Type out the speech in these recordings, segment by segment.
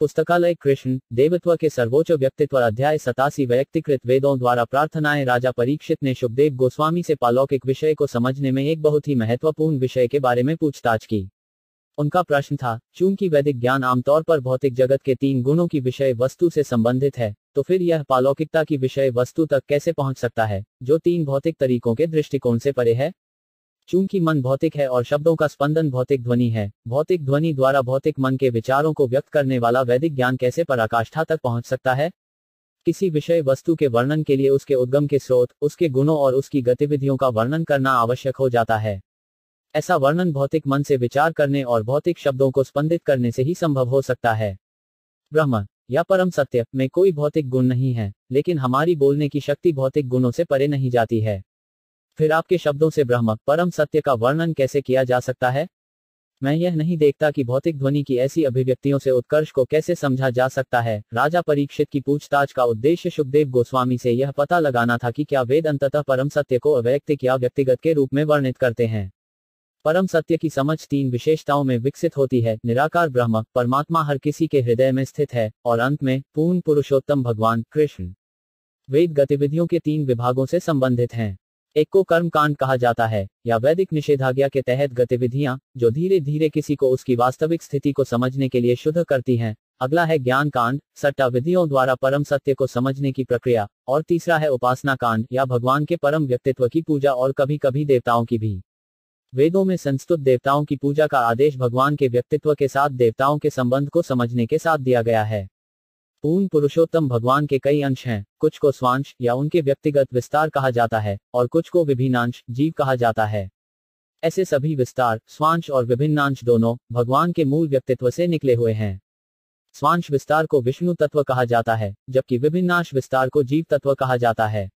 पुस्तकालय कृष्ण, देवत्व के सर्वोच्च व्यक्तित्व अध्याय सतासी व्यक्तिकृत वेदों द्वारा प्रार्थनाएँ राजा परीक्षित ने शुभदेव गोस्वामी से पालौकिक विषय को समझने में एक बहुत ही महत्वपूर्ण विषय के बारे में पूछताछ की। उनका प्रश्न था, चूँकि वैदिक ज्ञान आमतौर पर भौतिक जगत के तीन गुणों की विषय वस्तु से संबंधित है तो फिर यह पालौकिकता की विषय वस्तु तक कैसे पहुँच सकता है, जो तीन भौतिक तरीकों के दृष्टिकोण से परे है? चूँकि मन भौतिक है और शब्दों का स्पंदन भौतिक ध्वनि है, भौतिक ध्वनि द्वारा भौतिक मन के विचारों को व्यक्त करने वाला वैदिक ज्ञान कैसे पराकाष्ठा तक पहुँच सकता है? किसी विषय वस्तु के वर्णन के लिए उसके उद्गम के स्रोत, उसके गुणों और उसकी गतिविधियों का वर्णन करना आवश्यक हो जाता है। ऐसा वर्णन भौतिक मन से विचार करने और भौतिक शब्दों को स्पंदित करने से ही संभव हो सकता है। ब्रह्म, या परम सत्य, में कोई भौतिक गुण नहीं है, लेकिन हमारी बोलने की शक्ति भौतिक गुणों से परे नहीं जाती है। फिर आपके शब्दों से ब्रह्म, परम सत्य का वर्णन कैसे किया जा सकता है? मैं यह नहीं देखता कि भौतिक ध्वनि की ऐसी अभिव्यक्तियों से उत्कर्ष को कैसे समझा जा सकता है। राजा परीक्षित की पूछताछ का उद्देश्य सुखदेव गोस्वामी से यह पता लगाना था कि क्या वेद अंततः परम सत्य को अवैयक्तिक या व्यक्तिगत के रूप में वर्णित करते हैं। परम सत्य की समझ तीन विशेषताओं में विकसित होती है, निराकार ब्रह्म, परमात्मा हर किसी के हृदय में स्थित है, और अंत में, पूर्ण पुरुषोत्तम भगवान, कृष्ण। वेद गतिविधियों के तीन विभागों से संबंधित हैं। एक को कर्म कांड कहा जाता है, या वैदिक निषेधाज्ञा के तहत गतिविधियाँ, जो धीरे धीरे किसी को उसकी वास्तविक स्थिति को समझने के लिए शुद्ध करती हैं। अगला है ज्ञान कांड सट्टा विधियों द्वारा परम सत्य को समझने की प्रक्रिया, और तीसरा है उपासना कांड या भगवान के परम व्यक्तित्व की पूजा और कभी कभी देवताओं की भी। वेदों में संस्तुत देवताओं की पूजा का आदेश भगवान के व्यक्तित्व के साथ देवताओं के संबंध को समझने के साथ दिया गया है। पूर्ण पुरुषोत्तम भगवान के कई अंश हैं, कुछ को स्वांश या उनके व्यक्तिगत विस्तार कहा जाता है, और कुछ को विभिन्नांश, जीव कहा जाता है। ऐसे सभी विस्तार, स्वांश और विभिन्नांश दोनों, भगवान के मूल व्यक्तित्व से निकले हुए हैं। स्वांश विस्तार को विष्णु तत्व कहा जाता है, जबकि विभिन्नांश विस्तार को जीव तत्व कहा जाता है।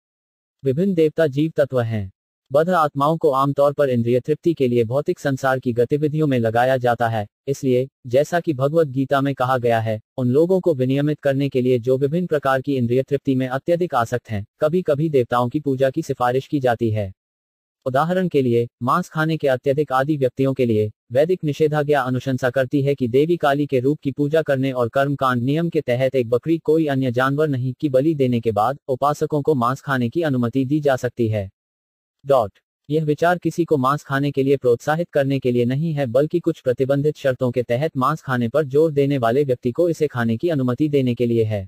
विभिन्न देवता जीव तत्व हैं। बद्ध आत्माओं को आमतौर पर इंद्रिय तृप्ति के लिए भौतिक संसार की गतिविधियों में लगाया जाता है, इसलिए, जैसा कि भगवत गीता में कहा गया है, उन लोगों को विनियमित करने के लिए जो विभिन्न प्रकार की इंद्रिय तृप्ति में अत्यधिक आसक्त हैं कभी कभी देवताओं की पूजा की सिफारिश की जाती है। उदाहरण के लिए, मांस खाने के अत्यधिक आदि व्यक्तियों के लिए, वैदिक निषेधाज्ञा अनुशंसा करती है कि देवी काली के रूप की पूजा करने और कर्म कांड नियम के तहत एक बकरी, कोई अन्य जानवर नहीं की बलि देने के बाद, उपासकों को मांस खाने की अनुमति दी जा सकती है। डॉट यह विचार किसी को मांस खाने के लिए प्रोत्साहित करने के लिए नहीं है, बल्कि कुछ प्रतिबंधित शर्तों के तहत मांस खाने पर ज़ोर देने वाले व्यक्ति को इसे खाने की अनुमति देने के लिए है।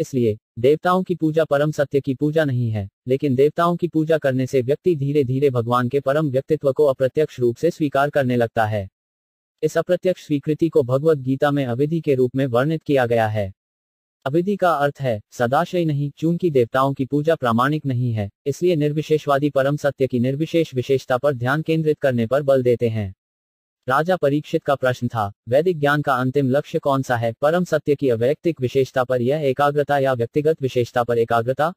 इसलिए, देवताओं की पूजा परम सत्य की पूजा नहीं है, लेकिन देवताओं की पूजा करने से व्यक्ति धीरे धीरे भगवान के परम व्यक्तित्व को अप्रत्यक्ष रूप से स्वीकार करने लगता है। इस अप्रत्यक्ष स्वीकृति को भगवत गीता में अविधि के रूप में वर्णित किया गया है। अविधि का अर्थ है, सदाशय नहीं, चूँकि देवताओं की पूजा प्रामाणिक नहीं है, इसलिए निर्विशेषवादी परम सत्य की निर्विशेष विशेषता पर ध्यान केंद्रित करने पर बल देते हैं। राजा परीक्षित का प्रश्न था, वैदिक ज्ञान का अंतिम लक्ष्य कौन सा है, परम सत्य की अवैयक्तिक विशेषता पर यह एकाग्रता या व्यक्तिगत विशेषता पर एकाग्रता?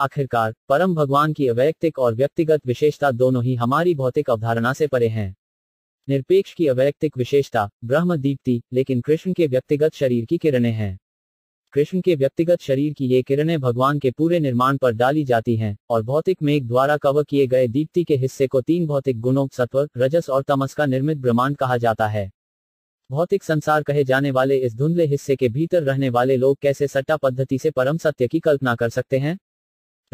आखिरकार, परम भगवान की अवैयक्तिक और व्यक्तिगत विशेषता दोनों ही हमारी भौतिक अवधारणा से परे हैं। निरपेक्ष की अवैयक्तिक विशेषता, ब्रह्म दीप्ति, लेकिन कृष्ण के व्यक्तिगत शरीर की किरणें हैं। कृष्ण के व्यक्तिगत शरीर की ये किरणें भगवान के पूरे निर्माण पर डाली जाती हैं, और भौतिक मेघ द्वारा कवर किए गए दीप्ति के हिस्से को तीन भौतिक गुणों, सत्व, रजस और तमस का निर्मित ब्रह्मांड कहा जाता है। भौतिक संसार कहे जाने वाले इस धुंधले हिस्से के भीतर रहने वाले लोग कैसे सट्टा पद्धति से परम सत्य की कल्पना कर सकते हैं?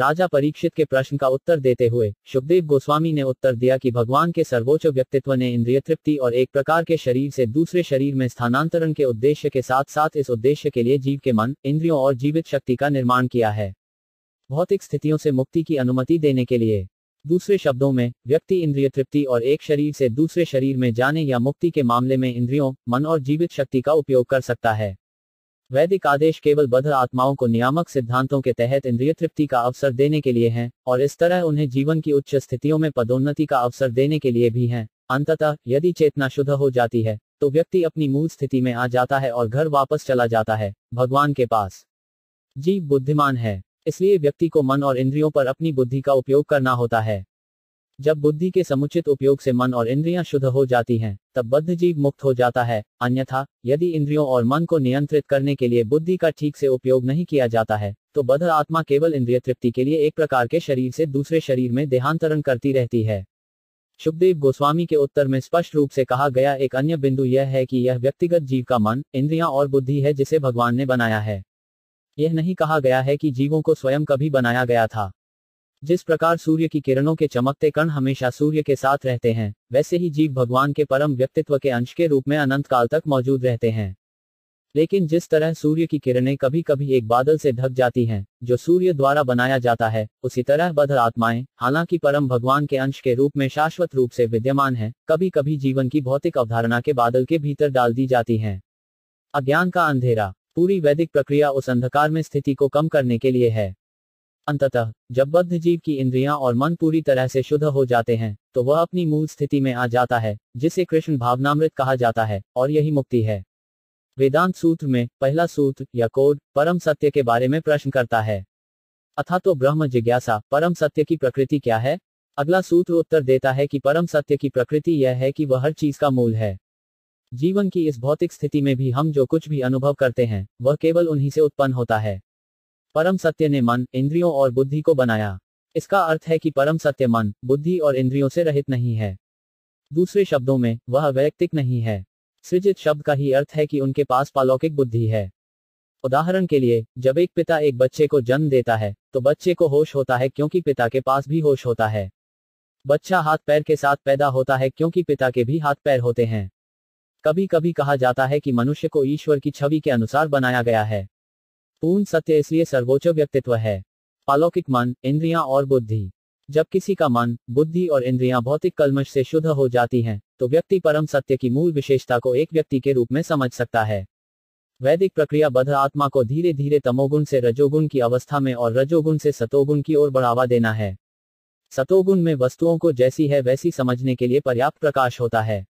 राजा परीक्षित के प्रश्न का उत्तर देते हुए सुखदेव गोस्वामी ने उत्तर दिया कि भगवान के सर्वोच्च व्यक्तित्व ने इंद्रिय तृप्ति और एक प्रकार के शरीर से दूसरे शरीर में स्थानांतरण के उद्देश्य के साथ साथ इस उद्देश्य के लिए जीव के मन, इंद्रियों और जीवित शक्ति का निर्माण किया है। भौतिक स्थितियों से मुक्ति की अनुमति देने के लिए। दूसरे शब्दों में, व्यक्ति इंद्रिय तृप्ति और एक शरीर से दूसरे शरीर में जाने या मुक्ति के मामले में इंद्रियों, मन और जीवित शक्ति का उपयोग कर सकता है। वैदिक आदेश केवल बद्ध आत्माओं को नियामक सिद्धांतों के तहत इंद्रिय तृप्ति का अवसर देने के लिए हैं, और इस तरह उन्हें जीवन की उच्च स्थितियों में पदोन्नति का अवसर देने के लिए भी हैं। अंततः, यदि चेतना शुद्ध हो जाती है तो व्यक्ति अपनी मूल स्थिति में आ जाता है और घर वापस चला जाता है, भगवान के पास। जीव बुद्धिमान है, इसलिए व्यक्ति को मन और इंद्रियों पर अपनी बुद्धि का उपयोग करना होता है। जब बुद्धि के समुचित उपयोग से मन और इंद्रियाँ शुद्ध हो जाती हैं, तब बद्ध जीव मुक्त हो जाता है। अन्यथा यदि इंद्रियों और मन को नियंत्रित करने के लिए बुद्धि का ठीक से उपयोग नहीं किया जाता है तो बद्ध आत्मा केवल इंद्रिय तृप्ति के लिए एक प्रकार के शरीर से दूसरे शरीर में देहांतरण करती रहती है। सुखदेव गोस्वामी के उत्तर में स्पष्ट रूप से कहा गया एक अन्य बिंदु यह है कि यह व्यक्तिगत जीव का मन इंद्रियाँ और बुद्धि है जिसे भगवान ने बनाया है। यह नहीं कहा गया है कि जीवों को स्वयं कभी बनाया गया था। जिस प्रकार सूर्य की किरणों के चमकते कण हमेशा सूर्य के साथ रहते हैं, वैसे ही जीव भगवान के परम व्यक्तित्व के अंश के रूप में अनंत काल तक मौजूद रहते हैं। लेकिन जिस तरह सूर्य की किरणें कभी कभी एक बादल से ढक जाती हैं, जो सूर्य द्वारा बनाया जाता है, उसी तरह बध आत्माएँ, हालाँकि परम भगवान के अंश के रूप में शाश्वत रूप से विद्यमान है कभी कभी जीवन की भौतिक अवधारणा के बादल के भीतर डाल दी जाती हैं। अज्ञान का अंधेरा, पूरी वैदिक प्रक्रिया उस अंधकार में स्थिति को कम करने के लिए है। अंततः, जब बद्ध जीव की इंद्रियाँ और मन पूरी तरह से शुद्ध हो जाते हैं तो वह अपनी मूल स्थिति में आ जाता है, जिसे कृष्ण भावनामृत कहा जाता है, और यही मुक्ति है। वेदांत सूत्र में, पहला सूत्र, या कोड, परम सत्य के बारे में प्रश्न करता है। अथा तो ब्रह्म जिज्ञासा, परम सत्य की प्रकृति क्या है? अगला सूत्र उत्तर देता है कि परम सत्य की प्रकृति यह है कि वह हर चीज़ का मूल है। जीवन की इस भौतिक स्थिति में भी हम जो कुछ भी अनुभव करते हैं, वह केवल उन्हीं से उत्पन्न होता है। परम सत्य ने मन, इंद्रियों और बुद्धि को बनाया। इसका अर्थ है कि परम सत्य मन, बुद्धि और इंद्रियों से रहित नहीं है। दूसरे शब्दों में, वह वैयक्तिक नहीं है। सृजित शब्द का ही अर्थ है कि उनके पास पालौकिक बुद्धि है। उदाहरण के लिए, जब एक पिता एक बच्चे को जन्म देता है तो बच्चे को होश होता है क्योंकि पिता के पास भी होश होता है। बच्चा हाथ पैर के साथ पैदा होता है क्योंकि पिता के भी हाथ पैर होते हैं। कभी कभी कहा जाता है कि मनुष्य को ईश्वर की छवि के अनुसार बनाया गया है। पूर्ण सत्य इसलिए सर्वोच्च व्यक्तित्व है। अलौकिक मन, इंद्रियाँ और बुद्धि। जब किसी का मन, बुद्धि और इंद्रियाँ भौतिक कलमश से शुद्ध हो जाती हैं तो व्यक्ति परम सत्य की मूल विशेषता को एक व्यक्ति के रूप में समझ सकता है। वैदिक प्रक्रिया बद्ध आत्मा को धीरे धीरे तमोगुण से रजोगुण की अवस्था में और रजोगुण से सतोगुण की ओर बढ़ावा देना है। सतोगुण में वस्तुओं को जैसी है वैसी समझने के लिए पर्याप्त प्रकाश होता है।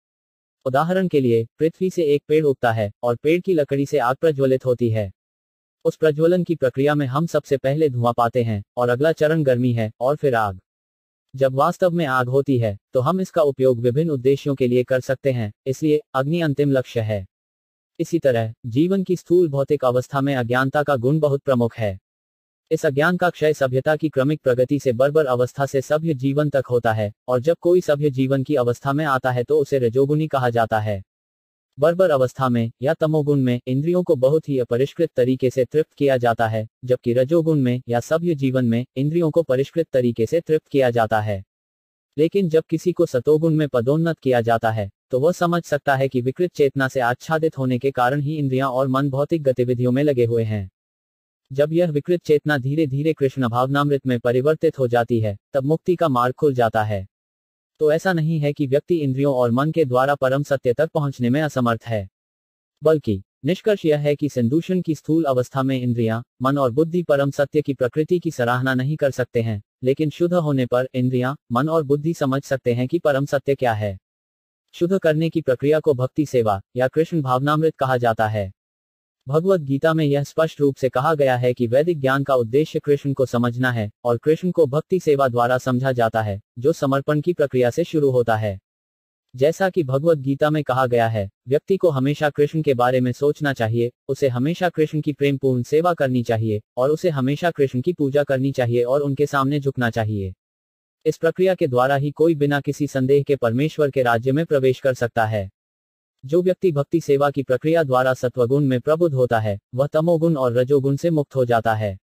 उदाहरण के लिए, पृथ्वी से एक पेड़ उगता है, और पेड़ की लकड़ी से आग प्रज्वलित होती है। उस प्रज्वलन की प्रक्रिया में हम सबसे पहले धुआँ पाते हैं, और अगला चरण गर्मी है, और फिर आग। जब वास्तव में आग होती है तो हम इसका उपयोग विभिन्न उद्देश्यों के लिए कर सकते हैं, इसलिए अग्नि अंतिम लक्ष्य है। इसी तरह, जीवन की स्थूल भौतिक अवस्था में अज्ञानता का गुण बहुत प्रमुख है। इस अज्ञान का क्षय सभ्यता की क्रमिक प्रगति से बर्बर अवस्था से सभ्य जीवन तक होता है, और जब कोई सभ्य जीवन की अवस्था में आता है तो उसे रजोगुनी कहा जाता है। बर्बर अवस्था में या तमोगुण में इंद्रियों को बहुत ही अपरिष्कृत तरीके से तृप्त किया जाता है, जबकि रजोगुण में या सभ्य जीवन में इंद्रियों को परिष्कृत तरीके से तृप्त किया जाता है। लेकिन जब किसी को सतोगुण में पदोन्नत किया जाता है तो वह समझ सकता है कि विकृत चेतना से आच्छादित होने के कारण ही इंद्रियाँ और मन भौतिक गतिविधियों में लगे हुए हैं। जब यह विकृत चेतना धीरे धीरे कृष्ण भावनामृत में परिवर्तित हो जाती है, तब मुक्ति का मार्ग खुल जाता है। तो ऐसा नहीं है कि व्यक्ति इंद्रियों और मन के द्वारा परम सत्य तक पहुँचने में असमर्थ है। बल्कि निष्कर्ष यह है कि संदूषण की स्थूल अवस्था में इंद्रियाँ, मन और बुद्धि परम सत्य की प्रकृति की सराहना नहीं कर सकते हैं लेकिन शुद्ध होने पर इंद्रियाँ, मन और बुद्धि समझ सकते हैं कि परम सत्य क्या है। शुद्ध करने की प्रक्रिया को भक्ति सेवा या कृष्ण भावनामृत कहा जाता है। भगवत गीता में यह स्पष्ट रूप से कहा गया है कि वैदिक ज्ञान का उद्देश्य कृष्ण को समझना है और कृष्ण को भक्ति सेवा द्वारा समझा जाता है, जो समर्पण की प्रक्रिया से शुरू होता है। जैसा कि भगवत गीता में कहा गया है, व्यक्ति को हमेशा कृष्ण के बारे में सोचना चाहिए, उसे हमेशा कृष्ण की प्रेमपूर्ण सेवा करनी चाहिए, और उसे हमेशा कृष्ण की पूजा करनी चाहिए और उनके सामने झुकना चाहिए। इस प्रक्रिया के द्वारा ही कोई बिना किसी संदेह के परमेश्वर के राज्य में प्रवेश कर सकता है। जो व्यक्ति भक्ति सेवा की प्रक्रिया द्वारा सत्वगुण में प्रबुद्ध होता है, वह तमोगुण और रजोगुण से मुक्त हो जाता है।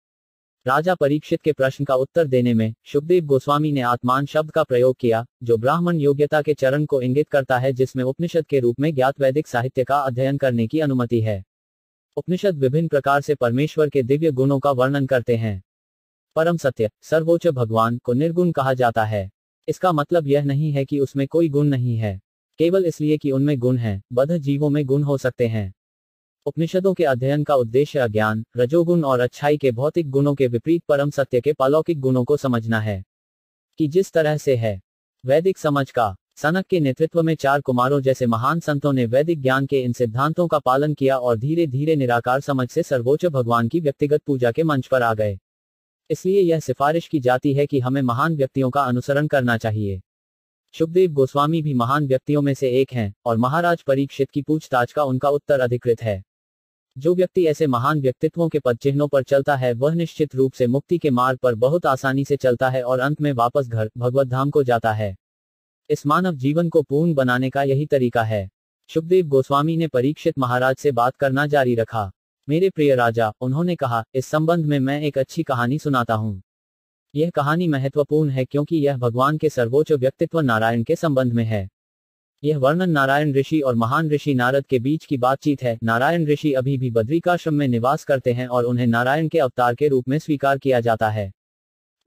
राजा परीक्षित के प्रश्न का उत्तर देने में सुखदेव गोस्वामी ने आत्मान शब्द का प्रयोग किया, जो ब्राह्मण योग्यता के चरण को इंगित करता है, जिसमें उपनिषद के रूप में ज्ञात वैदिक साहित्य का अध्ययन करने की अनुमति है। उपनिषद विभिन्न प्रकार से परमेश्वर के दिव्य गुणों का वर्णन करते हैं। परम सत्य, सर्वोच्च भगवान को निर्गुण कहा जाता है। इसका मतलब यह नहीं है कि उसमें कोई गुण नहीं है। केवल इसलिए कि उनमें गुण हैं बध जीवों में गुण हो सकते हैं। उपनिषदों के अध्ययन का उद्देश्य अज्ञान, रजोगुण और अच्छाई के भौतिक गुणों के विपरीत परम सत्य के पालौकिक गुणों को समझना है। कि जिस तरह से है, वैदिक समझ का, सनक के नेतृत्व में चार कुमारों जैसे महान संतों ने वैदिक ज्ञान के इन सिद्धांतों का पालन किया और धीरे धीरे निराकार समझ से सर्वोच्च भगवान की व्यक्तिगत पूजा के मंच पर आ गए। इसलिए यह सिफारिश की जाती है कि हमें महान व्यक्तियों का अनुसरण करना चाहिए। सुखदेव गोस्वामी भी महान व्यक्तियों में से एक हैं, और महाराज परीक्षित की पूछताछ का उनका उत्तर अधिकृत है। जो व्यक्ति ऐसे महान व्यक्तित्वों के पद चिन्हों पर चलता है, वह निश्चित रूप से मुक्ति के मार्ग पर बहुत आसानी से चलता है और अंत में वापस घर, भगवत धाम को जाता है। इस मानव जीवन को पूर्ण बनाने का यही तरीका है। सुखदेव गोस्वामी ने परीक्षित महाराज से बात करना जारी रखा। मेरे प्रिय राजा, उन्होंने कहा, इस संबंध में मैं एक अच्छी कहानी सुनाता हूँ। यह कहानी महत्वपूर्ण है क्योंकि यह भगवान के सर्वोच्च व्यक्तित्व नारायण के संबंध में है। यह वर्णन नारायण ऋषि और महान ऋषि नारद के बीच की बातचीत है। नारायण ऋषि अभी भी बद्रिकाश्रम में निवास करते हैं और उन्हें नारायण के अवतार के रूप में स्वीकार किया जाता है।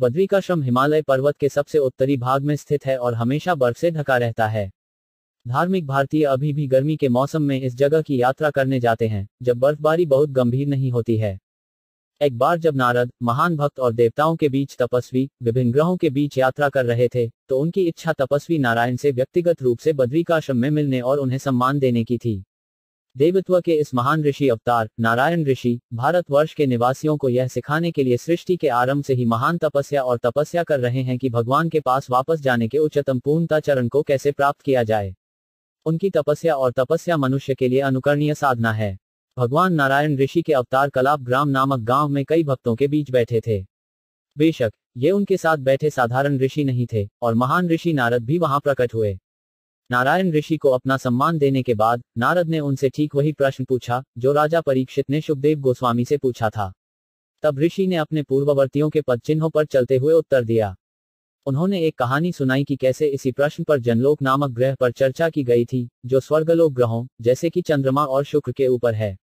बद्रिकाश्रम हिमालय पर्वत के सबसे उत्तरी भाग में स्थित है और हमेशा बर्फ़ से ढका रहता है। धार्मिक भारतीय अभी भी गर्मी के मौसम में इस जगह की यात्रा करने जाते हैं, जब बर्फबारी बहुत गंभीर नहीं होती है। एक बार जब नारद, महान भक्त और देवताओं के बीच तपस्वी, विभिन्न ग्रहों के बीच यात्रा कर रहे थे तो उनकी इच्छा तपस्वी नारायण से व्यक्तिगत रूप से बद्रिकाश्रम में मिलने और उन्हें सम्मान देने की थी। देवत्व के इस महान ऋषि अवतार, नारायण ऋषि, भारतवर्ष के निवासियों को यह सिखाने के लिए सृष्टि के आरंभ से ही महान तपस्या और तपस्या कर रहे हैं कि भगवान के पास वापस जाने के उच्चतम पूर्णता चरण को कैसे प्राप्त किया जाए। उनकी तपस्या और तपस्या मनुष्य के लिए अनुकरणीय साधना है। भगवान नारायण ऋषि के अवतार कलाप ग्राम नामक गाँव में कई भक्तों के बीच बैठे थे। बेशक, ये उनके साथ बैठे साधारण ऋषि नहीं थे, और महान ऋषि नारद भी वहाँ प्रकट हुए। नारायण ऋषि को अपना सम्मान देने के बाद, नारद ने उनसे ठीक वही प्रश्न पूछा, जो राजा परीक्षित ने सुखदेव गोस्वामी से पूछा था। तब ऋषि ने अपने पूर्ववर्तियों के पद चिन्हों पर चलते हुए उत्तर दिया। उन्होंने एक कहानी सुनाई कि कैसे इसी प्रश्न पर जनलोक नामक ग्रह पर चर्चा की गई थी, जो स्वर्गलोक ग्रहों, जैसे कि चंद्रमा और शुक्र के ऊपर है।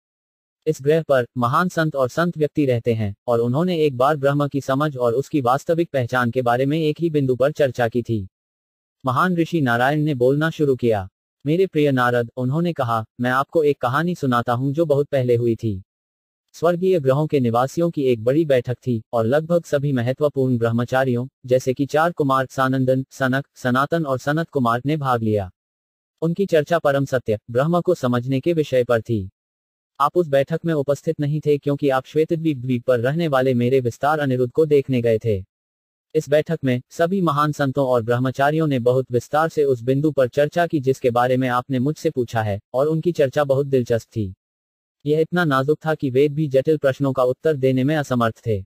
इस ग्रह पर महान संत और संत व्यक्ति रहते हैं, और उन्होंने एक बार ब्रह्म की समझ और उसकी वास्तविक पहचान के बारे में एक ही बिंदु पर चर्चा की थी। महान ऋषि नारायण ने बोलना शुरू किया, मेरे प्रिय नारद, उन्होंने कहा, मैं आपको एक कहानी सुनाता हूँ जो बहुत पहले हुई थी। स्वर्गीय ग्रहों के निवासियों की एक बड़ी बैठक थी, और लगभग सभी महत्वपूर्ण ब्रह्मचारियों, जैसे कि चार कुमार, सानंदन, सनक, सनातन और सनत कुमार ने भाग लिया। उनकी चर्चा परम सत्य, ब्रह्म को समझने के विषय पर थी। आप उस बैठक में उपस्थित नहीं थे क्योंकि आप श्वेतद्वीप द्वीप पर रहने वाले मेरे विस्तार अनिरुद्ध को देखने गए थे। इस बैठक में सभी महान संतों और ब्रह्मचारियों ने बहुत विस्तार से उस बिंदु पर चर्चा की जिसके बारे में आपने मुझसे पूछा है, और उनकी चर्चा बहुत दिलचस्प थी। यह इतना नाजुक था कि वेद भी जटिल प्रश्नों का उत्तर देने में असमर्थ थे।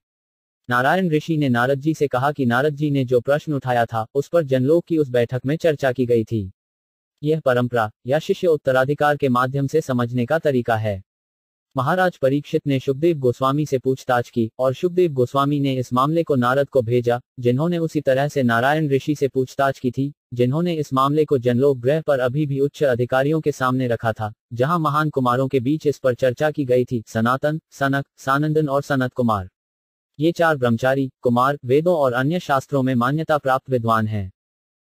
नारायण ऋषि ने नारद जी से कहा कि नारद जी ने जो प्रश्न उठाया था, उस पर जनलोक की उस बैठक में चर्चा की गई थी। यह परंपरा या शिष्य उत्तराधिकार के माध्यम से समझने का तरीका है। महाराज परीक्षित ने शुभदेव गोस्वामी से पूछताछ की और शुभदेव गोस्वामी ने इस मामले को नारद को भेजा, जिन्होंने उसी तरह से नारायण ऋषि से पूछताछ की थी, जिन्होंने इस मामले को जनलोक ग्रह पर अभी भी उच्च अधिकारियों के सामने रखा था, जहाँ महान कुमारों के बीच इस पर चर्चा की गई थी, सनातन, सनक, सानंदन और सनत कुमार। ये चार ब्रह्मचारी, कुमार, वेदों और अन्य शास्त्रों में मान्यता प्राप्त विद्वान हैं।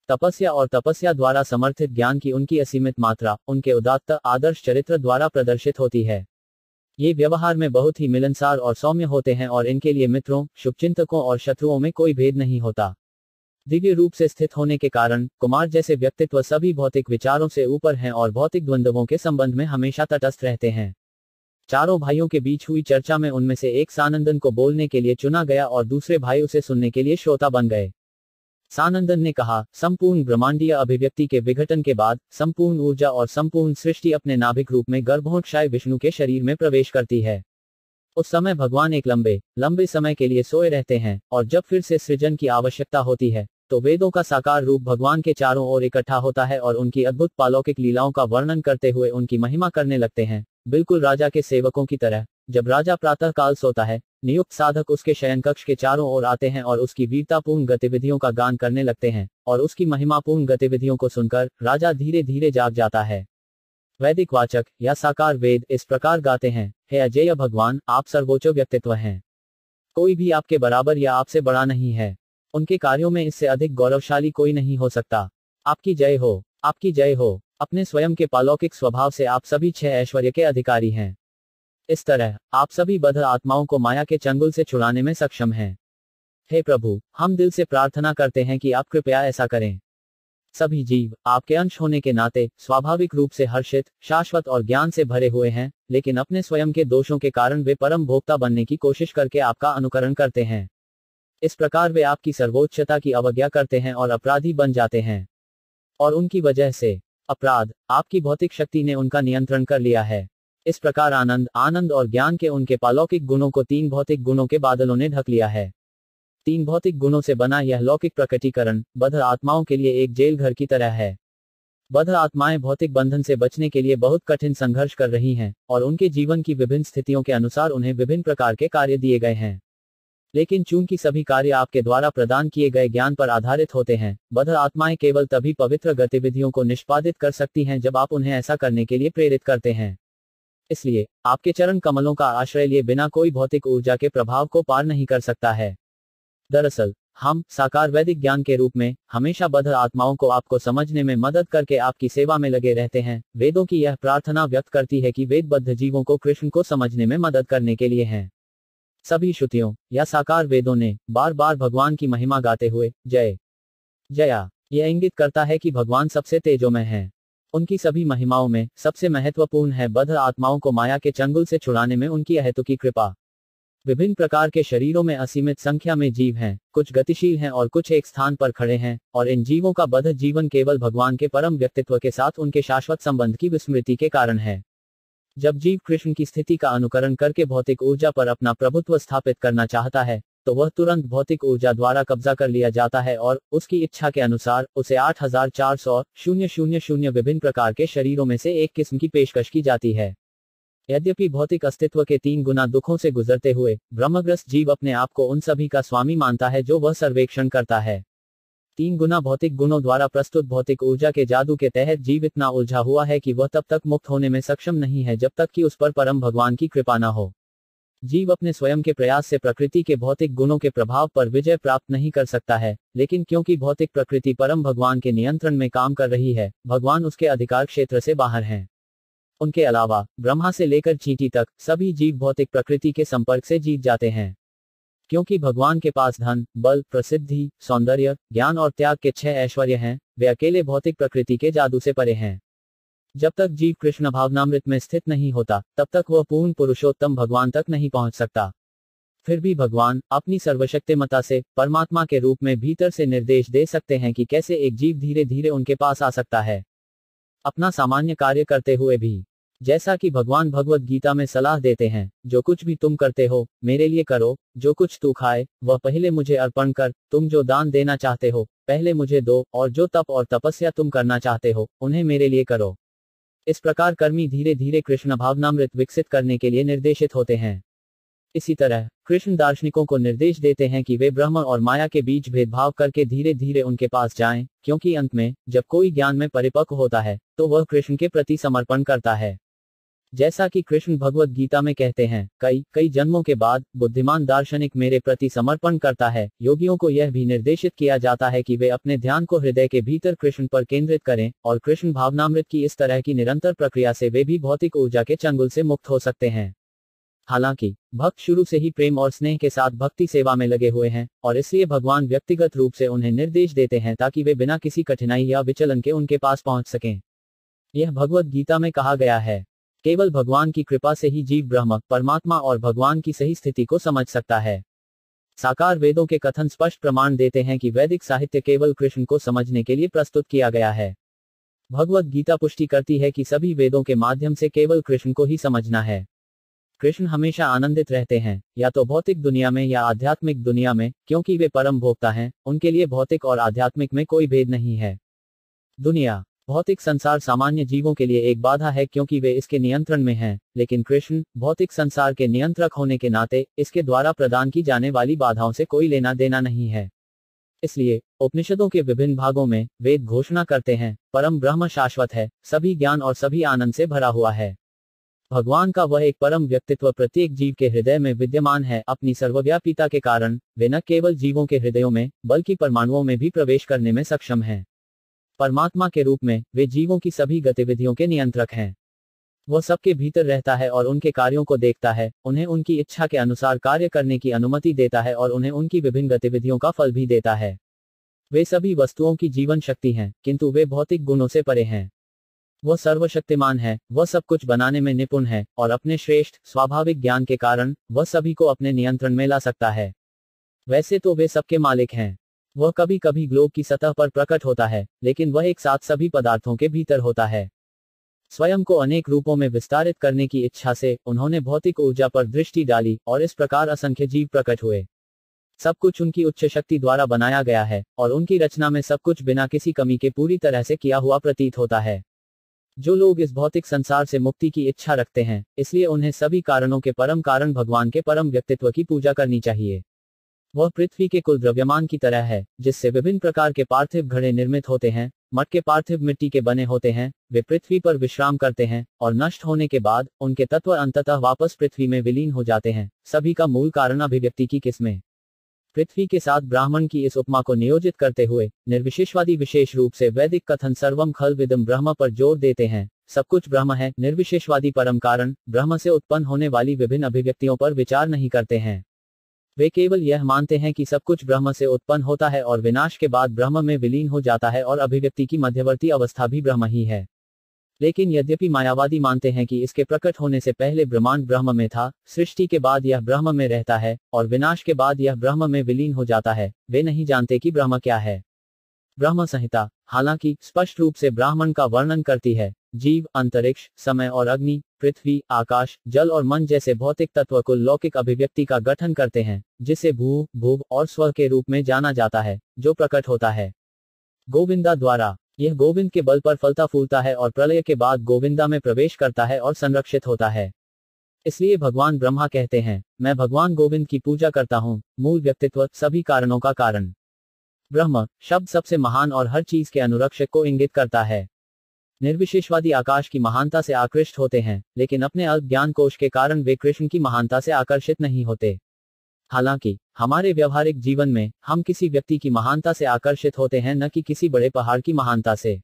तपस्या और तपस्या द्वारा समर्थित ज्ञान की उनकी असीमित मात्रा, उनके उदात्त, आदर्श चरित्र द्वारा प्रदर्शित होती है। ये व्यवहार में बहुत ही मिलनसार और सौम्य होते हैं और इनके लिए मित्रों, शुभचिंतकों और शत्रुओं में कोई भेद नहीं होता। दिव्य रूप से स्थित होने के कारण, कुमार जैसे व्यक्तित्व सभी भौतिक विचारों से ऊपर हैं और भौतिक द्वंद्वों के संबंध में हमेशा तटस्थ रहते हैं। चारों भाइयों के बीच हुई चर्चा में उनमें से एक सानंदन को बोलने के लिए चुना गया और दूसरे भाई उसे सुनने के लिए श्रोता बन गए। सानंदन ने कहा, संपूर्ण ब्रह्मांडीय अभिव्यक्ति के विघटन के बाद, संपूर्ण ऊर्जा और संपूर्ण सृष्टि अपने नाभिक रूप में गर्भोक्षाय विष्णु के शरीर में प्रवेश करती है। उस समय भगवान एक लंबे लंबे समय के लिए सोए रहते हैं और जब फिर से सृजन की आवश्यकता होती है तो वेदों का साकार रूप भगवान के चारों ओर इकट्ठा होता है और उनकी अद्भुत पालौकिक लीलाओं का वर्णन करते हुए उनकी महिमा करने लगते हैं। बिल्कुल राजा के सेवकों की तरह। जब राजा प्रातः काल सोता है, नियुक्त साधक उसके शयन कक्ष के चारों ओर आते हैं और उसकी वीरतापूर्ण गतिविधियों का गान करने लगते हैं और उसकी महिमापूर्ण गतिविधियों को सुनकर राजा धीरे धीरे जाग जाता है। वैदिक वाचक या साकार वेद इस प्रकार गाते हैं, हे अजय भगवान, आप सर्वोच्च व्यक्तित्व हैं। कोई भी आपके बराबर या आपसे बड़ा नहीं है। उनके कार्यों में इससे अधिक गौरवशाली कोई नहीं हो सकता। आपकी जय हो, आपकी जय हो। अपने स्वयं के पालौकिक स्वभाव से आप सभी छह ऐश्वर्य के अधिकारी हैं। इस तरह, आप सभी बध आत्माओं को माया के चंगुल से छुड़ाने में सक्षम हैं। हे प्रभु, हम दिल से प्रार्थना करते हैं कि आप कृपया ऐसा करें। सभी जीव, आपके अंश होने के नाते, स्वाभाविक रूप से हर्षित, शाश्वत और ज्ञान से भरे हुए हैं, लेकिन अपने स्वयं के दोषों के कारण वे परम भोक्ता बनने की कोशिश करके आपका अनुकरण करते हैं। इस प्रकार वे आपकी सर्वोच्चता की अवज्ञा करते हैं और अपराधी बन जाते हैं। और उनकी वजह से, अपराध, आपकी भौतिक शक्ति ने उनका नियंत्रण कर लिया है। इस प्रकार आनंद आनंद और ज्ञान के उनके पालौकिक गुणों को तीन भौतिक गुणों के बादलों ने ढक लिया है। तीन भौतिक गुणों से बना यह लौकिक प्रकटीकरण बध आत्माओं के लिए एक जेल घर की तरह है। बध आत्माएँ भौतिक बंधन से बचने के लिए बहुत कठिन संघर्ष कर रही हैं, और उनके जीवन की विभिन्न स्थितियों के अनुसार उन्हें विभिन्न प्रकार के कार्य दिए गए हैं। लेकिन चूँकि सभी कार्य आपके द्वारा प्रदान किए गए ज्ञान पर आधारित होते हैं बध आत्माएँ केवल तभी पवित्र गतिविधियों को निष्पादित कर सकती हैं जब आप उन्हें ऐसा करने के लिए प्रेरित करते हैं। इसलिए, आपके चरण कमलों का आश्रय लिए बिना कोई भौतिक ऊर्जा के प्रभाव को पार नहीं कर सकता है। दरअसल, हम, साकार वैदिक ज्ञान के रूप में, हमेशा बद्ध आत्माओं को आपको समझने में मदद करके आपकी सेवा में लगे रहते हैं। वेदों की यह प्रार्थना व्यक्त करती है कि वेदबद्ध जीवों को कृष्ण को समझने में मदद करने के लिए हैं। सभी श्रुतियों, या साकार वेदों ने बार बार भगवान की महिमा गाते हुए, जय। जया, यह इंगित करता है कि भगवान सबसे तेजोमय है। उनकी सभी महिमाओं में सबसे महत्वपूर्ण है बद्ध आत्माओं को माया के चंगुल से छुड़ाने में उनकी अहेतु की कृपा। विभिन्न प्रकार के शरीरों में असीमित संख्या में जीव हैं, कुछ गतिशील हैं और कुछ एक स्थान पर खड़े हैं, और इन जीवों का बद्ध जीवन केवल भगवान के परम व्यक्तित्व के साथ उनके शाश्वत संबंध की विस्मृति के कारण है। जब जीव कृष्ण की स्थिति का अनुकरण करके भौतिक ऊर्जा पर अपना प्रभुत्व स्थापित करना चाहता है तो वह तुरंत भौतिक ऊर्जा द्वारा कब्जा कर लिया जाता है और उसकी इच्छा के अनुसार उसे आठ हज़ार चार सौ शून्य शून्य शून्य विभिन्न प्रकार के शरीरों में से एक किस्म की पेशकश की जाती है। यद्यपि भौतिक अस्तित्व के तीन गुना दुखों से गुजरते हुए, ब्रह्मग्रस्त जीव अपने आप को उन सभी का स्वामी मानता है जो वह सर्वेक्षण करता है। तीन गुना भौतिक गुणों द्वारा प्रस्तुत भौतिक ऊर्जा के जादू के तहत जीव इतना उलझा हुआ है कि वह तब तक मुक्त होने में सक्षम नहीं है जब तक कि उस पर परम भगवान की कृपा न हो। जीव अपने स्वयं के प्रयास से प्रकृति के भौतिक गुणों के प्रभाव पर विजय प्राप्त नहीं कर सकता है, लेकिन क्योंकि भौतिक प्रकृति परम भगवान के नियंत्रण में काम कर रही है, भगवान उसके अधिकार क्षेत्र से बाहर हैं। उनके अलावा, ब्रह्मा से लेकर चींटी तक, सभी जीव भौतिक प्रकृति के संपर्क से जीत जाते हैं। क्योंकि भगवान के पास धन, बल, प्रसिद्धि, सौंदर्य, ज्ञान और त्याग के छह ऐश्वर्य हैं, वे अकेले भौतिक प्रकृति के जादू से परे हैं। जब तक जीव कृष्ण भावनामृत में स्थित नहीं होता, तब तक वह पूर्ण पुरुषोत्तम भगवान तक नहीं पहुँच सकता। फिर भी भगवान अपनी सर्वशक्तिमता से, परमात्मा के रूप में भीतर से निर्देश दे सकते हैं कि कैसे एक जीव धीरे धीरे उनके पास आ सकता है। अपना सामान्य कार्य करते हुए भी, जैसा कि भगवान भगवत गीता में सलाह देते हैं, जो कुछ भी तुम करते हो, मेरे लिए करो, जो कुछ तू खाए, वह पहले मुझे अर्पण कर, तुम जो दान देना चाहते हो, पहले मुझे दो, और जो तप और तपस्या तुम करना चाहते हो, उन्हें मेरे लिए करो। इस प्रकार कर्मी धीरे धीरे कृष्ण भावनामृत विकसित करने के लिए निर्देशित होते हैं। इसी तरह कृष्ण दार्शनिकों को निर्देश देते हैं कि वे ब्रह्म और माया के बीच भेदभाव करके धीरे धीरे उनके पास जाएँ, क्योंकि अंत में जब कोई ज्ञान में परिपक्व होता है तो वह कृष्ण के प्रति समर्पण करता है। जैसा कि कृष्ण भगवत गीता में कहते हैं, कई कई जन्मों के बाद, बुद्धिमान दार्शनिक मेरे प्रति समर्पण करता है, योगियों को यह भी निर्देशित किया जाता है कि वे अपने ध्यान को हृदय के भीतर कृष्ण पर केंद्रित करें, और कृष्ण भावनामृत की इस तरह की निरंतर प्रक्रिया से वे भी भौतिक ऊर्जा के चंगुल से मुक्त हो सकते हैं। हालाँकि, भक्त शुरू से ही प्रेम और स्नेह के साथ भक्ति सेवा में लगे हुए हैं, और इसलिए भगवान व्यक्तिगत रूप से उन्हें निर्देश देते हैं ताकि वे बिना किसी कठिनाई या विचलन के उनके पास पहुँच सकें। यह भगवत गीता में कहा गया है। केवल भगवान की कृपा से ही जीव ब्रह्म, परमात्मा और भगवान की सही स्थिति को समझ सकता है। साकार वेदों के कथन स्पष्ट प्रमाण देते हैं कि वैदिक साहित्य केवल कृष्ण को समझने के लिए प्रस्तुत किया गया है। भगवत गीता पुष्टि करती है कि सभी वेदों के माध्यम से केवल कृष्ण को ही समझना है। कृष्ण हमेशा आनंदित रहते हैं, या तो भौतिक दुनिया में या आध्यात्मिक दुनिया में, क्योंकि वे परम भोक्ता हैं, उनके लिए भौतिक और आध्यात्मिक में कोई भेद नहीं है। दुनिया भौतिक संसार सामान्य जीवों के लिए एक बाधा है क्योंकि वे इसके नियंत्रण में हैं, लेकिन कृष्ण भौतिक संसार के नियंत्रक होने के नाते इसके द्वारा प्रदान की जाने वाली बाधाओं से कोई लेना देना नहीं है। इसलिए उपनिषदों के विभिन्न भागों में वेद घोषणा करते हैं परम ब्रह्म शाश्वत है सभी ज्ञान और सभी आनंद से भरा हुआ है। भगवान का वह एक परम व्यक्तित्व प्रत्येक जीव के हृदय में विद्यमान है अपनी सर्वव्यापीता के कारण वे न केवल जीवों के हृदयों में बल्कि परमाणुओं में भी प्रवेश करने में सक्षम हैं। परमात्मा के रूप में, वे जीवों की सभी गतिविधियों के नियंत्रक हैं। वह सबके भीतर रहता है और उनके कार्यों को देखता है, उन्हें उनकी इच्छा के अनुसार कार्य करने की अनुमति देता है और उन्हें उनकी विभिन्न गतिविधियों का फल भी देता है। वे सभी वस्तुओं की जीवन शक्ति हैं, किंतु वे भौतिक गुणों से परे हैं। वह सर्वशक्तिमान है वह सब कुछ बनाने में निपुण है और अपने श्रेष्ठ, स्वाभाविक ज्ञान के कारण वह सभी को अपने नियंत्रण में ला सकता है। वैसे तो वे सबके मालिक हैं। वह कभी कभी ग्लोब की सतह पर प्रकट होता है, लेकिन वह एक साथ सभी पदार्थों के भीतर होता है। स्वयं को अनेक रूपों में विस्तारित करने की इच्छा से उन्होंने भौतिक ऊर्जा पर दृष्टि डाली और इस प्रकार असंख्य जीव प्रकट हुए। सब कुछ उनकी उच्च शक्ति द्वारा बनाया गया है और उनकी रचना में सब कुछ बिना किसी कमी के पूरी तरह से किया हुआ प्रतीत होता है। जो लोग इस भौतिक संसार से मुक्ति की इच्छा रखते हैं, इसलिए उन्हें सभी कारणों के परम कारण भगवान के परम व्यक्तित्व की पूजा करनी चाहिए। वह पृथ्वी के कुल द्रव्यमान की तरह है, जिससे विभिन्न प्रकार के पार्थिव घड़े निर्मित होते हैं मठ के पार्थिव मिट्टी के बने होते हैं, वे पृथ्वी पर विश्राम करते हैं, और नष्ट होने के बाद, उनके तत्व अंततः वापस पृथ्वी में विलीन हो जाते हैं, सभी का मूल कारण अभिव्यक्ति की किस्में। पृथ्वी के साथ ब्राह्मण की इस उपमा को नियोजित करते हुए, निर्विशेषवादी विशेष रूप से वैदिक कथन सर्वम खल विदम ब्रह्म पर ज़ोर देते हैं। सब कुछ ब्रह्म है, निर्विशेषवादी परम कारण, ब्रह्म से उत्पन्न होने वाली विभिन्न अभिव्यक्तियों पर विचार नहीं करते हैं। वे केवल यह मानते हैं कि सब कुछ ब्रह्म से उत्पन्न होता है और विनाश के बाद ब्रह्म में विलीन हो जाता है और अभिव्यक्ति की मध्यवर्ती अवस्था भी ब्रह्म ही है। लेकिन यद्यपि मायावादी मानते हैं कि इसके प्रकट होने से पहले ब्रह्मांड ब्रह्म में था, सृष्टि के बाद यह ब्रह्म में रहता है और विनाश के बाद यह ब्रह्म में विलीन हो जाता है, वे नहीं जानते कि ब्रह्म क्या है। ब्रह्म संहिता, हालाँकि, स्पष्ट रूप से ब्राह्मण का वर्णन करती है। जीव, अंतरिक्ष, समय और अग्नि, पृथ्वी, आकाश, जल और मन जैसे भौतिक तत्व को लौकिक अभिव्यक्ति का गठन करते हैं, जिसे भू भूव और स्व के रूप में जाना जाता है, जो प्रकट होता है। गोविंदा द्वारा, यह गोविंद के बल पर फलता फूलता है और प्रलय के बाद गोविंदा में प्रवेश करता है और संरक्षित होता है। इसलिए भगवान ब्रह्मा कहते हैं, मैं भगवान गोविंद की पूजा करता हूँ, मूल व्यक्तित्व, सभी कारणों का कारण। ब्रह्म, शब्द सबसे महान और हर चीज़ के अनुरक्षक को इंगित करता है। निर्विशेषवादी आकाश की महानता से आकृष्ट होते हैं, लेकिन अपने अल्प ज्ञान कोश के कारण वे कृष्ण की महानता से आकर्षित नहीं होते। हालाँकि, हमारे व्यवहारिक जीवन में, हम किसी व्यक्ति की महानता से आकर्षित होते हैं न कि किसी बड़े पहाड़ की महानता से।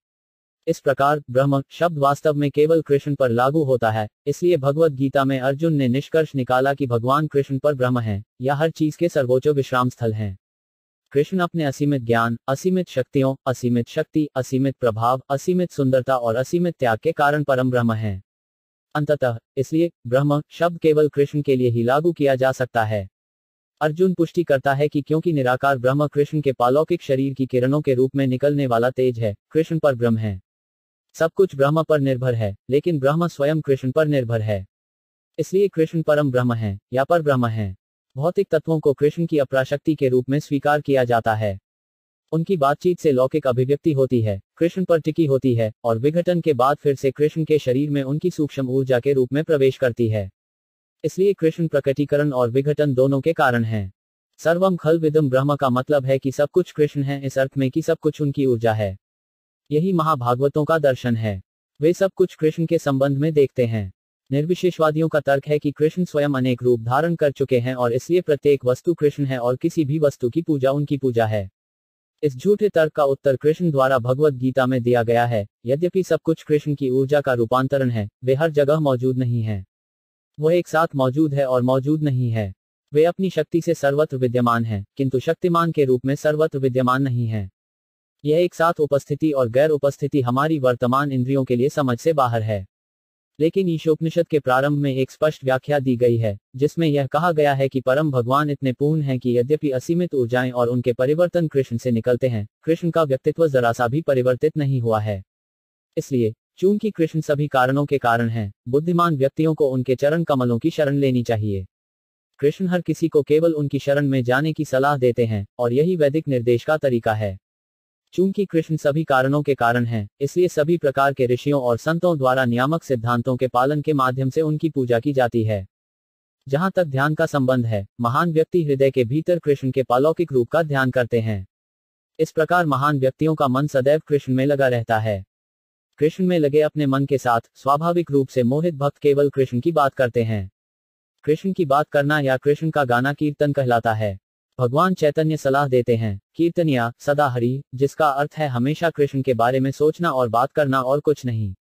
इस प्रकार, ब्रह्म शब्द वास्तव में केवल कृष्ण पर लागू होता है, इसलिए भगवत गीता में अर्जुन ने निष्कर्ष निकाला कि भगवान कृष्ण पर ब्रह्म है, या हर चीज़ के सर्वोच्च विश्राम स्थल हैं। कृष्ण अपने असीमित ज्ञान, असीमित शक्तियों, असीमित शक्ति, असीमित प्रभाव, असीमित सुंदरता और असीमित त्याग के कारण परम ब्रह्म है। अंततः, इसलिए, ब्रह्म, शब्द केवल कृष्ण के लिए ही लागू किया जा सकता है। अर्जुन पुष्टि करता है कि क्योंकि निराकार ब्रह्म कृष्ण के पालौकिक शरीर की किरणों के रूप में निकलने वाला तेज है, कृष्ण पर ब्रह्म है। सब कुछ ब्रह्म पर निर्भर है, लेकिन ब्रह्म स्वयं कृष्ण पर निर्भर है। इसलिए कृष्ण परम ब्रह्म है, या पर ब्रह्म है। भौतिक तत्वों को कृष्ण की अपराशक्ति के रूप में स्वीकार किया जाता है। उनकी बातचीत से लौकिक अभिव्यक्ति होती है, कृष्ण पर टिकी होती है, और विघटन के बाद फिर से कृष्ण के शरीर में उनकी सूक्ष्म ऊर्जा के रूप में प्रवेश करती है। इसलिए कृष्ण प्रकटीकरण और विघटन दोनों के कारण हैं। सर्वम खल विदम ब्रह्म का मतलब है कि सब कुछ कृष्ण है, इस अर्थ में कि सब कुछ उनकी ऊर्जा है। यही महाभागवतों का दर्शन है। वे सब कुछ कृष्ण के संबंध में देखते हैं। निर्विशेषवादियों का तर्क है कि कृष्ण स्वयं अनेक रूप धारण कर चुके हैं और इसलिए प्रत्येक वस्तु कृष्ण है और किसी भी वस्तु की पूजा उनकी पूजा है। इस झूठे तर्क का उत्तर कृष्ण द्वारा भगवत गीता में दिया गया है। यद्यपि सब कुछ कृष्ण की ऊर्जा का रूपांतरण है, वे हर जगह मौजूद नहीं है। वह एक साथ मौजूद है और मौजूद नहीं है। वे अपनी शक्ति से सर्वत्र विद्यमान है, किंतु शक्तिमान के रूप में सर्वत्र विद्यमान नहीं है। यह एक साथ उपस्थिति और गैर उपस्थिति हमारी वर्तमान इंद्रियों के लिए समझ से बाहर है। लेकिन ईशोपनिषद के प्रारंभ में एक स्पष्ट व्याख्या दी गई है, जिसमें यह कहा गया है कि परम भगवान इतने पूर्ण हैं कि यद्यपि असीमित ऊर्जाएँ और उनके परिवर्तन कृष्ण से निकलते हैं, कृष्ण का व्यक्तित्व जरा सा भी परिवर्तित नहीं हुआ है। इसलिए, चूँकि कृष्ण सभी कारणों के कारण हैं, बुद्धिमान व्यक्तियों को उनके चरण कमलों की शरण लेनी चाहिए। कृष्ण हर किसी को केवल उनकी शरण में जाने की सलाह देते हैं, और यही वैदिक निर्देश का तरीका है। चूँकि कृष्ण सभी कारणों के कारण हैं, इसलिए सभी प्रकार के ऋषियों और संतों द्वारा नियामक सिद्धांतों के पालन के माध्यम से उनकी पूजा की जाती है। जहाँ तक ध्यान का संबंध है महान व्यक्ति हृदय के भीतर कृष्ण के पालौकिक रूप का ध्यान करते हैं। इस प्रकार महान व्यक्तियों का मन सदैव कृष्ण में लगा रहता है। कृष्ण में लगे अपने मन के साथ स्वाभाविक रूप से मोहित भक्त केवल कृष्ण की बात करते हैं। कृष्ण की बात करना या कृष्ण का गाना कीर्तन कहलाता है। भगवान चैतन्य सलाह देते हैं, कीर्तनिया, सदा हरि, जिसका अर्थ है हमेशा कृष्ण के बारे में सोचना और बात करना और कुछ नहीं।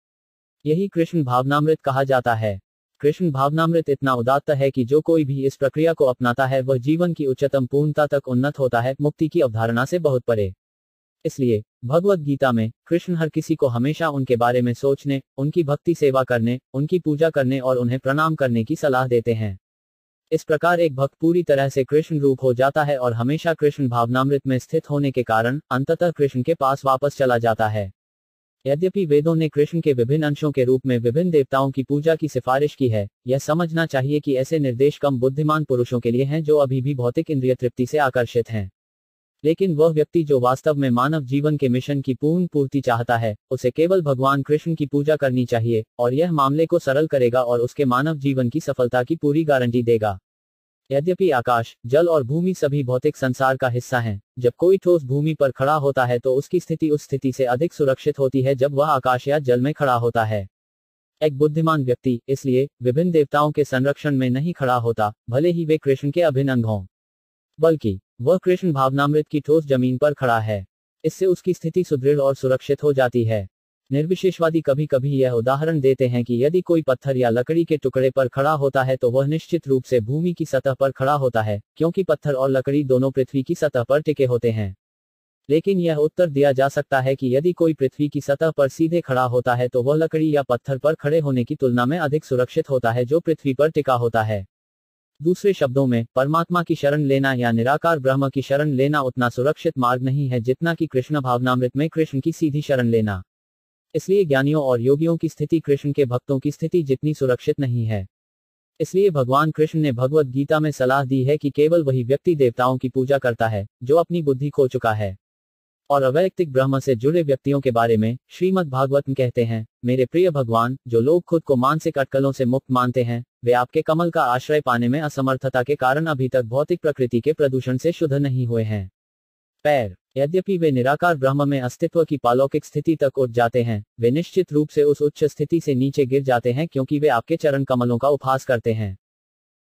यही कृष्ण भावनामृत कहा जाता है। कृष्ण भावनामृत इतना उदात्त है कि जो कोई भी इस प्रक्रिया को अपनाता है, वह जीवन की उच्चतम पूर्णता तक उन्नत होता है, मुक्ति की अवधारणा से बहुत परे। इसलिए भगवत गीता में, कृष्ण हर किसी को हमेशा उनके बारे में सोचने, उनकी भक्ति सेवा करने, उनकी पूजा करने और उन्हें प्रणाम करने की सलाह देते हैं। इस प्रकार एक भक्त पूरी तरह से कृष्ण रूप हो जाता है और हमेशा कृष्ण भावनामृत में स्थित होने के कारण अंततः कृष्ण के पास वापस चला जाता है। यद्यपि वेदों ने कृष्ण के विभिन्न अंशों के रूप में विभिन्न देवताओं की पूजा की सिफारिश की है, यह समझना चाहिए कि ऐसे निर्देश कम बुद्धिमान पुरुषों के लिए हैं जो अभी भी भौतिक इंद्रिय तृप्ति से आकर्षित हैं। लेकिन वह व्यक्ति जो वास्तव में मानव जीवन के मिशन की पूर्ण पूर्ति चाहता है, उसे केवल भगवान कृष्ण की पूजा करनी चाहिए, और यह मामले को सरल करेगा और उसके मानव जीवन की सफलता की पूरी गारंटी देगा। यद्यपि आकाश, जल और भूमि सभी भौतिक संसार का हिस्सा हैं, जब कोई ठोस भूमि पर खड़ा होता है तो उसकी स्थिति उस स्थिति से अधिक सुरक्षित होती है जब वह आकाश या जल में खड़ा होता है। एक बुद्धिमान व्यक्ति, इसलिए, विभिन्न देवताओं के संरक्षण में नहीं खड़ा होता, भले ही वे कृष्ण के अभिन्न अंग हों। बल्कि वह कृष्ण भावनामृत की ठोस ज़मीन पर खड़ा है। इससे उसकी स्थिति सुदृढ़ और सुरक्षित हो जाती है। निर्विशेषवादी कभी कभी यह उदाहरण देते हैं कि यदि कोई पत्थर या लकड़ी के टुकड़े पर खड़ा होता है तो वह निश्चित रूप से भूमि की सतह पर खड़ा होता है, क्योंकि पत्थर और लकड़ी दोनों पृथ्वी की सतह पर टिके होते हैं। लेकिन यह उत्तर दिया जा सकता है कि यदि कोई पृथ्वी की सतह पर सीधे खड़ा होता है तो वह लकड़ी या पत्थर पर खड़े होने की तुलना में अधिक सुरक्षित होता है जो पृथ्वी पर टिका होता है। दूसरे शब्दों में, परमात्मा की शरण लेना या निराकार ब्रह्म की शरण लेना उतना सुरक्षित मार्ग नहीं है जितना कि कृष्ण भावनामृत में कृष्ण की सीधी शरण लेना। इसलिए ज्ञानियों और योगियों की स्थिति कृष्ण के भक्तों की स्थिति जितनी सुरक्षित नहीं है। इसलिए भगवान कृष्ण ने भगवत गीता में सलाह दी है कि केवल वही व्यक्ति देवताओं की पूजा करता है, जो अपनी बुद्धि खो चुका है। और अवैयक्तिक ब्रह्म से जुड़े व्यक्तियों के बारे में श्रीमद भागवत कहते हैं, मेरे प्रिय भगवान, जो लोग खुद को मानसिक अटकलों से मुक्त मानते हैं वे आपके कमल का आश्रय पाने में असमर्थता के कारण अभी तक भौतिक प्रकृति के प्रदूषण से शुद्ध नहीं हुए हैं। पैर, यद्यपि वे निराकार ब्रह्म में अस्तित्व की पालौकिक स्थिति तक उठ जाते हैं, वे निश्चित रूप से उस उच्च स्थिति से नीचे गिर जाते हैं क्योंकि वे आपके चरण कमलों का उपहास करते हैं।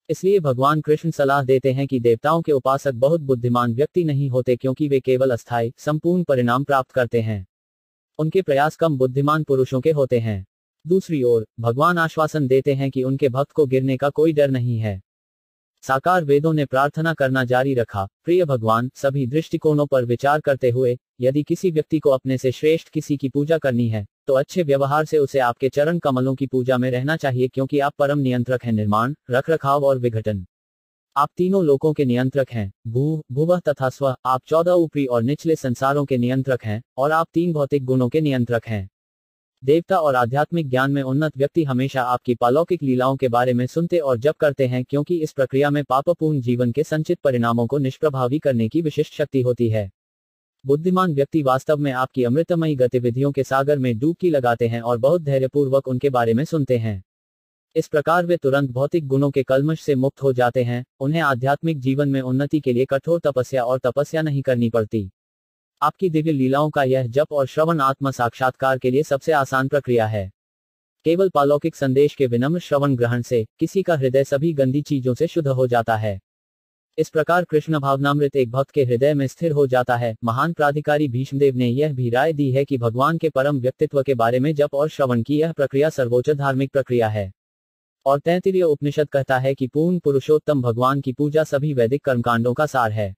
इसलिए भगवान कृष्ण सलाह देते हैं कि देवताओं के उपासक बहुत बुद्धिमान व्यक्ति नहीं होते क्योंकि वे केवल अस्थायी, संपूर्ण परिणाम प्राप्त करते हैं। उनके प्रयास कम बुद्धिमान पुरुषों के होते हैं। दूसरी ओर, भगवान आश्वासन देते हैं कि उनके भक्त को गिरने का कोई डर नहीं है। साकार वेदों ने प्रार्थना करना जारी रखा। प्रिय भगवान, सभी दृष्टिकोणों पर विचार करते हुए, यदि किसी व्यक्ति को अपने से श्रेष्ठ किसी की पूजा करनी है तो अच्छे व्यवहार से उसे आपके चरण कमलों की पूजा में रहना चाहिए क्योंकि आप परम नियंत्रक हैं। निर्माण रख रखाव और विघटन। आप तीनों लोकों के नियंत्रक हैं। भू, भूव तथा स्व, आप चौदह ऊपरी और निचले संसारों के नियंत्रक हैं, और आप तीन भौतिक गुणों के नियंत्रक हैं। देवता और आध्यात्मिक ज्ञान में उन्नत व्यक्ति हमेशा आपकी पालौकिक लीलाओं के बारे में सुनते और जप करते हैं क्योंकि इस प्रक्रिया में पापपूर्ण जीवन के संचित परिणामों को निष्प्रभावी करने की विशिष्ट शक्ति होती है। बुद्धिमान व्यक्ति वास्तव में आपकी अमृतमयी गतिविधियों के सागर में डूबकी लगाते हैं और बहुत धैर्यपूर्वक उनके बारे में सुनते हैं। इस प्रकार वे तुरंत भौतिक गुणों के कलमश से मुक्त हो जाते हैं, उन्हें आध्यात्मिक जीवन में उन्नति के लिए कठोर तपस्या और तपस्या नहीं करनी पड़ती। आपकी दिव्य लीलाओं का यह जप और श्रवण आत्म साक्षात्कार के लिए सबसे आसान प्रक्रिया है। केवल पालौकिक संदेश के विनम्र श्रवण ग्रहण से किसी का हृदय सभी गंदी चीज़ों से शुद्ध हो जाता है। इस प्रकार कृष्ण भावनामृत एक भक्त के हृदय में स्थिर हो जाता है। महान प्राधिकारी भीष्मदेव ने यह भी राय दी है कि भगवान के परम व्यक्तित्व के बारे में जप और श्रवण की यह प्रक्रिया सर्वोच्च धार्मिक प्रक्रिया है। और तैतीय उपनिषद कहता है कि पूर्ण पुरुषोत्तम भगवान की पूजा सभी वैदिक कर्मकांडों का सार है।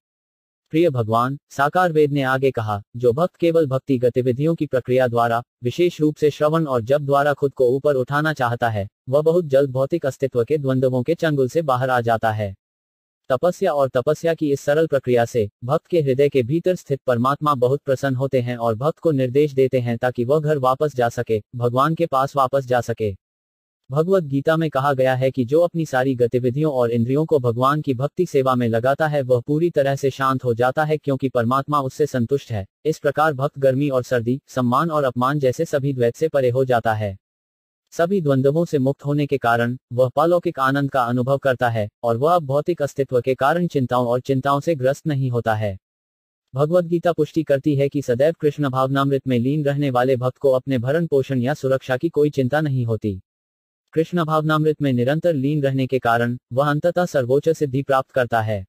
प्रिय भगवान साकार वेद ने आगे कहा, जो भक्त केवल भक्ति गतिविधियों की प्रक्रिया द्वारा, विशेष रूप से श्रवण और जब द्वारा खुद को ऊपर उठाना चाहता है, वह बहुत जल्द भौतिक अस्तित्व के द्वंद्वों के चंगुल से बाहर आ जाता है। तपस्या और तपस्या की इस सरल प्रक्रिया से, भक्त के हृदय के भीतर स्थित परमात्मा बहुत प्रसन्न होते हैं और भक्त को निर्देश देते हैं ताकि वह घर वापस जा सके, भगवान के पास वापस जा सके। भगवत गीता में कहा गया है कि जो अपनी सारी गतिविधियों और इंद्रियों को भगवान की भक्ति सेवा में लगाता है, वह पूरी तरह से शांत हो जाता है क्योंकि परमात्मा उससे संतुष्ट है। इस प्रकार भक्त गर्मी और सर्दी, सम्मान और अपमान जैसे सभी द्वैत से परे हो जाता है। सभी द्वंद्वों से मुक्त होने के कारण, वह पालौकिक आनंद का अनुभव करता है और वह अब भौतिक अस्तित्व के कारण चिंताओं और चिंताओं से ग्रस्त नहीं होता है। भगवत गीता पुष्टि करती है कि सदैव कृष्ण भावनामृत में लीन रहने वाले भक्त को अपने भरण पोषण या सुरक्षा की कोई चिंता नहीं होती। कृष्ण भावनामृत में निरंतर लीन रहने के कारण, वह अंततः सर्वोच्च सिद्धि प्राप्त करता है।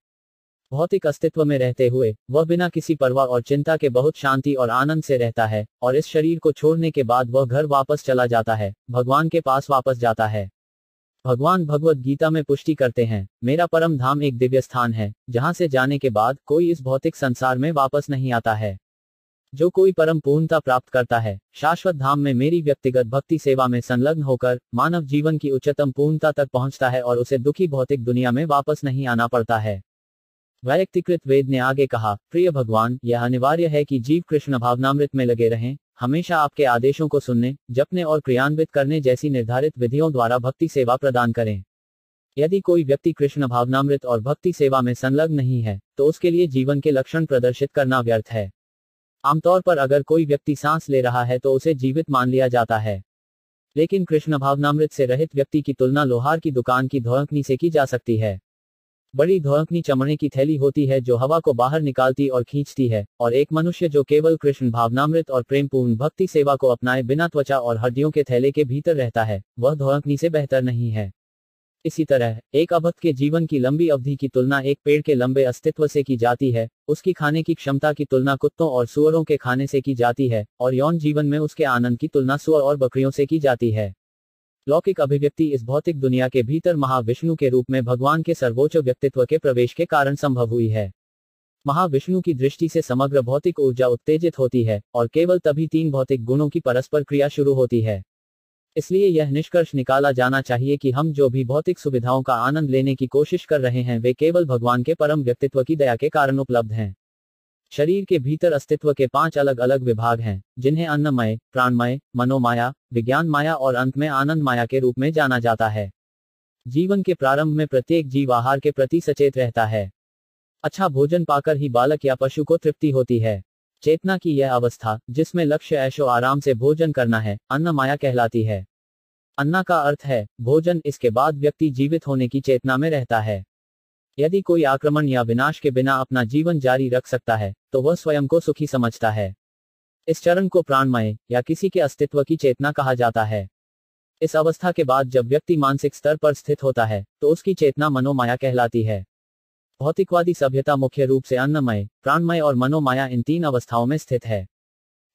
भौतिक अस्तित्व में रहते हुए, वह बिना किसी परवाह और चिंता के बहुत शांति और आनंद से रहता है, और इस शरीर को छोड़ने के बाद वह घर वापस चला जाता है, भगवान के पास वापस जाता है। भगवान भगवत गीता में पुष्टि करते हैं, मेरा परम धाम एक दिव्य स्थान है, जहाँ से जाने के बाद कोई इस भौतिक संसार में वापस नहीं आता है। जो कोई परम पूर्णता प्राप्त करता है, शाश्वत धाम में मेरी व्यक्तिगत भक्ति सेवा में संलग्न होकर मानव जीवन की उच्चतम पूर्णता तक पहुँचता है और उसे दुखी भौतिक दुनिया में वापस नहीं आना पड़ता है। व्यक्तिकृत वेद ने आगे कहा, प्रिय भगवान, यह अनिवार्य है कि जीव कृष्ण भावनामृत में लगे रहें। हमेशा आपके आदेशों को सुनने, जपने और क्रियान्वित करने जैसी निर्धारित विधियों द्वारा भक्ति सेवा प्रदान करें। यदि कोई व्यक्ति कृष्ण भावनामृत और भक्ति सेवा में संलग्न नहीं है तो उसके लिए जीवन के लक्षण प्रदर्शित करना व्यर्थ है। आमतौर पर अगर कोई व्यक्ति सांस ले रहा है तो उसे जीवित मान लिया जाता है। लेकिन कृष्ण भावनामृत से रहित व्यक्ति की तुलना लोहार की दुकान की धोरकनी से की जा सकती है। बड़ी धोरकनी चमड़े की थैली होती है जो हवा को बाहर निकालती और खींचती है, और एक मनुष्य जो केवल कृष्ण भावनामृत और प्रेमपूर्ण भक्ति सेवा को अपनाए बिना त्वचा और हड्डियों के थैले के भीतर रहता है, वह धोरकनी से बेहतर नहीं है। इसी तरह, एक अभक्त के जीवन की लंबी अवधि की तुलना एक पेड़ के लंबे अस्तित्व से की जाती है, उसकी खाने की क्षमता की तुलना कुत्तों और सुअरों के खाने से की जाती है, और यौन जीवन में उसके आनंद की तुलना सुअर और बकरियों से की जाती है। लौकिक अभिव्यक्ति इस भौतिक दुनिया के भीतर महाविष्णु के रूप में भगवान के सर्वोच्च व्यक्तित्व के प्रवेश के कारण संभव हुई है। महाविष्णु की दृष्टि से समग्र भौतिक ऊर्जा उत्तेजित होती है, और केवल तभी तीन भौतिक गुणों की परस्पर क्रिया शुरू होती है। इसलिए यह निष्कर्ष निकाला जाना चाहिए कि हम जो भी भौतिक सुविधाओं का आनंद लेने की कोशिश कर रहे हैं, वे केवल भगवान के परम व्यक्तित्व की दया के कारण उपलब्ध हैं। शरीर के भीतर अस्तित्व के पाँच अलग अलग विभाग हैं, जिन्हें अन्नमय, प्राणमय, मनोमाया विज्ञान माया और अंत में आनंद माया के रूप में जाना जाता है। जीवन के प्रारंभ में प्रत्येक जीव आहार के प्रति सचेत रहता है। अच्छा भोजन पाकर ही बालक या पशु को तृप्ति होती है। चेतना की यह अवस्था, जिसमें लक्ष्य ऐशो आराम से भोजन करना है, अन्न माया कहलाती है। अन्ना का अर्थ है, भोजन इसके बाद व्यक्ति जीवित होने की चेतना में रहता है। यदि कोई आक्रमण या विनाश के बिना अपना जीवन जारी रख सकता है तो वह स्वयं को सुखी समझता है। इस चरण को प्राणमय, या किसी के अस्तित्व की चेतना कहा जाता है। इस अवस्था के बाद जब व्यक्ति मानसिक स्तर पर स्थित होता है तो उसकी चेतना मनोमाया कहलाती है। भौतिकवादी सभ्यता मुख्य रूप से अन्नमय, प्राणमय और मनोमाया इन तीन अवस्थाओं में स्थित है।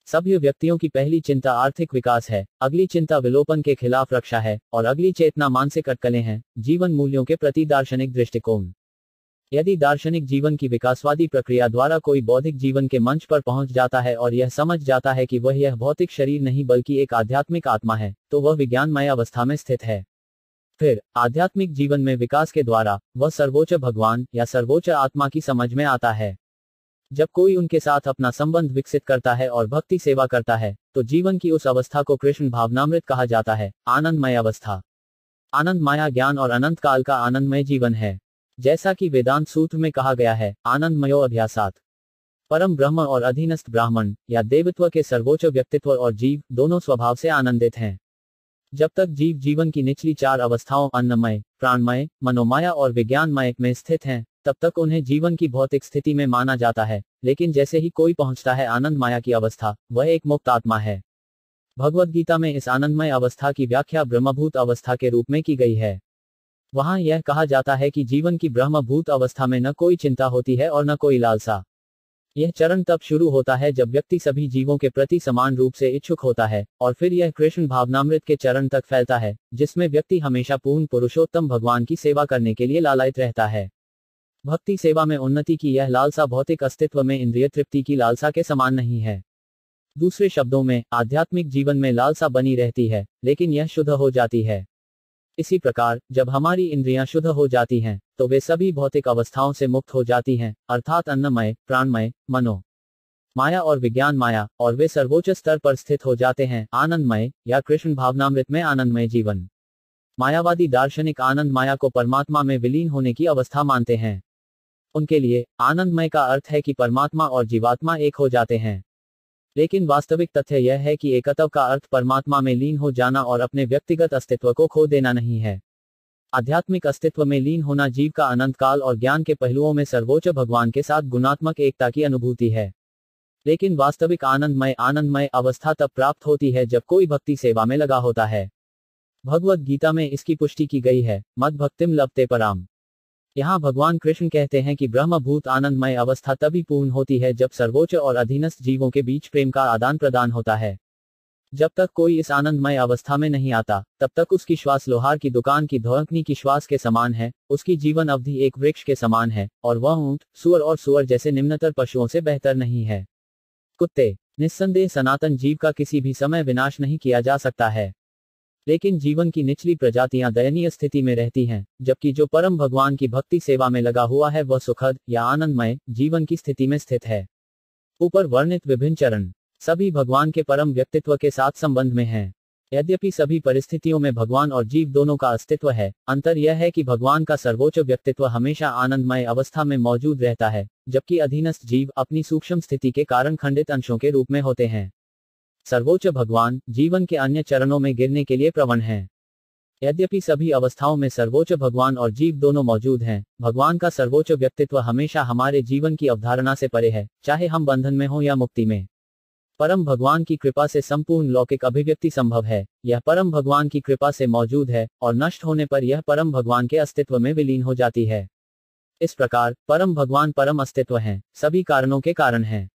सभ्य व्यक्तियों की पहली चिंता आर्थिक विकास है, अगली चिंता विलोपन के खिलाफ रक्षा है, और अगली चेतना मानसिक अटकलें हैं, जीवन मूल्यों के प्रति दार्शनिक दृष्टिकोण। यदि दार्शनिक जीवन की विकासवादी प्रक्रिया द्वारा कोई बौद्धिक जीवन के मंच पर पहुँच जाता है और यह समझ जाता है कि वह यह भौतिक शरीर नहीं बल्कि एक आध्यात्मिक आत्मा है तो वह विज्ञानमय अवस्था में स्थित है। फिर, आध्यात्मिक जीवन में विकास के द्वारा, वह सर्वोच्च भगवान या सर्वोच्च आत्मा की समझ में आता है। जब कोई उनके साथ अपना संबंध विकसित करता है और भक्ति सेवा करता है तो जीवन की उस अवस्था को कृष्ण भावनामृत कहा जाता है, आनंदमय अवस्था। आनंद माया ज्ञान और अनंत काल का आनंदमय जीवन है। जैसा कि वेदांत सूत्र में कहा गया है, आनंदमयो अभ्यासात। परम ब्रह्म और अधीनस्थ ब्राह्मण या देवत्व के सर्वोच्च व्यक्तित्व और जीव, दोनों स्वभाव से आनंदित हैं। जब तक जीव जीवन की निचली चार अवस्थाओं अन्नमय, प्राणमय, मनोमाया और विज्ञानमय में स्थित हैं, तब तक उन्हें जीवन की भौतिक स्थिति में माना जाता है, लेकिन जैसे ही कोई पहुँचता है आनंद माया की अवस्था, वह एक मुक्त आत्मा है। भगवत गीता में इस आनंदमय अवस्था की व्याख्या ब्रह्मभूत अवस्था के रूप में की गई है। वहाँ यह कहा जाता है कि जीवन की ब्रह्मभूत अवस्था में न कोई चिंता होती है और न कोई लालसा। यह चरण तब शुरू होता है जब व्यक्ति सभी जीवों के प्रति समान रूप से इच्छुक होता है, और फिर यह कृष्ण भावनामृत के चरण तक फैलता है, जिसमें व्यक्ति हमेशा पूर्ण पुरुषोत्तम भगवान की सेवा करने के लिए लालायित रहता है। भक्ति सेवा में उन्नति की यह लालसा भौतिक अस्तित्व में इंद्रिय तृप्ति की लालसा के समान नहीं है। दूसरे शब्दों में, आध्यात्मिक जीवन में लालसा बनी रहती है, लेकिन यह शुद्ध हो जाती है। इसी प्रकार, जब हमारी इंद्रियाँ शुद्ध हो जाती हैं तो वे सभी भौतिक अवस्थाओं से मुक्त हो जाती हैं, अर्थात अन्नमय, प्राणमय, मनो। माया और विज्ञान माया, और वे सर्वोच्च स्तर पर स्थित हो जाते हैं, आनंदमय, या कृष्ण भावनामृत में आनंदमय जीवन। मायावादी दार्शनिक आनंद माया को परमात्मा में विलीन होने की अवस्था मानते हैं। उनके लिए, आनंदमय का अर्थ है कि परमात्मा और जीवात्मा एक हो जाते हैं। लेकिन वास्तविक तथ्य यह है कि एकत्व का अर्थ परमात्मा में लीन हो जाना और अपने व्यक्तिगत अस्तित्व को खो देना नहीं है। आध्यात्मिक अस्तित्व में लीन होना जीव का अनंत काल और ज्ञान के पहलुओं में सर्वोच्च भगवान के साथ गुणात्मक एकता की अनुभूति है। लेकिन वास्तविक आनंदमय आनंदमय अवस्था तब प्राप्त होती है जब कोई भक्ति सेवा में लगा होता है। भगवत गीता में इसकी पुष्टि की गई है मद भक्तिम लभते पराम। यहाँ भगवान कृष्ण कहते हैं कि ब्रह्मभूत आनंदमय अवस्था तभी पूर्ण होती है जब सर्वोच्च और अधीनस्थ जीवों के बीच प्रेम का आदान प्रदान होता है। जब तक कोई इस आनंदमय अवस्था में नहीं आता, तब तक उसकी श्वास लोहार की दुकान की धोखनी की श्वास के समान है, उसकी जीवन अवधि एक वृक्ष के समान है, और वह ऊँट, सुअर और सुअर जैसे निम्नतर पशुओं से बेहतर नहीं है। कुत्ते, निस्संदेह सनातन जीव का किसी भी समय विनाश नहीं किया जा सकता है। लेकिन जीवन की निचली प्रजातियाँ दयनीय स्थिति में रहती हैं, जबकि जो परम भगवान की भक्ति सेवा में लगा हुआ है वह सुखद या आनंदमय जीवन की स्थिति में स्थित है। ऊपर वर्णित विभिन्न चरण, सभी भगवान के परम व्यक्तित्व के साथ संबंध में हैं। यद्यपि सभी परिस्थितियों में भगवान और जीव दोनों का अस्तित्व है, अंतर यह है कि भगवान का सर्वोच्च व्यक्तित्व हमेशा आनंदमय अवस्था में मौजूद रहता है, जबकि अधीनस्थ जीव अपनी सूक्ष्म स्थिति के कारण खंडित अंशों के रूप में होते हैं। सर्वोच्च भगवान जीवन के अन्य चरणों में गिरने के लिए प्रवण है। यद्यपि सभी अवस्थाओं में सर्वोच्च भगवान और जीव दोनों मौजूद हैं, भगवान का सर्वोच्च व्यक्तित्व हमेशा हमारे जीवन की अवधारणा से परे है, चाहे हम बंधन में हो या मुक्ति में। परम भगवान की कृपा से संपूर्ण लौकिक अभिव्यक्ति संभव है, यह परम भगवान की कृपा से मौजूद है और नष्ट होने पर यह परम भगवान के अस्तित्व में विलीन हो जाती है। इस प्रकार परम भगवान परम अस्तित्व हैं, सभी कारणों के कारण हैं।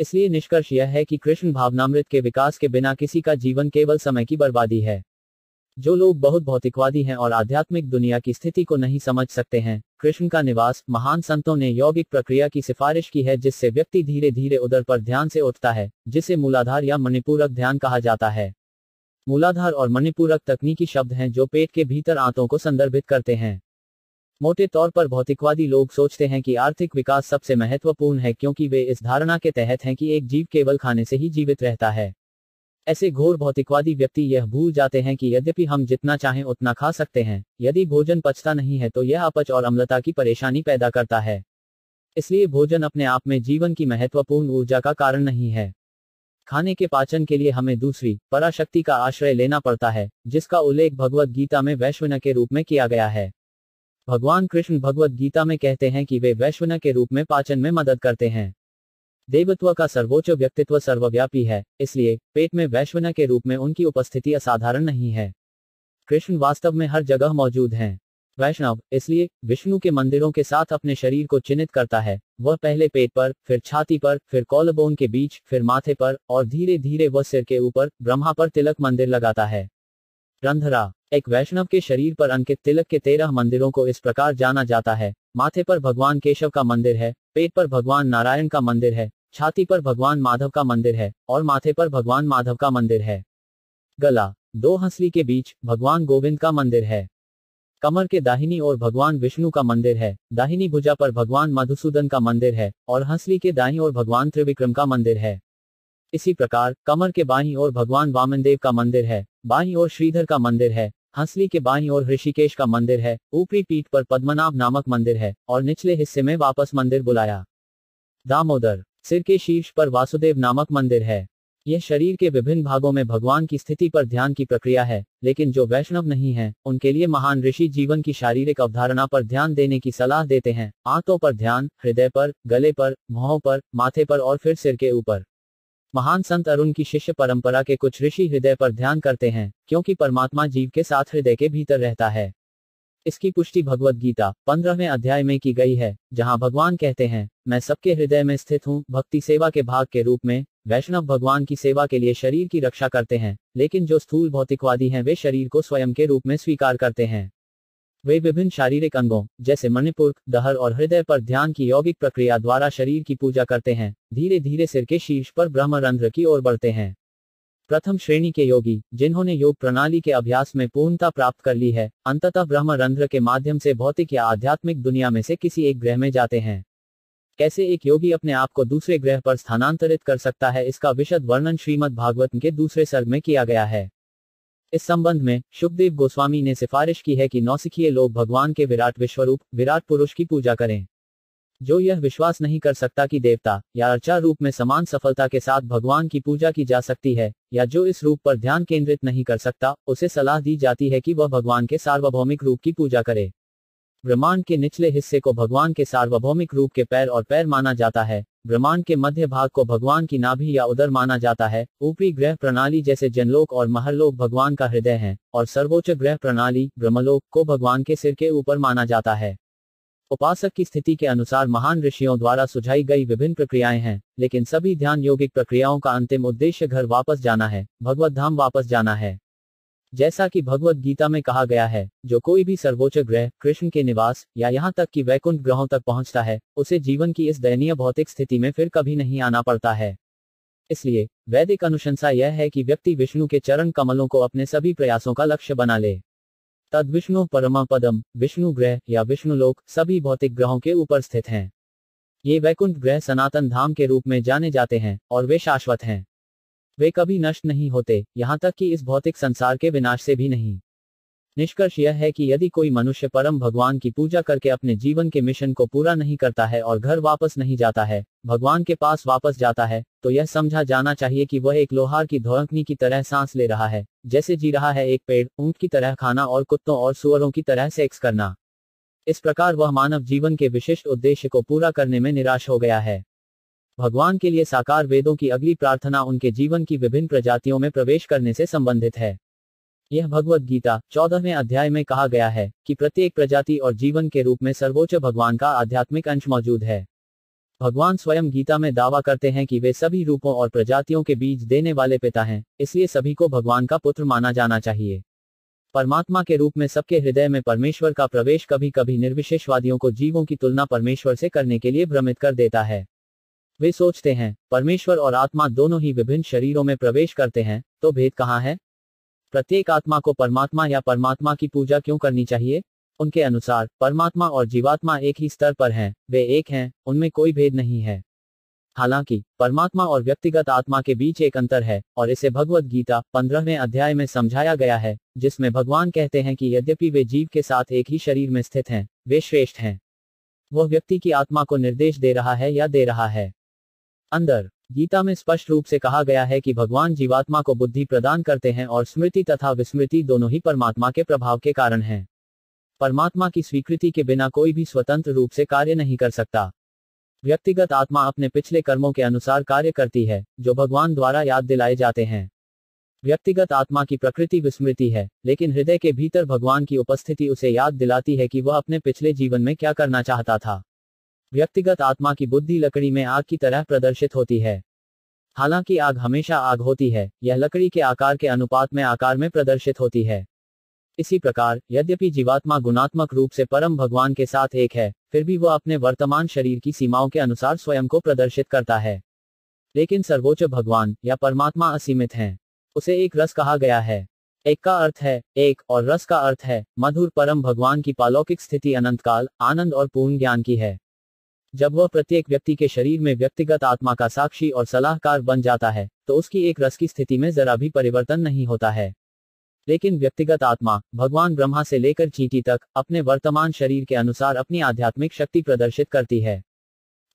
इसलिए निष्कर्ष यह है कि कृष्ण भावनामृत के विकास के बिना किसी का जीवन केवल समय की बर्बादी है। जो लोग बहुत भौतिकवादी हैं और आध्यात्मिक दुनिया की स्थिति को नहीं समझ सकते हैं, कृष्ण का निवास महान संतों ने यौगिक प्रक्रिया की सिफारिश की है जिससे व्यक्ति धीरे धीरे उधर पर ध्यान से उठता है, जिसे मूलाधार या मणिपूरक ध्यान कहा जाता है। मूलाधार और मणिपूरक तकनीकी शब्द हैं जो पेट के भीतर आंतों को संदर्भित करते हैं। मोटे तौर पर भौतिकवादी लोग सोचते हैं कि आर्थिक विकास सबसे महत्वपूर्ण है क्योंकि वे इस धारणा के तहत हैं कि एक जीव केवल खाने से ही जीवित रहता है। ऐसे घोर भौतिकवादी व्यक्ति यह भूल जाते हैं कि यद्यपि हम जितना चाहें उतना खा सकते हैं, यदि भोजन पचता नहीं है तो यह अपच और अम्लता की परेशानी पैदा करता है। इसलिए भोजन अपने आप में जीवन की महत्वपूर्ण ऊर्जा का कारण नहीं है। खाने के पाचन के लिए हमें दूसरी, पराशक्ति का आश्रय लेना पड़ता है, जिसका उल्लेख भगवत गीता में वैश्वना के रूप में किया गया है। भगवान कृष्ण भगवत गीता में कहते हैं कि वे वैश्वना के रूप में पाचन में मदद करते हैं। देवत्व का सर्वोच्च व्यक्तित्व सर्वव्यापी है, इसलिए पेट में वैश्वना के रूप में उनकी उपस्थिति असाधारण नहीं है। कृष्ण वास्तव में हर जगह मौजूद हैं। वैष्णव, इसलिए, विष्णु के मंदिरों के साथ अपने शरीर को चिन्हित करता है। वह पहले पेट पर, फिर छाती पर, फिर कॉलबोन के बीच, फिर माथे पर, और धीरे धीरे वह सिर के ऊपर, ब्रह्मा पर तिलक मंदिर लगाता है। रंधरा एक वैष्णव के शरीर पर अंकित तिलक के तेरह मंदिरों को इस प्रकार जाना जाता है माथे पर भगवान केशव का मंदिर है पेट पर भगवान नारायण का मंदिर है छाती पर भगवान माधव का मंदिर है और माथे पर भगवान माधव का मंदिर है गला दो हंसली के बीच भगवान गोविंद का मंदिर है कमर के दाहिनी ओर भगवान विष्णु का मंदिर है दाहिनी भुजा पर भगवान मधुसूदन का मंदिर है और हंसली के दाई ओर भगवान त्रिविक्रम का मंदिर है इसी प्रकार कमर के बाई ओर भगवान वामन देव का मंदिर है बाई ओर श्रीधर का मंदिर है हंसली के बाई ओर ऋषिकेश का मंदिर है, ऊपरी पीठ पर पद्मनाभ नामक मंदिर है, और निचले हिस्से में वापस मंदिर बुलाया। दामोदर, सिर के शीर्ष पर वासुदेव नामक मंदिर है। यह शरीर के विभिन्न भागों में भगवान की स्थिति पर ध्यान की प्रक्रिया है, लेकिन जो वैष्णव नहीं है, उनके लिए महान ऋषि जीवन की शारीरिक अवधारणा पर ध्यान देने की सलाह देते हैं। आंतों पर ध्यान, हृदय पर, गले पर, मुंहों पर, माथे पर और फिर सिर के ऊपर। महान संत अरुण की शिष्य परंपरा के कुछ ऋषि हृदय पर ध्यान करते हैं, क्योंकि परमात्मा जीव के साथ हृदय के भीतर रहता है। इसकी पुष्टि भगवत गीता, पंद्रहवें अध्याय में की गई है, जहाँ भगवान कहते हैं, मैं सबके हृदय में स्थित हूँ, भक्ति सेवा के भाग के रूप में, वैष्णव भगवान की सेवा के लिए शरीर की रक्षा करते हैं, लेकिन जो स्थूल भौतिकवादी हैं वे शरीर को स्वयं के रूप में स्वीकार करते हैं। वे विभिन्न शारीरिक अंगों, जैसे मणिपुर दहर और हृदय पर ध्यान की यौगिक प्रक्रिया द्वारा शरीर की पूजा करते हैं धीरे धीरे सिर के शीर्ष पर ब्रह्मरंध्र की ओर बढ़ते हैं। प्रथम श्रेणी के योगी, जिन्होंने योग प्रणाली के अभ्यास में पूर्णता प्राप्त कर ली है, अंततः ब्रह्मरंध्र के माध्यम से भौतिक या आध्यात्मिक दुनिया में से किसी एक ग्रह में जाते हैं। कैसे एक योगी अपने आप को दूसरे ग्रह पर स्थानांतरित कर सकता है इसका विशद वर्णन श्रीमद भागवत के दूसरे सर्ग में किया गया है। इस संबंध में शुभदेव गोस्वामी ने सिफारिश की है कि नौसिखिए लोग भगवान के विराट विश्वरूप, विराट पुरुष की पूजा करें। जो यह विश्वास नहीं कर सकता कि देवता, या अर्चा रूप में समान सफलता के साथ भगवान की पूजा की जा सकती है, या जो इस रूप पर ध्यान केंद्रित नहीं कर सकता, उसे सलाह दी जाती है कि वह भगवान के सार्वभौमिक रूप की पूजा करे। ब्रह्मांड के निचले हिस्से को भगवान के सार्वभौमिक रूप के पैर और पैर माना जाता है। ब्रह्मांड के मध्य भाग को भगवान की नाभि या उदर माना जाता है। ऊपरी ग्रह प्रणाली जैसे जनलोक और महरलोक भगवान का हृदय है और सर्वोच्च ग्रह प्रणाली ब्रह्मलोक को भगवान के सिर के ऊपर माना जाता है। उपासक की स्थिति के अनुसार महान ऋषियों द्वारा सुझाई गई विभिन्न प्रक्रियाएँ हैं, लेकिन सभी ध्यान योगिक प्रक्रियाओं का अंतिम उद्देश्य घर वापस जाना है, भगवत धाम वापस जाना है। जैसा कि भगवत गीता में कहा गया है, जो कोई भी सर्वोच्च ग्रह, कृष्ण के निवास, या यहाँ तक कि वैकुंठ ग्रहों तक पहुँचता है, उसे जीवन की इस दयनीय भौतिक स्थिति में फिर कभी नहीं आना पड़ता है। इसलिए, वैदिक अनुशंसा यह है कि व्यक्ति विष्णु के चरण कमलों को अपने सभी प्रयासों का लक्ष्य बना ले। तद विष्णु परमा पदम, विष्णु ग्रह, या विष्णु लोक, सभी भौतिक ग्रहों के ऊपर स्थित हैं। ये वैकुंठ ग्रह सनातन धाम के रूप में जाने जाते हैं, और वे शाश्वत हैं। वे कभी नष्ट नहीं होते, यहाँ तक कि इस भौतिक संसार के विनाश से भी नहीं। निष्कर्ष यह है कि यदि कोई मनुष्य परम भगवान की पूजा करके अपने जीवन के मिशन को पूरा नहीं करता है और घर वापस नहीं जाता है, भगवान के पास वापस जाता है तो यह समझा जाना चाहिए कि वह एक लोहार की धोरकनी की तरह सांस ले रहा है, जैसे जी रहा है एक पेड़, ऊँट की तरह खाना और कुत्तों और सुअरों की तरह सेक्स करना। इस प्रकार वह मानव जीवन के विशिष्ट उद्देश्य को पूरा करने में निराश हो गया है। भगवान के लिए साकार वेदों की अगली प्रार्थना उनके जीवन की विभिन्न प्रजातियों में प्रवेश करने से संबंधित है। यह भगवत गीता चौदहवें अध्याय में कहा गया है कि प्रत्येक प्रजाति और जीवन के रूप में सर्वोच्च भगवान का आध्यात्मिक अंश मौजूद है। भगवान स्वयं गीता में दावा करते हैं कि वे सभी रूपों और प्रजातियों के बीज देने वाले पिता हैं, इसलिए सभी को भगवान का पुत्र माना जाना चाहिए। परमात्मा के रूप में सबके हृदय में परमेश्वर का प्रवेश कभी कभी निर्विशेषवादियों को जीवों की तुलना परमेश्वर से करने के लिए भ्रमित कर देता है। वे सोचते हैं परमेश्वर और आत्मा दोनों ही विभिन्न शरीरों में प्रवेश करते हैं तो भेद कहाँ है? प्रत्येक आत्मा को परमात्मा या परमात्मा की पूजा क्यों करनी चाहिए? उनके अनुसार परमात्मा और जीवात्मा एक ही स्तर पर हैं, वे एक हैं, उनमें कोई भेद नहीं है। हालाँकि परमात्मा और व्यक्तिगत आत्मा के बीच एक अंतर है और इसे भगवत गीता पंद्रहवें अध्याय में समझाया गया है जिसमें भगवान कहते हैं कि यद्यपि वे जीव के साथ एक ही शरीर में स्थित हैं, वे श्रेष्ठ हैं। वह व्यक्ति की आत्मा को निर्देश दे रहा है या दे रहा है। अंदर, गीता में स्पष्ट रूप से कहा गया है कि भगवान जीवात्मा को बुद्धि प्रदान करते हैं और स्मृति तथा विस्मृति दोनों ही परमात्मा के प्रभाव के कारण हैं। परमात्मा की स्वीकृति के बिना कोई भी स्वतंत्र रूप से कार्य नहीं कर सकता। व्यक्तिगत आत्मा अपने पिछले कर्मों के अनुसार कार्य करती है, जो भगवान द्वारा याद दिलाए जाते हैं। व्यक्तिगत आत्मा की प्रकृति विस्मृति है, लेकिन हृदय के भीतर भगवान की उपस्थिति उसे याद दिलाती है कि वह अपने पिछले जीवन में क्या करना चाहता था। व्यक्तिगत आत्मा की बुद्धि लकड़ी में आग की तरह प्रदर्शित होती है। हालाँकि आग हमेशा आग होती है, यह लकड़ी के आकार के अनुपात में आकार में प्रदर्शित होती है। इसी प्रकार, यद्यपि जीवात्मा गुणात्मक रूप से परम भगवान के साथ एक है, फिर भी वह अपने वर्तमान शरीर की सीमाओं के अनुसार स्वयं को प्रदर्शित करता है। लेकिन सर्वोच्च भगवान या परमात्मा असीमित हैं। उसे एक रस कहा गया है। एक का अर्थ है, एक, और रस का अर्थ है, मधुर परम भगवान की पालौकिक स्थिति अनंतकाल, आनंद और पूर्ण ज्ञान की है। जब वह प्रत्येक व्यक्ति के शरीर में व्यक्तिगत आत्मा का साक्षी और सलाहकार बन जाता है तो उसकी एक रस की स्थिति में जरा भी परिवर्तन नहीं होता है। लेकिन व्यक्तिगत आत्मा, भगवान ब्रह्मा से लेकर चींटी तक, अपने वर्तमान शरीर के अनुसार अपनी आध्यात्मिक शक्ति प्रदर्शित करती है।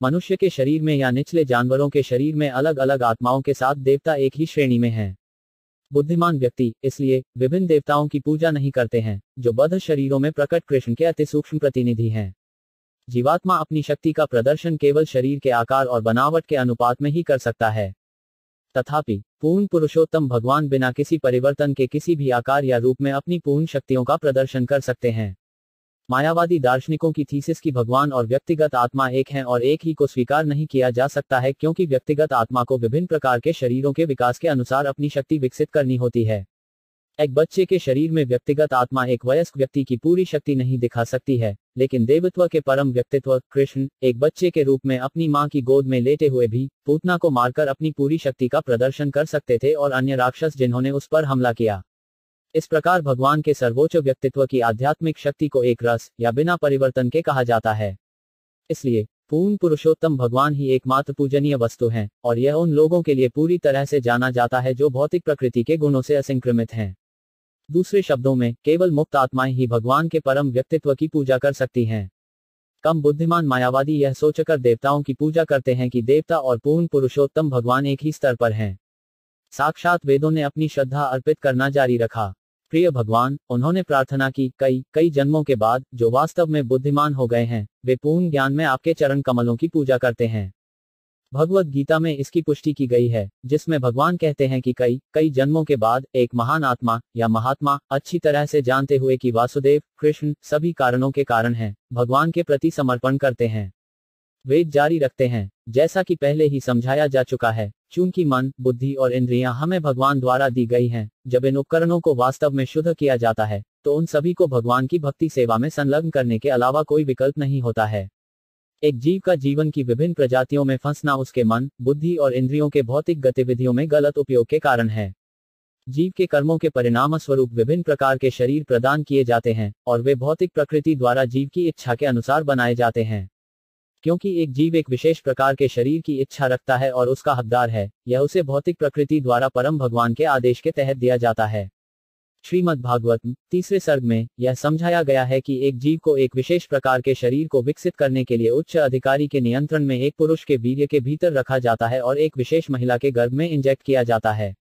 मनुष्य के शरीर में या निचले जानवरों के शरीर में अलग अलग आत्माओं के साथ देवता एक ही श्रेणी में हैं। बुद्धिमान व्यक्ति, इसलिए, विभिन्न देवताओं की पूजा नहीं करते हैं, जो बद्ध शरीरों में प्रकट कृष्ण के अति सूक्ष्म प्रतिनिधि हैं। जीवात्मा अपनी शक्ति का प्रदर्शन केवल शरीर के आकार और बनावट के अनुपात में ही कर सकता है। तथापि, पूर्ण पुरुषोत्तम भगवान बिना किसी परिवर्तन के किसी भी आकार या रूप में अपनी पूर्ण शक्तियों का प्रदर्शन कर सकते हैं। मायावादी दार्शनिकों की थीसिस की भगवान और व्यक्तिगत आत्मा एक हैं और एक ही को स्वीकार नहीं किया जा सकता है क्योंकि व्यक्तिगत आत्मा को विभिन्न प्रकार के शरीरों के विकास के अनुसार अपनी शक्ति विकसित करनी होती है। एक बच्चे के शरीर में व्यक्तिगत आत्मा एक वयस्क व्यक्ति की पूरी शक्ति नहीं दिखा सकती है, लेकिन देवत्व के परम व्यक्तित्व कृष्ण, एक बच्चे के रूप में अपनी माँ की गोद में लेटे हुए भी, पूतना को मारकर अपनी पूरी शक्ति का प्रदर्शन कर सकते थे और अन्य राक्षस जिन्होंने उस पर हमला किया। इस प्रकार भगवान के सर्वोच्च व्यक्तित्व की आध्यात्मिक शक्ति को एक रस या बिना परिवर्तन के कहा जाता है। इसलिए, पूर्ण पुरुषोत्तम भगवान ही एकमात्र पूजनीय वस्तु हैं, और यह उन लोगों के लिए पूरी तरह से जाना जाता है जो भौतिक प्रकृति के गुणों से असंक्रमित हैं। दूसरे शब्दों में, केवल मुक्त आत्माएँ ही भगवान के परम व्यक्तित्व की पूजा कर सकती हैं। कम बुद्धिमान मायावादी यह सोचकर देवताओं की पूजा करते हैं कि देवता और पूर्ण पुरुषोत्तम भगवान एक ही स्तर पर हैं। साक्षात वेदों ने अपनी श्रद्धा अर्पित करना जारी रखा। प्रिय भगवान, उन्होंने प्रार्थना की, कई कई जन्मों के बाद, जो वास्तव में बुद्धिमान हो गए हैं, वे पूर्ण ज्ञान में आपके चरण कमलों की पूजा करते हैं। भगवत गीता में इसकी पुष्टि की गई है, जिसमें भगवान कहते हैं कि कई कई जन्मों के बाद एक महान आत्मा या महात्मा अच्छी तरह से जानते हुए कि वासुदेव, कृष्ण सभी कारणों के कारण हैं, भगवान के प्रति समर्पण करते हैं। वेद जारी रखते हैं, जैसा कि पहले ही समझाया जा चुका है, चूँकि मन, बुद्धि और इंद्रियाँ हमें भगवान द्वारा दी गई हैं, जब इन उपकरणों को वास्तव में शुद्ध किया जाता है तो उन सभी को भगवान की भक्ति सेवा में संलग्न करने के अलावा कोई विकल्प नहीं होता है। एक जीव का जीवन की विभिन्न प्रजातियों में फंसना उसके मन, बुद्धि और इंद्रियों के भौतिक गतिविधियों में गलत उपयोग के कारण है। जीव के कर्मों के परिणाम स्वरूप विभिन्न प्रकार के शरीर प्रदान किए जाते हैं, और वे भौतिक प्रकृति द्वारा जीव की इच्छा के अनुसार बनाए जाते हैं। क्योंकि एक जीव एक विशेष प्रकार के शरीर की इच्छा रखता है और उसका हकदार है, यह उसे भौतिक प्रकृति द्वारा परम भगवान के आदेश के तहत दिया जाता है। श्रीमद् भागवत तीसरे सर्ग में यह समझाया गया है कि एक जीव को एक विशेष प्रकार के शरीर को विकसित करने के लिए उच्च अधिकारी के नियंत्रण में एक पुरुष के वीर्य के भीतर रखा जाता है और एक विशेष महिला के गर्भ में इंजेक्ट किया जाता है।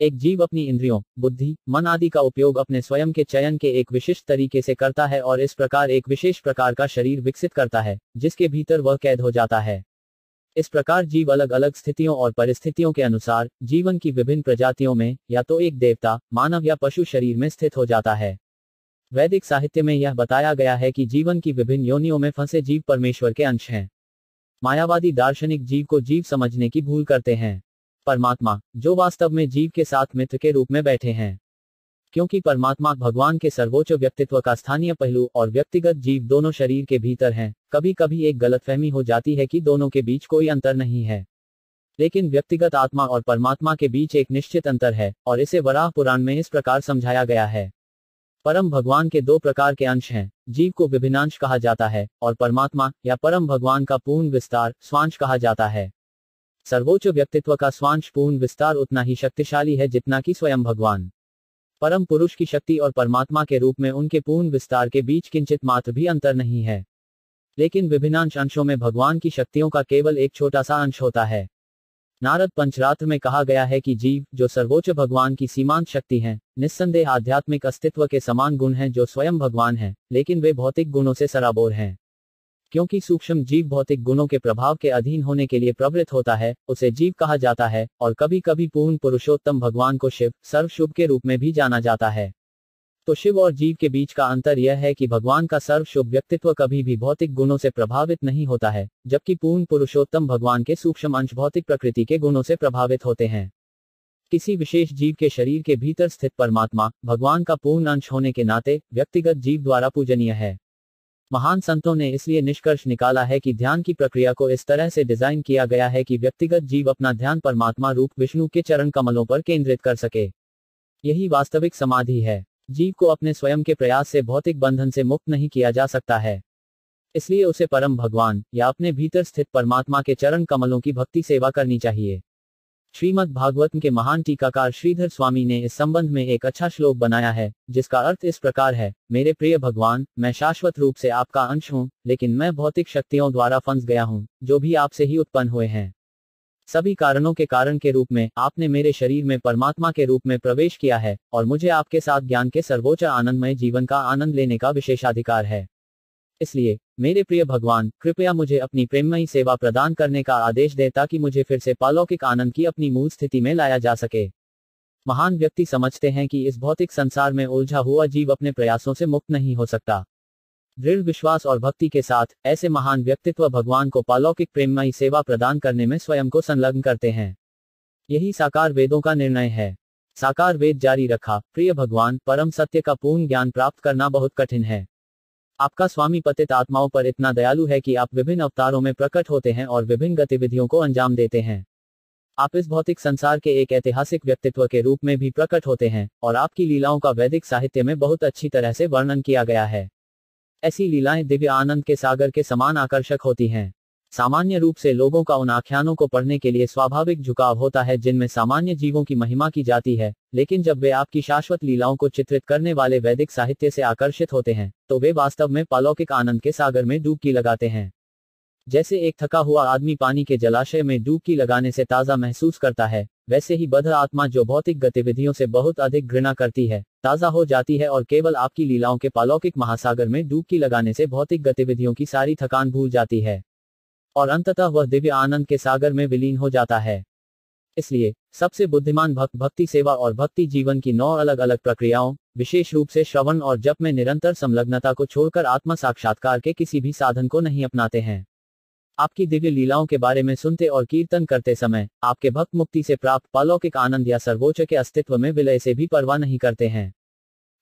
एक जीव अपनी इंद्रियों, बुद्धि, मन आदि का उपयोग अपने स्वयं के चयन के एक विशिष्ट तरीके से करता है और इस प्रकार एक विशेष प्रकार का शरीर विकसित करता है, जिसके भीतर वह कैद हो जाता है। इस प्रकार जीव अलग अलग स्थितियों और परिस्थितियों के अनुसार, जीवन की विभिन्न प्रजातियों में, या तो एक देवता, मानव या पशु शरीर में स्थित हो जाता है। वैदिक साहित्य में यह बताया गया है कि जीवन की विभिन्न योनियों में फंसे जीव परमेश्वर के अंश हैं। मायावादी दार्शनिक जीव को जीव समझने की भूल करते हैं। परमात्मा, जो वास्तव में जीव के साथ मित्र के रूप में बैठे हैं। क्योंकि परमात्मा भगवान के सर्वोच्च व्यक्तित्व का स्थानीय पहलू और व्यक्तिगत जीव दोनों शरीर के भीतर हैं कभी कभी एक गलतफहमी हो जाती है कि दोनों के बीच कोई अंतर नहीं है। लेकिन व्यक्तिगत आत्मा और परमात्मा के बीच एक निश्चित अंतर है, और इसे वराह पुराण में इस प्रकार समझाया गया है। परम भगवान के दो प्रकार के अंश हैं, जीव को विभिन्नांश कहा जाता है, और परमात्मा या परम भगवान का पूर्ण विस्तार स्वांश कहा जाता है। सर्वोच्च व्यक्तित्व का स्वांश पूर्ण विस्तार उतना ही शक्तिशाली है जितना कि स्वयं भगवान। परम पुरुष की शक्ति और परमात्मा के रूप में उनके पूर्ण विस्तार के बीच किंचित मात्र भी अंतर नहीं है। लेकिन विभिन्नांश अंशों में भगवान की शक्तियों का केवल एक छोटा सा अंश होता है। नारद पंचरात्र में कहा गया है कि जीव जो सर्वोच्च भगवान की सीमांत शक्ति हैं, निस्संदेह आध्यात्मिक अस्तित्व के समान गुण हैं जो स्वयं भगवान हैं, लेकिन वे भौतिक गुणों से सराबोर हैं। क्योंकि सूक्ष्म जीव भौतिक गुणों के प्रभाव के अधीन होने के लिए प्रवृत्त होता है, उसे जीव कहा जाता है, और कभी कभी पूर्ण पुरुषोत्तम भगवान को शिव, सर्वशुभ के रूप में भी जाना जाता है। तो शिव और जीव के बीच का अंतर यह है कि भगवान का सर्वशुभ व्यक्तित्व कभी भी भौतिक गुणों से प्रभावित नहीं होता है, जबकि पूर्ण पुरुषोत्तम भगवान के सूक्ष्म अंश भौतिक प्रकृति के गुणों से प्रभावित होते हैं। किसी विशेष जीव के शरीर के भीतर स्थित परमात्मा, भगवान का पूर्ण अंश होने के नाते, व्यक्तिगत जीव द्वारा पूजनीय है। महान संतों ने इसलिए निष्कर्ष निकाला है कि ध्यान की प्रक्रिया को इस तरह से डिज़ाइन किया गया है कि व्यक्तिगत जीव अपना ध्यान परमात्मा रूप विष्णु के चरण कमलों पर केंद्रित कर सके। यही वास्तविक समाधि है। जीव को अपने स्वयं के प्रयास से भौतिक बंधन से मुक्त नहीं किया जा सकता है। इसलिए उसे परम भगवान या अपने भीतर स्थित परमात्मा के चरण कमलों की भक्ति सेवा करनी चाहिए। श्रीमद् भागवत के महान टीकाकार श्रीधर स्वामी ने इस संबंध में एक अच्छा श्लोक बनाया है, जिसका अर्थ इस प्रकार है, मेरे प्रिय भगवान, मैं शाश्वत रूप से आपका अंश हूँ, लेकिन मैं भौतिक शक्तियों द्वारा फंस गया हूँ, जो भी आपसे ही उत्पन्न हुए हैं। सभी कारणों के कारण के रूप में आपने मेरे शरीर में परमात्मा के रूप में प्रवेश किया है, और मुझे आपके साथ ज्ञान के सर्वोच्च आनंदमय जीवन का आनंद लेने का विशेषाधिकार है। इसलिए मेरे प्रिय भगवान, कृपया मुझे अपनी प्रेममयी सेवा प्रदान करने का आदेश दे ताकि मुझे फिर से पालौकिक आनंद की अपनी मूल स्थिति में लाया जा सके। महान व्यक्ति समझते हैं कि इस भौतिक संसार में उलझा हुआ जीव अपने प्रयासों से मुक्त नहीं हो सकता। दृढ़ विश्वास और भक्ति के साथ, ऐसे महान व्यक्तित्व भगवान को पालौकिक प्रेममयी सेवा प्रदान करने में स्वयं को संलग्न करते हैं। यही साकार वेदों का निर्णय है। साकार वेद जारी रखा, प्रिय भगवान, परम सत्य का पूर्ण ज्ञान प्राप्त करना बहुत कठिन है। आपका स्वामी पतित आत्माओं पर इतना दयालु है कि आप विभिन्न अवतारों में प्रकट होते हैं और विभिन्न गतिविधियों को अंजाम देते हैं। आप इस भौतिक संसार के एक ऐतिहासिक व्यक्तित्व के रूप में भी प्रकट होते हैं और आपकी लीलाओं का वैदिक साहित्य में बहुत अच्छी तरह से वर्णन किया गया है। ऐसी लीलाएँ दिव्य आनंद के सागर के समान आकर्षक होती हैं। सामान्य रूप से लोगों का उन आख्यानों को पढ़ने के लिए स्वाभाविक झुकाव होता है जिनमें सामान्य जीवों की महिमा की जाती है, लेकिन जब वे आपकी शाश्वत लीलाओं को चित्रित करने वाले वैदिक साहित्य से आकर्षित होते हैं तो वे वास्तव में पालौकिक आनंद के सागर में डूबकी लगाते हैं। जैसे एक थका हुआ आदमी पानी के जलाशय में डूबकी लगाने से ताज़ा महसूस करता है, वैसे ही बध आत्मा जो भौतिक गतिविधियों से बहुत अधिक घृणा करती है, ताज़ा हो जाती है और केवल आपकी लीलाओं के पालौकिक महासागर में डूबकी लगाने से भौतिक गतिविधियों की सारी थकान भूल जाती है। और अंततः वह दिव्य आनंद के सागर में विलीन हो जाता है। इसलिए, सबसे बुद्धिमान भक्त भक्ति सेवा और भक्ति जीवन की नौ अलग अलग प्रक्रियाओं, विशेष रूप से श्रवण और जप में निरंतर संलग्नता को छोड़कर आत्म साक्षात्कार के किसी भी साधन को नहीं अपनाते हैं। आपकी दिव्य लीलाओं के बारे में सुनते और कीर्तन करते समय, आपके भक्त मुक्ति से प्राप्त पालौकिक आनंद या सर्वोच्च के अस्तित्व में विलय से भी परवाह नहीं करते हैं।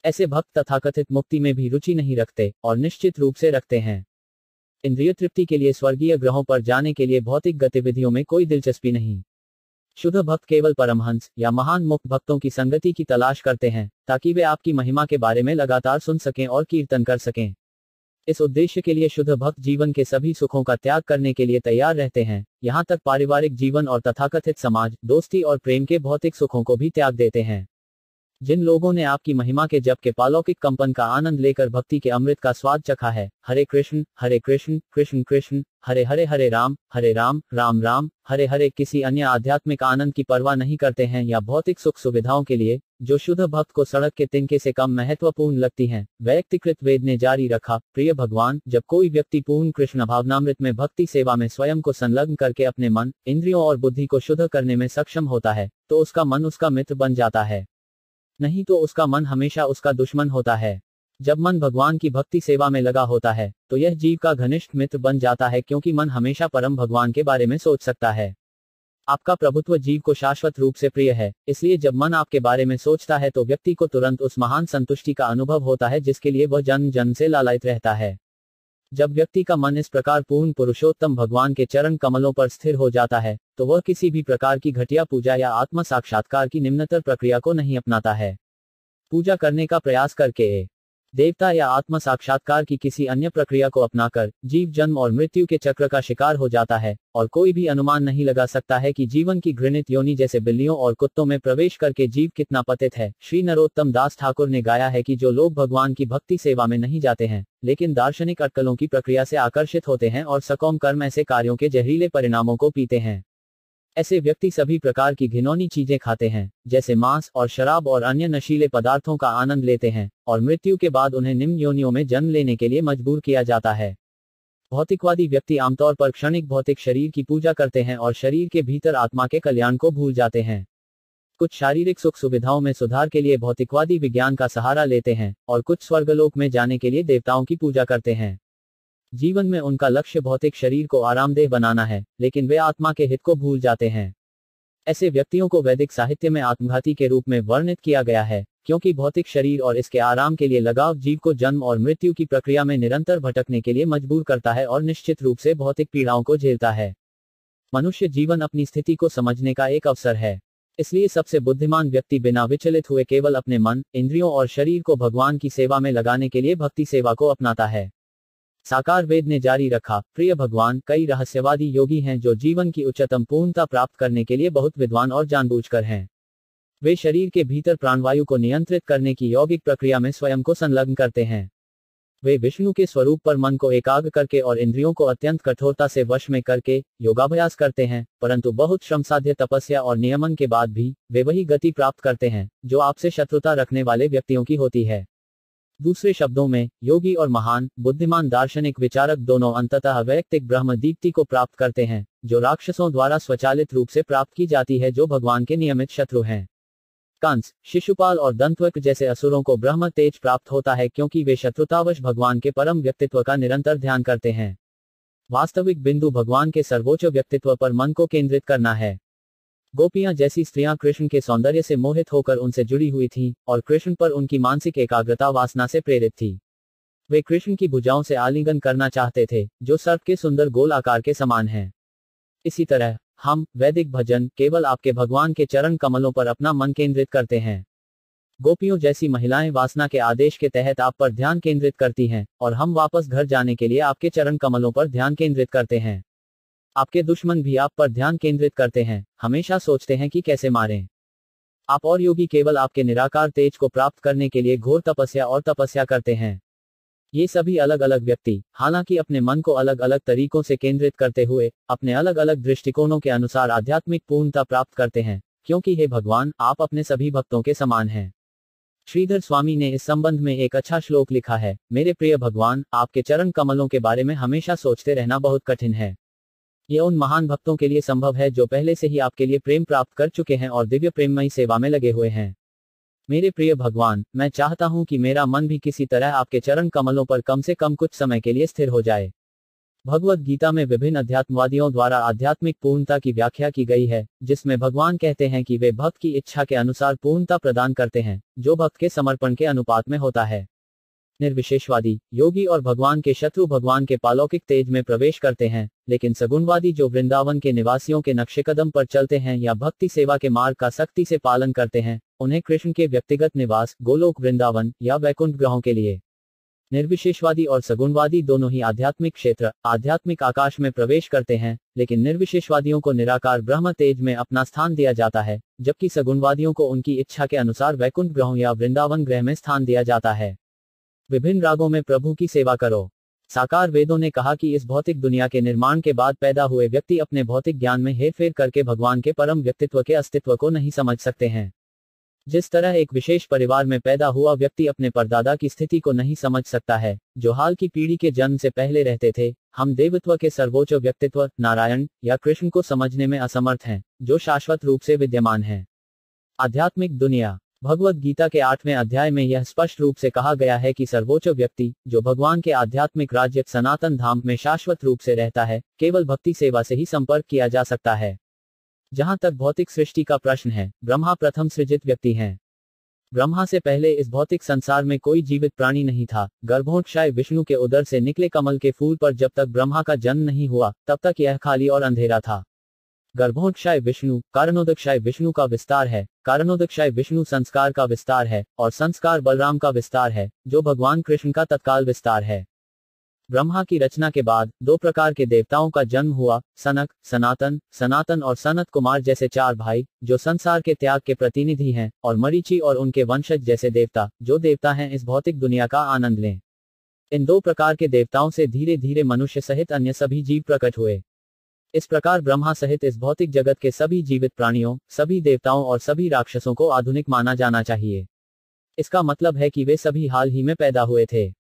ऐसे भक्त तथाकथित मुक्ति में भी रुचि नहीं रखते और निश्चित रूप से रखते हैं। इंद्रिय तृप्ति के लिए स्वर्गीय ग्रहों पर जाने के लिए भौतिक गतिविधियों में कोई दिलचस्पी नहीं। शुद्ध भक्त केवल परमहंस या महान मुक्त भक्तों की संगति की तलाश करते हैं, ताकि वे आपकी महिमा के बारे में लगातार सुन सकें और कीर्तन कर सकें। इस उद्देश्य के लिए शुद्ध भक्त जीवन के सभी सुखों का त्याग करने के लिए तैयार रहते हैं, यहाँ तक पारिवारिक जीवन और तथाकथित समाज, दोस्ती और प्रेम के भौतिक सुखों को भी त्याग देते हैं। जिन लोगों ने आपकी महिमा के जप के पालौकिक कंपन का आनंद लेकर भक्ति के अमृत का स्वाद चखा है, हरे कृष्ण हरे कृष्ण कृष्ण कृष्ण, हरे हरे हरे राम हरे राम राम राम, हरे हरे। किसी अन्य आध्यात्मिक आनंद की परवाह नहीं करते हैं या भौतिक सुख सुविधाओं के लिए, जो शुद्ध भक्त को सड़क के तिनके से कम महत्वपूर्ण लगती हैं। व्यक्तिकृत वेद ने जारी रखा, प्रिय भगवान, जब कोई व्यक्ति पूर्ण कृष्ण भावनामृत में भक्ति सेवा में स्वयं को संलग्न करके अपने मन, इंद्रियों और बुद्धि को शुद्ध करने में सक्षम होता है तो उसका मन उसका मित्र बन जाता है। नहीं तो उसका मन हमेशा उसका दुश्मन होता है। जब मन भगवान की भक्ति सेवा में लगा होता है तो यह जीव का घनिष्ठ मित्र बन जाता है क्योंकि मन हमेशा परम भगवान के बारे में सोच सकता है। आपका प्रभुत्व जीव को शाश्वत रूप से प्रिय है, इसलिए जब मन आपके बारे में सोचता है तो व्यक्ति को तुरंत उस महान संतुष्टि का अनुभव होता है जिसके लिए वह जन्म जन्म से लालायित रहता है। जब व्यक्ति का मन इस प्रकार पूर्ण पुरुषोत्तम भगवान के चरण कमलों पर स्थिर हो जाता है तो वह किसी भी प्रकार की घटिया पूजा या आत्म साक्षात्कार की निम्नतर प्रक्रिया को नहीं अपनाता है। पूजा करने का प्रयास करके देवता या आत्म साक्षात्कार की किसी अन्य प्रक्रिया को अपनाकर जीव, जन्म और मृत्यु के चक्र का शिकार हो जाता है, और कोई भी अनुमान नहीं लगा सकता है कि जीवन की घृणित योनि जैसे बिल्लियों और कुत्तों में प्रवेश करके जीव कितना पतित है। श्री नरोत्तम दास ठाकुर ने गाया है कि जो लोग भगवान की भक्ति सेवा में नहीं जाते हैं, लेकिन दार्शनिक अटकलों की प्रक्रिया से आकर्षित होते हैं और सकोम कर्म ऐसे कार्यों के जहरीले परिणामों को पीते हैं। ऐसे व्यक्ति सभी प्रकार की घिनौनी चीज़ें खाते हैं, जैसे मांस और शराब और अन्य नशीले पदार्थों का आनंद लेते हैं, और मृत्यु के बाद उन्हें निम्न योनियों में जन्म लेने के लिए मजबूर किया जाता है। भौतिकवादी व्यक्ति आमतौर पर क्षणिक भौतिक शरीर की पूजा करते हैं और शरीर के भीतर आत्मा के कल्याण को भूल जाते हैं। कुछ शारीरिक सुख सुविधाओं में सुधार के लिए भौतिकवादी विज्ञान का सहारा लेते हैं, और कुछ स्वर्गलोक में जाने के लिए देवताओं की पूजा करते हैं। जीवन में उनका लक्ष्य भौतिक शरीर को आरामदेह बनाना है, लेकिन वे आत्मा के हित को भूल जाते हैं। ऐसे व्यक्तियों को वैदिक साहित्य में आत्मघाती के रूप में वर्णित किया गया है, क्योंकि भौतिक शरीर और इसके आराम के लिए लगाव जीव को जन्म और मृत्यु की प्रक्रिया में निरंतर भटकने के लिए मजबूर करता है और निश्चित रूप से भौतिक पीड़ाओं को झेलता है। मनुष्य जीवन अपनी स्थिति को समझने का एक अवसर है। इसलिए सबसे बुद्धिमान व्यक्ति बिना विचलित हुए केवल अपने मन, इंद्रियों और शरीर को भगवान की सेवा में लगाने के लिए भक्ति सेवा को अपनाता है। साकार वेद ने जारी रखा, प्रिय भगवान, कई रहस्यवादी योगी हैं जो जीवन की उच्चतम पूर्णता प्राप्त करने के लिए बहुत विद्वान और जानबूझकर हैं। वे शरीर के भीतर प्राणवायु को नियंत्रित करने की यौगिक प्रक्रिया में स्वयं को संलग्न करते हैं। वे विष्णु के स्वरूप पर मन को एकाग्र करके और इंद्रियों को अत्यंत कठोरता से वश में करके योगाभ्यास करते हैं, परंतु बहुत श्रम साध्य तपस्या और नियमन के बाद भी वे वही गति प्राप्त करते हैं, जो आपसे शत्रुता रखने वाले व्यक्तियों की होती है। दूसरे शब्दों में, योगी और महान, बुद्धिमान दार्शनिक विचारक दोनों अंततः वैयक्तिक ब्रह्म दीप्ति को प्राप्त करते हैं, जो राक्षसों द्वारा स्वचालित रूप से प्राप्त की जाती है जो भगवान के नियमित शत्रु हैं। कंस, शिशुपाल और दंतवक जैसे असुरों को ब्रह्म तेज प्राप्त होता है क्योंकि वे शत्रुतावश भगवान के परम व्यक्तित्व का निरंतर ध्यान करते हैं। वास्तविक बिंदु भगवान के सर्वोच्च व्यक्तित्व पर मन को केंद्रित करना है। गोपियाँ जैसी स्त्रियाँ कृष्ण के सौंदर्य से मोहित होकर उनसे जुड़ी हुई थीं और कृष्ण पर उनकी मानसिक एकाग्रता वासना से प्रेरित थी। वे कृष्ण की भुजाओं से आलिंगन करना चाहते थे, जो सर्प के सुंदर गोल आकार के समान हैं। इसी तरह, हम, वैदिक भजन, केवल आपके भगवान के चरण कमलों पर अपना मन केंद्रित करते हैं। गोपियों जैसी महिलाएँ वासना के आदेश के तहत आप पर ध्यान केंद्रित करती हैं, और हम वापस घर जाने के लिए आपके चरण कमलों पर ध्यान केंद्रित करते हैं। आपके दुश्मन भी आप पर ध्यान केंद्रित करते हैं, हमेशा सोचते हैं कि कैसे मारें। आप और योगी केवल आपके निराकार तेज को प्राप्त करने के लिए घोर तपस्या और तपस्या करते हैं। ये सभी अलग अलग व्यक्ति, हालाँकि अपने मन को अलग अलग तरीकों से केंद्रित करते हुए, अपने अलग अलग दृष्टिकोणों के अनुसार आध्यात्मिक पूर्णता प्राप्त करते हैं, क्योंकि हे भगवान, आप अपने सभी भक्तों के समान हैं। श्रीधर स्वामी ने इस संबंध में एक अच्छा श्लोक लिखा है, मेरे प्रिय भगवान, आपके चरण कमलों के बारे में हमेशा सोचते रहना बहुत कठिन है। ये उन महान भक्तों के लिए संभव है जो पहले से ही आपके लिए प्रेम प्राप्त कर चुके हैं और दिव्य प्रेममयी सेवा में लगे हुए हैं। मेरे प्रिय भगवान, मैं चाहता हूँ कि मेरा मन भी किसी तरह आपके चरण कमलों पर कम से कम कुछ समय के लिए स्थिर हो जाए। भगवत गीता में विभिन्न अध्यात्मवादियों द्वारा आध्यात्मिक पूर्णता की व्याख्या की गई है, जिसमें भगवान कहते हैं कि वे भक्त की इच्छा के अनुसार पूर्णता प्रदान करते हैं, जो भक्त के समर्पण के अनुपात में होता है। निर्विशेषवादी, योगी और भगवान के शत्रु भगवान के पालौकिक तेज में प्रवेश करते हैं, लेकिन सगुणवादी जो वृंदावन के निवासियों के नक्शे कदम पर चलते हैं या भक्ति सेवा के मार्ग का सख्ती से पालन करते हैं, उन्हें कृष्ण के व्यक्तिगत निवास, गोलोक वृंदावन या वैकुंठ ग्रहों के लिए। निर्विशेषवादी और सगुणवादी दोनों ही आध्यात्मिक क्षेत्र, आध्यात्मिक आकाश में प्रवेश करते हैं, लेकिन निर्विशेषवादियों को निराकार ब्रह्म तेज में अपना स्थान दिया जाता है, जबकि सगुणवादियों को उनकी इच्छा के अनुसार वैकुंठ ग्रहों या वृंदावन ग्रह में स्थान दिया जाता है। विभिन्न रागों में प्रभु की सेवा करो। साकार वेदों ने कहा कि इस भौतिक दुनिया के निर्माण के बाद पैदा हुए व्यक्ति अपने भौतिक ज्ञान में हेरफेर करके भगवान के परम व्यक्तित्व के अस्तित्व को नहीं समझ सकते हैं। जिस तरह एक विशेष परिवार में पैदा हुआ व्यक्ति अपने परदादा की स्थिति को नहीं समझ सकता है, जो हाल की पीढ़ी के जन्म से पहले रहते थे, हम देवत्व के सर्वोच्च व्यक्तित्व, नारायण, या कृष्ण को समझने में असमर्थ हैं, जो शाश्वत रूप से विद्यमान है। आध्यात्मिक दुनिया भगवत गीता के आठवें अध्याय में यह स्पष्ट रूप से कहा गया है कि सर्वोच्च व्यक्ति, जो भगवान के आध्यात्मिक राज्य सनातन धाम में शाश्वत रूप से रहता है, केवल भक्ति सेवा से ही संपर्क किया जा सकता है। जहाँ तक भौतिक सृष्टि का प्रश्न है, ब्रह्मा प्रथम सृजित व्यक्ति हैं। ब्रह्मा से पहले इस भौतिक संसार में कोई जीवित प्राणी नहीं था गर्भोत्क्षाय विष्णु के उदर से निकले कमल के फूल पर जब तक ब्रह्मा का जन्म नहीं हुआ, तब तक यह खाली और अंधेरा था। गर्भोत्क्षाय विष्णु, कारणोदक्षाय विष्णु का विस्तार है, कारणोदक्षाय विष्णु संस्कार का विस्तार है, और संस्कार बलराम का विस्तार है, जो भगवान कृष्ण का तत्काल विस्तार है। ब्रह्मा की रचना के बाद, दो प्रकार के देवताओं का जन्म हुआ, सनक, सनातन सनातन और सनत कुमार जैसे चार भाई, जो संसार के त्याग के प्रतिनिधि हैं, और मरीची और उनके वंशज जैसे देवता, जो देवता हैं इस भौतिक दुनिया का आनंद लें। इन दो प्रकार के देवताओं से धीरे धीरे मनुष्य सहित अन्य सभी जीव प्रकट हुए। इस प्रकार ब्रह्मा सहित इस भौतिक जगत के सभी जीवित प्राणियों, सभी देवताओं और सभी राक्षसों को आधुनिक माना जाना चाहिए। इसका मतलब है कि वे सभी हाल ही में पैदा हुए थे।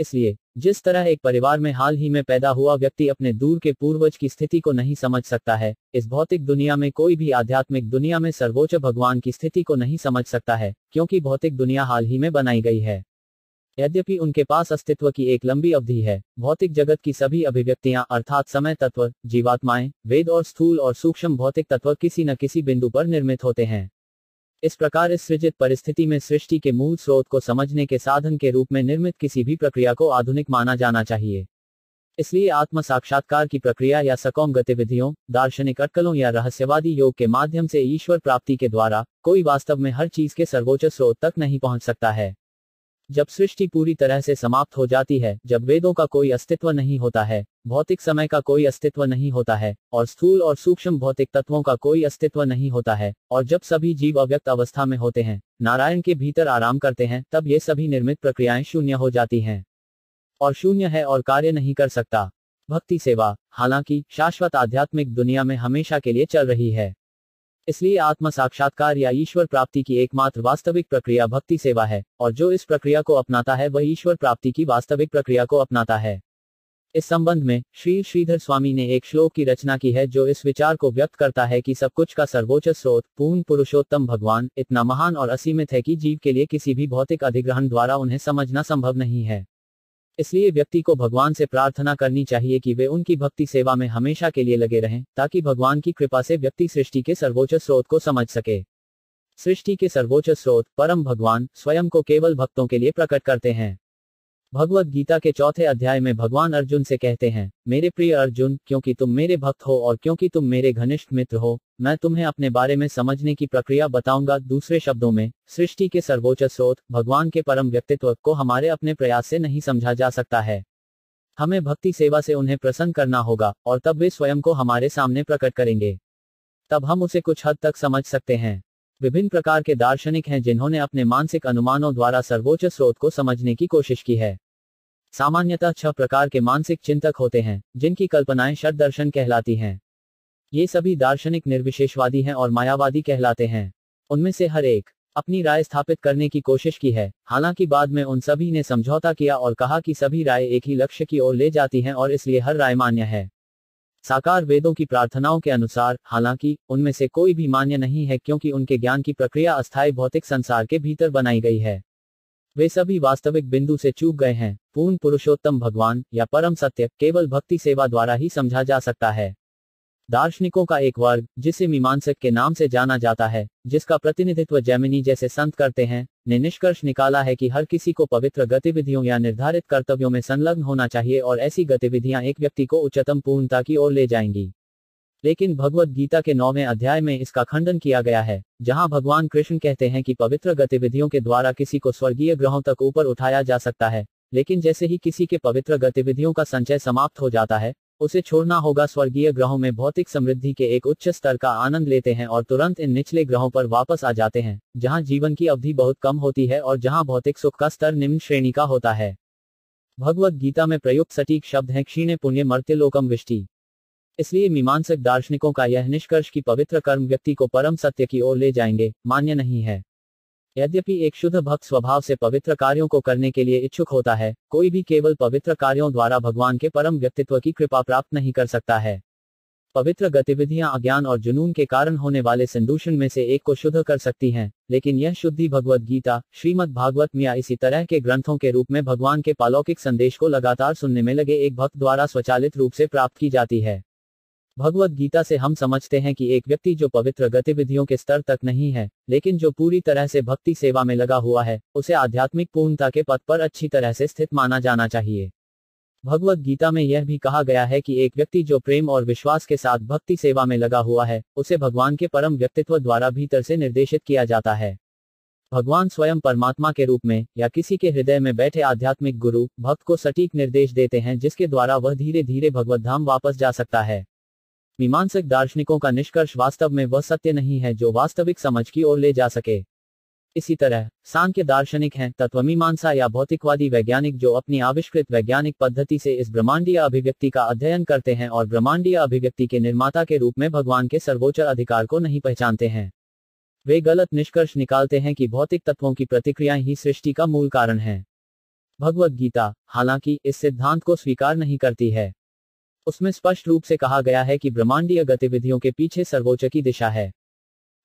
इसलिए, जिस तरह एक परिवार में हाल ही में पैदा हुआ व्यक्ति अपने दूर के पूर्वज की स्थिति को नहीं समझ सकता है, इस भौतिक दुनिया में कोई भी आध्यात्मिक दुनिया में सर्वोच्च भगवान की स्थिति को नहीं समझ सकता है, क्योंकि भौतिक दुनिया हाल ही में बनाई गई है। यद्यपि उनके पास अस्तित्व की एक लंबी अवधि है, भौतिक जगत की सभी अभिव्यक्तियाँ अर्थात समय तत्व, जीवात्माएँ, वेद और स्थूल और सूक्ष्म भौतिक तत्व किसी न किसी बिंदु पर निर्मित होते हैं। इस प्रकार इस सृजित परिस्थिति में सृष्टि के मूल स्रोत को समझने के साधन के रूप में निर्मित किसी भी प्रक्रिया को आधुनिक माना जाना चाहिए। इसलिए आत्म साक्षात्कार की प्रक्रिया या सकौम गतिविधियों, दार्शनिक अटकलों या रहस्यवादी योग के माध्यम से ईश्वर प्राप्ति के द्वारा, कोई वास्तव में हर चीज़ के सर्वोच्च स्रोत तक नहीं पहुँच सकता है। जब सृष्टि पूरी तरह से समाप्त हो जाती है, जब वेदों का कोई अस्तित्व नहीं होता है, भौतिक समय का कोई अस्तित्व नहीं होता है, और स्थूल और सूक्ष्म भौतिक तत्वों का कोई अस्तित्व नहीं होता है, और जब सभी जीव अव्यक्त अवस्था में होते हैं, नारायण के भीतर आराम करते हैं, तब ये सभी निर्मित प्रक्रियाएँ शून्य हो जाती हैं। और शून्य है और कार्य नहीं कर सकता। भक्ति सेवा, हालाँकि, शाश्वत आध्यात्मिक दुनिया में हमेशा के लिए चल रही है। इसलिए आत्म साक्षात्कार या ईश्वर प्राप्ति की एकमात्र वास्तविक प्रक्रिया भक्ति सेवा है, और जो इस प्रक्रिया को अपनाता है वह ईश्वर प्राप्ति की वास्तविक प्रक्रिया को अपनाता है। इस संबंध में, श्री श्रीधर स्वामी ने एक श्लोक की रचना की है जो इस विचार को व्यक्त करता है कि सब कुछ का सर्वोच्च स्रोत, पूर्ण पुरुषोत्तम भगवान, इतना महान और असीमित है कि जीव के लिए किसी भी भौतिक अधिग्रहण द्वारा उन्हें समझना संभव नहीं है। इसलिए व्यक्ति को भगवान से प्रार्थना करनी चाहिए कि वे उनकी भक्ति सेवा में हमेशा के लिए लगे रहें, ताकि भगवान की कृपा से व्यक्ति सृष्टि के सर्वोच्च स्रोत को समझ सके। सृष्टि के सर्वोच्च स्रोत, परम भगवान, स्वयं को केवल भक्तों के लिए प्रकट करते हैं। भगवत गीता के चौथे अध्याय में भगवान अर्जुन से कहते हैं, मेरे प्रिय अर्जुन, क्योंकि तुम मेरे भक्त हो और क्योंकि तुम मेरे घनिष्ठ मित्र हो मैं तुम्हें अपने बारे में समझने की प्रक्रिया बताऊँगा। दूसरे शब्दों में, सृष्टि के सर्वोच्च स्रोत, भगवान के परम व्यक्तित्व को हमारे अपने प्रयास से नहीं समझा जा सकता है। हमें भक्ति सेवा से उन्हें प्रसन्न करना होगा, और तब वे स्वयं को हमारे सामने प्रकट करेंगे। तब हम उसे कुछ हद तक समझ सकते हैं। विभिन्न प्रकार के दार्शनिक हैं जिन्होंने अपने मानसिक अनुमानों द्वारा सर्वोच्च स्रोत को समझने की कोशिश की है। सामान्यतः छह प्रकार के मानसिक चिंतक होते हैं, जिनकी कल्पनाएँ षड दर्शन कहलाती हैं। ये सभी दार्शनिक निर्विशेषवादी हैं और मायावादी कहलाते हैं। उनमें से हर एक अपनी राय स्थापित करने की कोशिश की है, हालाँकि बाद में उन सभी ने समझौता किया और कहा कि सभी राय एक ही लक्ष्य की ओर ले जाती हैं और इसलिए हर राय मान्य है। साकार वेदों की प्रार्थनाओं के अनुसार, हालाँकि, उनमें से कोई भी मान्य नहीं है क्योंकि उनके ज्ञान की प्रक्रिया अस्थायी भौतिक संसार के भीतर बनाई गई है। वे सभी वास्तविक बिंदु से चूक गए हैं, पूर्ण पुरुषोत्तम भगवान या परम सत्य केवल भक्ति सेवा द्वारा ही समझा जा सकता है। दार्शनिकों का एक वर्ग, जिसे मीमांसक के नाम से जाना जाता है, जिसका प्रतिनिधित्व जैमिनी जैसे संत करते हैं, ने निष्कर्ष निकाला है कि हर किसी को पवित्र गतिविधियों या निर्धारित कर्तव्यों में संलग्न होना चाहिए और ऐसी गतिविधियाँ एक व्यक्ति को उच्चतम पूर्णता की ओर ले जाएँगी। लेकिन भगवत गीता के नौवें अध्याय में इसका खंडन किया गया है, जहाँ भगवान कृष्ण कहते हैं कि पवित्र गतिविधियों के द्वारा किसी को स्वर्गीय ग्रहों तक ऊपर उठाया जा सकता है, लेकिन जैसे ही किसी के पवित्र गतिविधियों का संचय समाप्त हो जाता है उसे छोड़ना होगा। स्वर्गीय ग्रहों में भौतिक समृद्धि के एक उच्च स्तर का आनंद लेते हैं और तुरंत इन निचले ग्रहों पर वापस आ जाते हैं, जहाँ जीवन की अवधि बहुत कम होती है और जहाँ भौतिक सुख का स्तर निम्न श्रेणी का होता है। भगवत गीता में प्रयुक्त सटीक शब्द है क्षीण पुण्य मर्त्यलोकम विष्टि। इसलिए मीमांसक दार्शनिकों का यह निष्कर्ष की पवित्र कर्म व्यक्ति को परम सत्य की ओर ले जाएँगे, मान्य नहीं है। यद्यपि एक शुद्ध भक्त स्वभाव से पवित्र कार्यों को करने के लिए इच्छुक होता है कोई भी केवल पवित्र कार्यों द्वारा भगवान के परम व्यक्तित्व की कृपा प्राप्त नहीं कर सकता है। पवित्र गतिविधियाँ अज्ञान और जुनून के कारण होने वाले संदूषण में से एक को शुद्ध कर सकती हैं, लेकिन यह शुद्धि भगवत गीता श्रीमद भागवत या इसी तरह के ग्रंथों के रूप में भगवान के पालौकिक संदेश को लगातार सुनने में लगे एक भक्त द्वारा स्वचालित रूप से प्राप्त की जाती है। भगवत गीता से हम समझते हैं कि एक व्यक्ति जो पवित्र गतिविधियों के स्तर तक नहीं है, लेकिन जो पूरी तरह से भक्ति सेवा में लगा हुआ है, उसे आध्यात्मिक पूर्णता के पथ पर अच्छी तरह से स्थित माना जाना चाहिए। भगवत गीता में यह भी कहा गया है कि एक व्यक्ति जो प्रेम और विश्वास के साथ भक्ति सेवा में लगा हुआ है, उसे भगवान के परम व्यक्तित्व द्वारा भीतर से निर्देशित किया जाता है। भगवान स्वयं परमात्मा के रूप में, या किसी के हृदय में बैठे आध्यात्मिक गुरु, भक्त को सटीक निर्देश देते हैं जिसके द्वारा वह धीरे धीरे भगवत धाम वापस जा सकता है। मीमांसक दार्शनिकों का निष्कर्ष वास्तव में वह सत्य नहीं है जो वास्तविक समझ की ओर ले जा सके। इसी तरह, सांख्य दार्शनिक हैं, तत्वमीमांसा या भौतिकवादी वैज्ञानिक जो अपनी आविष्कृत वैज्ञानिक पद्धति से इस ब्रह्मांडीय अभिव्यक्ति का अध्ययन करते हैं और ब्रह्मांडीय अभिव्यक्ति के निर्माता के रूप में भगवान के सर्वोच्च अधिकार को नहीं पहचानते हैं। वे गलत निष्कर्ष निकालते हैं कि भौतिक तत्वों की प्रतिक्रियाएँ ही सृष्टि का मूल कारण है। भगवत गीता हालाँकि, इस सिद्धांत को स्वीकार नहीं करती है। उसमें स्पष्ट रूप से कहा गया है कि ब्रह्मांडीय गतिविधियों के पीछे सर्वोच्च की दिशा है।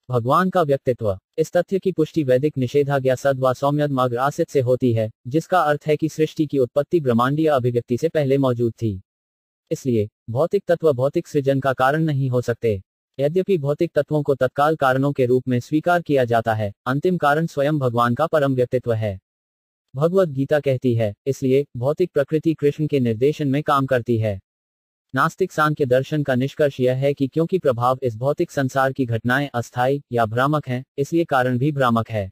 भगवान का व्यक्तित्व, इस तथ्य की पुष्टि वैदिक निषेधाज्ञा सद व सौम्यद मग्र आसित से होती है, जिसका अर्थ है कि सृष्टि की उत्पत्ति ब्रह्मांडीय अभिव्यक्ति से पहले मौजूद थी। इसलिए, भौतिक तत्व भौतिक सृजन का कारण नहीं हो सकते। यद्यपि भौतिक तत्वों को तत्काल कारणों के रूप में स्वीकार किया जाता है, अंतिम कारण स्वयं भगवान का परम व्यक्तित्व है। भगवत गीता कहती है, इसलिए, भौतिक प्रकृति कृष्ण के निर्देशन में काम करती है। नास्तिक सांख्य दर्शन का निष्कर्ष यह है कि क्योंकि प्रभाव इस भौतिक संसार की घटनाएँ अस्थायी या भ्रामक हैं, इसलिए कारण भी भ्रामक है।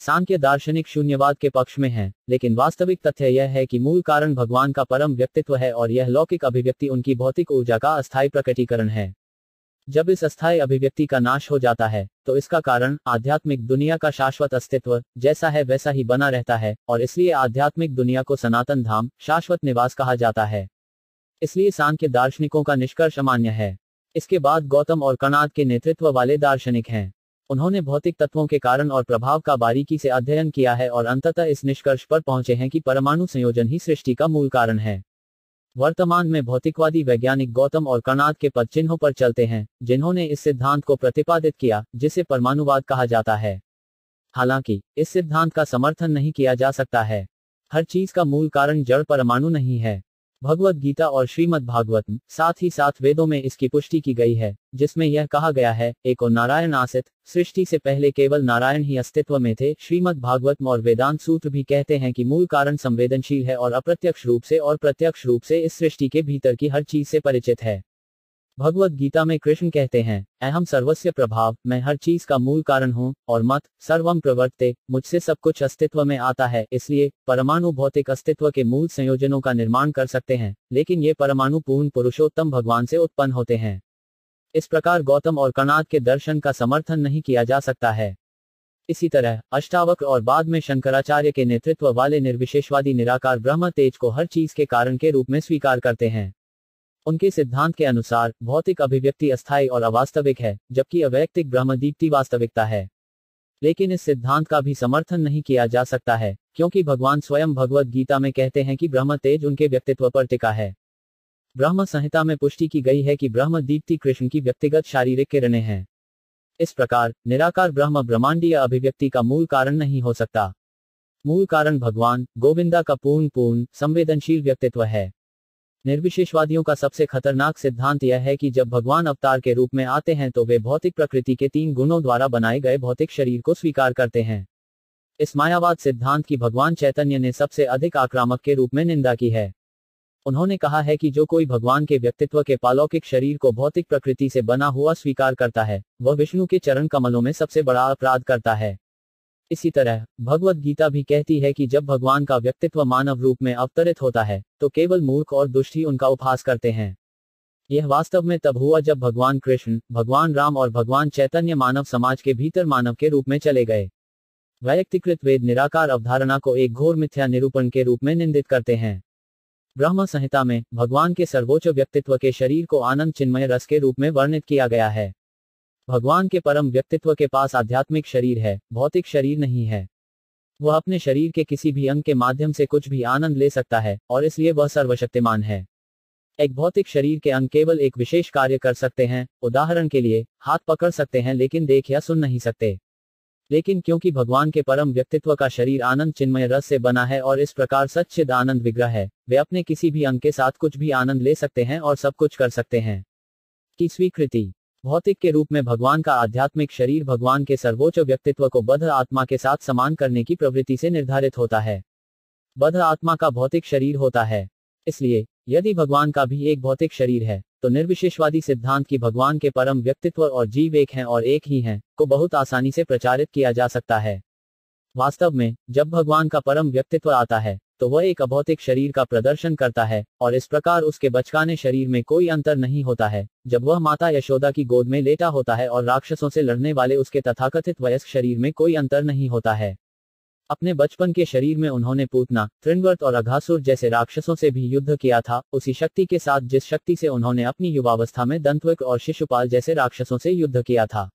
सांख्य दार्शनिक शून्यवाद के पक्ष में है लेकिन वास्तविक तथ्य यह है कि मूल कारण भगवान का परम व्यक्तित्व है और यह लौकिक अभिव्यक्ति उनकी भौतिक ऊर्जा का अस्थायी प्रकटीकरण है। जब इस अस्थायी अभिव्यक्ति का नाश हो जाता है तो इसका कारण आध्यात्मिक दुनिया का शाश्वत अस्तित्व जैसा है वैसा ही बना रहता है और इसलिए आध्यात्मिक दुनिया को सनातन धाम शाश्वत निवास कहा जाता है। इसलिए सांख्य दार्शनिकों का निष्कर्ष अमान्य है। इसके बाद गौतम और कणाद के नेतृत्व वाले दार्शनिक हैं। उन्होंने भौतिक तत्वों के कारण और प्रभाव का बारीकी से अध्ययन किया है और अंततः इस निष्कर्ष पर पहुँचे हैं कि परमाणु संयोजन ही सृष्टि का मूल कारण है। वर्तमान में भौतिकवादी वैज्ञानिक गौतम और कणाद के पद चिन्हों पर चलते हैं, जिन्होंने इस सिद्धांत को प्रतिपादित किया, जिसे परमाणुवाद कहा जाता है। हालाँकि, इस सिद्धांत का समर्थन नहीं किया जा सकता है। हर चीज़ का मूल कारण जड़ परमाणु नहीं है। भगवत गीता और श्रीमद भागवत साथ ही साथ वेदों में इसकी पुष्टि की गई है, जिसमें यह कहा गया है, एक और नारायण आसित सृष्टि से पहले केवल नारायण ही अस्तित्व में थे श्रीमद भागवत और वेदांत सूत्र भी कहते हैं कि मूल कारण संवेदनशील है और अप्रत्यक्ष रूप से और प्रत्यक्ष रूप से इस सृष्टि के भीतर की हर चीज़ से परिचित है। भगवत गीता में कृष्ण कहते हैं अहम सर्वस्व प्रभाव, मैं हर चीज़ का मूल कारण हूँ, और मत सर्वम प्रवर्ते, मुझसे सब कुछ अस्तित्व में आता है, इसलिए, परमाणु भौतिक अस्तित्व के मूल संयोजनों का निर्माण कर सकते हैं, लेकिन ये परमाणु पूर्ण पुरुषोत्तम भगवान से उत्पन्न होते हैं। इस प्रकार गौतम और कणाद के दर्शन का समर्थन नहीं किया जा सकता है। इसी तरह अष्टावक और बाद में शंकराचार्य के नेतृत्व वाले निर्विशेषवादी निराकार ब्रह्म तेज को हर चीज़ के कारण के रूप में स्वीकार करते हैं। उनके सिद्धांत के अनुसार, भौतिक अभिव्यक्ति अस्थायी और अवास्तविक है, जबकि अवैयक्तिक ब्रह्म दीप्ति वास्तविकता है। लेकिन इस सिद्धांत का भी समर्थन नहीं किया जा सकता है, क्योंकि भगवान स्वयं भगवत गीता में कहते हैं कि ब्रह्म तेज उनके व्यक्तित्व पर टिका है। ब्रह्म संहिता में पुष्टि की गई है कि ब्रह्म दीप्ति कृष्ण की व्यक्तिगत शारीरिक किरणें हैं। इस प्रकार, निराकार ब्रह्म ब्रह्मांडीय अभिव्यक्ति का मूल कारण नहीं हो सकता। मूल कारण भगवान, गोविंदा का पूर्ण पूर्ण संवेदनशील व्यक्तित्व है। निर्विशेषवादियों का सबसे खतरनाक सिद्धांत यह है कि जब भगवान अवतार के रूप में आते हैं तो वे भौतिक प्रकृति के तीन गुणों द्वारा बनाए गए भौतिक शरीर को स्वीकार करते हैं। इस मायावाद सिद्धांत की भगवान चैतन्य ने सबसे अधिक आक्रामक के रूप में निंदा की है। उन्होंने कहा है कि जो कोई भगवान के व्यक्तित्व के पालौकिक शरीर को भौतिक प्रकृति से बना हुआ स्वीकार करता है, वह विष्णु के चरण कमलों में सबसे बड़ा अपराध करता है। इसी तरह, भगवत गीता भी कहती है कि जब भगवान का व्यक्तित्व मानव रूप में अवतरित होता है तो केवल मूर्ख और दुष्ट ही उनका उपहास करते हैं। यह वास्तव में तब हुआ जब भगवान कृष्ण, भगवान राम और भगवान चैतन्य मानव समाज के भीतर मानव के रूप में चले गए। वैयक्तिकृत वेद निराकार अवधारणा को एक घोर मिथ्या निरूपण के रूप में निंदित करते हैं। ब्रह्म संहिता में, भगवान के सर्वोच्च व्यक्तित्व के शरीर को आनंद चिन्मय रस के रूप में वर्णित किया गया है। भगवान के परम व्यक्तित्व के पास आध्यात्मिक शरीर है, भौतिक शरीर नहीं है। वह अपने शरीर के किसी भी अंग के माध्यम से कुछ भी आनंद ले सकता है, और इसलिए वह सर्वशक्तिमान है। एक भौतिक शरीर के अंग केवल एक विशेष कार्य कर सकते हैं, उदाहरण के लिए, हाथ पकड़ सकते हैं लेकिन देख या सुन नहीं सकते। लेकिन क्योंकि भगवान के परम व्यक्तित्व का शरीर आनंद चिन्मय रस से बना है और इस प्रकार सच्चिद आनंद विग्रह है, वे अपने किसी भी अंग के साथ कुछ भी आनंद ले सकते हैं और सब कुछ कर सकते हैं। की स्वीकृति भौतिक के रूप में भगवान का आध्यात्मिक शरीर भगवान के सर्वोच्च व्यक्तित्व को बद्ध आत्मा के साथ समान करने की प्रवृत्ति से निर्धारित होता है। बद्ध आत्मा का भौतिक शरीर होता है। इसलिए, यदि भगवान का भी एक भौतिक शरीर है तो निर्विशेषवादी सिद्धांत की भगवान के परम व्यक्तित्व और जीव एक हैं और एक ही हैं, को बहुत आसानी से प्रचारित किया जा सकता है। वास्तव में, जब भगवान का परम व्यक्तित्व आता है तो वह एक अभौतिक शरीर का प्रदर्शन करता है, और इस प्रकार उसके बचकाने शरीर में कोई अंतर नहीं होता है। जब वह माता यशोदा की गोद में लेटा होता है और राक्षसों से लड़ने वाले उसके तथाकथित वयस्क शरीर में कोई अंतर नहीं होता है। अपने बचपन के शरीर में उन्होंने पूतना त्रिनवर्त और अघासुर जैसे राक्षसों से भी युद्ध किया था, उसी शक्ति के साथ जिस शक्ति से उन्होंने अपनी युवावस्था में दंतविक और शिशुपाल जैसे राक्षसों से युद्ध किया था।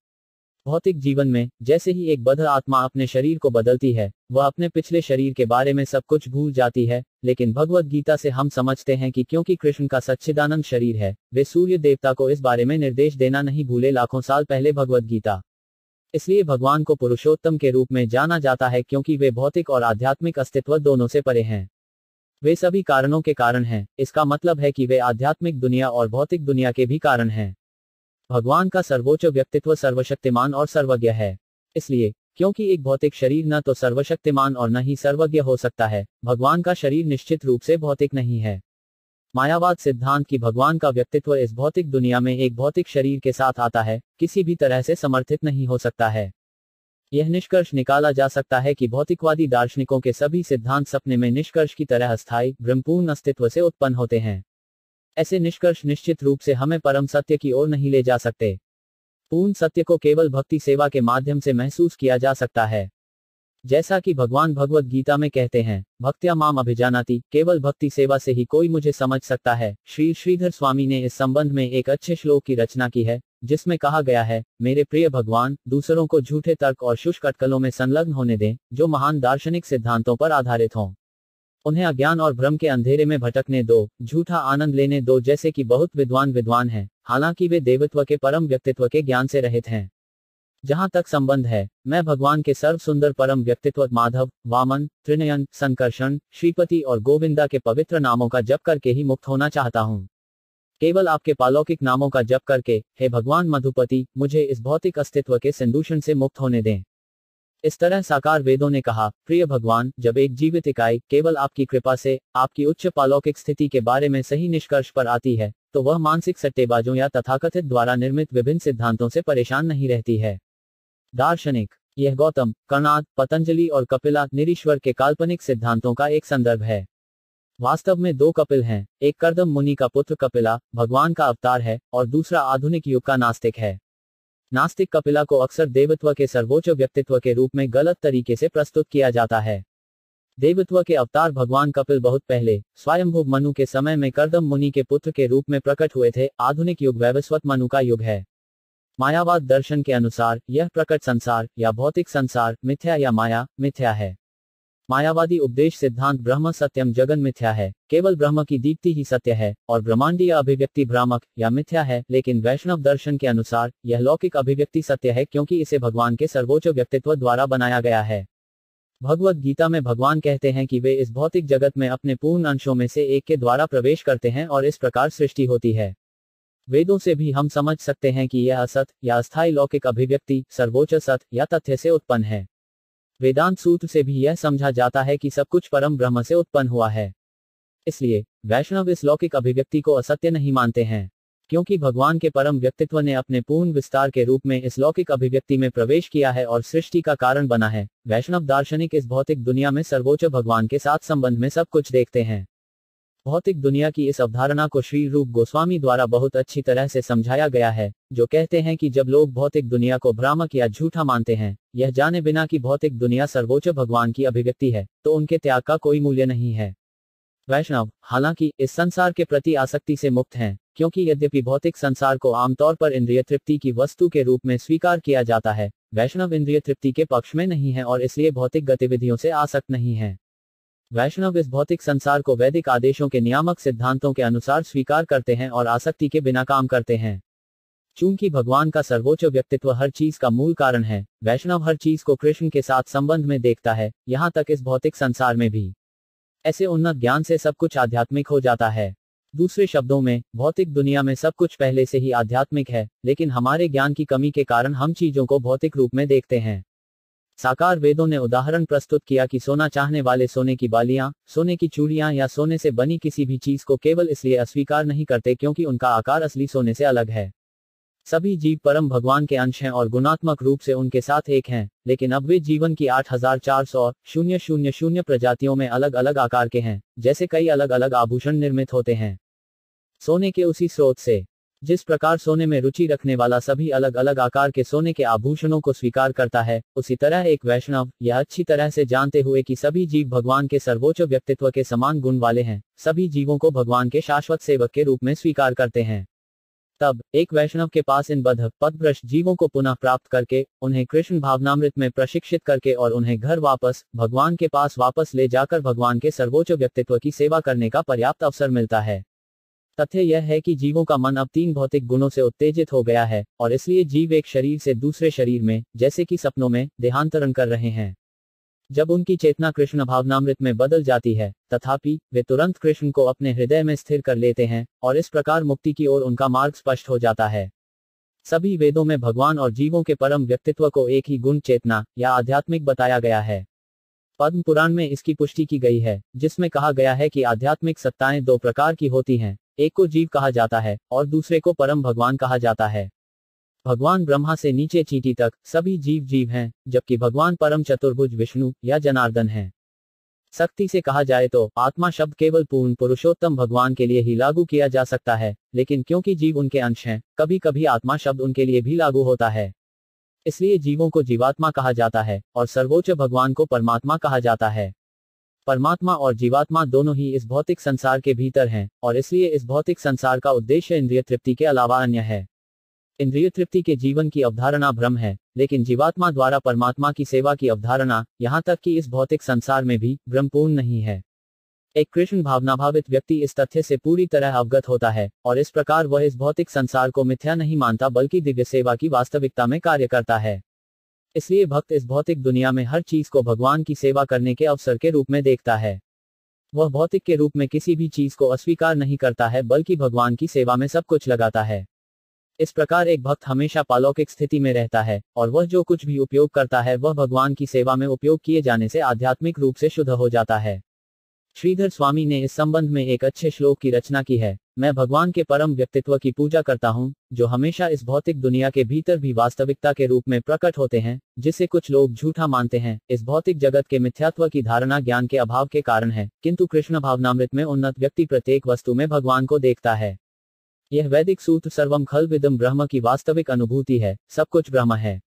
भौतिक जीवन में, जैसे ही एक बद्ध आत्मा अपने शरीर को बदलती है, वह अपने पिछले शरीर के बारे में सब कुछ भूल जाती है, लेकिन भगवत गीता से हम समझते हैं कि क्योंकि कृष्ण का सच्चिदानंद शरीर है, वे सूर्य देवता को इस बारे में निर्देश देना नहीं भूले लाखों साल पहले भगवत गीता। इसलिए भगवान को पुरुषोत्तम के रूप में जाना जाता है क्योंकि वे भौतिक और आध्यात्मिक अस्तित्व दोनों से परे हैं। वे सभी कारणों के कारण हैं, इसका मतलब है कि वे आध्यात्मिक दुनिया और भौतिक दुनिया के भी कारण हैं। भगवान का सर्वोच्च व्यक्तित्व सर्वशक्तिमान और सर्वज्ञ है। इसलिए, क्योंकि एक भौतिक शरीर न तो सर्वशक्तिमान और न ही सर्वज्ञ हो सकता है, भगवान का शरीर निश्चित रूप से भौतिक नहीं है। मायावाद सिद्धांत की भगवान का व्यक्तित्व इस भौतिक दुनिया में एक भौतिक शरीर के साथ आता है, किसी भी तरह से समर्थित नहीं हो सकता है। यह निष्कर्ष निकाला जा सकता है कि भौतिकवादी दार्शनिकों के सभी सिद्धांत सपने में निष्कर्ष की तरह अस्थायी, ब्रह्मपूर्ण अस्तित्व से उत्पन्न होते हैं। ऐसे निष्कर्ष निश्चित रूप से हमें परम सत्य की ओर नहीं ले जा सकते। पूर्ण सत्य को केवल भक्ति सेवा के माध्यम से महसूस किया जा सकता है। जैसा कि भगवान भगवत गीता में कहते हैं, भक्त्या माम अभिजानाति, केवल भक्ति सेवा से ही कोई मुझे समझ सकता है। श्री श्रीधर स्वामी ने इस संबंध में एक अच्छे श्लोक की रचना की है, जिसमें कहा गया है, मेरे प्रिय भगवान, दूसरों को झूठे तर्क और शुष्क अटकलों में संलग्न होने दें, जो महान दार्शनिक सिद्धांतों पर आधारित हों। उन्हें अज्ञान और भ्रम के अंधेरे में भटकने दो, झूठा आनंद लेने दो जैसे कि बहुत विद्वान विद्वान हैं, हालाँकि वे देवत्व के परम व्यक्तित्व के ज्ञान से रहित हैं। जहाँ तक संबंध है, मैं भगवान के सर्व सुंदर परम व्यक्तित्व माधव, वामन, त्रिनयन, संकर्षण, श्रीपति और गोविंदा के पवित्र नामों का जप करके ही मुक्त होना चाहता हूँ। केवल आपके पालौकिक नामों का जप करके, हे भगवान मधुपति, मुझे इस भौतिक अस्तित्व के संदूषण से मुक्त होने दें। इस तरह साकार वेदों ने कहा, प्रिय भगवान, जब एक जीवित इकाई केवल आपकी कृपा से, आपकी उच्च पालौकिक स्थिति के बारे में सही निष्कर्ष पर आती है तो वह मानसिक सट्टेबाजों या तथाकथित द्वारा निर्मित विभिन्न सिद्धांतों से परेशान नहीं रहती है। दार्शनिक, यह गौतम, कर्णाद, पतंजलि और कपिला निरीश्वर के काल्पनिक सिद्धांतों का एक संदर्भ है। वास्तव में दो कपिल हैं, एक कर्दम मुनि का पुत्र कपिला, भगवान का अवतार है, और दूसरा आधुनिक युग का नास्तिक है। नास्तिक कपिला को अक्सर देवत्व के सर्वोच्च व्यक्तित्व के रूप में गलत तरीके से प्रस्तुत किया जाता है। देवत्व के अवतार भगवान कपिल बहुत पहले स्वयंभुव मनु के समय में कर्दम मुनि के पुत्र के रूप में प्रकट हुए थे। आधुनिक युग वैवस्वत मनु का युग है। मायावाद दर्शन के अनुसार यह प्रकट संसार या भौतिक संसार मिथ्या या माया मिथ्या है। मायावादी उपदेश सिद्धांत ब्रह्म सत्यम जगन मिथ्या है, केवल ब्रह्म की दीप्ति ही सत्य है, और ब्रह्मांडीय अभिव्यक्ति भ्रामक या मिथ्या है, लेकिन वैष्णव दर्शन के अनुसार, यह लौकिक अभिव्यक्ति सत्य है क्योंकि इसे भगवान के सर्वोच्च व्यक्तित्व द्वारा बनाया गया है। भगवत गीता में भगवान कहते हैं कि वे इस भौतिक जगत में अपने पूर्ण अंशों में से एक के द्वारा प्रवेश करते हैं और इस प्रकार सृष्टि होती है। वेदों से भी हम समझ सकते हैं कि यह असत या अस्थायी लौकिक अभिव्यक्ति सर्वोच्च सत या तथ्य से उत्पन्न है। वेदांत सूत्र से भी यह समझा जाता है कि सब कुछ परम ब्रह्म से उत्पन्न हुआ है। इसलिए, वैष्णव इस लौकिक अभिव्यक्ति को असत्य नहीं मानते हैं, क्योंकि भगवान के परम व्यक्तित्व ने अपने पूर्ण विस्तार के रूप में इस लौकिक अभिव्यक्ति में प्रवेश किया है और सृष्टि का कारण बना है। वैष्णव दार्शनिक इस भौतिक दुनिया में सर्वोच्च भगवान के साथ संबंध में सब कुछ देखते हैं। भौतिक दुनिया की इस अवधारणा को श्री रूप गोस्वामी द्वारा बहुत अच्छी तरह से समझाया गया है, जो कहते हैं कि जब लोग भौतिक दुनिया को भ्रामक या झूठा मानते हैं, यह जाने बिना कि भौतिक दुनिया सर्वोच्च भगवान की अभिव्यक्ति है तो उनके त्याग का कोई मूल्य नहीं है। वैष्णव, हालाँकि इस संसार के प्रति आसक्ति से मुक्त हैं, क्योंकि यद्यपि भौतिक संसार को आमतौर पर इंद्रिय तृप्ति की वस्तु के रूप में स्वीकार किया जाता है, वैष्णव इंद्रिय तृप्ति के पक्ष में नहीं है और इसलिए भौतिक गतिविधियों से आसक्त नहीं है। वैष्णव इस भौतिक संसार को वैदिक आदेशों के नियामक सिद्धांतों के अनुसार स्वीकार करते हैं और आसक्ति के बिना काम करते हैं। चूँकि भगवान का सर्वोच्च व्यक्तित्व हर चीज़ का मूल कारण है, वैष्णव हर चीज़ को कृष्ण के साथ संबंध में देखता है, यहाँ तक इस भौतिक संसार में भी। ऐसे उन्नत ज्ञान से सब कुछ आध्यात्मिक हो जाता है। दूसरे शब्दों में, भौतिक दुनिया में सब कुछ पहले से ही आध्यात्मिक है, लेकिन हमारे ज्ञान की कमी के कारण हम चीज़ों को भौतिक रूप में देखते हैं। साकार वेदों ने उदाहरण प्रस्तुत किया कि सोना चाहने वाले सोने की बालियाँ, सोने की चूड़ियाँ या सोने से बनी किसी भी चीज़ को केवल इसलिए अस्वीकार नहीं करते क्योंकि उनका आकार असली सोने से अलग है। सभी जीव परम भगवान के अंश हैं और गुणात्मक रूप से उनके साथ एक हैं, लेकिन अब वे जीवन की आठ हज़ार चार सौ, शून्य शून्य शून्य प्रजातियों में अलग अलग आकार के हैं, जैसे कई अलग अलग आभूषण निर्मित होते हैं। सोने के उसी स्रोत से जिस प्रकार सोने में रुचि रखने वाला सभी अलग अलग आकार के सोने के आभूषणों को स्वीकार करता है, उसी तरह एक वैष्णव, यह अच्छी तरह से जानते हुए कि सभी जीव भगवान के सर्वोच्च व्यक्तित्व के समान गुण वाले हैं, सभी जीवों को भगवान के शाश्वत सेवक के रूप में स्वीकार करते हैं। तब, एक वैष्णव के पास इन बध पदभ्रष्ट जीवों को पुनः प्राप्त करके, उन्हें कृष्ण भावनामृत में प्रशिक्षित करके और उन्हें घर वापस, भगवान के पास वापस ले जाकर भगवान के सर्वोच्च व्यक्तित्व की सेवा करने का पर्याप्त अवसर मिलता है। तथ्य यह है कि जीवों का मन अब तीन भौतिक गुणों से उत्तेजित हो गया है और इसलिए जीव एक शरीर से दूसरे शरीर में, जैसे कि सपनों में, देहांतरण कर रहे हैं। जब उनकी चेतना कृष्ण भावनामृत में बदल जाती है, तथापि, वे तुरंत कृष्ण को अपने हृदय में स्थिर कर लेते हैं, और इस प्रकार मुक्ति की ओर उनका मार्ग स्पष्ट हो जाता है। सभी वेदों में भगवान और जीवों के परम व्यक्तित्व को एक ही गुण चेतना, या आध्यात्मिक बताया गया है। पद्म पुराण में इसकी पुष्टि की गई है, जिसमें कहा गया है कि आध्यात्मिक सत्ताएँ दो प्रकार की होती हैं। एक को जीव कहा जाता है और दूसरे को परम भगवान कहा जाता है। भगवान ब्रह्मा से नीचे चींटी तक सभी जीव जीव हैं, जबकि भगवान परम चतुर्भुज विष्णु या जनार्दन है। सख्ती से कहा जाए तो आत्मा शब्द केवल पूर्ण पुरुषोत्तम भगवान के लिए ही लागू किया जा सकता है, लेकिन क्योंकि जीव उनके अंश हैं कभी कभी आत्मा शब्द उनके लिए भी लागू होता है। इसलिए जीवों को जीवात्मा कहा जाता है और सर्वोच्च भगवान को परमात्मा कहा जाता है। परमात्मा और जीवात्मा दोनों ही इस भौतिक संसार के भीतर हैं, और इसलिए इस भौतिक संसार का उद्देश्य इंद्रिय तृप्ति के अलावा अन्य है। इंद्रिय तृप्ति के जीवन की अवधारणा भ्रम है, लेकिन जीवात्मा द्वारा परमात्मा की सेवा की अवधारणा यहाँ तक कि इस भौतिक संसार में भी भ्रमपूर्ण नहीं है। एक कृष्ण भावनाभावित व्यक्ति इस तथ्य से पूरी तरह अवगत होता है, और इस प्रकार वह इस भौतिक संसार को मिथ्या नहीं मानता बल्कि दिव्य सेवा की वास्तविकता में कार्य करता है। इसलिए भक्त इस भौतिक दुनिया में हर चीज़ को भगवान की सेवा करने के अवसर के रूप में देखता है। वह भौतिक के रूप में किसी भी चीज़ को अस्वीकार नहीं करता है, बल्कि भगवान की सेवा में सब कुछ लगाता है। इस प्रकार एक भक्त हमेशा पालौकिक स्थिति में रहता है, और वह जो कुछ भी उपयोग करता है, वह भगवान की सेवा में उपयोग किए जाने से आध्यात्मिक रूप से शुद्ध हो जाता है। श्रीधर स्वामी ने इस संबंध में एक अच्छे श्लोक की रचना की है। मैं भगवान के परम व्यक्तित्व की पूजा करता हूँ, जो हमेशा इस भौतिक दुनिया के भीतर भी वास्तविकता के रूप में प्रकट होते हैं, जिसे कुछ लोग झूठा मानते हैं। इस भौतिक जगत के मिथ्यात्व की धारणा ज्ञान के अभाव के कारण है, किंतु कृष्ण भावनामृत में उन्नत व्यक्ति प्रत्येक वस्तु में भगवान को देखता है। यह वैदिक सूत्र सर्वम खल विदम ब्रह्म की वास्तविक अनुभूति है, सब कुछ ब्रह्म है।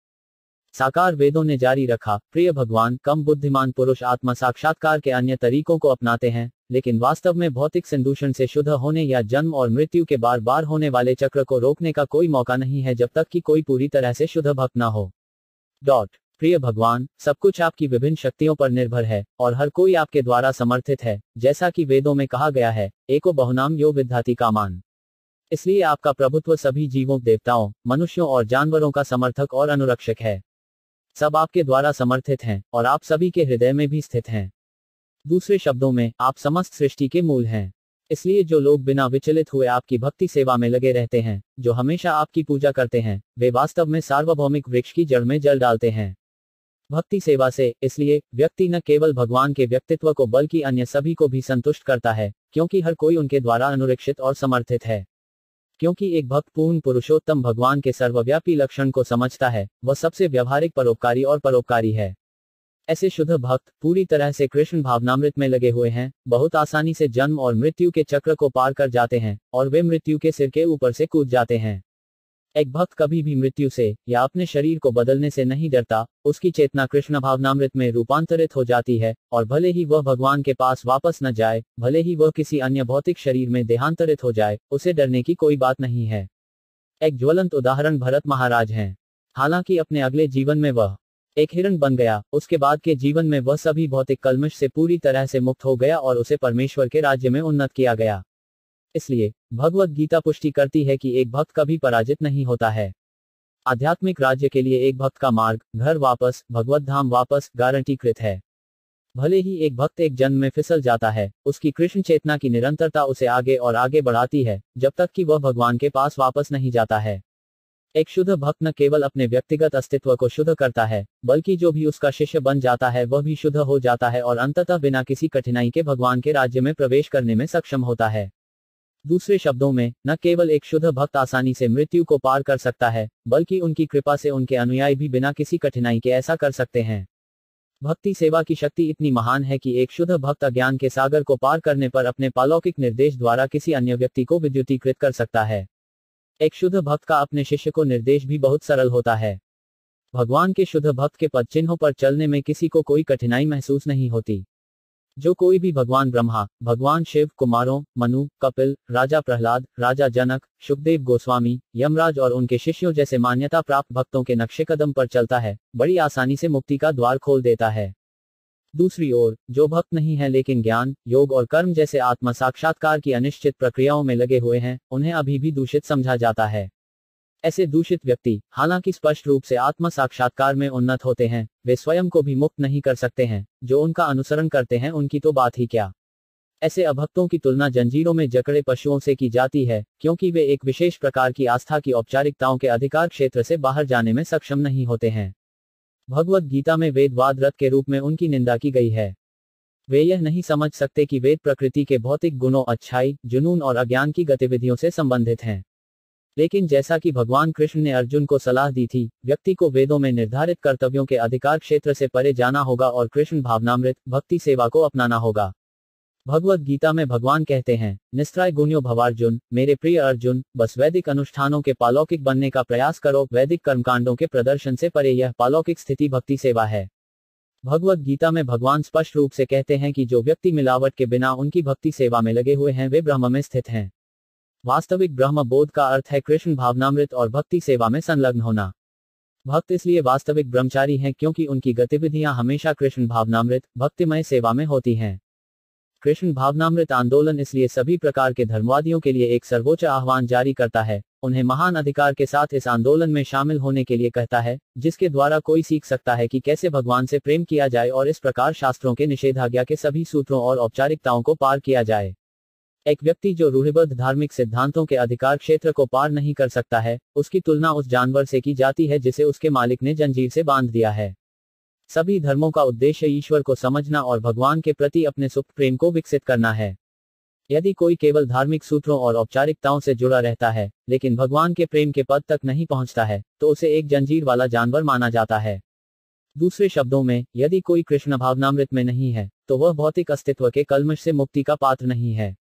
साकार वेदों ने जारी रखा, प्रिय भगवान, कम बुद्धिमान पुरुष आत्मा साक्षात्कार के अन्य तरीकों को अपनाते हैं, लेकिन वास्तव में भौतिक संदूषण से शुद्ध होने या जन्म और मृत्यु के बार बार होने वाले चक्र को रोकने का कोई मौका नहीं है जब तक कि कोई पूरी तरह से शुद्ध भक्त न हो। डॉट, प्रिय भगवान, सब कुछ आपकी विभिन्न शक्तियों पर निर्भर है, और हर कोई आपके द्वारा समर्थित है, जैसा कि वेदों में कहा गया है, एको बहुनाम यो विद्याति का मान इसलिए आपका प्रभुत्व सभी जीवों, देवताओं, मनुष्यों और जानवरों का समर्थक और अनुरक्षक है। सब आपके द्वारा समर्थित हैं और आप सभी के हृदय में भी स्थित हैं। दूसरे शब्दों में, आप समस्त सृष्टि के मूल हैं। इसलिए जो लोग बिना विचलित हुए आपकी भक्ति सेवा में लगे रहते हैं, जो हमेशा आपकी पूजा करते हैं, वे वास्तव में सार्वभौमिक वृक्ष की जड़ में जल डालते हैं। भक्ति सेवा से, इसलिए, व्यक्ति न केवल भगवान के व्यक्तित्व को, बल्कि अन्य सभी को भी संतुष्ट करता है, क्योंकि हर कोई उनके द्वारा अनुरक्षित और समर्थित है। क्योंकि एक भक्त पूर्ण पुरुषोत्तम भगवान के सर्वव्यापी लक्षण को समझता है, वह सबसे व्यवहारिक परोपकारी और परोपकारी है। ऐसे शुद्ध भक्त पूरी तरह से कृष्ण भावनामृत में लगे हुए हैं, बहुत आसानी से जन्म और मृत्यु के चक्र को पार कर जाते हैं, और वे मृत्यु के सिर के ऊपर से कूद जाते हैं। एक भक्त कभी भी मृत्यु से या अपने शरीर को बदलने से नहीं डरता, उसकी चेतना कृष्ण भावनामृत में रूपांतरित हो जाती है, और भले ही वह भगवान के पास वापस न जाए, भले ही वह किसी अन्य भौतिक शरीर में देहांतरित हो जाए, उसे डरने की कोई बात नहीं है। एक ज्वलंत उदाहरण भरत महाराज हैं। हालाँकि अपने अगले जीवन में वह एक हिरण बन गया, उसके बाद के जीवन में वह सभी भौतिक कलमश से पूरी तरह से मुक्त हो गया और उसे परमेश्वर के राज्य में उन्नत किया गया। इसलिए भगवत गीता पुष्टि करती है कि एक भक्त कभी पराजित नहीं होता है। आध्यात्मिक राज्य के लिए एक भक्त का मार्ग, घर वापस, भगवत धाम वापस, गारंटीकृत है। भले ही एक भक्त एक जन्म में फिसल जाता है, उसकी कृष्ण चेतना की निरंतरता उसे आगे और आगे बढ़ाती है, जब तक कि वह भगवान के पास वापस नहीं जाता है। एक शुद्ध भक्त न केवल अपने व्यक्तिगत अस्तित्व को शुद्ध करता है, बल्कि जो भी उसका शिष्य बन जाता है, वह भी शुद्ध हो जाता है और अंततः बिना किसी कठिनाई के भगवान के राज्य में प्रवेश करने में सक्षम होता है। दूसरे शब्दों में, न केवल एक शुद्ध भक्त आसानी से मृत्यु को पार कर सकता है, बल्कि उनकी कृपा से उनके अनुयायी भी बिना किसी कठिनाई के ऐसा कर सकते हैं। भक्ति सेवा की शक्ति इतनी महान है कि एक शुद्ध भक्त अज्ञान के सागर को पार करने पर अपने पालौकिक निर्देश द्वारा किसी अन्य व्यक्ति को विद्युतीकृत कर सकता है। एक शुद्ध भक्त का अपने शिष्य को निर्देश भी बहुत सरल होता है। भगवान के शुद्ध भक्त के पद चिन्हों पर चलने में किसी को कोई कठिनाई महसूस नहीं होती। जो कोई भी भगवान ब्रह्मा, भगवान शिव, कुमारों, मनु, कपिल, राजा प्रहलाद, राजा जनक, सुखदेव गोस्वामी, यमराज और उनके शिष्यों जैसे मान्यता प्राप्त भक्तों के नक्शे कदम पर चलता है, बड़ी आसानी से मुक्ति का द्वार खोल देता है। दूसरी ओर, जो भक्त नहीं है लेकिन ज्ञान, योग और कर्म जैसे आत्म साक्षात्कार की अनिश्चित प्रक्रियाओं में लगे हुए हैं, उन्हें अभी भी दूषित समझा जाता है। ऐसे दूषित व्यक्ति, हालाँकि स्पष्ट रूप से आत्म साक्षात्कार में उन्नत होते हैं, वे स्वयं को भी मुक्त नहीं कर सकते हैं, जो उनका अनुसरण करते हैं, उनकी तो बात ही क्या? ऐसे अभक्तों की तुलना जंजीरों में जकड़े पशुओं से की जाती है, क्योंकि वे एक विशेष प्रकार की आस्था की औपचारिकताओं के अधिकार क्षेत्र से बाहर जाने में सक्षम नहीं होते हैं। भगवत गीता में वेदवाद रथ के रूप में उनकी निंदा की गई है। वे यह नहीं समझ सकते कि वेद प्रकृति के भौतिक गुणों, अच्छाई, जुनून और अज्ञान की गतिविधियों से संबंधित हैं। लेकिन जैसा कि भगवान कृष्ण ने अर्जुन को सलाह दी थी, व्यक्ति को वेदों में निर्धारित कर्तव्यों के अधिकार क्षेत्र से परे जाना होगा और कृष्ण भावनामृत, भक्ति सेवा को अपनाना होगा। भगवत गीता में भगवान कहते हैं निस्त्राय गुण्यो भवार्जुन, मेरे प्रिय अर्जुन, बस वैदिक अनुष्ठानों के पालौकिक बनने का प्रयास करो, वैदिक कर्मकांडों के प्रदर्शन से परे यह पालौकिक स्थिति भक्ति सेवा है। भगवत गीता में भगवान स्पष्ट रूप से कहते हैं कि जो व्यक्ति मिलावट के बिना उनकी भक्ति सेवा में लगे हुए हैं, वे ब्रह्म में स्थित हैं। वास्तविक ब्रह्म बोध का अर्थ है कृष्ण भावनामृत और भक्ति सेवा में संलग्न होना। भक्त इसलिए वास्तविक ब्रह्मचारी हैं क्योंकि उनकी गतिविधियाँ हमेशा कृष्ण भावनामृत, भक्तिमय सेवा में होती हैं। कृष्ण भावनामृत आंदोलन इसलिए सभी प्रकार के धर्मवादियों के लिए एक सर्वोच्च आह्वान जारी करता है, उन्हें महान अधिकार के साथ इस आंदोलन में शामिल होने के लिए कहता है, जिसके द्वारा कोई सीख सकता है कि कैसे भगवान से प्रेम किया जाए और इस प्रकार शास्त्रों के निषेधाज्ञा के सभी सूत्रों और औपचारिकताओं को पार किया जाए। एक व्यक्ति जो रूढ़िबद्ध धार्मिक सिद्धांतों के अधिकार क्षेत्र को पार नहीं कर सकता है, उसकी तुलना उस जानवर से की जाती है जिसे उसके मालिक ने जंजीर से बाँध दिया है। सभी धर्मों का उद्देश्य ईश्वर को समझना और भगवान के प्रति अपने सुख प्रेम को विकसित करना है। यदि कोई केवल धार्मिक सूत्रों और औपचारिकताओं से जुड़ा रहता है, लेकिन भगवान के प्रेम के पद तक नहीं पहुँचता है तो उसे एक जंजीर वाला जानवर माना जाता है। दूसरे शब्दों में, यदि कोई कृष्ण भावनामृत में नहीं है तो वह भौतिक अस्तित्व के कलमश से मुक्ति का पात्र नहीं है।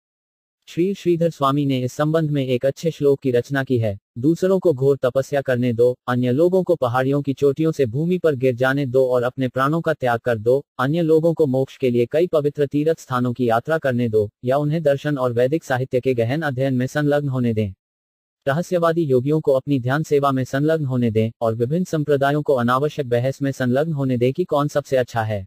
श्री श्रीधर स्वामी ने इस संबंध में एक अच्छे श्लोक की रचना की है। दूसरों को घोर तपस्या करने दो, अन्य लोगों को पहाड़ियों की चोटियों से भूमि पर गिर जाने दो और अपने प्राणों का त्याग कर दो, अन्य लोगों को मोक्ष के लिए कई पवित्र तीर्थ स्थानों की यात्रा करने दो, या उन्हें दर्शन और वैदिक साहित्य के गहन अध्ययन में संलग्न होने दें। रहस्यवादी योगियों को अपनी ध्यान सेवा में संलग्न होने दें और विभिन्न संप्रदायों को अनावश्यक बहस में संलग्न होने दें कि कौन सबसे अच्छा है।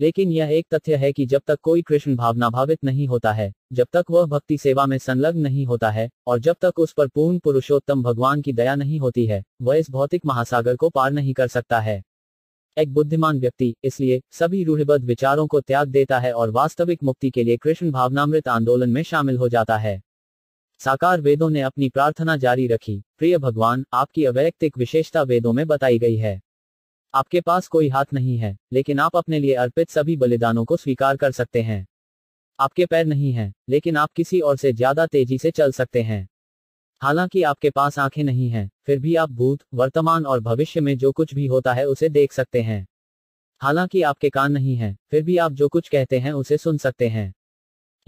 लेकिन यह एक तथ्य है कि जब तक कोई कृष्ण भावना भावित नहीं होता है, जब तक वह भक्ति सेवा में संलग्न नहीं होता है, और जब तक उस पर पूर्ण पुरुषोत्तम भगवान की दया नहीं होती है, वह इस भौतिक महासागर को पार नहीं कर सकता है। एक बुद्धिमान व्यक्ति, इसलिए, सभी रूढ़िबद्ध विचारों को त्याग देता है और वास्तविक मुक्ति के लिए कृष्ण भावनामृत आंदोलन में शामिल हो जाता है। साकार वेदों ने अपनी प्रार्थना जारी रखी, प्रिय भगवान, आपकी अवैयक्तिक विशेषता वेदों में बताई गई है। आपके पास कोई हाथ नहीं है, लेकिन आप अपने लिए अर्पित सभी बलिदानों को स्वीकार कर सकते हैं। आपके पैर नहीं हैं, लेकिन आप किसी और से ज़्यादा तेज़ी से चल सकते हैं। हालाँकि आपके पास आँखें नहीं हैं, फिर भी आप भूत, वर्तमान और भविष्य में जो कुछ भी होता है उसे देख सकते हैं। हालाँकि आपके कान नहीं हैं, फिर भी आप जो कुछ कहते हैं उसे सुन सकते हैं।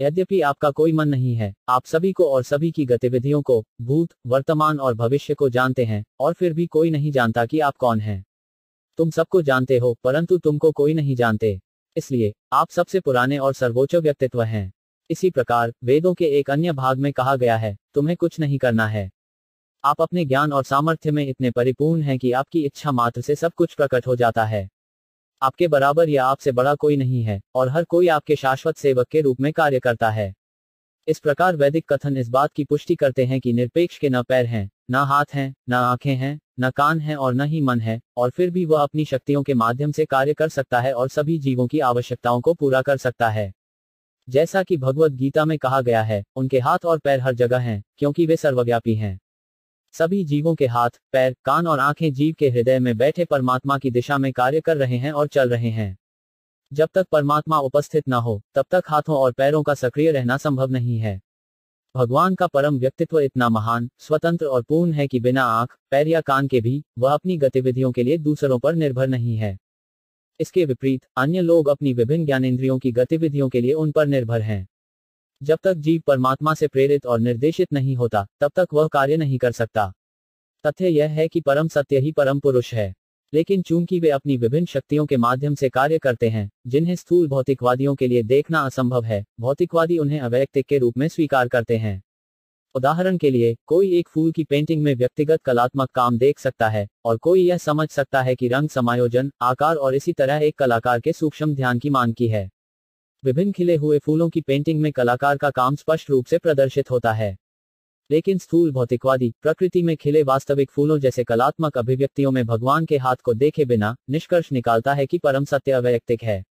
यद्यपि आपका कोई मन नहीं है, आप सभी को और सभी की गतिविधियों को, भूत, वर्तमान और भविष्य को जानते हैं, और फिर भी कोई नहीं जानता कि आप कौन हैं। तुम सबको जानते हो, परंतु तुमको कोई नहीं जानते। इसलिए, आप सबसे पुराने और सर्वोच्च व्यक्तित्व हैं। इसी प्रकार, वेदों के एक अन्य भाग में कहा गया है, तुम्हें कुछ नहीं करना है। आप अपने ज्ञान और सामर्थ्य में इतने परिपूर्ण हैं कि आपकी इच्छा मात्र से सब कुछ प्रकट हो जाता है। आपके बराबर या आपसे बड़ा कोई नहीं है, और हर कोई आपके शाश्वत सेवक के रूप में कार्य करता है। इस प्रकार वैदिक कथन इस बात की पुष्टि करते हैं कि निरपेक्ष के न पैर हैं, न हाथ हैं, न आँखें हैं, न कान हैं और न ही मन है, और फिर भी वह अपनी शक्तियों के माध्यम से कार्य कर सकता है और सभी जीवों की आवश्यकताओं को पूरा कर सकता है। जैसा कि भगवत गीता में कहा गया है, उनके हाथ और पैर हर जगह हैं, क्योंकि वे सर्वव्यापी हैं। सभी जीवों के हाथ, पैर, कान और आँखें जीव के हृदय में बैठे परमात्मा की दिशा में कार्य कर रहे हैं और चल रहे हैं। जब तक परमात्मा उपस्थित न हो, तब तक हाथों और पैरों का सक्रिय रहना संभव नहीं है। भगवान का परम व्यक्तित्व इतना महान, स्वतंत्र और पूर्ण है कि बिना आँख, पैर या कान के भी, वह अपनी गतिविधियों के लिए दूसरों पर निर्भर नहीं है। इसके विपरीत, अन्य लोग अपनी विभिन्न ज्ञानेन्द्रियों की गतिविधियों के लिए उन पर निर्भर हैं। जब तक जीव परमात्मा से प्रेरित और निर्देशित नहीं होता, तब तक वह कार्य नहीं कर सकता। तथ्य यह है कि परम सत्य ही परम पुरुष है। लेकिन चूँकि वे अपनी विभिन्न शक्तियों के माध्यम से कार्य करते हैं, जिन्हें स्थूल भौतिकवादियों के लिए देखना असंभव है, भौतिकवादी उन्हें अवैयक्तिक के रूप में स्वीकार करते हैं। उदाहरण के लिए, कोई एक फूल की पेंटिंग में व्यक्तिगत कलात्मक काम देख सकता है, और कोई यह समझ सकता है कि रंग, समायोजन, आकार और इसी तरह एक कलाकार के सूक्ष्म ध्यान की मांग की है। विभिन्न खिले हुए फूलों की पेंटिंग में कलाकार का काम स्पष्ट रूप से प्रदर्शित होता है। लेकिन स्थूल भौतिकवादी प्रकृति में खिले वास्तविक फूलों जैसे कलात्मक अभिव्यक्तियों में भगवान के हाथ को देखे बिना निष्कर्ष निकालता है कि परम सत्य अवैयक्तिक है।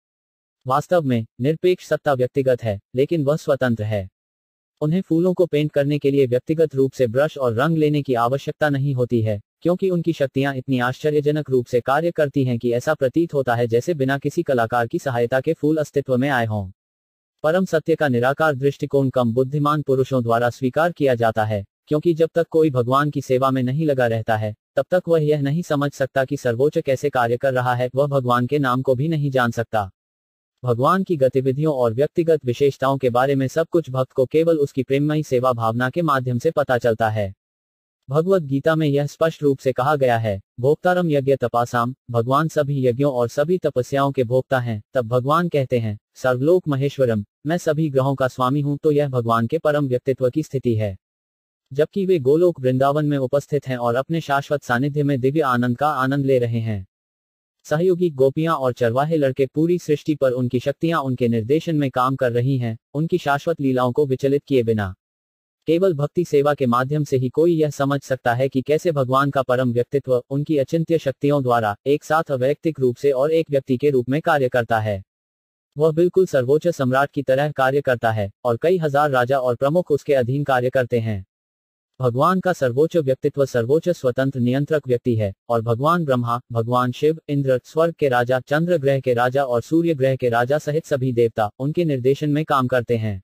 वास्तव में, निरपेक्ष सत्ता व्यक्तिगत है, लेकिन वह स्वतंत्र है। उन्हें फूलों को पेंट करने के लिए व्यक्तिगत रूप से ब्रश और रंग लेने की आवश्यकता नहीं होती है, क्योंकि उनकी शक्तियाँ इतनी आश्चर्यजनक रूप से कार्य करती हैं कि ऐसा प्रतीत होता है जैसे बिना किसी कलाकार की सहायता के फूल अस्तित्व में आए हों। परम सत्य का निराकार दृष्टिकोण कम बुद्धिमान पुरुषों द्वारा स्वीकार किया जाता है, क्योंकि जब तक कोई भगवान की सेवा में नहीं लगा रहता है, तब तक वह यह नहीं समझ सकता कि सर्वोच्च कैसे कार्य कर रहा है, वह भगवान के नाम को भी नहीं जान सकता। भगवान की गतिविधियों और व्यक्तिगत विशेषताओं के बारे में सब कुछ भक्त को केवल उसकी प्रेममयी सेवा भावना के माध्यम से पता चलता है। भगवत गीता में यह स्पष्ट रूप से कहा गया है, भोक्तारम यज्ञ तपासाम, भगवान सभी यज्ञों और सभी तपस्याओं के भोक्ता हैं, तब भगवान कहते हैं, सर्वलोक महेश्वरम, मैं सभी ग्रहों का स्वामी हूँ तो यह भगवान के परम व्यक्तित्व की स्थिति है। जबकि वे गोलोक वृंदावन में उपस्थित हैं और अपने शाश्वत सानिध्य में दिव्य आनंद का आनंद ले रहे हैं। सहयोगी गोपियाँ और चरवाहे लड़के पूरी सृष्टि पर उनकी शक्तियाँ उनके निर्देशन में काम कर रही हैं, उनकी शाश्वत लीलाओं को विचलित किए बिना। केवल भक्ति सेवा के माध्यम से ही कोई यह समझ सकता है कि कैसे भगवान का परम व्यक्तित्व, उनकी अचिंत्य शक्तियों द्वारा एक साथ अवैयक्तिक रूप से और एक व्यक्ति के रूप में कार्य करता है। वह बिल्कुल सर्वोच्च सम्राट की तरह कार्य करता है और कई हज़ार राजा और प्रमुख उसके अधीन कार्य करते हैं। भगवान का सर्वोच्च व्यक्तित्व सर्वोच्च स्वतंत्र नियंत्रक व्यक्ति है और भगवान ब्रह्मा, भगवान शिव, इंद्र, स्वर्ग के राजा, चंद्र ग्रह के राजा और सूर्य ग्रह के राजा सहित सभी देवता उनके निर्देशन में काम करते हैं।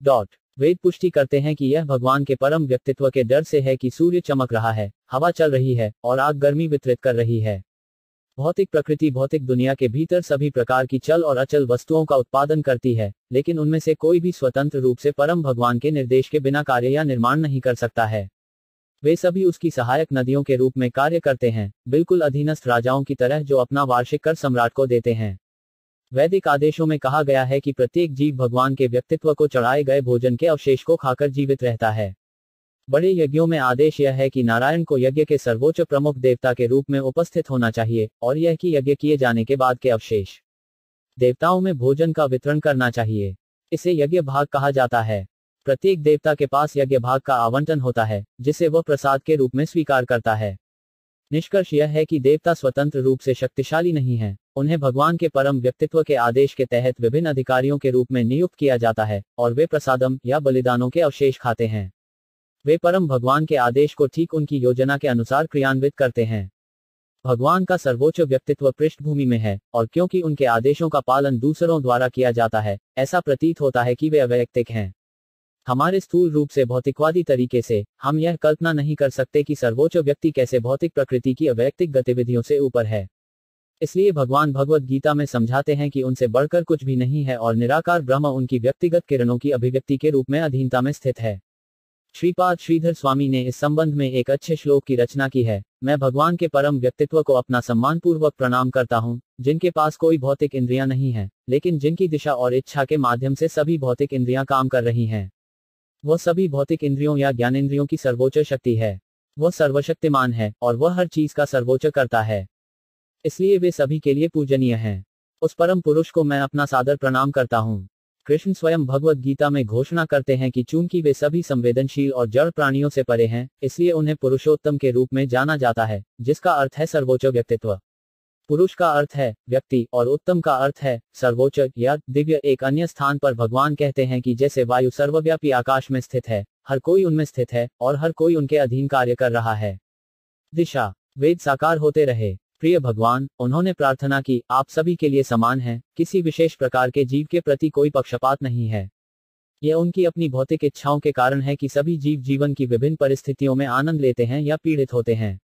डॉट वेद पुष्टि करते हैं कि यह भगवान के परम व्यक्तित्व के डर से है कि सूर्य चमक रहा है, हवा चल रही है और आग गर्मी वितरित कर रही है। भौतिक प्रकृति भौतिक दुनिया के भीतर सभी प्रकार की चल और अचल वस्तुओं का उत्पादन करती है, लेकिन उनमें से कोई भी स्वतंत्र रूप से परम भगवान के निर्देश के बिना कार्य या निर्माण नहीं कर सकता है। वे सभी उसकी सहायक नदियों के रूप में कार्य करते हैं, बिल्कुल अधीनस्थ राजाओं की तरह जो अपना वार्षिक कर सम्राट को देते हैं। वैदिक आदेशों में कहा गया है कि प्रत्येक जीव भगवान के व्यक्तित्व को चढ़ाए गए भोजन के अवशेष को खाकर जीवित रहता है। बड़े यज्ञों में आदेश यह है कि नारायण को यज्ञ के सर्वोच्च प्रमुख देवता के रूप में उपस्थित होना चाहिए और यह कि यज्ञ किए जाने के बाद के अवशेष देवताओं में भोजन का वितरण करना चाहिए। इसे यज्ञ भाग कहा जाता है। प्रत्येक देवता के पास यज्ञ भाग का आवंटन होता है, जिसे वह प्रसाद के रूप में स्वीकार करता है। निष्कर्ष यह है कि देवता स्वतंत्र रूप से शक्तिशाली नहीं है। उन्हें भगवान के परम व्यक्तित्व के आदेश के तहत विभिन्न अधिकारियों के रूप में नियुक्त किया जाता है और वे प्रसादम या बलिदानों के अवशेष खाते हैं। वे परम भगवान के आदेश को ठीक उनकी योजना के अनुसार क्रियान्वित करते हैं। भगवान का सर्वोच्च व्यक्तित्व पृष्ठभूमि में है और क्योंकि उनके आदेशों का पालन दूसरों द्वारा किया जाता है, ऐसा प्रतीत होता है कि वे अवैयक्तिक हैं। हमारे स्थूल रूप से भौतिकवादी तरीके से, हम यह कल्पना नहीं कर सकते कि सर्वोच्च व्यक्ति कैसे भौतिक प्रकृति की अवैयक्तिक गतिविधियों से ऊपर है। इसलिए भगवान भगवत गीता में समझाते हैं कि उनसे बढ़कर कुछ भी नहीं है और निराकार ब्रह्म उनकी व्यक्तिगत किरणों की अभिव्यक्ति के रूप में अधीनता में स्थित है। श्रीपाद श्रीधर स्वामी ने इस संबंध में एक अच्छे श्लोक की रचना की है, मैं भगवान के परम व्यक्तित्व को अपना सम्मान पूर्वक प्रणाम करता हूँ, जिनके पास कोई भौतिक इंद्रियाँ नहीं है, लेकिन जिनकी दिशा और इच्छा के माध्यम से सभी भौतिक इंद्रियाँ काम कर रही हैं। वह सभी भौतिक इंद्रियों या ज्ञानेंद्रियों की सर्वोच्च शक्ति है। वह सर्वशक्तिमान है और वह हर चीज़ का सर्वोच्च करता है। इसलिए वे सभी के लिए पूजनीय हैं। उस परम पुरुष को मैं अपना सादर प्रणाम करता हूँ। कृष्ण स्वयं भगवत गीता में घोषणा करते हैं कि चूँकि वे सभी संवेदनशील और जड़ प्राणियों से परे हैं, इसलिए उन्हें पुरुषोत्तम के रूप में जाना जाता है, जिसका अर्थ है सर्वोच्च व्यक्तित्व। पुरुष का अर्थ है, व्यक्ति, और उत्तम का अर्थ है, सर्वोच्च, या दिव्य, एक अन्य स्थान पर भगवान कहते हैं कि जैसे वायु सर्वव्यापी आकाश में स्थित है, हर कोई उनमें स्थित है, और हर कोई उनके अधीन कार्य कर रहा है। दिशा, वेद साकार होते रहे, प्रिय भगवान, उन्होंने प्रार्थना की, आप सभी के लिए समान है, किसी विशेष प्रकार के जीव के प्रति कोई पक्षपात नहीं है। यह उनकी अपनी भौतिक इच्छाओं के कारण है कि सभी जीव जीवन की विभिन्न परिस्थितियों में आनंद लेते हैं या पीड़ित होते हैं।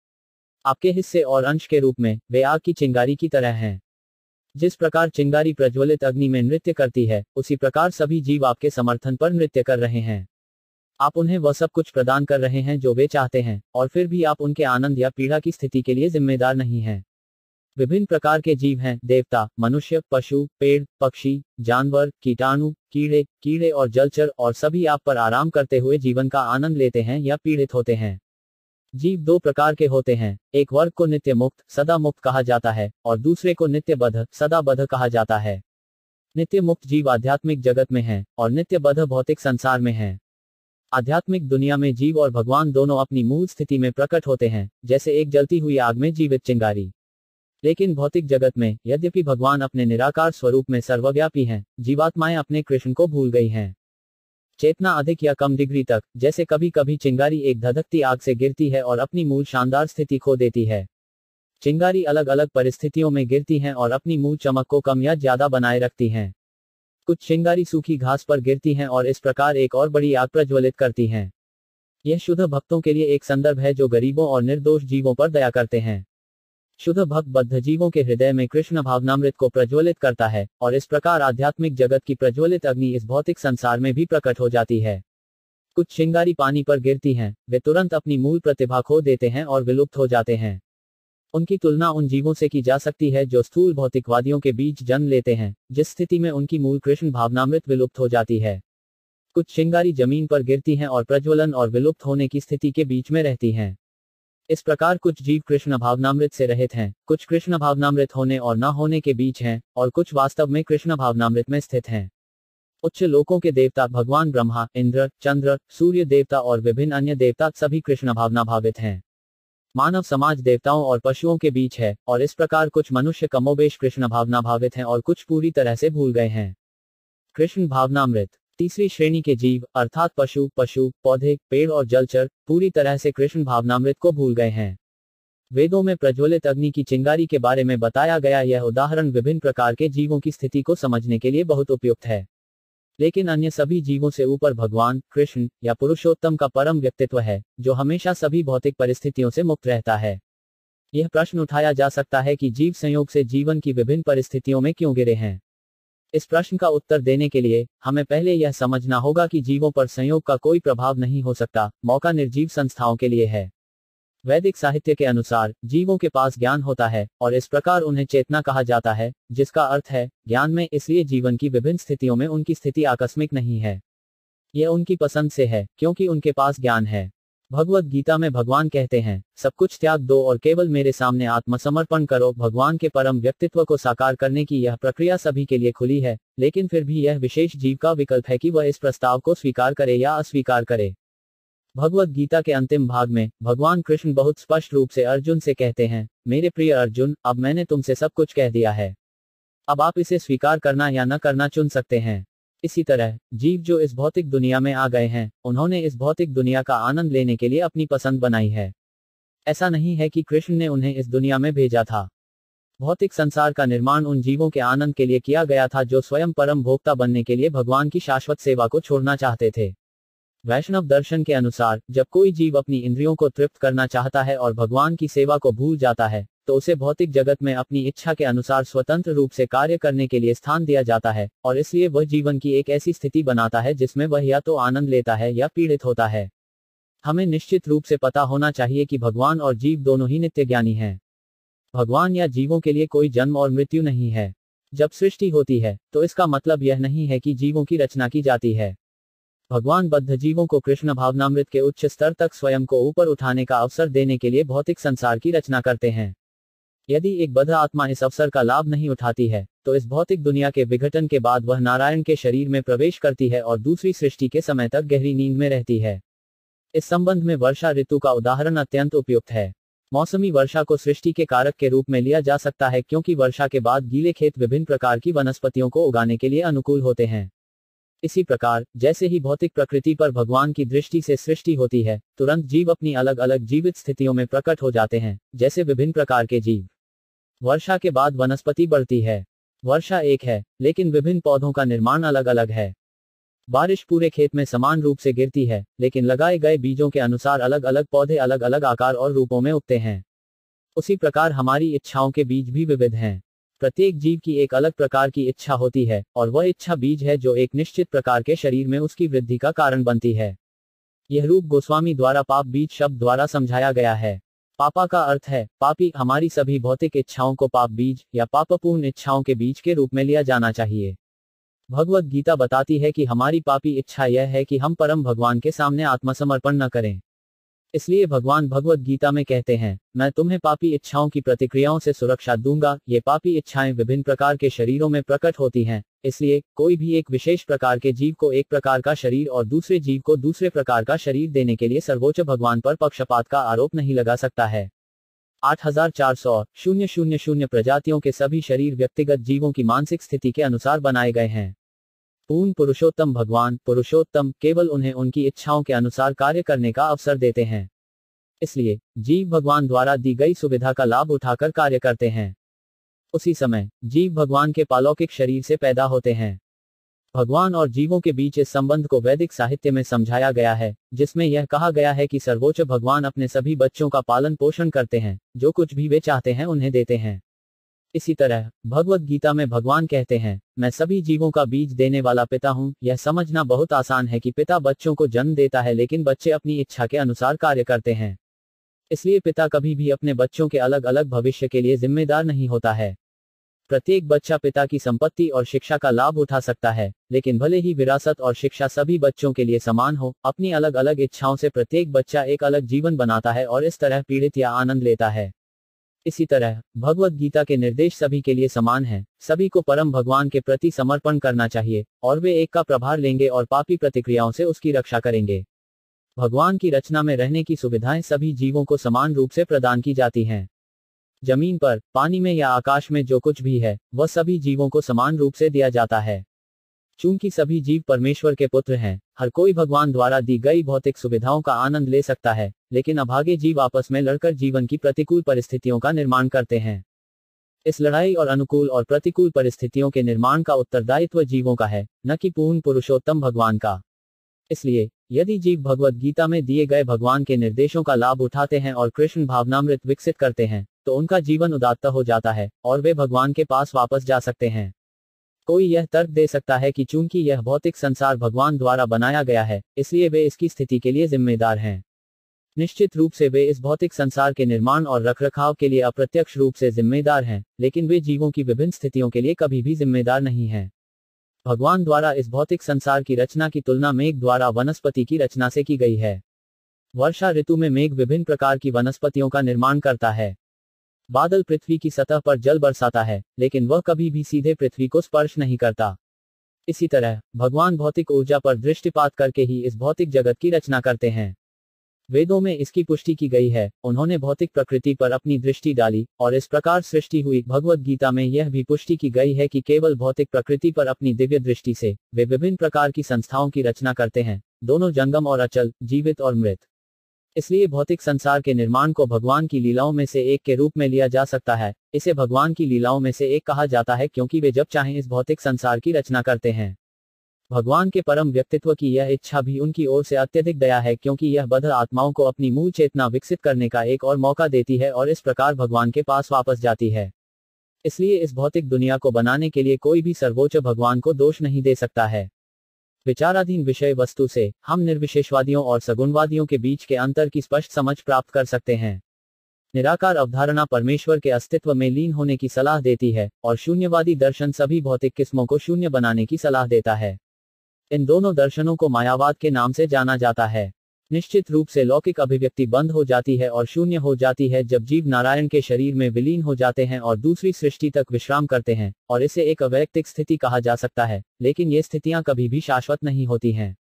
आपके हिस्से और अंश के रूप में, वे आग की चिंगारी की तरह हैं। जिस प्रकार चिंगारी प्रज्वलित अग्नि में नृत्य करती है, उसी प्रकार सभी जीव आपके समर्थन पर नृत्य कर रहे हैं। आप उन्हें वह सब कुछ प्रदान कर रहे हैं जो वे चाहते हैं, और फिर भी आप उनके आनंद या पीड़ा की स्थिति के लिए जिम्मेदार नहीं हैं। विभिन्न प्रकार के जीव हैं, देवता, मनुष्य, पशु, पेड़, पक्षी, जानवर, कीटाणु, कीड़े कीड़े और जलचर, और सभी आप पर आराम करते हुए जीवन का आनंद लेते हैं या पीड़ित होते हैं। जीव दो प्रकार के होते हैं, एक वर्ग को नित्य मुक्त सदा मुक्त कहा जाता है, और दूसरे को नित्य बध सदा बध कहा जाता है। नित्य मुक्त जीव आध्यात्मिक जगत में है, और नित्य बध भौतिक संसार में है। आध्यात्मिक दुनिया में जीव और भगवान दोनों अपनी मूल स्थिति में प्रकट होते हैं, जैसे एक जलती हुई आग में जीवित चिंगारी। लेकिन भौतिक जगत में, यद्यपि भगवान अपने निराकार स्वरूप में सर्वव्यापी हैं, जीवात्माएँ अपने कृष्ण को भूल गई हैं। चेतना अधिक या कम डिग्री तक, जैसे कभी कभी चिंगारी एक धधकती आग से गिरती है और अपनी मूल शानदार स्थिति खो देती है। चिंगारी अलग अलग परिस्थितियों में गिरती हैं और अपनी मूल चमक को कम या ज़्यादा बनाए रखती हैं। कुछ चिंगारी सूखी घास पर गिरती हैं और इस प्रकार एक और बड़ी आग प्रज्वलित करती हैं। यह शुद्ध भक्तों के लिए एक संदर्भ है जो गरीबों और निर्दोष जीवों पर दया करते हैं। शुद्ध भक्त बद्ध जीवों के हृदय में कृष्ण भावनामृत को प्रज्वलित करता है और इस प्रकार आध्यात्मिक जगत की प्रज्वलित अग्नि इस भौतिक संसार में भी प्रकट हो जाती है। कुछ चिंगारी पानी पर गिरती हैं, वे तुरंत अपनी मूल प्रतिभा खो देते हैं और विलुप्त हो जाते हैं। उनकी तुलना उन जीवों से की जा सकती है जो स्थूल भौतिकवादियों के बीच जन्म लेते हैं, जिस स्थिति में उनकी मूल कृष्ण भावनामृत विलुप्त हो जाती है। कुछ चिंगारी ज़मीन पर गिरती हैं और प्रज्वलन और विलुप्त होने की स्थिति के बीच में रहती हैं। इस प्रकार कुछ जीव कृष्ण भावनामृत से रहित हैं, कुछ कृष्ण भावनामृत होने और न होने के बीच हैं, और कुछ वास्तव में कृष्ण भावनामृत में स्थित हैं। उच्च लोकों के देवता भगवान ब्रह्मा, इंद्र, चंद्र, सूर्य देवता और विभिन्न अन्य देवता सभी कृष्ण भावना भावित हैं। मानव समाज देवताओं और पशुओं के बीच है, और इस प्रकार कुछ मनुष्य कमोबेश कृष्ण भावना भावित हैं और कुछ पूरी तरह से भूल गए हैं। कृष्ण भावनामृत तीसरी श्रेणी के जीव, अर्थात पशु पशु, पौधे, पेड़ और जलचर, पूरी तरह से कृष्ण भावनामृत को भूल गए हैं। वेदों में प्रज्वलित अग्नि की चिंगारी के बारे में बताया गया यह उदाहरण विभिन्न प्रकार के जीवों की स्थिति को समझने के लिए बहुत उपयुक्त है। लेकिन अन्य सभी जीवों से ऊपर भगवान, कृष्ण या पुरुषोत्तम का परम व्यक्तित्व है, जो हमेशा सभी भौतिक परिस्थितियों से मुक्त रहता है। यह प्रश्न उठाया जा सकता है कि जीव संयोग से जीवन की विभिन्न परिस्थितियों में क्यों गिरे हैं। इस प्रश्न का उत्तर देने के लिए हमें पहले यह समझना होगा कि जीवों पर संयोग का कोई प्रभाव नहीं हो सकता, मौका निर्जीव संस्थाओं के लिए है। वैदिक साहित्य के अनुसार, जीवों के पास ज्ञान होता है और इस प्रकार उन्हें चेतना कहा जाता है, जिसका अर्थ है, ज्ञान में इसलिए जीवन की विभिन्न स्थितियों में उनकी स्थिति आकस्मिक नहीं है। यह उनकी पसंद से है, क्योंकि उनके पास ज्ञान है। भगवत गीता में भगवान कहते हैं, सब कुछ त्याग दो और केवल मेरे सामने आत्मसमर्पण करो। भगवान के परम व्यक्तित्व को साकार करने की यह प्रक्रिया सभी के लिए खुली है, लेकिन फिर भी यह विशेष जीव का विकल्प है कि वह इस प्रस्ताव को स्वीकार करे या अस्वीकार करे। भगवत गीता के अंतिम भाग में, भगवान कृष्ण बहुत स्पष्ट रूप से अर्जुन से कहते हैं, मेरे प्रिय अर्जुन, अब मैंने तुमसे सब कुछ कह दिया है। अब आप इसे स्वीकार करना या न करना चुन सकते हैं। इसी तरह, जीव जो इस भौतिक दुनिया में आ गए हैं, उन्होंने इस भौतिक दुनिया का आनंद लेने के लिए अपनी पसंद बनाई है। ऐसा नहीं है कि कृष्ण ने उन्हें इस दुनिया में भेजा था। भौतिक संसार का निर्माण उन जीवों के आनंद के लिए किया गया था जो स्वयं परम भोक्ता बनने के लिए भगवान की शाश्वत सेवा को छोड़ना चाहते थे। वैष्णव दर्शन के अनुसार, जब कोई जीव अपनी इंद्रियों को तृप्त करना चाहता है और भगवान की सेवा को भूल जाता है तो उसे भौतिक जगत में अपनी इच्छा के अनुसार स्वतंत्र रूप से कार्य करने के लिए स्थान दिया जाता है, और इसलिए वह जीवन की एक ऐसी स्थिति बनाता है जिसमें वह या तो आनंद लेता है या पीड़ित होता है। हमें निश्चित रूप से पता होना चाहिए कि भगवान और जीव दोनों ही नित्य ज्ञानी हैं। भगवान या जीवों के लिए कोई जन्म और मृत्यु नहीं है। जब सृष्टि होती है तो इसका मतलब यह नहीं है कि जीवों की रचना की जाती है। भगवान बद्ध जीवों को कृष्ण भावनामृत के उच्च स्तर तक स्वयं को ऊपर उठाने का अवसर देने के लिए भौतिक संसार की रचना करते हैं। यदि एक बद्ध आत्मा इस अवसर का लाभ नहीं उठाती है तो इस भौतिक दुनिया के विघटन के बाद वह नारायण के शरीर में प्रवेश करती है और दूसरी सृष्टि के समय तक गहरी नींद में रहती है। इस संबंध में वर्षा ऋतु का उदाहरण अत्यंत उपयुक्त है। मौसमी वर्षा को सृष्टि के कारक के रूप में लिया जा सकता है क्योंकि वर्षा के बाद गीले खेत विभिन्न प्रकार की वनस्पतियों को उगाने के लिए अनुकूल होते हैं। इसी प्रकार, जैसे ही भौतिक प्रकृति पर भगवान की दृष्टि से सृष्टि होती है, तुरंत जीव अपनी अलग अलग जीवित स्थितियों में प्रकट हो जाते हैं, जैसे विभिन्न प्रकार के जीव। वर्षा के बाद वनस्पति बढ़ती है। वर्षा एक है, लेकिन विभिन्न पौधों का निर्माण अलग अलग है। बारिश पूरे खेत में समान रूप से गिरती है, लेकिन लगाए गए बीजों के अनुसार अलग अलग पौधे अलग अलग आकार और रूपों में उगते हैं। उसी प्रकार हमारी इच्छाओं के बीज भी विविध हैं। प्रत्येक जीव की एक अलग प्रकार की इच्छा होती है, और वह इच्छा बीज है जो एक निश्चित प्रकार के शरीर में उसकी वृद्धि का कारण बनती है। यह रूप गोस्वामी द्वारा पाप बीज शब्द द्वारा समझाया गया है। पापा का अर्थ है, पापी हमारी सभी भौतिक इच्छाओं को पाप बीज या पापपूर्ण इच्छाओं के बीज के रूप में लिया जाना चाहिए। भगवत गीता बताती है कि हमारी पापी इच्छा यह है कि हम परम भगवान के सामने आत्मसमर्पण न करें। इसलिए भगवान भगवत गीता में कहते हैं, मैं तुम्हें पापी इच्छाओं की प्रतिक्रियाओं से सुरक्षा दूँगा, ये पापी इच्छाएँ विभिन्न प्रकार के शरीरों में प्रकट होती हैं, इसलिए कोई भी एक विशेष प्रकार के जीव को एक प्रकार का शरीर और दूसरे जीव को दूसरे प्रकार का शरीर देने के लिए सर्वोच्च भगवान पर पक्षपात का आरोप नहीं लगा सकता है। आठ हज़ार चार सौ शून्य शून्य शून्य प्रजातियों के सभी शरीर व्यक्तिगत जीवों की मानसिक स्थिति के अनुसार बनाए गए हैं। पूर्ण पुरुषोत्तम भगवान, पुरुषोत्तम, केवल उन्हें उनकी इच्छाओं के अनुसार कार्य करने का अवसर देते हैं। इसलिए, जीव भगवान द्वारा दी गई सुविधा का लाभ उठाकर कार्य करते हैं। उसी समय, जीव भगवान के पालौकिक शरीर से पैदा होते हैं। भगवान और जीवों के बीच इस संबंध को वैदिक साहित्य में समझाया गया है, जिसमें यह कहा गया है कि सर्वोच्च भगवान अपने सभी बच्चों का पालन पोषण करते हैं, जो कुछ भी वे चाहते हैं उन्हें देते हैं। इसी तरह, भगवत गीता में भगवान कहते हैं, मैं सभी जीवों का बीज देने वाला पिता हूँ, यह समझना बहुत आसान है कि पिता बच्चों को जन्म देता है लेकिन बच्चे अपनी इच्छा के अनुसार कार्य करते हैं। इसलिए पिता कभी भी अपने बच्चों के अलग अलग भविष्य के लिए जिम्मेदार नहीं होता है। प्रत्येक बच्चा पिता की संपत्ति और शिक्षा का लाभ उठा सकता है, लेकिन भले ही विरासत और शिक्षा सभी बच्चों के लिए समान हो, अपनी अलग अलग इच्छाओं से प्रत्येक बच्चा एक अलग जीवन बनाता है और इस तरह पीड़ित या आनंद लेता है। इसी तरह, भगवत गीता के निर्देश सभी के लिए समान है। सभी को परम भगवान के प्रति समर्पण करना चाहिए, और वे एक का प्रभार लेंगे और पापी प्रतिक्रियाओं से उसकी रक्षा करेंगे। भगवान की रचना में रहने की सुविधाएँ सभी जीवों को समान रूप से प्रदान की जाती हैं। ज़मीन पर, पानी में या आकाश में जो कुछ भी है, वह सभी जीवों को समान रूप से दिया जाता है। चूँकि सभी जीव परमेश्वर के पुत्र हैं, हर कोई भगवान द्वारा दी गई भौतिक सुविधाओं का आनंद ले सकता है, लेकिन अभागे जीव आपस में लड़कर जीवन की प्रतिकूल परिस्थितियों का निर्माण करते हैं। इस लड़ाई और अनुकूल और प्रतिकूल परिस्थितियों के निर्माण का उत्तरदायित्व जीवों का है, न कि पूर्ण पुरुषोत्तम भगवान का। इसलिए, यदि जीव भगवत गीता में दिए गए भगवान के निर्देशों का लाभ उठाते हैं और कृष्ण भावनामृत विकसित करते हैं तो उनका जीवन उदात्त हो जाता है, और वे भगवान के पास वापस जा सकते हैं। कोई यह तर्क दे सकता है कि चूँकि यह भौतिक संसार भगवान द्वारा बनाया गया है, इसलिए वे इसकी स्थिति के लिए जिम्मेदार हैं। निश्चित रूप से वे इस भौतिक संसार के निर्माण और रखरखाव के लिए अप्रत्यक्ष रूप से जिम्मेदार हैं, लेकिन वे जीवों की विभिन्न स्थितियों के लिए कभी भी जिम्मेदार नहीं हैं। भगवान द्वारा इस भौतिक संसार की रचना की तुलना मेघ द्वारा वनस्पति की रचना से की गई है। वर्षा ऋतु में मेघ विभिन्न प्रकार की वनस्पतियों का निर्माण करता है। बादल पृथ्वी की सतह पर जल बरसाता है, लेकिन वह कभी भी सीधे पृथ्वी को स्पर्श नहीं करता। इसी तरह, भगवान भौतिक ऊर्जा पर दृष्टिपात करके ही इस भौतिक जगत की रचना करते हैं। वेदों में इसकी पुष्टि की गई है, उन्होंने भौतिक प्रकृति पर अपनी दृष्टि डाली, और इस प्रकार सृष्टि हुई। भगवत गीता में यह भी पुष्टि की गई है कि केवल भौतिक प्रकृति पर अपनी दिव्य दृष्टि से, वे विभिन्न प्रकार की संस्थाओं की रचना करते हैं। दोनों जंगम और अचल, जीवित और मृत। इसलिए भौतिक संसार के निर्माण को भगवान की लीलाओं में से एक के रूप में लिया जा सकता है। इसे भगवान की लीलाओं में से एक कहा जाता है क्योंकि वे जब चाहें इस भौतिक संसार की रचना करते हैं। भगवान के परम व्यक्तित्व की यह इच्छा भी उनकी ओर से अत्यधिक दया है क्योंकि यह बद्ध आत्माओं को अपनी मूल चेतना विकसित करने का एक और मौका देती है और इस प्रकार भगवान के पास वापस जाती है। इसलिए इस भौतिक दुनिया को बनाने के लिए कोई भी सर्वोच्च भगवान को दोष नहीं दे सकता है। विचाराधीन विषय वस्तु से हम निर्विशेषवादियों और सगुणवादियों के बीच के अंतर की स्पष्ट समझ प्राप्त कर सकते हैं। निराकार अवधारणा परमेश्वर के अस्तित्व में लीन होने की सलाह देती है और शून्यवादी दर्शन सभी भौतिक किस्मों को शून्य बनाने की सलाह देता है। इन दोनों दर्शनों को मायावाद के नाम से जाना जाता है। निश्चित रूप से लौकिक अभिव्यक्ति बंद हो जाती है और शून्य हो जाती है जब जीव नारायण के शरीर में विलीन हो जाते हैं और दूसरी सृष्टि तक विश्राम करते हैं, और इसे एक अवैयक्तिक स्थिति कहा जा सकता है, लेकिन ये स्थितियाँ कभी भी शाश्वत नहीं होती हैं।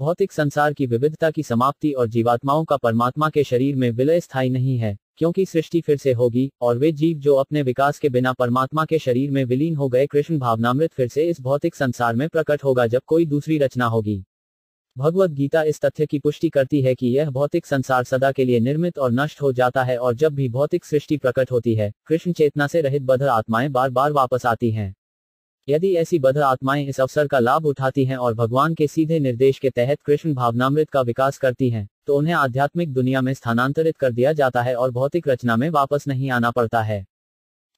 भौतिक संसार की विविधता की समाप्ति और जीवात्माओं का परमात्मा के शरीर में विलय स्थायी नहीं है, क्योंकि सृष्टि फिर से होगी, और वे जीव जो अपने विकास के बिना परमात्मा के शरीर में विलीन हो गए कृष्ण भावनामृत फिर से इस भौतिक संसार में प्रकट होगा जब कोई दूसरी रचना होगी। भगवत गीता इस तथ्य की पुष्टि करती है कि यह भौतिक संसार सदा के लिए निर्मित और नष्ट हो जाता है और जब भी भौतिक सृष्टि प्रकट होती है, कृष्ण चेतना से रहित बध आत्माएँ बार बार वापस आती हैं। यदि ऐसी बध आत्माएँ इस अवसर का लाभ उठाती हैं और भगवान के सीधे निर्देश के तहत कृष्ण भावनामृत का विकास करती हैं तो उन्हें आध्यात्मिक दुनिया में स्थानांतरित कर दिया जाता है और भौतिक रचना में वापस नहीं आना पड़ता है।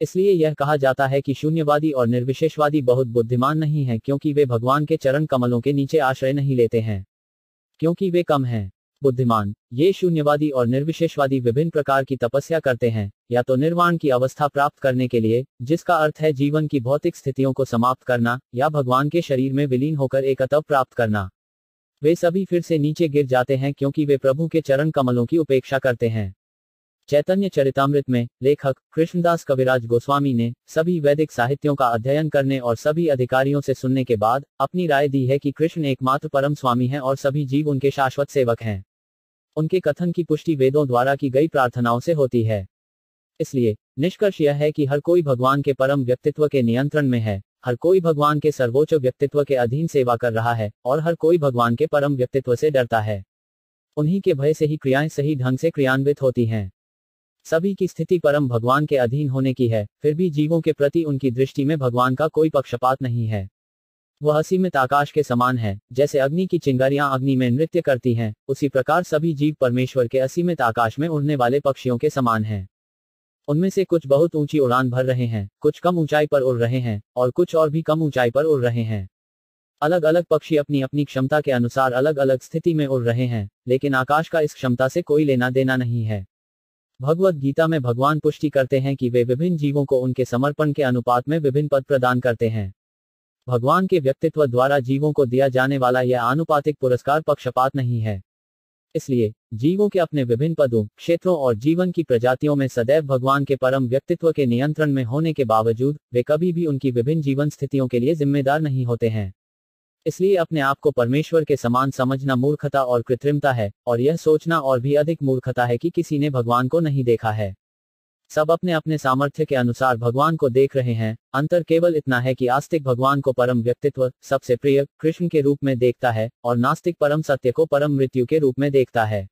इसलिए यह कहा जाता है कि शून्यवादी और निर्विशेषवादी बहुत बुद्धिमान नहीं है क्योंकि वे भगवान के चरण कमलों के नीचे आश्रय नहीं लेते हैं। क्योंकि वे कम हैं। बुद्धिमान, ये शून्यवादी और निर्विशेषवादी विभिन्न प्रकार की तपस्या करते हैं, या तो निर्वाण की अवस्था प्राप्त करने के लिए, जिसका अर्थ है जीवन की भौतिक स्थितियों को समाप्त करना, या भगवान के शरीर में विलीन होकर एक अतव प्राप्त करना। वे सभी फिर से नीचे गिर जाते हैं क्योंकि वे प्रभु के चरण कमलों की उपेक्षा करते हैं। चैतन्य चरितमृत में लेखक कृष्णदास कविराज गोस्वामी ने सभी वैदिक साहित्यों का अध्ययन करने और सभी अधिकारियों से सुनने के बाद अपनी राय दी है कि कृष्ण एकमात्र परम स्वामी हैं और सभी जीव उनके शाश्वत सेवक हैं। उनके कथन की पुष्टि वेदों द्वारा की गई प्रार्थनाओं से होती है। इसलिए निष्कर्ष यह है कि हर कोई भगवान के परम व्यक्तित्व के नियंत्रण में है, हर कोई भगवान के सर्वोच्च व्यक्तित्व के अधीन सेवा कर रहा है और हर कोई भगवान के परम व्यक्तित्व से डरता है। उन्हीं के भय से ही क्रियाएँ सही ढंग से क्रियान्वित होती हैं। सभी की स्थिति परम भगवान के अधीन होने की है, फिर भी जीवों के प्रति उनकी दृष्टि में भगवान का कोई पक्षपात नहीं है। वह असीमित आकाश के समान है, जैसे अग्नि की चिंगारियाँ अग्नि में नृत्य करती हैं, उसी प्रकार सभी जीव परमेश्वर के असीमित आकाश में उड़ने वाले पक्षियों के समान हैं। उनमें से कुछ बहुत ऊँची उड़ान भर रहे हैं, कुछ कम ऊंचाई पर उड़ रहे हैं, और कुछ और भी कम ऊंचाई पर उड़ रहे हैं। अलग अलग पक्षी अपनी अपनी क्षमता के अनुसार अलग अलग स्थिति में उड़ रहे हैं, लेकिन आकाश का इस क्षमता से कोई लेना देना नहीं है। भगवत गीता में भगवान पुष्टि करते हैं कि वे विभिन्न जीवों को उनके समर्पण के अनुपात में विभिन्न पद प्रदान करते हैं। भगवान के व्यक्तित्व द्वारा जीवों को दिया जाने वाला यह आनुपातिक पुरस्कार पक्षपात नहीं है। इसलिए, जीवों के अपने विभिन्न पदों, क्षेत्रों और जीवन की प्रजातियों में सदैव भगवान के परम व्यक्तित्व के नियंत्रण में होने के बावजूद, वे कभी भी उनकी विभिन्न जीवन स्थितियों के लिए जिम्मेदार नहीं होते हैं। इसलिए अपने आप को परमेश्वर के समान समझना मूर्खता और कृत्रिमता है, और यह सोचना और भी अधिक मूर्खता है कि किसी ने भगवान को नहीं देखा है। सब अपने अपने सामर्थ्य के अनुसार भगवान को देख रहे हैं, अंतर केवल इतना है कि आस्तिक भगवान को परम व्यक्तित्व, सबसे प्रिय, कृष्ण के रूप में देखता है, और नास्तिक परम सत्य को परम मृत्यु के रूप में देखता है।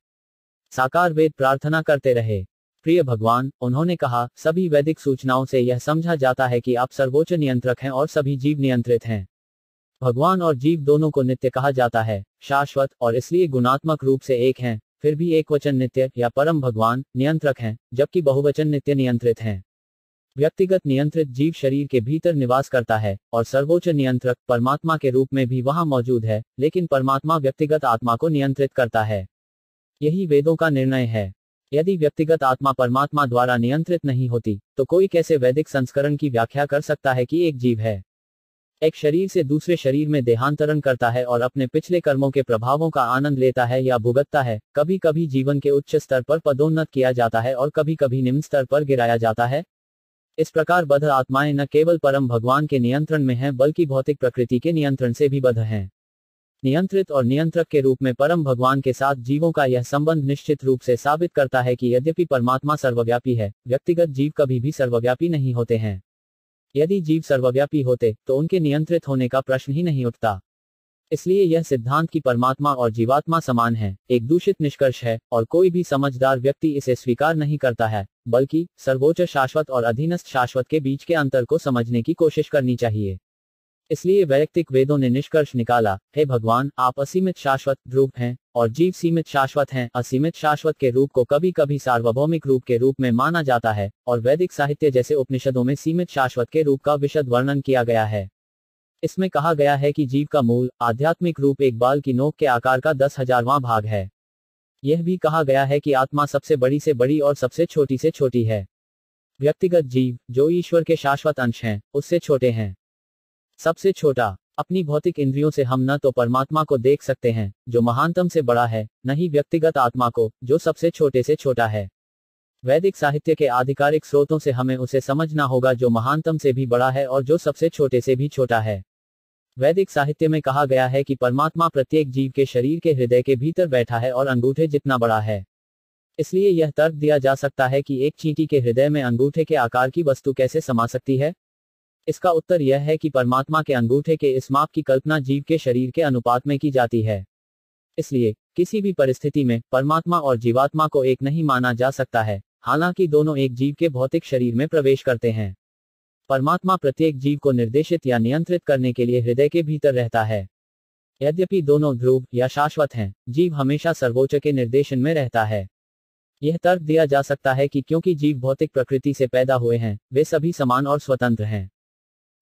साकार वेद प्रार्थना करते रहे। प्रिय भगवान, उन्होंने कहा, सभी वैदिक सूचनाओं से यह समझा जाता है कि आप सर्वोच्च नियंत्रक हैं और सभी जीव नियंत्रित हैं। भगवान और जीव दोनों को नित्य कहा जाता है, शाश्वत और इसलिए गुणात्मक रूप से एक हैं, फिर भी एक वचन नित्य या परम भगवान नियंत्रक हैं, जबकि बहुवचन नित्य नियंत्रित हैं। व्यक्तिगत नियंत्रित जीव शरीर के भीतर निवास करता है और सर्वोच्च नियंत्रक परमात्मा के रूप में भी वहाँ मौजूद है, लेकिन परमात्मा व्यक्तिगत आत्मा को नियंत्रित करता है। यही वेदों का निर्णय है। यदि व्यक्तिगत आत्मा परमात्मा द्वारा नियंत्रित नहीं होती तो कोई कैसे वैदिक संस्करण की व्याख्या कर सकता है कि एक जीव है? एक शरीर से दूसरे शरीर में देहांतरण करता है और अपने पिछले कर्मों के प्रभावों का आनंद लेता है या भुगतता है। कभी कभी जीवन के उच्च स्तर पर पदोन्नत किया जाता है और कभी कभी निम्न स्तर पर गिराया जाता है। इस प्रकार बध आत्माएँ न केवल परम भगवान के नियंत्रण में हैं, बल्कि भौतिक प्रकृति के नियंत्रण से भी बध हैं। नियंत्रित और नियंत्रक के रूप में परम भगवान के साथ जीवों का यह संबंध निश्चित रूप से साबित करता है कि यद्यपि परमात्मा सर्वव्यापी है, व्यक्तिगत जीव कभी भी सर्वव्यापी नहीं होते हैं। यदि जीव सर्वव्यापी होते तो उनके नियंत्रित होने का प्रश्न ही नहीं उठता। इसलिए यह सिद्धांत की परमात्मा और जीवात्मा समान है, एक दूषित निष्कर्ष है, और कोई भी समझदार व्यक्ति इसे स्वीकार नहीं करता है, बल्कि सर्वोच्च शाश्वत और अधीनस्थ शाश्वत के बीच के अंतर को समझने की कोशिश करनी चाहिए। इसलिए वैयक्तिक वेदों ने निष्कर्ष निकाला, हे भगवान, आप असीमित शाश्वत रूप हैं, और जीव सीमित शाश्वत हैं। असीमित शाश्वत के रूप को कभी कभी सार्वभौमिक रूप के रूप में माना जाता है, और वैदिक साहित्य जैसे उपनिषदों में सीमित शाश्वत के रूप का विशद वर्णन किया गया है। इसमें कहा गया है कि जीव का मूल, आध्यात्मिक रूप एक बाल की नोक के आकार का दस हजारवां भाग है। यह भी कहा गया है कि आत्मा सबसे बड़ी से बड़ी और सबसे छोटी से छोटी है। व्यक्तिगत जीव, जो ईश्वर के शाश्वत अंश हैं, उससे छोटे हैं। सबसे छोटा, अपनी भौतिक इंद्रियों से हम न तो परमात्मा को देख सकते हैं, जो महानतम से बड़ा है, न ही व्यक्तिगत आत्मा को, जो सबसे छोटे से छोटा है। वैदिक साहित्य के आधिकारिक स्रोतों से हमें उसे समझना होगा जो महानतम से भी बड़ा है और जो सबसे छोटे से भी छोटा है। वैदिक साहित्य में कहा गया है कि परमात्मा प्रत्येक जीव के शरीर के हृदय के भीतर बैठा है और अंगूठे जितना बड़ा है। इसलिए यह तर्क दिया जा सकता है कि एक चींटी के हृदय में अंगूठे के आकार की वस्तु कैसे समा सकती है। इसका उत्तर यह है कि परमात्मा के अंगूठे के इस माप की कल्पना जीव के शरीर के अनुपात में की जाती है। इसलिए, किसी भी परिस्थिति में, परमात्मा और जीवात्मा को एक नहीं माना जा सकता है, हालाँकि दोनों एक जीव के भौतिक शरीर में प्रवेश करते हैं। परमात्मा प्रत्येक जीव को निर्देशित या नियंत्रित करने के लिए हृदय के भीतर रहता है। यद्यपि दोनों ध्रुव या शाश्वत हैं, जीव हमेशा सर्वोच्च के निर्देशन में रहता है। यह तर्क दिया जा सकता है कि क्योंकि जीव भौतिक प्रकृति से पैदा हुए हैं, वे सभी समान और स्वतंत्र हैं।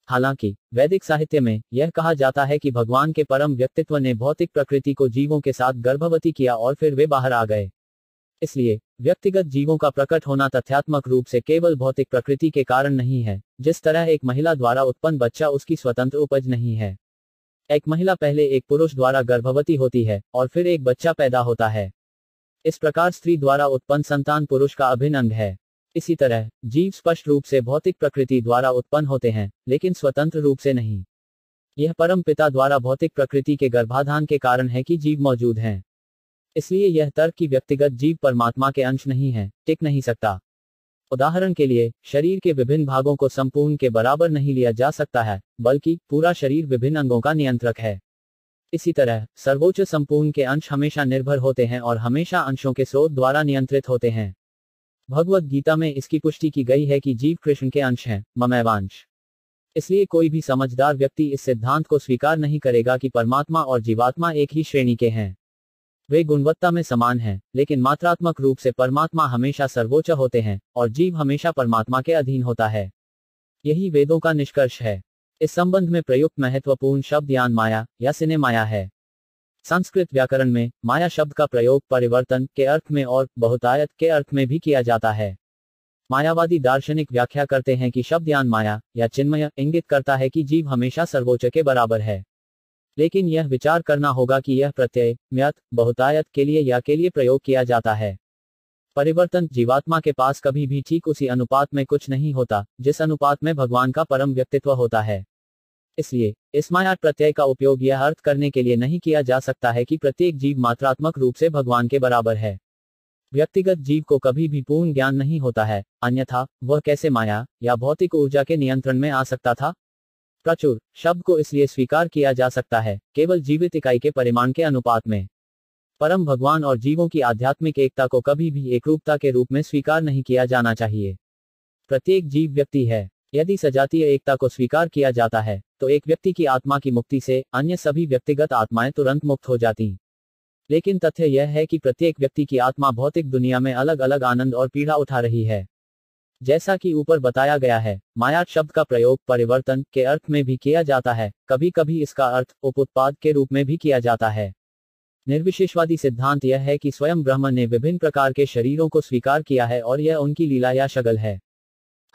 हालाँकि, वैदिक साहित्य में, यह कहा जाता है कि भगवान के परम व्यक्तित्व ने भौतिक प्रकृति को जीवों के साथ गर्भवती किया और फिर वे बाहर आ गए। इसलिए, व्यक्तिगत जीवों का प्रकट होना तथ्यात्मक रूप से केवल भौतिक प्रकृति के कारण नहीं है, जिस तरह एक महिला द्वारा उत्पन्न बच्चा उसकी स्वतंत्र उपज नहीं है। एक महिला पहले एक पुरुष द्वारा गर्भवती होती है, और फिर एक बच्चा पैदा होता है। इस प्रकार स्त्री द्वारा उत्पन्न संतान पुरुष का अभिन्न अंग है। इसी तरह, जीव स्पष्ट रूप से भौतिक प्रकृति द्वारा उत्पन्न होते हैं, लेकिन स्वतंत्र रूप से नहीं। यह परम पिता द्वारा भौतिक प्रकृति के गर्भाधान के कारण है कि जीव मौजूद हैं। इसलिए यह तर्क की व्यक्तिगत जीव परमात्मा के अंश नहीं है, टिक नहीं सकता। उदाहरण के लिए, शरीर के विभिन्न भागों को संपूर्ण के बराबर नहीं लिया जा सकता है, बल्कि पूरा शरीर विभिन्न अंगों का नियंत्रक है। इसी तरह, सर्वोच्च संपूर्ण के अंश हमेशा निर्भर होते हैं और हमेशा अंशों के स्रोत द्वारा नियंत्रित होते हैं। भगवत गीता में इसकी पुष्टि की गई है कि जीव कृष्ण के अंश हैं, ममैवांश। इसलिए कोई भी समझदार व्यक्ति इस सिद्धांत को स्वीकार नहीं करेगा कि परमात्मा और जीवात्मा एक ही श्रेणी के हैं। वे गुणवत्ता में समान हैं, लेकिन मात्रात्मक रूप से परमात्मा हमेशा सर्वोच्च होते हैं, और जीव हमेशा परमात्मा के अधीन होता है। यही वेदों का निष्कर्ष है। इस संबंध में प्रयुक्त महत्वपूर्ण शब्द यान माया या सिने माया है। संस्कृत व्याकरण में माया शब्द का प्रयोग परिवर्तन के अर्थ में और बहुतायत के अर्थ में भी किया जाता है। मायावादी दार्शनिक व्याख्या करते हैं कि शब्दयान माया या चिन्मय इंगित करता है कि जीव हमेशा सर्वोच्च के बराबर है। लेकिन यह विचार करना होगा कि यह प्रत्यय, म्यत, बहुतायत के लिए या के लिए प्रयोग किया जाता है। परिवर्तन जीवात्मा के पास कभी भी ठीक उसी अनुपात में कुछ नहीं होता, जिस अनुपात में भगवान का परम व्यक्तित्व होता है। इसलिए, इस मायाट प्रत्यय का उपयोग यह अर्थ करने के लिए नहीं किया जा सकता है कि प्रत्येक जीव मात्रात्मक रूप से भगवान के बराबर है। व्यक्तिगत जीव को कभी भी पूर्ण ज्ञान नहीं होता है, अन्यथा, वह कैसे माया, या भौतिक ऊर्जा के नियंत्रण में आ सकता था? प्रचुर, शब्द को इसलिए स्वीकार किया जा सकता है, केवल जीवित इकाई के परिमाण के अनुपात में। परम भगवान और जीवों की आध्यात्मिक एकता को कभी भी एकरूपता के रूप में स्वीकार नहीं किया जाना चाहिए। प्रत्येक जीव व्यक्ति है। यदि सजातीय एकता को स्वीकार किया जाता है तो एक व्यक्ति की आत्मा की मुक्ति से अन्य सभी व्यक्तिगत आत्माएँ तुरंत मुक्त हो जाती। लेकिन तथ्य यह है कि प्रत्येक व्यक्ति की आत्मा भौतिक दुनिया में अलग अलग आनंद और पीड़ा उठा रही है। जैसा कि ऊपर बताया गया है मायाट शब्द का प्रयोग परिवर्तन के अर्थ में भी किया जाता है कभी कभी इसका अर्थ उपोत्पाद के रूप में भी किया जाता है। निर्विशेषवादी सिद्धांत यह है कि स्वयं ब्रह्म ने विभिन्न प्रकार के शरीरों को स्वीकार किया है और यह उनकी लीला या शगल है।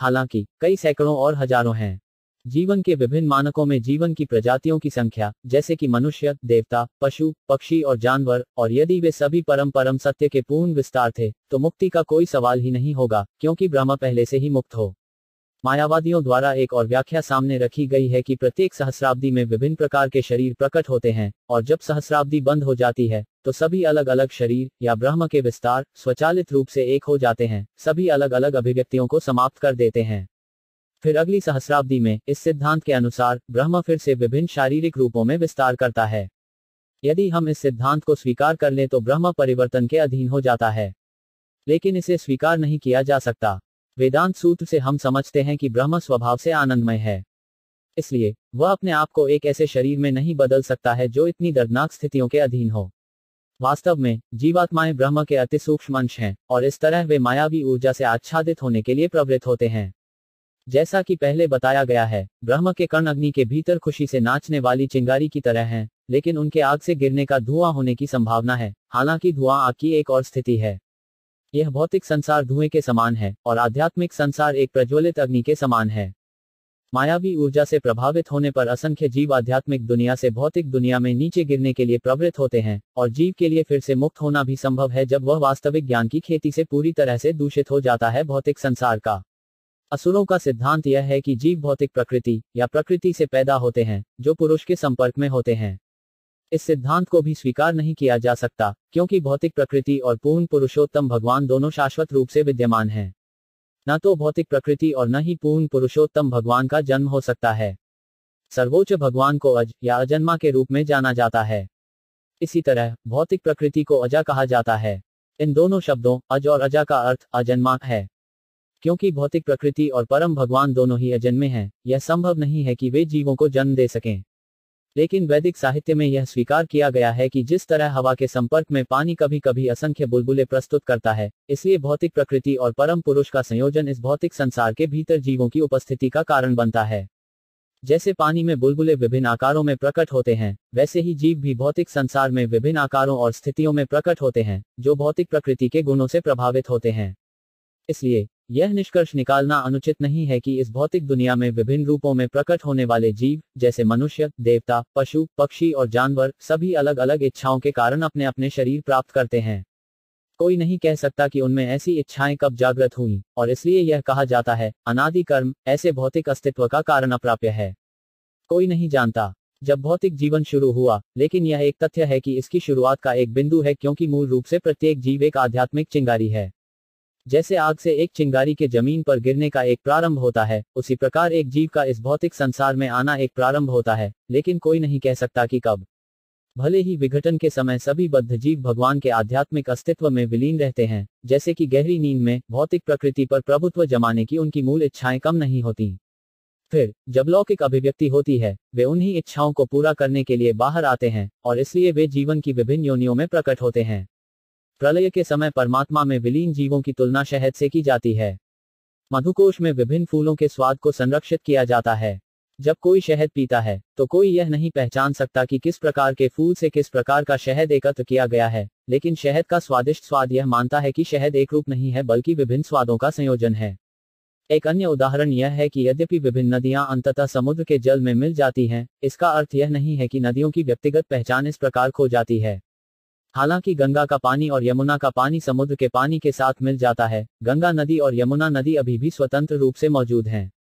हालाँकि, कई सैकड़ों और हज़ारों हैं। जीवन के विभिन्न मानकों में जीवन की प्रजातियों की संख्या, जैसे कि मनुष्य, देवता, पशु, पक्षी और जानवर, और यदि वे सभी परम परम सत्य के पूर्ण विस्तार थे तो मुक्ति का कोई सवाल ही नहीं होगा, क्योंकि ब्रह्म पहले से ही मुक्त हो। मायावादियों द्वारा एक और व्याख्या सामने रखी गई है कि प्रत्येक सहस्राब्दी में विभिन्न प्रकार के शरीर प्रकट होते हैं, और जब सहस्राब्दी बंद हो जाती है तो सभी अलग अलग शरीर या ब्रह्म के विस्तार स्वचालित रूप से एक हो जाते हैं, सभी अलग अलग अभिव्यक्तियों को समाप्त कर देते हैं। फिर अगली सहस्राब्दी में इस सिद्धांत के अनुसार ब्रह्म फिर से विभिन्न शारीरिक रूपों में विस्तार करता है। यदि हम इस सिद्धांत को स्वीकार कर लें तो ब्रह्म परिवर्तन के अधीन हो जाता है। लेकिन इसे स्वीकार नहीं किया जा सकता। वेदांत सूत्र से हम समझते हैं कि ब्रह्म स्वभाव से आनंदमय है। इसलिए, वह अपने आप को एक ऐसे शरीर में नहीं बदल सकता है जो इतनी दर्दनाक स्थितियों के अधीन हो। वास्तव में, जीवात्माएँ ब्रह्म के अति सूक्ष्म अंश हैं और इस तरह वे मायावी ऊर्जा से आच्छादित होने के लिए प्रवृत्त होते हैं। जैसा कि पहले बताया गया है, ब्रह्म के कर्ण अग्नि के भीतर खुशी से नाचने वाली चिंगारी की तरह हैं, लेकिन उनके आग से गिरने का धुआँ होने की संभावना है। हालाँकि धुआँ आग की एक और स्थिति है। यह भौतिक संसार धुएँ के समान है और आध्यात्मिक संसार एक प्रज्वलित अग्नि के समान है। मायावी ऊर्जा से प्रभावित होने पर असंख्य जीव आध्यात्मिक दुनिया से भौतिक दुनिया में नीचे गिरने के लिए प्रवृत्त होते हैं और जीव के लिए फिर से मुक्त होना भी संभव है जब वह वास्तविक ज्ञान की खेती से पूरी तरह से दूषित हो जाता है भौतिक संसार का। असुरों का सिद्धांत यह है कि जीव भौतिक प्रकृति या प्रकृति से पैदा होते हैं, जो पुरुष के संपर्क में होते हैं। इस सिद्धांत को भी स्वीकार नहीं किया जा सकता, क्योंकि भौतिक प्रकृति और पूर्ण पुरुषोत्तम भगवान दोनों शाश्वत रूप से विद्यमान हैं। न तो भौतिक प्रकृति और न ही पूर्ण पुरुषोत्तम भगवान का जन्म हो सकता है। सर्वोच्च भगवान को अज या अजन्मा के रूप में जाना जाता है। इसी तरह, भौतिक प्रकृति को अजा कहा जाता है। इन दोनों शब्दों, अज और अजा का अर्थ अजन्मा है। क्योंकि भौतिक प्रकृति और परम भगवान दोनों ही अजन्मे हैं, यह संभव नहीं है कि वे जीवों को जन्म दे सकें। लेकिन वैदिक साहित्य में यह स्वीकार किया गया है कि जिस तरह हवा के संपर्क में पानी कभी कभी असंख्य बुलबुले प्रस्तुत करता है, इसलिए भौतिक प्रकृति और परम पुरुष का संयोजन इस भौतिक संसार के भीतर जीवों की उपस्थिति का कारण बनता है। जैसे पानी में बुलबुले विभिन्न आकारों में प्रकट होते हैं, वैसे ही जीव भी भौतिक संसार में विभिन्न आकारों और स्थितियों में प्रकट होते हैं, जो भौतिक प्रकृति के गुणों से प्रभावित होते हैं। इसलिए यह निष्कर्ष निकालना अनुचित नहीं है कि इस भौतिक दुनिया में विभिन्न रूपों में प्रकट होने वाले जीव, जैसे मनुष्य, देवता, पशु, पक्षी और जानवर, सभी अलग अलग इच्छाओं के कारण अपने अपने शरीर प्राप्त करते हैं। कोई नहीं कह सकता कि उनमें ऐसी इच्छाएँ कब जागृत हुई, और इसलिए यह कहा जाता है, अनादि कर्म, ऐसे भौतिक अस्तित्व का कारण अप्राप्य है। कोई नहीं जानता, जब भौतिक जीवन शुरू हुआ, लेकिन यह एक तथ्य है कि इसकी शुरुआत का एक बिंदु है क्योंकि मूल रूप से प्रत्येक जीव एक आध्यात्मिक चिंगारी है। जैसे आग से एक चिंगारी के ज़मीन पर गिरने का एक प्रारंभ होता है, उसी प्रकार एक जीव का इस भौतिक संसार में आना एक प्रारंभ होता है, लेकिन कोई नहीं कह सकता कि कब। भले ही विघटन के समय सभी बद्ध जीव भगवान के आध्यात्मिक अस्तित्व में विलीन रहते हैं, जैसे कि गहरी नींद में, भौतिक प्रकृति पर प्रभुत्व जमाने की उनकी मूल इच्छाएँ कम नहीं होती। फिर, जब लौकिक अभिव्यक्ति होती है, वे उन्हीं इच्छाओं को पूरा करने के लिए बाहर आते हैं, और इसलिए वे जीवन की विभिन्न योनियों में प्रकट होते हैं। प्रलय के समय परमात्मा में विलीन जीवों की तुलना शहद से की जाती है। मधुकोश में विभिन्न फूलों के स्वाद को संरक्षित किया जाता है। जब कोई शहद पीता है तो कोई यह नहीं पहचान सकता कि किस प्रकार के फूल से किस प्रकार का शहद एकत्र किया गया है, लेकिन शहद का स्वादिष्ट स्वाद यह मानता है कि शहद एक रूप नहीं है, बल्कि विभिन्न स्वादों का संयोजन है। एक अन्य उदाहरण यह है कि यद्यपि विभिन्न नदियाँ अंततः समुद्र के जल में मिल जाती हैं, इसका अर्थ यह नहीं है कि नदियों की व्यक्तिगत पहचान इस प्रकार खो जाती है। हालाँकि गंगा का पानी और यमुना का पानी समुद्र के पानी के साथ मिल जाता है, गंगा नदी और यमुना नदी अभी भी स्वतंत्र रूप से मौजूद हैं।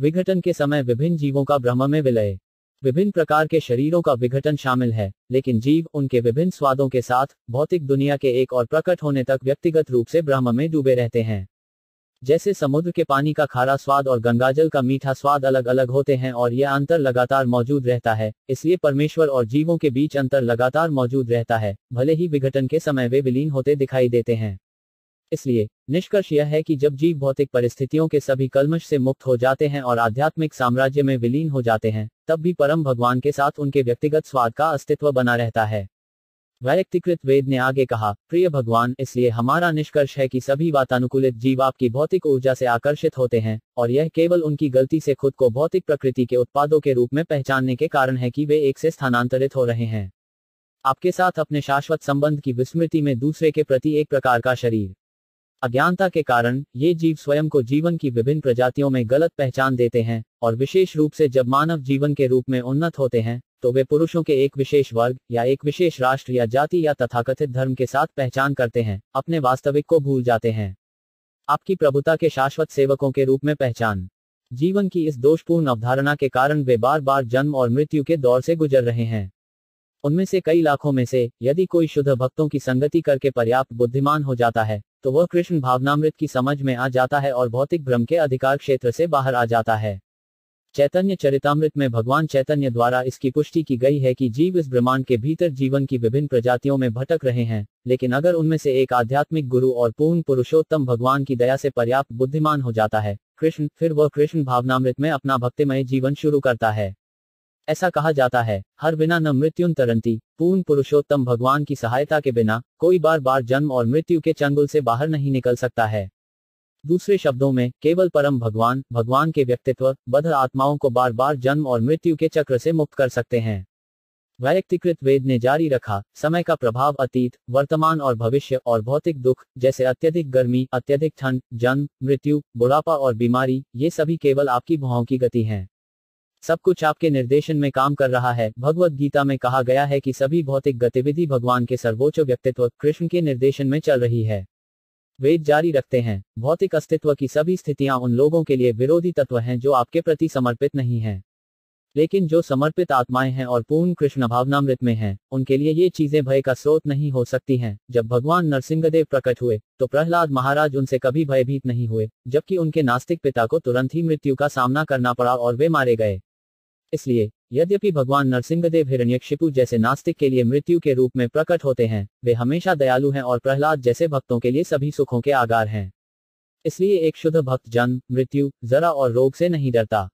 विघटन के समय विभिन्न जीवों का ब्रह्म में विलय। विभिन्न प्रकार के शरीरों का विघटन शामिल है, लेकिन जीव उनके विभिन्न स्वादों के साथ, भौतिक दुनिया के एक और प्रकट होने तक व्यक्तिगत रूप से ब्रह्म में डूबे रहते हैं। जैसे समुद्र के पानी का खारा स्वाद और गंगाजल का मीठा स्वाद अलग अलग होते हैं और यह अंतर लगातार मौजूद रहता है, इसलिए परमेश्वर और जीवों के बीच अंतर लगातार मौजूद रहता है, भले ही विघटन के समय वे विलीन होते दिखाई देते हैं। इसलिए, निष्कर्ष यह है कि जब जीव भौतिक परिस्थितियों के सभी कलमश से मुक्त हो जाते हैं और आध्यात्मिक साम्राज्य में विलीन हो जाते हैं, तब भी परम भगवान के साथ उनके व्यक्तिगत स्वाद का अस्तित्व बना रहता है। व्यक्तिकृत वेद ने आगे कहा, प्रिय भगवान, इसलिए हमारा निष्कर्ष है कि सभी वातानुकूलित जीव आपकी भौतिक ऊर्जा से आकर्षित होते हैं, और यह केवल उनकी गलती से खुद को भौतिक प्रकृति के उत्पादों के रूप में पहचानने के कारण है कि वे एक से स्थानांतरित हो रहे हैं। आपके साथ अपने शाश्वत संबंध की विस्मृति में दूसरे के प्रति एक प्रकार का शरीर। अज्ञानता के कारण, ये जीव स्वयं को जीवन की विभिन्न प्रजातियों में गलत पहचान देते हैं, और विशेष रूप से जब मानव जीवन के रूप में उन्नत होते हैं तो वे पुरुषों के एक विशेष वर्ग, या एक विशेष राष्ट्र, या जाति, या तथाकथित धर्म के साथ पहचान करते हैं, अपने वास्तविक को भूल जाते हैं। आपकी प्रभुता के शाश्वत सेवकों के रूप में पहचान। जीवन की इस दोषपूर्ण अवधारणा के कारण वे बार बार जन्म और मृत्यु के दौर से गुजर रहे हैं। उनमें से कई लाखों में से, यदि कोई शुद्ध भक्तों की संगति करके पर्याप्त बुद्धिमान हो जाता है तो वह कृष्ण भावनामृत की समझ में आ जाता है और भौतिक भ्रम के अधिकार क्षेत्र से बाहर आ जाता है। चैतन्य चरितमृत में भगवान चैतन्य द्वारा इसकी पुष्टि की गई है कि जीव इस ब्रह्मांड के भीतर जीवन की विभिन्न प्रजातियों में भटक रहे हैं, लेकिन अगर उनमें से एक आध्यात्मिक गुरु और पूर्ण पुरुषोत्तम भगवान की दया से पर्याप्त बुद्धिमान हो जाता है, कृष्ण फिर वह कृष्ण भावनामृत में अपना भक्तिमय जीवन शुरू करता है। ऐसा कहा जाता है, हर बिना न मृत्युन तरंती, पूर्ण पुरुषोत्तम भगवान की सहायता के बिना, कोई बार बार जन्म और मृत्यु के चंगुल से बाहर नहीं निकल सकता है। दूसरे शब्दों में, केवल परम भगवान भगवान के व्यक्तित्व बध आत्माओं को बार बार जन्म और मृत्यु के चक्र से मुक्त कर सकते हैं। व्यक्तिकृत वेद ने जारी रखा, समय का प्रभाव अतीत, वर्तमान और भविष्य और भौतिक दुख, जैसे अत्यधिक गर्मी, अत्यधिक ठंड जन्म मृत्यु, बुढ़ापा और बीमारी, ये सभी केवल आपकी भुआओं की गति हैं। सब कुछ आपके निर्देशन में काम कर रहा है। भगवत गीता में कहा गया है कि सभी भौतिक गतिविधि भगवान के सर्वोच्च व्यक्तित्व, कृष्ण के निर्देशन में चल रही है। वेद जारी रखते हैं। भौतिक अस्तित्व की सभी स्थितियाँ उन लोगों के लिए विरोधी तत्व हैं जो आपके प्रति समर्पित नहीं हैं। लेकिन जो समर्पित आत्माएँ हैं और पूर्ण कृष्ण भावनामृत में हैं, उनके लिए ये चीज़ें भय का स्रोत नहीं हो सकती हैं। जब भगवान नरसिंहदेव प्रकट हुए तो प्रहलाद महाराज उनसे कभी भयभीत नहीं हुए जबकि उनके नास्तिक पिता को तुरंत ही मृत्यु का सामना करना पड़ा और वे मारे गए। इसलिए, यद्यपि भगवान नरसिंहदेव हिरण्यक्षिपु जैसे नास्तिक के लिए मृत्यु के रूप में प्रकट होते हैं, वे हमेशा दयालु हैं और प्रहलाद जैसे भक्तों के लिए सभी सुखों के आगार हैं। इसलिए एक शुद्ध भक्त जन्म, मृत्यु, जरा और रोग से नहीं डरता।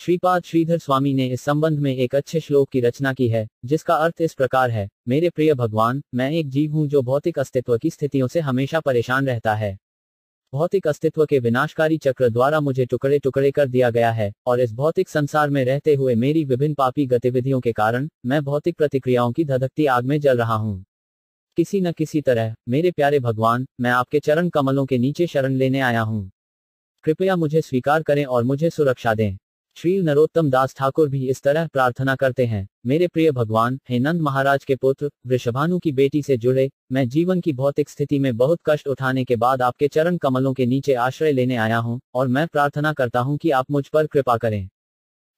श्रीपाद श्रीधर स्वामी ने इस संबंध में एक अच्छे श्लोक की रचना की है, जिसका अर्थ इस प्रकार है, मेरे प्रिय भगवान, मैं एक जीव हूँ जो भौतिक अस्तित्व की स्थितियों से हमेशा परेशान रहता है। भौतिक अस्तित्व के विनाशकारी चक्र द्वारा मुझे टुकड़े टुकड़े कर दिया गया है, और इस भौतिक संसार में रहते हुए मेरी विभिन्न पापी गतिविधियों के कारण, मैं भौतिक प्रतिक्रियाओं की धधकती आग में जल रहा हूँ। किसी न किसी तरह, मेरे प्यारे भगवान, मैं आपके चरण कमलों के नीचे शरण लेने आया हूँ। कृपया मुझे स्वीकार करें और मुझे सुरक्षा दें। श्री नरोत्तम दास ठाकुर भी इस तरह प्रार्थना करते हैं, मेरे प्रिय भगवान, हे नंद महाराज के पुत्र, वृषभानु की बेटी से जुड़े, मैं जीवन की भौतिक स्थिति में बहुत कष्ट उठाने के बाद आपके चरण कमलों के नीचे आश्रय लेने आया हूँ, और मैं प्रार्थना करता हूँ कि आप मुझ पर कृपा करें।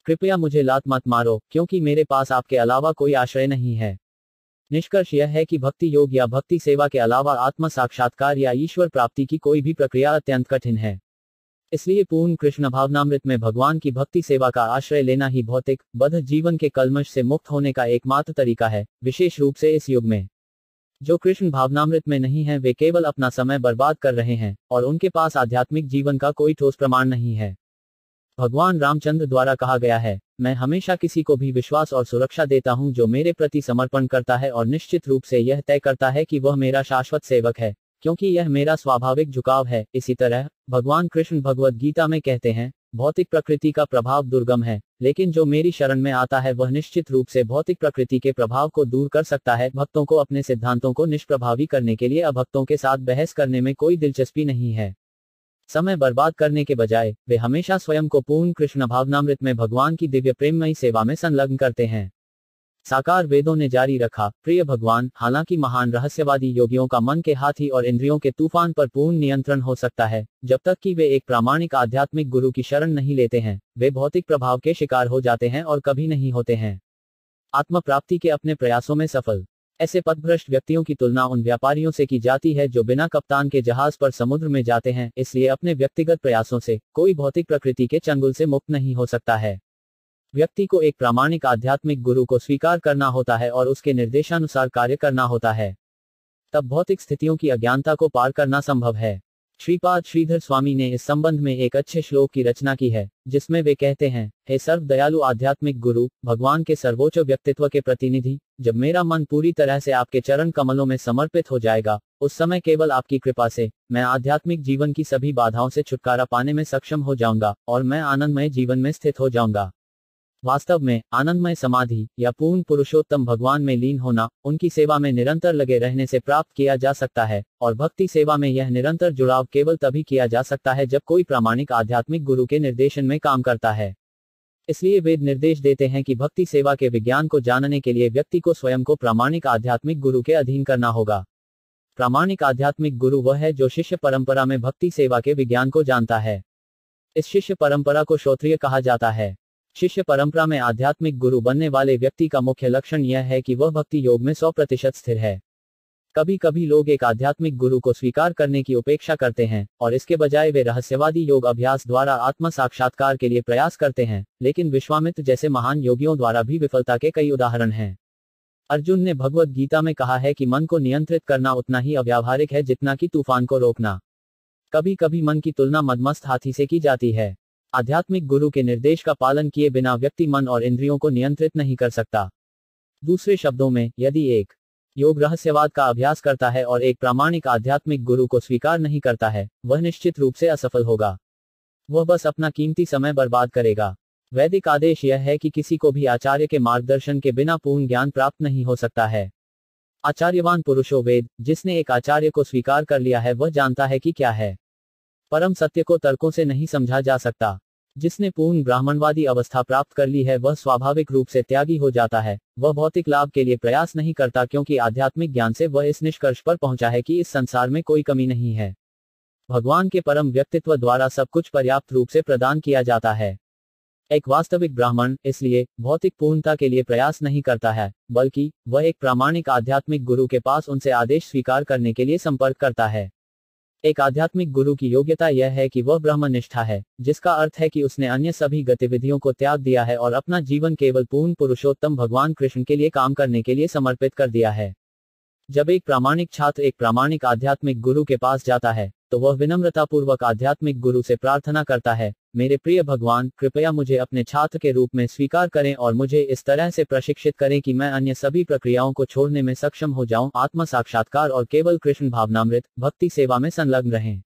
कृपया मुझे लात मत मारो, क्योंकि मेरे पास आपके अलावा कोई आश्रय नहीं है। निष्कर्ष यह है कि भक्ति योग या भक्ति सेवा के अलावा आत्म साक्षात्कार या ईश्वर प्राप्ति की कोई भी प्रक्रिया अत्यंत कठिन है। इसलिए पूर्ण कृष्ण भावनामृत में भगवान की भक्ति सेवा का आश्रय लेना ही भौतिक बध जीवन के कलमश से मुक्त होने का एकमात्र तरीका है, विशेष रूप से इस युग में। जो कृष्ण भावनामृत में नहीं है, वे केवल अपना समय बर्बाद कर रहे हैं, और उनके पास आध्यात्मिक जीवन का कोई ठोस प्रमाण नहीं है। भगवान रामचंद्र द्वारा कहा गया है, मैं हमेशा किसी को भी विश्वास और सुरक्षा देता हूँ जो मेरे प्रति समर्पण करता है और निश्चित रूप से यह तय करता है कि वह मेरा शाश्वत सेवक है। क्योंकि यह मेरा स्वाभाविक झुकाव है। इसी तरह, भगवान कृष्ण भगवद गीता में कहते हैं, भौतिक प्रकृति का प्रभाव दुर्गम है, लेकिन जो मेरी शरण में आता है वह निश्चित रूप से भौतिक प्रकृति के प्रभाव को दूर कर सकता है। भक्तों को अपने सिद्धांतों को निष्प्रभावी करने के लिए अभक्तों के साथ बहस करने में कोई दिलचस्पी नहीं है। समय बर्बाद करने के बजाय, वे हमेशा स्वयं को पूर्ण कृष्ण भावनामृत में भगवान की दिव्य प्रेममयी सेवा में संलग्न करते हैं। साकार वेदों ने जारी रखा, प्रिय भगवान, हालाँकि महान रहस्यवादी योगियों का मन के हाथी और इंद्रियों के तूफ़ान पर पूर्ण नियंत्रण हो सकता है, जब तक कि वे एक प्रामाणिक आध्यात्मिक गुरु की शरण नहीं लेते हैं, वे भौतिक प्रभाव के शिकार हो जाते हैं और कभी नहीं होते हैं। आत्म प्राप्ति के अपने प्रयासों में सफल। ऐसे पथभ्रष्ट व्यक्तियों की तुलना उन व्यापारियों से की जाती है जो बिना कप्तान के जहाज़ पर समुद्र में जाते हैं, इसलिए अपने व्यक्तिगत प्रयासों से, कोई भौतिक प्रकृति के चंगुल से मुक्त नहीं हो सकता है। व्यक्ति को एक प्रामाणिक आध्यात्मिक गुरु को स्वीकार करना होता है और उसके निर्देशानुसार कार्य करना होता है। तब भौतिक स्थितियों की अज्ञानता को पार करना संभव है। श्रीपाद श्रीधर स्वामी ने इस संबंध में एक अच्छे श्लोक की रचना की है, जिसमें वे कहते हैं, हे सर्व दयालु आध्यात्मिक गुरु, भगवान के सर्वोच्च व्यक्तित्व के प्रतिनिधि, जब मेरा मन पूरी तरह से आपके चरण कमलों में समर्पित हो जाएगा, उस समय केवल आपकी कृपा से, मैं आध्यात्मिक जीवन की सभी बाधाओं से छुटकारा पाने में सक्षम हो जाऊँगा, और मैं आनंदमय जीवन में स्थित हो जाऊँगा। वास्तव में, आनंदमय समाधि या पूर्ण पुरुषोत्तम भगवान में लीन होना, उनकी सेवा में निरंतर लगे रहने से प्राप्त किया जा सकता है, और भक्ति सेवा में यह निरंतर जुड़ाव केवल तभी किया जा सकता है जब कोई प्रामाणिक आध्यात्मिक गुरु के निर्देशन में काम करता है। इसलिए वेद निर्देश देते हैं कि भक्ति सेवा के विज्ञान को जानने के लिए व्यक्ति को स्वयं को प्रामाणिक आध्यात्मिक गुरु के अधीन करना होगा। प्रामाणिक आध्यात्मिक गुरु वह है जो शिष्य परंपरा में भक्ति सेवा के विज्ञान को जानता है। इस शिष्य परंपरा को श्रोत्रिय कहा जाता है। शिष्य परंपरा में आध्यात्मिक गुरु बनने वाले व्यक्ति का मुख्य लक्षण यह है कि वह भक्ति योग में सौ प्रतिशत स्थिर है। कभी कभी लोग एक आध्यात्मिक गुरु को स्वीकार करने की उपेक्षा करते हैं, और इसके बजाय वे रहस्यवादी योग अभ्यास द्वारा आत्म साक्षात्कार के लिए प्रयास करते हैं, लेकिन विश्वामित्र जैसे महान योगियों द्वारा भी विफलता के कई उदाहरण हैं। अर्जुन ने भगवत गीता में कहा है कि मन को नियंत्रित करना उतना ही अव्यावहारिक है जितना कि तूफ़ान को रोकना। कभी कभी मन की तुलना मदमस्त हाथी से की जाती है। आध्यात्मिक गुरु के निर्देश का पालन किए बिना व्यक्ति मन और इंद्रियों को नियंत्रित नहीं कर सकता। दूसरे शब्दों में, यदि एक योग रहस्यवाद का अभ्यास करता है और एक प्रामाणिक आध्यात्मिक गुरु को स्वीकार नहीं करता है, वह निश्चित रूप से असफल होगा। वह बस अपना कीमती समय बर्बाद करेगा। वैदिक आदेश यह है कि किसी को भी आचार्य के मार्गदर्शन के बिना पूर्ण ज्ञान प्राप्त नहीं हो सकता है। आचार्यवान पुरुषो, वेद, जिसने एक आचार्य को स्वीकार कर लिया है, वह जानता है कि क्या है। परम सत्य को तर्कों से नहीं समझा जा सकता। जिसने पूर्ण ब्राह्मणवादी अवस्था प्राप्त कर ली है, वह स्वाभाविक रूप से त्यागी हो जाता है। वह भौतिक लाभ के लिए प्रयास नहीं करता क्योंकि आध्यात्मिक ज्ञान से वह इस निष्कर्ष पर पहुँचा है कि इस संसार में कोई कमी नहीं है। भगवान के परम व्यक्तित्व द्वारा सब कुछ पर्याप्त रूप से प्रदान किया जाता है। एक वास्तविक ब्राह्मण, इसलिए, भौतिक पूर्णता के लिए प्रयास नहीं करता है, बल्कि, वह एक प्रामाणिक आध्यात्मिक गुरु के पास उनसे आदेश स्वीकार करने के लिए संपर्क करता है। एक आध्यात्मिक गुरु की योग्यता यह है कि वह ब्रह्म निष्ठा है, जिसका अर्थ है कि उसने अन्य सभी गतिविधियों को त्याग दिया है और अपना जीवन केवल पूर्ण पुरुषोत्तम भगवान कृष्ण के लिए काम करने के लिए समर्पित कर दिया है। जब एक प्रामाणिक छात्र एक प्रामाणिक आध्यात्मिक गुरु के पास जाता है तो वह विनम्रतापूर्वक आध्यात्मिक गुरु से प्रार्थना करता है, मेरे प्रिय भगवान, कृपया मुझे अपने छात्र के रूप में स्वीकार करें और मुझे इस तरह से प्रशिक्षित करें कि मैं अन्य सभी प्रक्रियाओं को छोड़ने में सक्षम हो जाऊँ आत्म साक्षात्कार और केवल कृष्ण भावनामृत, भक्ति सेवा में संलग्न रहें।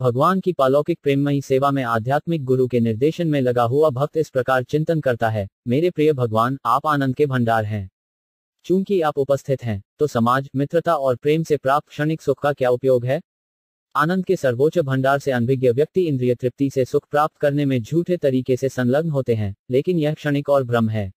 भगवान की पालौकिक प्रेममयी सेवा में आध्यात्मिक गुरु के निर्देशन में लगा हुआ भक्त इस प्रकार चिंतन करता है, मेरे प्रिय भगवान, आप आनंद के भंडार हैं। चूँकि आप उपस्थित हैं तो समाज, मित्रता और प्रेम से प्राप्त क्षणिक सुख का क्या उपयोग है? आनंद के सर्वोच्च भंडार से अनभिज्ञ व्यक्ति इंद्रिय तृप्ति से सुख प्राप्त करने में झूठे तरीके से संलग्न होते हैं, लेकिन यह क्षणिक और भ्रम है।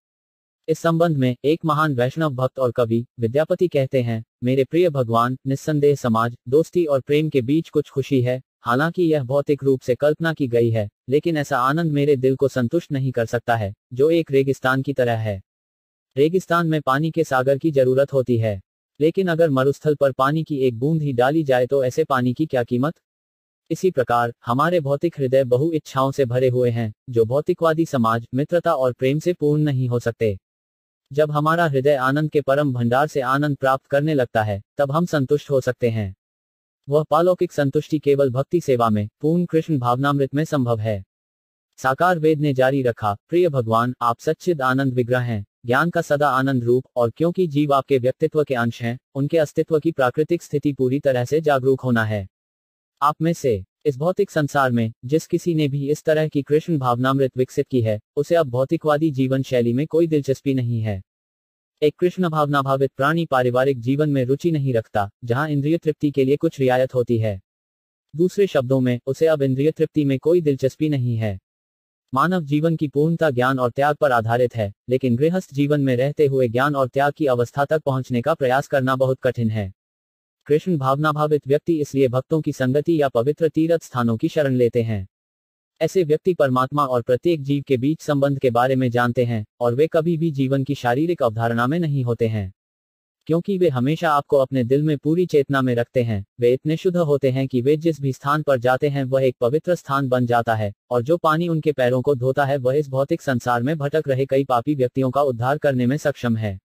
इस संबंध में एक महान वैष्णव भक्त और कवि, विद्यापति कहते हैं, मेरे प्रिय भगवान, निस्संदेह समाज, दोस्ती और प्रेम के बीच कुछ खुशी है, हालाँकि यह भौतिक रूप से कल्पना की गई है, लेकिन ऐसा आनंद मेरे दिल को संतुष्ट नहीं कर सकता है, जो एक रेगिस्तान की तरह है। रेगिस्तान में पानी के सागर की ज़रूरत होती है। लेकिन अगर मरुस्थल पर पानी की एक बूंद ही डाली जाए तो ऐसे पानी की क्या कीमत? इसी प्रकार, हमारे भौतिक हृदय बहु इच्छाओं से भरे हुए हैं, जो भौतिकवादी समाज, मित्रता और प्रेम से पूर्ण नहीं हो सकते। जब हमारा हृदय आनंद के परम भंडार से आनंद प्राप्त करने लगता है, तब हम संतुष्ट हो सकते हैं। वह पालौकिक संतुष्टि केवल भक्ति सेवा में, पूर्ण कृष्ण भावनामृत में संभव है। साकार वेद ने जारी रखा, प्रिय भगवान, आप सच्चिद आनंद विग्रह हैं, ज्ञान का सदा आनंद रूप, और क्योंकि जीव आपके व्यक्तित्व के अंश हैं, उनके अस्तित्व की प्राकृतिक स्थिति पूरी तरह से जागरूक होना है। आप में से, इस भौतिक संसार में, जिस किसी ने भी इस तरह की कृष्ण भावनामृत विकसित की है, उसे अब भौतिकवादी जीवन शैली में कोई दिलचस्पी नहीं है। एक कृष्ण भावना भावित प्राणी पारिवारिक जीवन में रुचि नहीं रखता, जहाँ इंद्रिय तृप्ति के लिए कुछ रियायत होती है। दूसरे शब्दों में, उसे अब इंद्रिय तृप्ति में कोई दिलचस्पी नहीं है। मानव जीवन की पूर्णता ज्ञान और त्याग पर आधारित है, लेकिन गृहस्थ जीवन में रहते हुए ज्ञान और त्याग की अवस्था तक पहुँचने का प्रयास करना बहुत कठिन है। कृष्ण भावनाभावित व्यक्ति इसलिए भक्तों की संगति या पवित्र तीर्थ स्थानों की शरण लेते हैं। ऐसे व्यक्ति परमात्मा और प्रत्येक जीव के बीच संबंध के बारे में जानते हैं, और वे कभी भी जीवन की शारीरिक अवधारणा में नहीं होते हैं। क्योंकि वे हमेशा आपको अपने दिल में पूरी चेतना में रखते हैं, वे इतने शुद्ध होते हैं कि वे जिस भी स्थान पर जाते हैं, वह एक पवित्र स्थान बन जाता है, और जो पानी उनके पैरों को धोता है, वह इस भौतिक संसार में भटक रहे कई पापी व्यक्तियों का उद्धार करने में सक्षम है।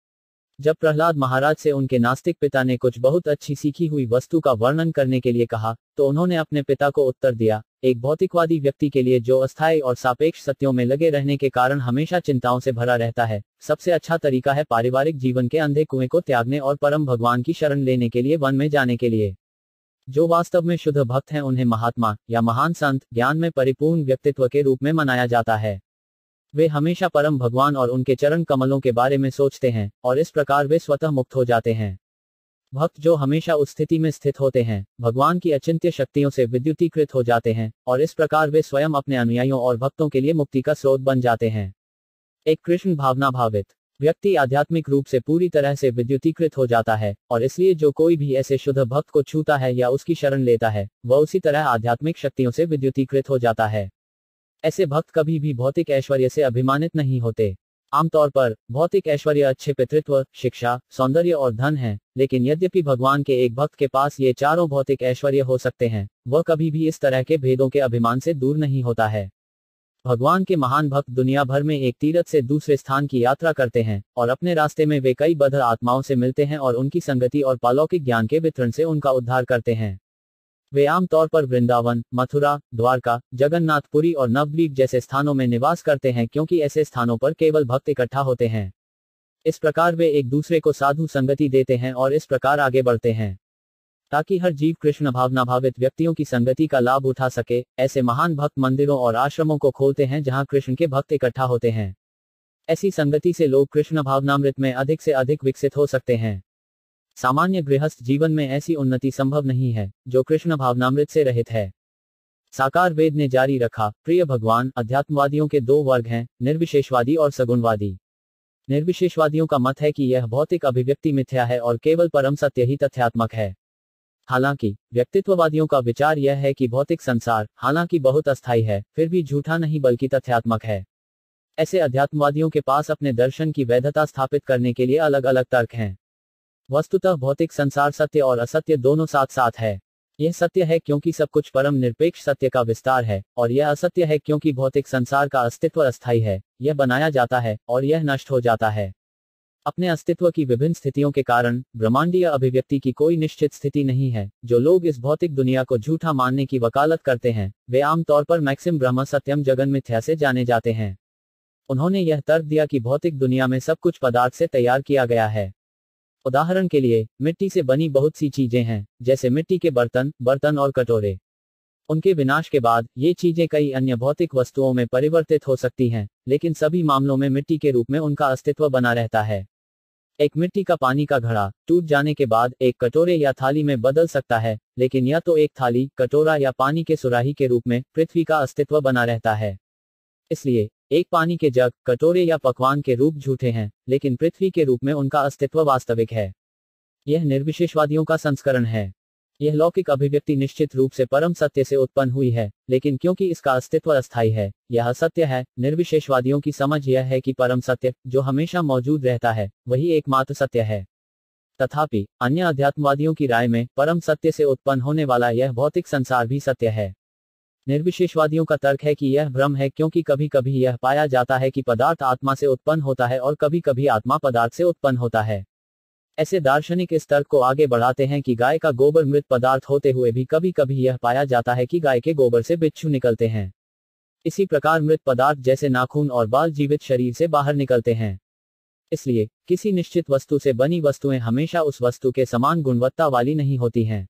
जब प्रहलाद महाराज से उनके नास्तिक पिता ने कुछ बहुत अच्छी सीखी हुई वस्तु का वर्णन करने के लिए कहा तो उन्होंने अपने पिता को उत्तर दिया, एक भौतिकवादी व्यक्ति के लिए जो अस्थायी और सापेक्ष सत्यों में लगे रहने के कारण हमेशा चिंताओं से भरा रहता है, सबसे अच्छा तरीका है पारिवारिक जीवन के अंधे कुएँ को त्यागने और परम भगवान की शरण लेने के लिए वन में जाने के लिए। जो वास्तव में शुद्ध भक्त हैं उन्हें महात्मा या महान संत ज्ञान में परिपूर्ण व्यक्तित्व के रूप में मनाया जाता है। वे हमेशा परम भगवान और उनके चरण कमलों के बारे में सोचते हैं और इस प्रकार वे स्वतः मुक्त हो जाते हैं। भक्त जो हमेशा उस स्थिति में स्थित होते हैं, भगवान की अचिंत्य शक्तियों से विद्युतीकृत हो जाते हैं और इस प्रकार वे स्वयं अपने अनुयायियों और भक्तों के लिए मुक्ति का स्रोत बन जाते हैं। एक कृष्ण भावना भावित व्यक्ति आध्यात्मिक रूप से पूरी तरह से विद्युतीकृत हो जाता है और इसलिए जो कोई भी ऐसे शुद्ध भक्त को छूता है या उसकी शरण लेता है, वह उसी तरह आध्यात्मिक शक्तियों से विद्युतीकृत हो जाता है। ऐसे भक्त कभी भी भौतिक ऐश्वर्य से अभिमानित नहीं होते। आमतौर पर, भौतिक ऐश्वर्य अच्छे पितृत्व, शिक्षा, सौंदर्य और धन है, लेकिन यद्यपि भगवान के एक भक्त के पास ये चारों भौतिक ऐश्वर्य हो सकते हैं, वह कभी भी इस तरह के भेदों के अभिमान से दूर नहीं होता है। भगवान के महान भक्त दुनिया भर में एक तीरथ से दूसरे स्थान की यात्रा करते हैं, और अपने रास्ते में वे कई बद्ध आत्माओं से मिलते हैं और उनकी संगति और पालौकिक ज्ञान के वितरण से उनका उद्धार करते हैं। वे आमतौर पर वृंदावन, मथुरा, द्वारका, जगन्नाथपुरी और नवद्वीप जैसे स्थानों में निवास करते हैं क्योंकि ऐसे स्थानों पर केवल भक्त इकट्ठा होते हैं। इस प्रकार वे एक दूसरे को साधु संगति देते हैं और इस प्रकार आगे बढ़ते हैं। ताकि हर जीव कृष्ण भावना भावित व्यक्तियों की संगति का लाभ उठा सके, ऐसे महान भक्त मंदिरों और आश्रमों को खोलते हैं जहाँ कृष्ण के भक्त इकट्ठा होते हैं। ऐसी संगति से लोग कृष्ण भावनामृत में अधिक से अधिक विकसित हो सकते हैं। सामान्य गृहस्थ जीवन में ऐसी उन्नति संभव नहीं है, जो कृष्ण भावनामृत से रहित है। साकार वेद ने जारी रखा, प्रिय भगवान, अध्यात्मवादियों के दो वर्ग हैं, निर्विशेषवादी और सगुणवादी। निर्विशेषवादियों का मत है कि यह भौतिक अभिव्यक्ति मिथ्या है और केवल परम सत्य ही तथ्यात्मक है। हालाँकि, व्यक्तित्ववादियों का विचार यह है कि भौतिक संसार, हालाँकि बहुत अस्थायी है, फिर भी झूठा नहीं बल्कि तथ्यात्मक है। ऐसे अध्यात्मवादियों के पास अपने दर्शन की वैधता स्थापित करने के लिए अलग अलग तर्क हैं। वस्तुतः भौतिक संसार सत्य और असत्य दोनों साथ साथ है। यह सत्य है क्योंकि सब कुछ परम निरपेक्ष सत्य का विस्तार है, और यह असत्य है क्योंकि भौतिक संसार का अस्तित्व अस्थायी है, यह बनाया जाता है, और यह नष्ट हो जाता है। अपने अस्तित्व की विभिन्न स्थितियों के कारण, ब्रह्मांडीय अभिव्यक्ति की कोई निश्चित स्थिति नहीं है, जो लोग इस भौतिक दुनिया को झूठा मानने की वकालत करते हैं, वे आमतौर पर मैक्सिम ब्रह्म सत्यम जगन मिथ्या से जाने जाते हैं। उन्होंने यह तर्क दिया कि भौतिक दुनिया में सब कुछ पदार्थ से तैयार किया गया है। उदाहरण के लिए, मिट्टी से बनी बहुत सी चीज़ें हैं, जैसे मिट्टी के बर्तन बर्तन और कटोरे। उनके विनाश के बाद, ये चीज़ें कई अन्य भौतिक वस्तुओं में परिवर्तित हो सकती हैं, लेकिन सभी मामलों में मिट्टी के रूप में उनका अस्तित्व बना रहता है। एक मिट्टी का पानी का घड़ा, टूट जाने के बाद, एक कटोरे या थाली में बदल सकता है, लेकिन या तो एक थाली, कटोरा या पानी के सुराही के रूप में, पृथ्वी का अस्तित्व बना रहता है। इसलिए एक पानी के जग, कटोरे या पकवान के रूप झूठे हैं, लेकिन पृथ्वी के रूप में उनका अस्तित्व वास्तविक है। यह निर्विशेषवादियों का संस्करण है। यह लौकिक अभिव्यक्ति निश्चित रूप से परम सत्य से उत्पन्न हुई है, लेकिन क्योंकि इसका अस्तित्व अस्थायी है, यह सत्य है, निर्विशेषवादियों की समझ यह है कि परम सत्य, जो हमेशा मौजूद रहता है, वही एकमात्र सत्य है। तथापि, अन्य अध्यात्मवादियों की राय में, परम सत्य से उत्पन्न होने वाला यह भौतिक संसार भी सत्य है। निर्विशेषवादियों का तर्क है कि यह भ्रम है क्योंकि कभी कभी यह पाया जाता है कि पदार्थ आत्मा से उत्पन्न होता है और कभी कभी आत्मा पदार्थ से उत्पन्न होता है। ऐसे दार्शनिक इस तर्क को आगे बढ़ाते हैं कि गाय का गोबर मृत पदार्थ होते हुए भी कभी कभी यह पाया जाता है कि गाय के गोबर से बिच्छू निकलते हैं। इसी प्रकार मृत पदार्थ जैसे नाखून और बाल जीवित शरीर से बाहर निकलते हैं। इसलिए किसी निश्चित वस्तु से बनी वस्तुएँ हमेशा उस वस्तु के समान गुणवत्ता वाली नहीं होती हैं।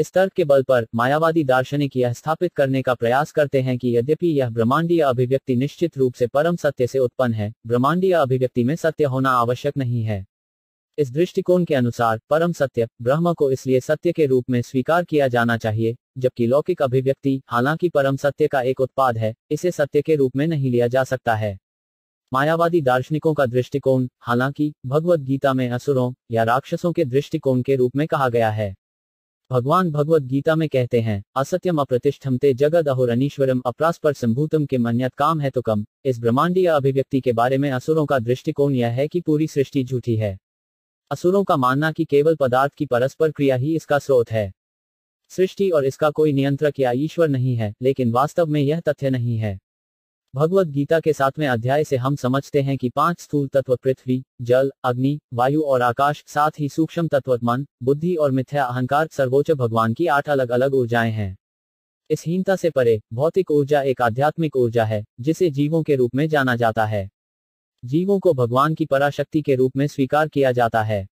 इस तर्क के बल पर मायावादी दार्शनिक यह स्थापित करने का प्रयास करते हैं कि यद्यपि यह ब्रह्मांडीय अभिव्यक्ति निश्चित रूप से परम सत्य से उत्पन्न है, ब्रह्मांडीय अभिव्यक्ति में सत्य होना आवश्यक नहीं है। इस दृष्टिकोण के अनुसार, परम सत्य, ब्रह्म को इसलिए सत्य के रूप में स्वीकार किया जाना चाहिए, जबकि लौकिक अभिव्यक्ति, हालाँकि परम सत्य का एक उत्पाद है, इसे सत्य के रूप में नहीं लिया जा सकता है। मायावादी दार्शनिकों का दृष्टिकोण, हालाँकि भगवत गीता में असुरों, या राक्षसों के दृष्टिकोण के रूप में कहा गया है। भगवान भगवत गीता में कहते हैं, असत्यम अप्रतिष्ठम ते जगद अहोरनीश्वरम अपरास्पर संभूतम के मन्यत काम है तो कम। इस ब्रह्मांडीय अभिव्यक्ति के बारे में असुरों का दृष्टिकोण यह है कि पूरी सृष्टि झूठी है। असुरों का मानना कि केवल पदार्थ की परस्पर क्रिया ही इसका स्रोत है। सृष्टि और इसका कोई नियंत्रक या ईश्वर नहीं है, लेकिन वास्तव में यह तथ्य नहीं है। भगवत गीता के सातवें अध्याय से हम समझते हैं कि पाँच स्थूल तत्व पृथ्वी, जल, अग्नि, वायु और आकाश, साथ ही सूक्ष्म तत्व, मन, बुद्धि और मिथ्या अहंकार, सर्वोच्च भगवान की आठ अलग अलग ऊर्जाएँ हैं। इस हीनता से परे, भौतिक ऊर्जा एक आध्यात्मिक ऊर्जा है, जिसे जीवों के रूप में जाना जाता है। जीवों को भगवान की पराशक्ति के रूप में स्वीकार किया जाता है।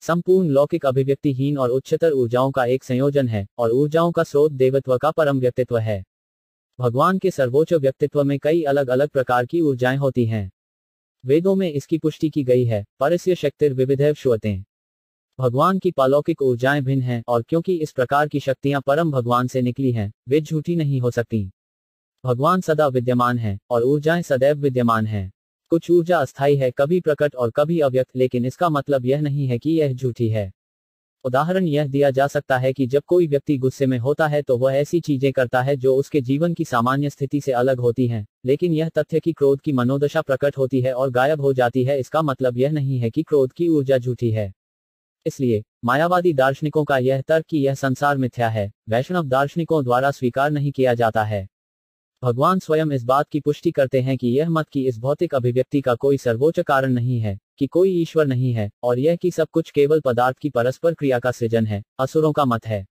संपूर्ण लौकिक अभिव्यक्तिहीन और उच्चतर ऊर्जाओं का एक संयोजन है, और ऊर्जाओं का स्रोत देवत्व का परम व्यक्तित्व है। भगवान के सर्वोच्च व्यक्तित्व में कई अलग अलग प्रकार की ऊर्जाएँ होती हैं। वेदों में इसकी पुष्टि की गई है, परस्य शक्तिर विविधैव श्वते भगवान की पालौकिक ऊर्जाएँ भिन्न हैं और क्योंकि इस प्रकार की शक्तियाँ परम भगवान से निकली हैं, वे झूठी नहीं हो सकती। भगवान सदा विद्यमान है और ऊर्जाएँ सदैव विद्यमान हैं। कुछ ऊर्जा अस्थायी है, कभी प्रकट और कभी अव्यक्त, लेकिन इसका मतलब यह नहीं है कि यह झूठी है। उदाहरण यह दिया जा सकता है कि जब कोई व्यक्ति गुस्से में होता है तो वह ऐसी चीज़ें करता है जो उसके जीवन की सामान्य स्थिति से अलग होती हैं, लेकिन यह तथ्य कि क्रोध की मनोदशा प्रकट होती है और गायब हो जाती है इसका मतलब यह नहीं है कि क्रोध की ऊर्जा झूठी है। इसलिए, मायावादी दार्शनिकों का यह तर्क कि यह संसार मिथ्या है, वैष्णव दार्शनिकों द्वारा स्वीकार नहीं किया जाता है। भगवान स्वयं इस बात की पुष्टि करते हैं कि यह मत की इस भौतिक अभिव्यक्ति का कोई सर्वोच्च कारण नहीं है। कि कोई ईश्वर नहीं है, और यह कि सब कुछ केवल पदार्थ की परस्पर क्रिया का सृजन है, असुरों का मत है।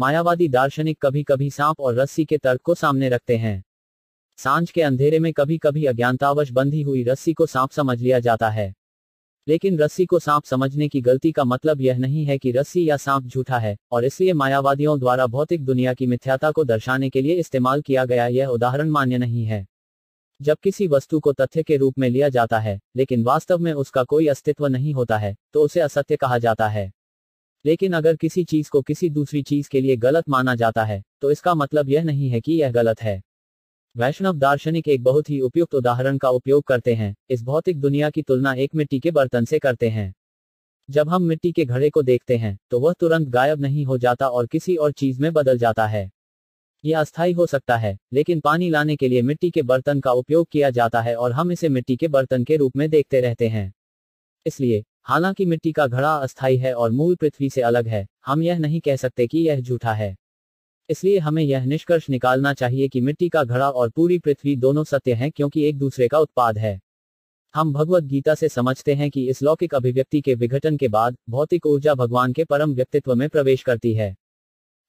मायावादी दार्शनिक कभी कभी सांप और रस्सी के तर्क को सामने रखते हैं। साँझ के अंधेरे में कभी कभी अज्ञानतावश बंधी हुई रस्सी को सांप समझ लिया जाता है। लेकिन रस्सी को सांप समझने की गलती का मतलब यह नहीं है कि रस्सी या सांप झूठा है, और इसलिए मायावादियों द्वारा भौतिक दुनिया की मिथ्याता को दर्शाने के लिए इस्तेमाल किया गया यह उदाहरण मान्य नहीं है। जब किसी वस्तु को तथ्य के रूप में लिया जाता है, लेकिन वास्तव में उसका कोई अस्तित्व नहीं होता है तो उसे असत्य कहा जाता है। लेकिन अगर किसी चीज़ को किसी दूसरी चीज़ के लिए गलत माना जाता है तो इसका मतलब यह नहीं है कि यह गलत है। वैष्णव दार्शनिक एक बहुत ही उपयुक्त उदाहरण का उपयोग करते हैं, इस भौतिक दुनिया की तुलना एक मिट्टी के बर्तन से करते हैं। जब हम मिट्टी के घड़े को देखते हैं तो वह तुरंत गायब नहीं हो जाता और किसी और चीज़ में बदल जाता है। यह अस्थायी हो सकता है, लेकिन पानी लाने के लिए मिट्टी के बर्तन का उपयोग किया जाता है और हम इसे मिट्टी के बर्तन के रूप में देखते रहते हैं। इसलिए, हालाँकि मिट्टी का घड़ा अस्थायी है और मूल पृथ्वी से अलग है, हम यह नहीं कह सकते कि यह झूठा है। इसलिए हमें यह निष्कर्ष निकालना चाहिए कि मिट्टी का घड़ा और पूरी पृथ्वी दोनों सत्य हैं क्योंकि एक दूसरे का उत्पाद है। हम भगवत गीता से समझते हैं कि इस लौकिक अभिव्यक्ति के विघटन के बाद, भौतिक ऊर्जा भगवान के परम व्यक्तित्व में प्रवेश करती है।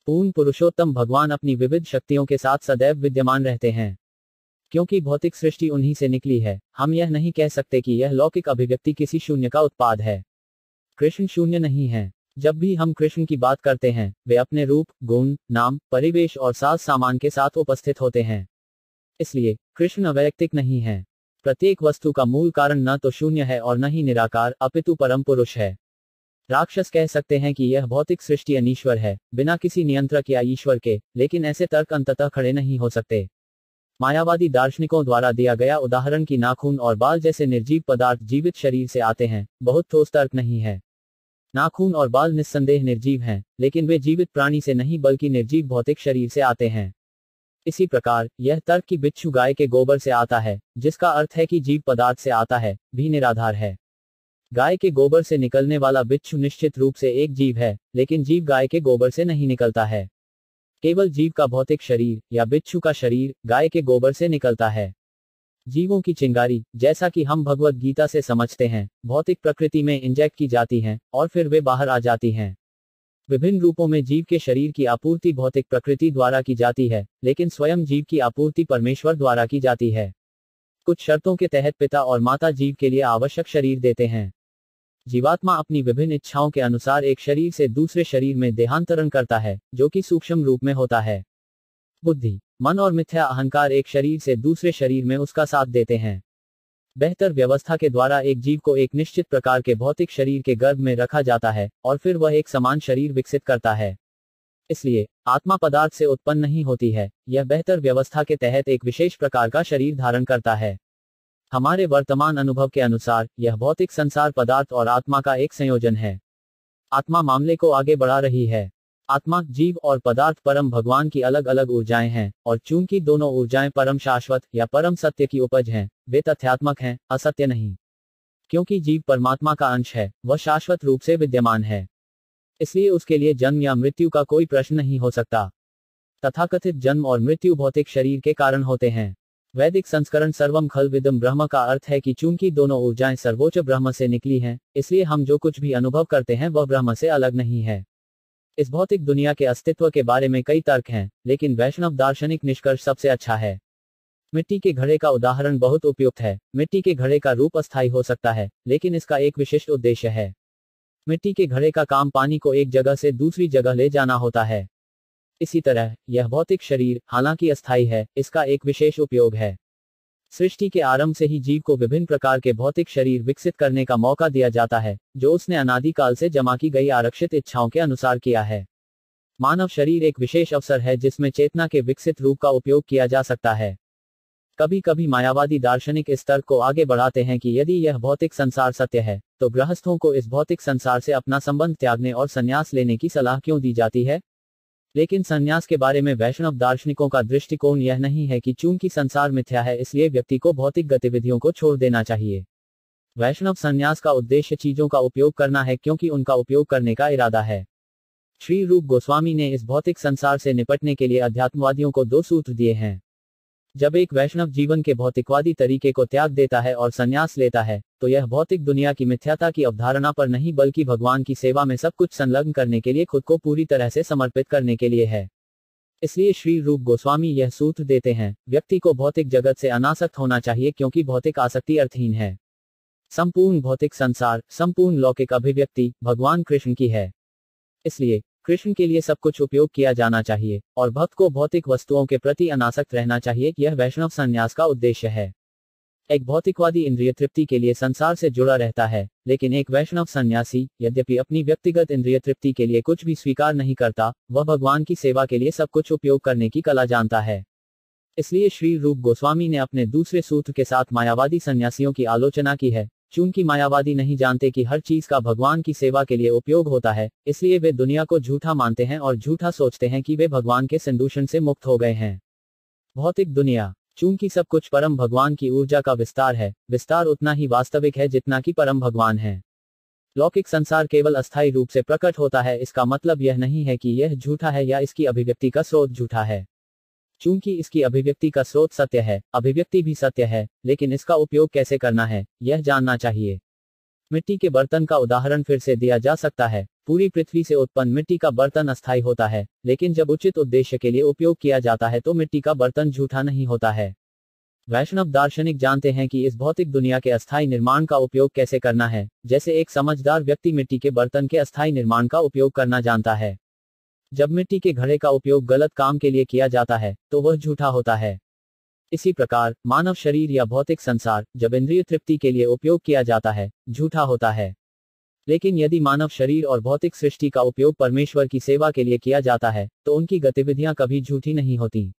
पूर्ण पुरुषोत्तम भगवान अपनी विविध शक्तियों के साथ सदैव विद्यमान रहते हैं। क्योंकि भौतिक सृष्टि उन्हीं से निकली है, हम यह नहीं कह सकते कि यह लौकिक अभिव्यक्ति किसी शून्य का उत्पाद है। कृष्ण शून्य नहीं है। जब भी हम कृष्ण की बात करते हैं, वे अपने रूप, गुण, नाम, परिवेश और साज सामान के साथ उपस्थित होते हैं। इसलिए, कृष्ण अवैयक्तिक नहीं है। प्रत्येक वस्तु का मूल कारण न तो शून्य है और न ही निराकार, अपितु परम पुरुष है। राक्षस कह सकते हैं कि यह भौतिक सृष्टि अनिश्वर है, बिना किसी नियंत्रक या ईश्वर के, लेकिन ऐसे तर्क अंततः खड़े नहीं हो सकते। मायावादी दार्शनिकों द्वारा दिया गया उदाहरण की नाखून और बाल जैसे निर्जीव पदार्थ जीवित शरीर से आते हैं, बहुत ठोस तर्क नहीं है। नाखून और बाल निस्संदेह निर्जीव हैं, लेकिन वे जीवित प्राणी से नहीं बल्कि निर्जीव भौतिक शरीर से आते हैं। इसी प्रकार, यह तर्क की बिच्छू गाय के गोबर से आता है, जिसका अर्थ है कि जीव पदार्थ से आता है, भी निराधार है। गाय के गोबर से निकलने वाला बिच्छू निश्चित रूप से एक जीव है, लेकिन जीव गाय के गोबर से नहीं निकलता है। केवल जीव का भौतिक शरीर या बिच्छू का शरीर गाय के गोबर से निकलता है। जीवों की चिंगारी, जैसा कि हम भगवत गीता से समझते हैं, भौतिक प्रकृति में इंजेक्ट की जाती हैं, और फिर वे बाहर आ जाती हैं। विभिन्न रूपों में जीव के शरीर की आपूर्ति भौतिक प्रकृति द्वारा की जाती है, लेकिन स्वयं जीव की आपूर्ति परमेश्वर द्वारा की जाती है। कुछ शर्तों के तहत पिता और माता जीव के लिए आवश्यक शरीर देते हैं। जीवात्मा अपनी विभिन्न इच्छाओं के अनुसार एक शरीर से दूसरे शरीर में देहांतरण करता है, जो कि सूक्ष्म रूप में होता है। बुद्धि, मन और मिथ्या अहंकार एक शरीर से दूसरे शरीर में उसका साथ देते हैं। बेहतर व्यवस्था के द्वारा एक जीव को एक निश्चित प्रकार के भौतिक शरीर के गर्भ में रखा जाता है, और फिर वह एक समान शरीर विकसित करता है। इसलिए, आत्मा पदार्थ से उत्पन्न नहीं होती है, यह बेहतर व्यवस्था के तहत एक विशेष प्रकार का शरीर धारण करता है। हमारे वर्तमान अनुभव के अनुसार, यह भौतिक संसार पदार्थ और आत्मा का एक संयोजन है। आत्मा मामले को आगे बढ़ा रही है। आत्मा, जीव और पदार्थ परम भगवान की अलग अलग ऊर्जाएँ हैं और चूँकि दोनों ऊर्जाएँ परम शाश्वत या परम सत्य की उपज हैं, वे तथ्यात्मक हैं, असत्य नहीं। क्योंकि जीव परमात्मा का अंश है, वह शाश्वत रूप से विद्यमान है। इसलिए उसके लिए जन्म या मृत्यु का कोई प्रश्न नहीं हो सकता। तथाकथित जन्म और मृत्यु भौतिक शरीर के कारण होते हैं। वैदिक संस्करण सर्वम खल विदम ब्रह्म का अर्थ है कि चूँकि दोनों ऊर्जाएँ सर्वोच्च ब्रह्म से निकली हैं, इसलिए हम जो कुछ भी अनुभव करते हैं वह ब्रह्म से अलग नहीं है। इस भौतिक दुनिया के अस्तित्व के बारे में कई तर्क हैं, लेकिन वैष्णव दार्शनिक निष्कर्ष सबसे अच्छा है। मिट्टी के घड़े का उदाहरण बहुत उपयुक्त है, मिट्टी के घड़े का रूप अस्थायी हो सकता है, लेकिन इसका एक विशिष्ट उद्देश्य है। मिट्टी के घड़े का काम पानी को एक जगह से दूसरी जगह ले जाना होता है। इसी तरह, यह भौतिक शरीर, हालाँकि अस्थायी है, इसका एक विशेष उपयोग है। सृष्टि के आरंभ से ही जीव को विभिन्न प्रकार के भौतिक शरीर विकसित करने का मौका दिया जाता है, जो उसने अनादिकाल से जमा की गई आरक्षित इच्छाओं के अनुसार किया है। मानव शरीर एक विशेष अवसर है जिसमें चेतना के विकसित रूप का उपयोग किया जा सकता है। कभी कभी मायावादी दार्शनिक इस तर्क को आगे बढ़ाते हैं कि यदि यह भौतिक संसार सत्य है तो गृहस्थों को इस भौतिक संसार से अपना संबंध त्यागने और संन्यास लेने की सलाह क्यों दी जाती है? लेकिन संन्यास के बारे में वैष्णव दार्शनिकों का दृष्टिकोण यह नहीं है कि चूँकि संसार मिथ्या है, इसलिए व्यक्ति को भौतिक गतिविधियों को छोड़ देना चाहिए। वैष्णव संन्यास का उद्देश्य चीज़ों का उपयोग करना है क्योंकि उनका उपयोग करने का इरादा है। श्री रूप गोस्वामी ने इस भौतिक संसार से निपटने के लिए अध्यात्मवादियों को दो सूत्र दिए हैं। जब एक वैष्णव जीवन के भौतिकवादी तरीके को त्याग देता है और संन्यास लेता है तो यह भौतिक दुनिया की मिथ्याता की अवधारणा पर नहीं बल्कि भगवान की सेवा में सब कुछ संलग्न करने के लिए खुद को पूरी तरह से समर्पित करने के लिए है। इसलिए श्री रूप गोस्वामी यह सूत्र देते हैं, व्यक्ति को भौतिक जगत से अनासक्त होना चाहिए क्योंकि भौतिक आसक्ति अर्थहीन है। संपूर्ण भौतिक संसार, संपूर्ण लौकिक अभिव्यक्ति, भगवान कृष्ण की है। इसलिए कृष्ण के लिए सब कुछ उपयोग किया जाना चाहिए, और भक्त को भौतिक वस्तुओं के प्रति अनासक्त रहना चाहिए यह वैष्णव संन्यास का उद्देश्य है। एक भौतिकवादी इंद्रिय तृप्ति के लिए संसार से जुड़ा रहता है, लेकिन एक वैष्णव सन्यासी, यद्यपि अपनी व्यक्तिगत इंद्रिय तृप्ति के लिए कुछ भी स्वीकार नहीं करता, वह भगवान की सेवा के लिए सब कुछ उपयोग करने की कला जानता है। इसलिए श्री रूप गोस्वामी ने अपने दूसरे सूत्र के साथ मायावादी सन्यासियों की आलोचना की है चूँकि मायावादी नहीं जानते कि हर चीज़ का भगवान की सेवा के लिए उपयोग होता है, इसलिए वे दुनिया को झूठा मानते हैं और झूठा सोचते हैं कि वे भगवान के संदूषण से मुक्त हो गए हैं। भौतिक दुनिया, चूँकि सब कुछ परम भगवान की ऊर्जा का विस्तार है, विस्तार उतना ही वास्तविक है जितना कि परम भगवान है। लौकिक संसार केवल अस्थायी रूप से प्रकट होता है, इसका मतलब यह नहीं है कि यह झूठा है या इसकी अभिव्यक्ति का स्रोत झूठा है। चूँकि इसकी अभिव्यक्ति का स्रोत सत्य है, अभिव्यक्ति भी सत्य है, लेकिन इसका उपयोग कैसे करना है, यह जानना चाहिए। मिट्टी के बर्तन का उदाहरण फिर से दिया जा सकता है। पूरी पृथ्वी से उत्पन्न मिट्टी का बर्तन अस्थायी होता है, लेकिन जब उचित उद्देश्य के लिए उपयोग किया जाता है तो मिट्टी का बर्तन झूठा नहीं होता है। वैष्णव दार्शनिक जानते हैं कि इस भौतिक दुनिया के अस्थायी निर्माण का उपयोग कैसे करना है, जैसे एक समझदार व्यक्ति मिट्टी के बर्तन के अस्थायी निर्माण का उपयोग करना जानता है। जब मिट्टी के घड़े का उपयोग गलत काम के लिए किया जाता है तो वह झूठा होता है। इसी प्रकार, मानव शरीर या भौतिक संसार, जब इंद्रिय तृप्ति के लिए उपयोग किया जाता है, झूठा होता है। लेकिन यदि मानव शरीर और भौतिक सृष्टि का उपयोग परमेश्वर की सेवा के लिए किया जाता है तो उनकी गतिविधियाँ कभी झूठी नहीं होती।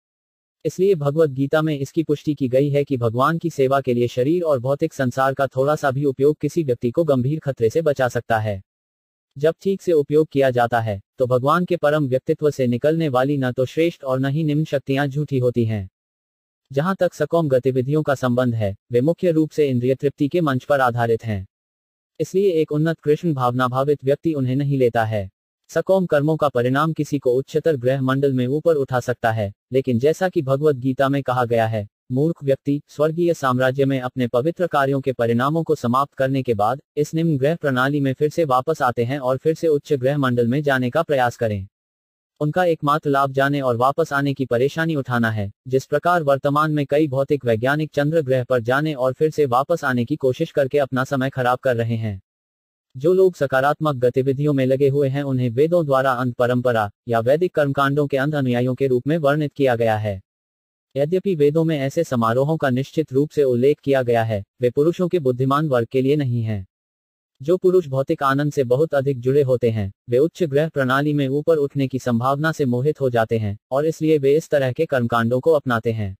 इसलिए भगवत गीता में इसकी पुष्टि की गई है कि भगवान की सेवा के लिए शरीर और भौतिक संसार का थोड़ा सा भी उपयोग किसी व्यक्ति को गंभीर खतरे से बचा सकता है। जब ठीक से उपयोग किया जाता है तो भगवान के परम व्यक्तित्व से निकलने वाली न तो श्रेष्ठ और न ही निम्न शक्तियाँ झूठी होती हैं। जहाँ तक सकोम गतिविधियों का संबंध है, वे मुख्य रूप से इंद्रिय तृप्ति के मंच पर आधारित हैं। इसलिए एक उन्नत कृष्ण भावनाभावित व्यक्ति उन्हें नहीं लेता है। सकोम कर्मों का परिणाम किसी को उच्चतर ग्रह मंडल में ऊपर उठा सकता है, लेकिन जैसा कि भगवत गीता में कहा गया है मूर्ख व्यक्ति स्वर्गीय साम्राज्य में अपने पवित्र कार्यों के परिणामों को समाप्त करने के बाद इस निम्न ग्रह प्रणाली में फिर से वापस आते हैं और फिर से उच्च ग्रह मंडल में जाने का प्रयास करें। उनका एकमात्र लाभ जाने और वापस आने की परेशानी उठाना है, जिस प्रकार वर्तमान में कई भौतिक वैज्ञानिक चंद्र ग्रह पर जाने और फिर से वापस आने की कोशिश करके अपना समय खराब कर रहे हैं। जो लोग सकारात्मक गतिविधियों में लगे हुए हैं, उन्हें वेदों द्वारा अंत परंपरा या वैदिक कर्मकांडों के अंध अनुयायियों के रूप में वर्णित किया गया है। यद्यपि वेदों में ऐसे समारोहों का निश्चित रूप से उल्लेख किया गया है, वे पुरुषों के बुद्धिमान वर्ग के लिए नहीं है। जो पुरुष भौतिक आनंद से बहुत अधिक जुड़े होते हैं, वे उच्च ग्रह प्रणाली में ऊपर उठने की संभावना से मोहित हो जाते हैं, और इसलिए वे इस तरह के कर्मकांडों को अपनाते हैं।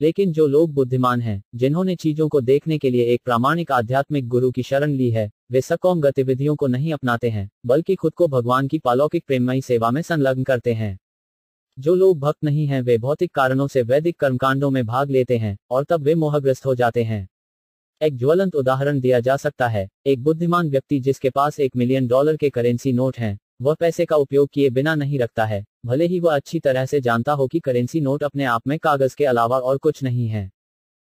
लेकिन जो लोग बुद्धिमान हैं, जिन्होंने चीज़ों को देखने के लिए एक प्रामाणिक आध्यात्मिक गुरु की शरण ली है, वे सकौम गतिविधियों को नहीं अपनाते हैं, बल्कि खुद को भगवान की पालौकिक प्रेममयी सेवा में संलग्न करते हैं। जो लोग भक्त नहीं हैं, वे भौतिक कारणों से वैदिक कर्मकांडों में भाग लेते हैं और तब वे मोहग्रस्त हो जाते हैं। एक ज्वलंत उदाहरण दिया जा सकता है, एक बुद्धिमान व्यक्ति जिसके पास एक मिलियन डॉलर के करेंसी नोट हैं, वह पैसे का उपयोग किए बिना नहीं रखता है, भले ही वह अच्छी तरह से जानता हो कि करेंसी नोट अपने आप में कागज़ के अलावा और कुछ नहीं है।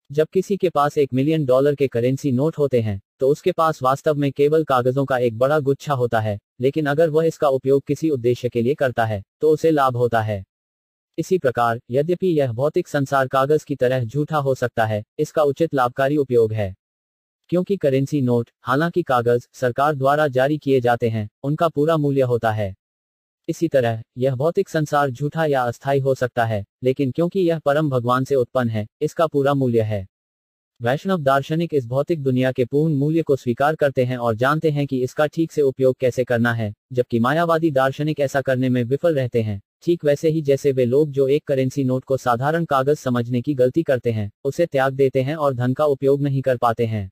जब किसी के पास एक मिलियन डॉलर के करेंसी नोट होते हैं तो उसके पास वास्तव में केवल कागजों का एक बड़ा गुच्छा होता है, लेकिन अगर वह इसका उपयोग किसी उद्देश्य के लिए करता है तो उसे लाभ होता है। इसी प्रकार, यद्यपि यह भौतिक संसार कागज़ की तरह झूठा हो सकता है, इसका उचित लाभकारी उपयोग है। क्योंकि करेंसी नोट हालाँकि कागज़, सरकार द्वारा जारी किए जाते हैं, उनका पूरा मूल्य होता है। इसी तरह, यह भौतिक संसार झूठा या अस्थायी हो सकता है, लेकिन क्योंकि यह परम भगवान से उत्पन्न है, इसका पूरा मूल्य है। वैष्णव दार्शनिक इस भौतिक दुनिया के पूर्ण मूल्य को स्वीकार करते हैं और जानते हैं कि इसका ठीक से उपयोग कैसे करना है, जबकि मायावादी दार्शनिक ऐसा करने में विफल रहते हैं। ठीक वैसे ही जैसे वे लोग जो एक करेंसी नोट को साधारण कागज़ समझने की गलती करते हैं, उसे त्याग देते हैं और धन का उपयोग नहीं कर पाते हैं।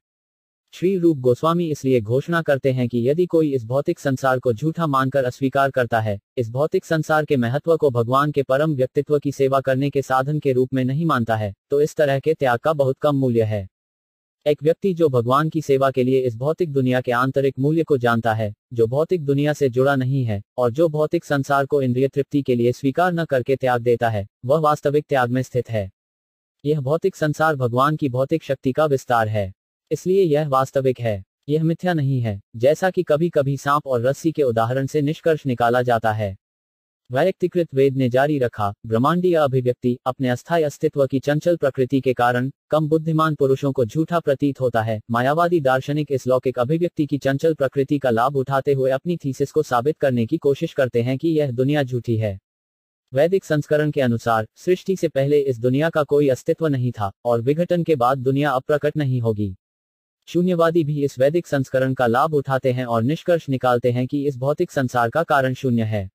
श्री रूप गोस्वामी इसलिए घोषणा करते हैं कि यदि कोई इस भौतिक संसार को झूठा मानकर अस्वीकार करता है, इस भौतिक संसार के महत्व को भगवान के परम व्यक्तित्व की सेवा करने के साधन के रूप में नहीं मानता है तो इस तरह के त्याग का बहुत कम मूल्य है। एक व्यक्ति जो भगवान की सेवा के लिए इस भौतिक दुनिया के आंतरिक मूल्य को जानता है, जो भौतिक दुनिया से जुड़ा नहीं है, और जो भौतिक संसार को इंद्रिय तृप्ति के लिए स्वीकार न करके त्याग देता है, वह वास्तविक त्याग में स्थित है। यह भौतिक संसार भगवान की भौतिक शक्ति का विस्तार है। इसलिए यह वास्तविक है। यह मिथ्या नहीं है, जैसा कि कभी कभी सांप और रस्सी के उदाहरण से निष्कर्ष निकाला जाता है। वैयक्तिकृत वेद ने जारी रखा, ब्रह्मांडीय अभिव्यक्ति अपने अस्थायी अस्तित्व की चंचल प्रकृति के कारण कम बुद्धिमान पुरुषों को झूठा प्रतीत होता है। मायावादी दार्शनिक इस लौकिक अभिव्यक्ति की चंचल प्रकृति का लाभ उठाते हुए अपनी थीसिस को साबित करने की कोशिश करते हैं कि यह दुनिया झूठी है। वैदिक संस्करण के अनुसार, सृष्टि से पहले इस दुनिया का कोई अस्तित्व नहीं था, और विघटन के बाद दुनिया अप्रकट नहीं होगी। शून्यवादी भी इस वैदिक संस्करण का लाभ उठाते हैं और निष्कर्ष निकालते हैं कि इस भौतिक संसार का कारण शून्य है।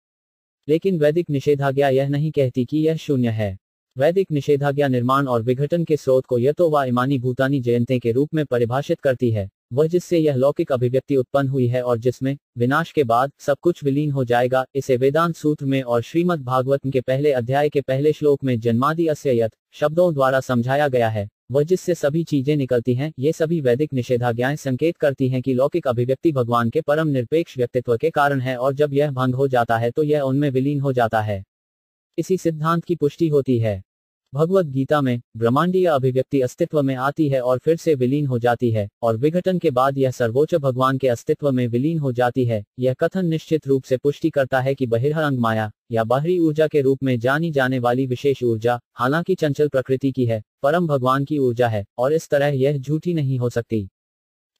लेकिन वैदिक निषेधाज्ञा यह नहीं कहती कि यह शून्य है। वैदिक निषेधाज्ञा निर्माण और विघटन के स्रोत को यतो व ईमानी भूतानी जयंते के रूप में परिभाषित करती है, वह जिससे यह लौकिक अभिव्यक्ति उत्पन्न हुई है और जिसमें विनाश के बाद सब कुछ विलीन हो जाएगा, इसे वेदांत सूत्र में और श्रीमद भागवत के पहले अध्याय के पहले श्लोक में जन्मादि अस्ययत शब्दों द्वारा समझाया गया है। वह जिससे सभी चीज़ें निकलती हैं, ये सभी वैदिक निषेधाज्ञाएँ संकेत करती हैं कि लौकिक अभिव्यक्ति भगवान के परम निरपेक्ष व्यक्तित्व के कारण है और जब यह भंग हो जाता है तो यह उनमें विलीन हो जाता है। इसी सिद्धांत की पुष्टि होती है। भगवत गीता में, ब्रह्मांडीय अभिव्यक्ति अस्तित्व में आती है और फिर से विलीन हो जाती है, और विघटन के बाद यह सर्वोच्च भगवान के अस्तित्व में विलीन हो जाती है, यह कथन निश्चित रूप से पुष्टि करता है कि बहिर्हंग माया, या बाहरी ऊर्जा के रूप में जानी जाने वाली विशेष ऊर्जा, हालाँकि चंचल प्रकृति की है, परम भगवान की ऊर्जा है, और इस तरह यह झूठी नहीं हो सकती।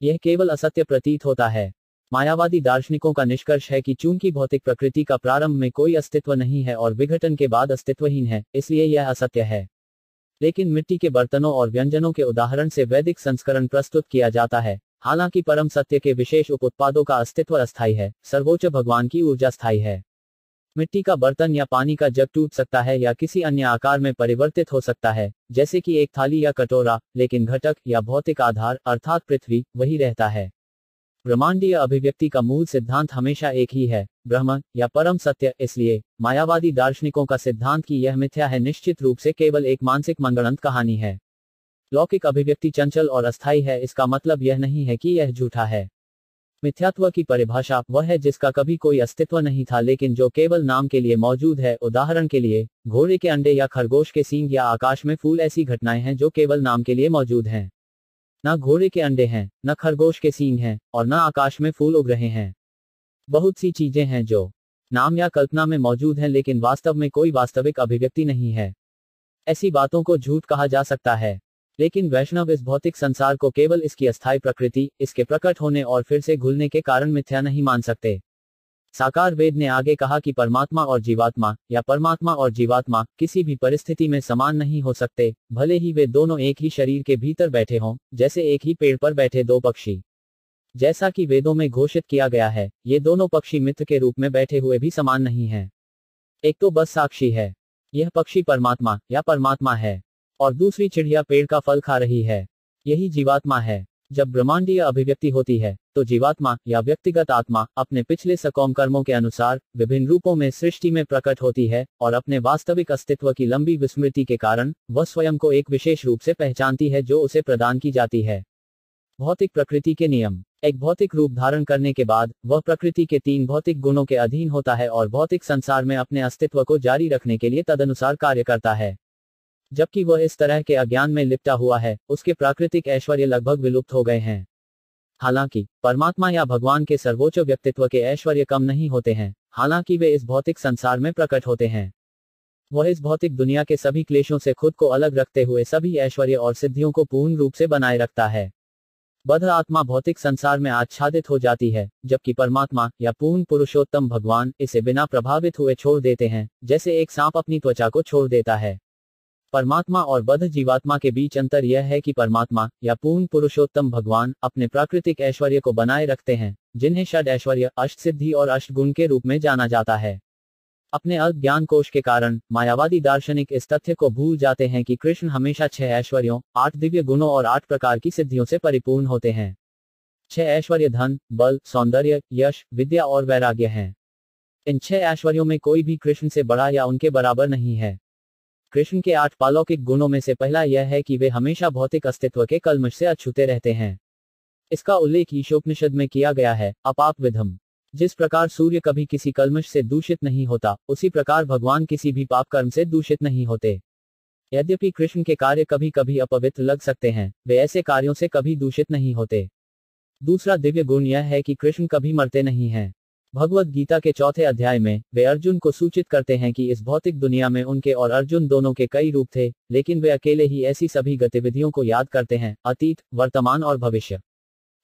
यह केवल असत्य प्रतीत होता है। मायावादी दार्शनिकों का निष्कर्ष है कि चूँकि भौतिक प्रकृति का प्रारंभ में कोई अस्तित्व नहीं है और विघटन के बाद अस्तित्वहीन है, इसलिए यह असत्य है। लेकिन मिट्टी के बर्तनों और व्यंजनों के उदाहरण से वैदिक संस्करण प्रस्तुत किया जाता है। हालाँकि परम सत्य के विशेष उप उत्पादों का अस्तित्व अस्थायी है, सर्वोच्च भगवान की ऊर्जा स्थायी है। मिट्टी का बर्तन या पानी का जग टूट सकता है या किसी अन्य आकार में परिवर्तित हो सकता है, जैसे कि एक थाली या कटोरा, लेकिन घटक या भौतिक आधार, अर्थात पृथ्वी, वही रहता है। ब्रह्मांडीय अभिव्यक्ति का मूल सिद्धांत हमेशा एक ही है, ब्रह्म या परम सत्य, इसलिए मायावादी दार्शनिकों का सिद्धांत की यह मिथ्या है निश्चित रूप से केवल एक मानसिक मंगणंत कहानी है। लौकिक अभिव्यक्ति चंचल और अस्थायी है, इसका मतलब यह नहीं है कि यह झूठा है। मिथ्यात्व की परिभाषा वह है जिसका कभी कोई अस्तित्व नहीं था, लेकिन जो केवल नाम के लिए मौजूद है, उदाहरण के लिए घोड़े के अंडे या खरगोश के सींग या आकाश में फूल, ऐसी घटनाएँ हैं जो केवल नाम के लिए मौजूद हैं। न घोड़े के अंडे हैं, न खरगोश के सींग हैं, और न आकाश में फूल उग रहे हैं। बहुत सी चीज़ें हैं जो नाम या कल्पना में मौजूद हैं, लेकिन वास्तव में कोई वास्तविक अभिव्यक्ति नहीं है। ऐसी बातों को झूठ कहा जा सकता है। लेकिन वैष्णव इस भौतिक संसार को केवल इसकी अस्थायी प्रकृति, इसके प्रकट होने और फिर से घुलने के कारण मिथ्या नहीं मान सकते। साकार वेद ने आगे कहा कि परमात्मा और जीवात्मा, या परमात्मा और जीवात्मा, किसी भी परिस्थिति में समान नहीं हो सकते, भले ही वे दोनों एक ही शरीर के भीतर बैठे हों, जैसे एक ही पेड़ पर बैठे दो पक्षी। जैसा कि वेदों में घोषित किया गया है, ये दोनों पक्षी मित्र के रूप में बैठे हुए भी समान नहीं है। एक तो बस साक्षी है। यह पक्षी परमात्मा, या परमात्मा है। और दूसरी चिड़िया पेड़ का फल खा रही है। यही जीवात्मा है। जब ब्रह्मांडीय अभिव्यक्ति होती है तो जीवात्मा या व्यक्तिगत आत्मा अपने पिछले सकोम कर्मों के अनुसार विभिन्न रूपों में सृष्टि में प्रकट होती है और अपने वास्तविक अस्तित्व की लंबी विस्मृति के कारण वह स्वयं को एक विशेष रूप से पहचानती है जो उसे प्रदान की जाती है। भौतिक प्रकृति के नियम। एक भौतिक रूप धारण करने के बाद वह प्रकृति के तीन भौतिक गुणों के अधीन होता है और भौतिक संसार में अपने अस्तित्व को जारी रखने के लिए तदनुसार कार्य करता है। जबकि वह इस तरह के अज्ञान में लिपटा हुआ है, उसके प्राकृतिक ऐश्वर्य लगभग विलुप्त हो गए हैं। हालाँकि, परमात्मा या भगवान के सर्वोच्च व्यक्तित्व के ऐश्वर्य कम नहीं होते हैं, हालाँकि वे इस भौतिक संसार में प्रकट होते हैं। वह इस भौतिक दुनिया के सभी क्लेशों से खुद को अलग रखते हुए सभी ऐश्वर्य और सिद्धियों को पूर्ण रूप से बनाए रखता है। बध आत्मा भौतिक संसार में आच्छादित हो जाती है, जबकि परमात्मा या पूर्ण पुरुषोत्तम भगवान इसे बिना प्रभावित हुए छोड़ देते हैं, जैसे एक सांप अपनी त्वचा को छोड़ देता है। परमात्मा और बद्ध जीवात्मा के बीच अंतर यह है कि परमात्मा या पूर्ण पुरुषोत्तम भगवान अपने प्राकृतिक ऐश्वर्य को बनाए रखते हैं, जिन्हें षड ऐश्वर्य, अष्ट सिद्धि और अष्ट गुण के रूप में जाना जाता है। अपने अल्प ज्ञान कोश के कारण, मायावादी दार्शनिक इस तथ्य को भूल जाते हैं कि कृष्ण हमेशा छह ऐश्वर्यों, आठ दिव्य गुणों और आठ प्रकार की सिद्धियों से परिपूर्ण होते हैं। छह ऐश्वर्य धन, बल, सौंदर्य, यश, विद्या और वैराग्य हैं। इन छह ऐश्वर्यों में कोई भी कृष्ण से बड़ा या उनके बराबर नहीं है। कृष्ण के आठ पालौकिक गुणों में से पहला यह है कि वे हमेशा भौतिक अस्तित्व के कलमश से अछूते रहते हैं। इसका उल्लेख ईशोपनिषद में किया गया है अपाप विधम जिस प्रकार सूर्य कभी किसी कलमश से दूषित नहीं होता, उसी प्रकार भगवान किसी भी पाप कर्म से दूषित नहीं होते। यद्यपि कृष्ण के कार्य कभी कभी अपवित्र लग सकते हैं, वे ऐसे कार्यों से कभी दूषित नहीं होते। दूसरा दिव्य गुण यह है कि कृष्ण कभी मरते नहीं हैं। भगवत गीता के चौथे अध्याय में, वे अर्जुन को सूचित करते हैं कि इस भौतिक दुनिया में उनके और अर्जुन दोनों के कई रूप थे, लेकिन वे अकेले ही ऐसी सभी गतिविधियों को याद करते हैं, अतीत, वर्तमान और भविष्य।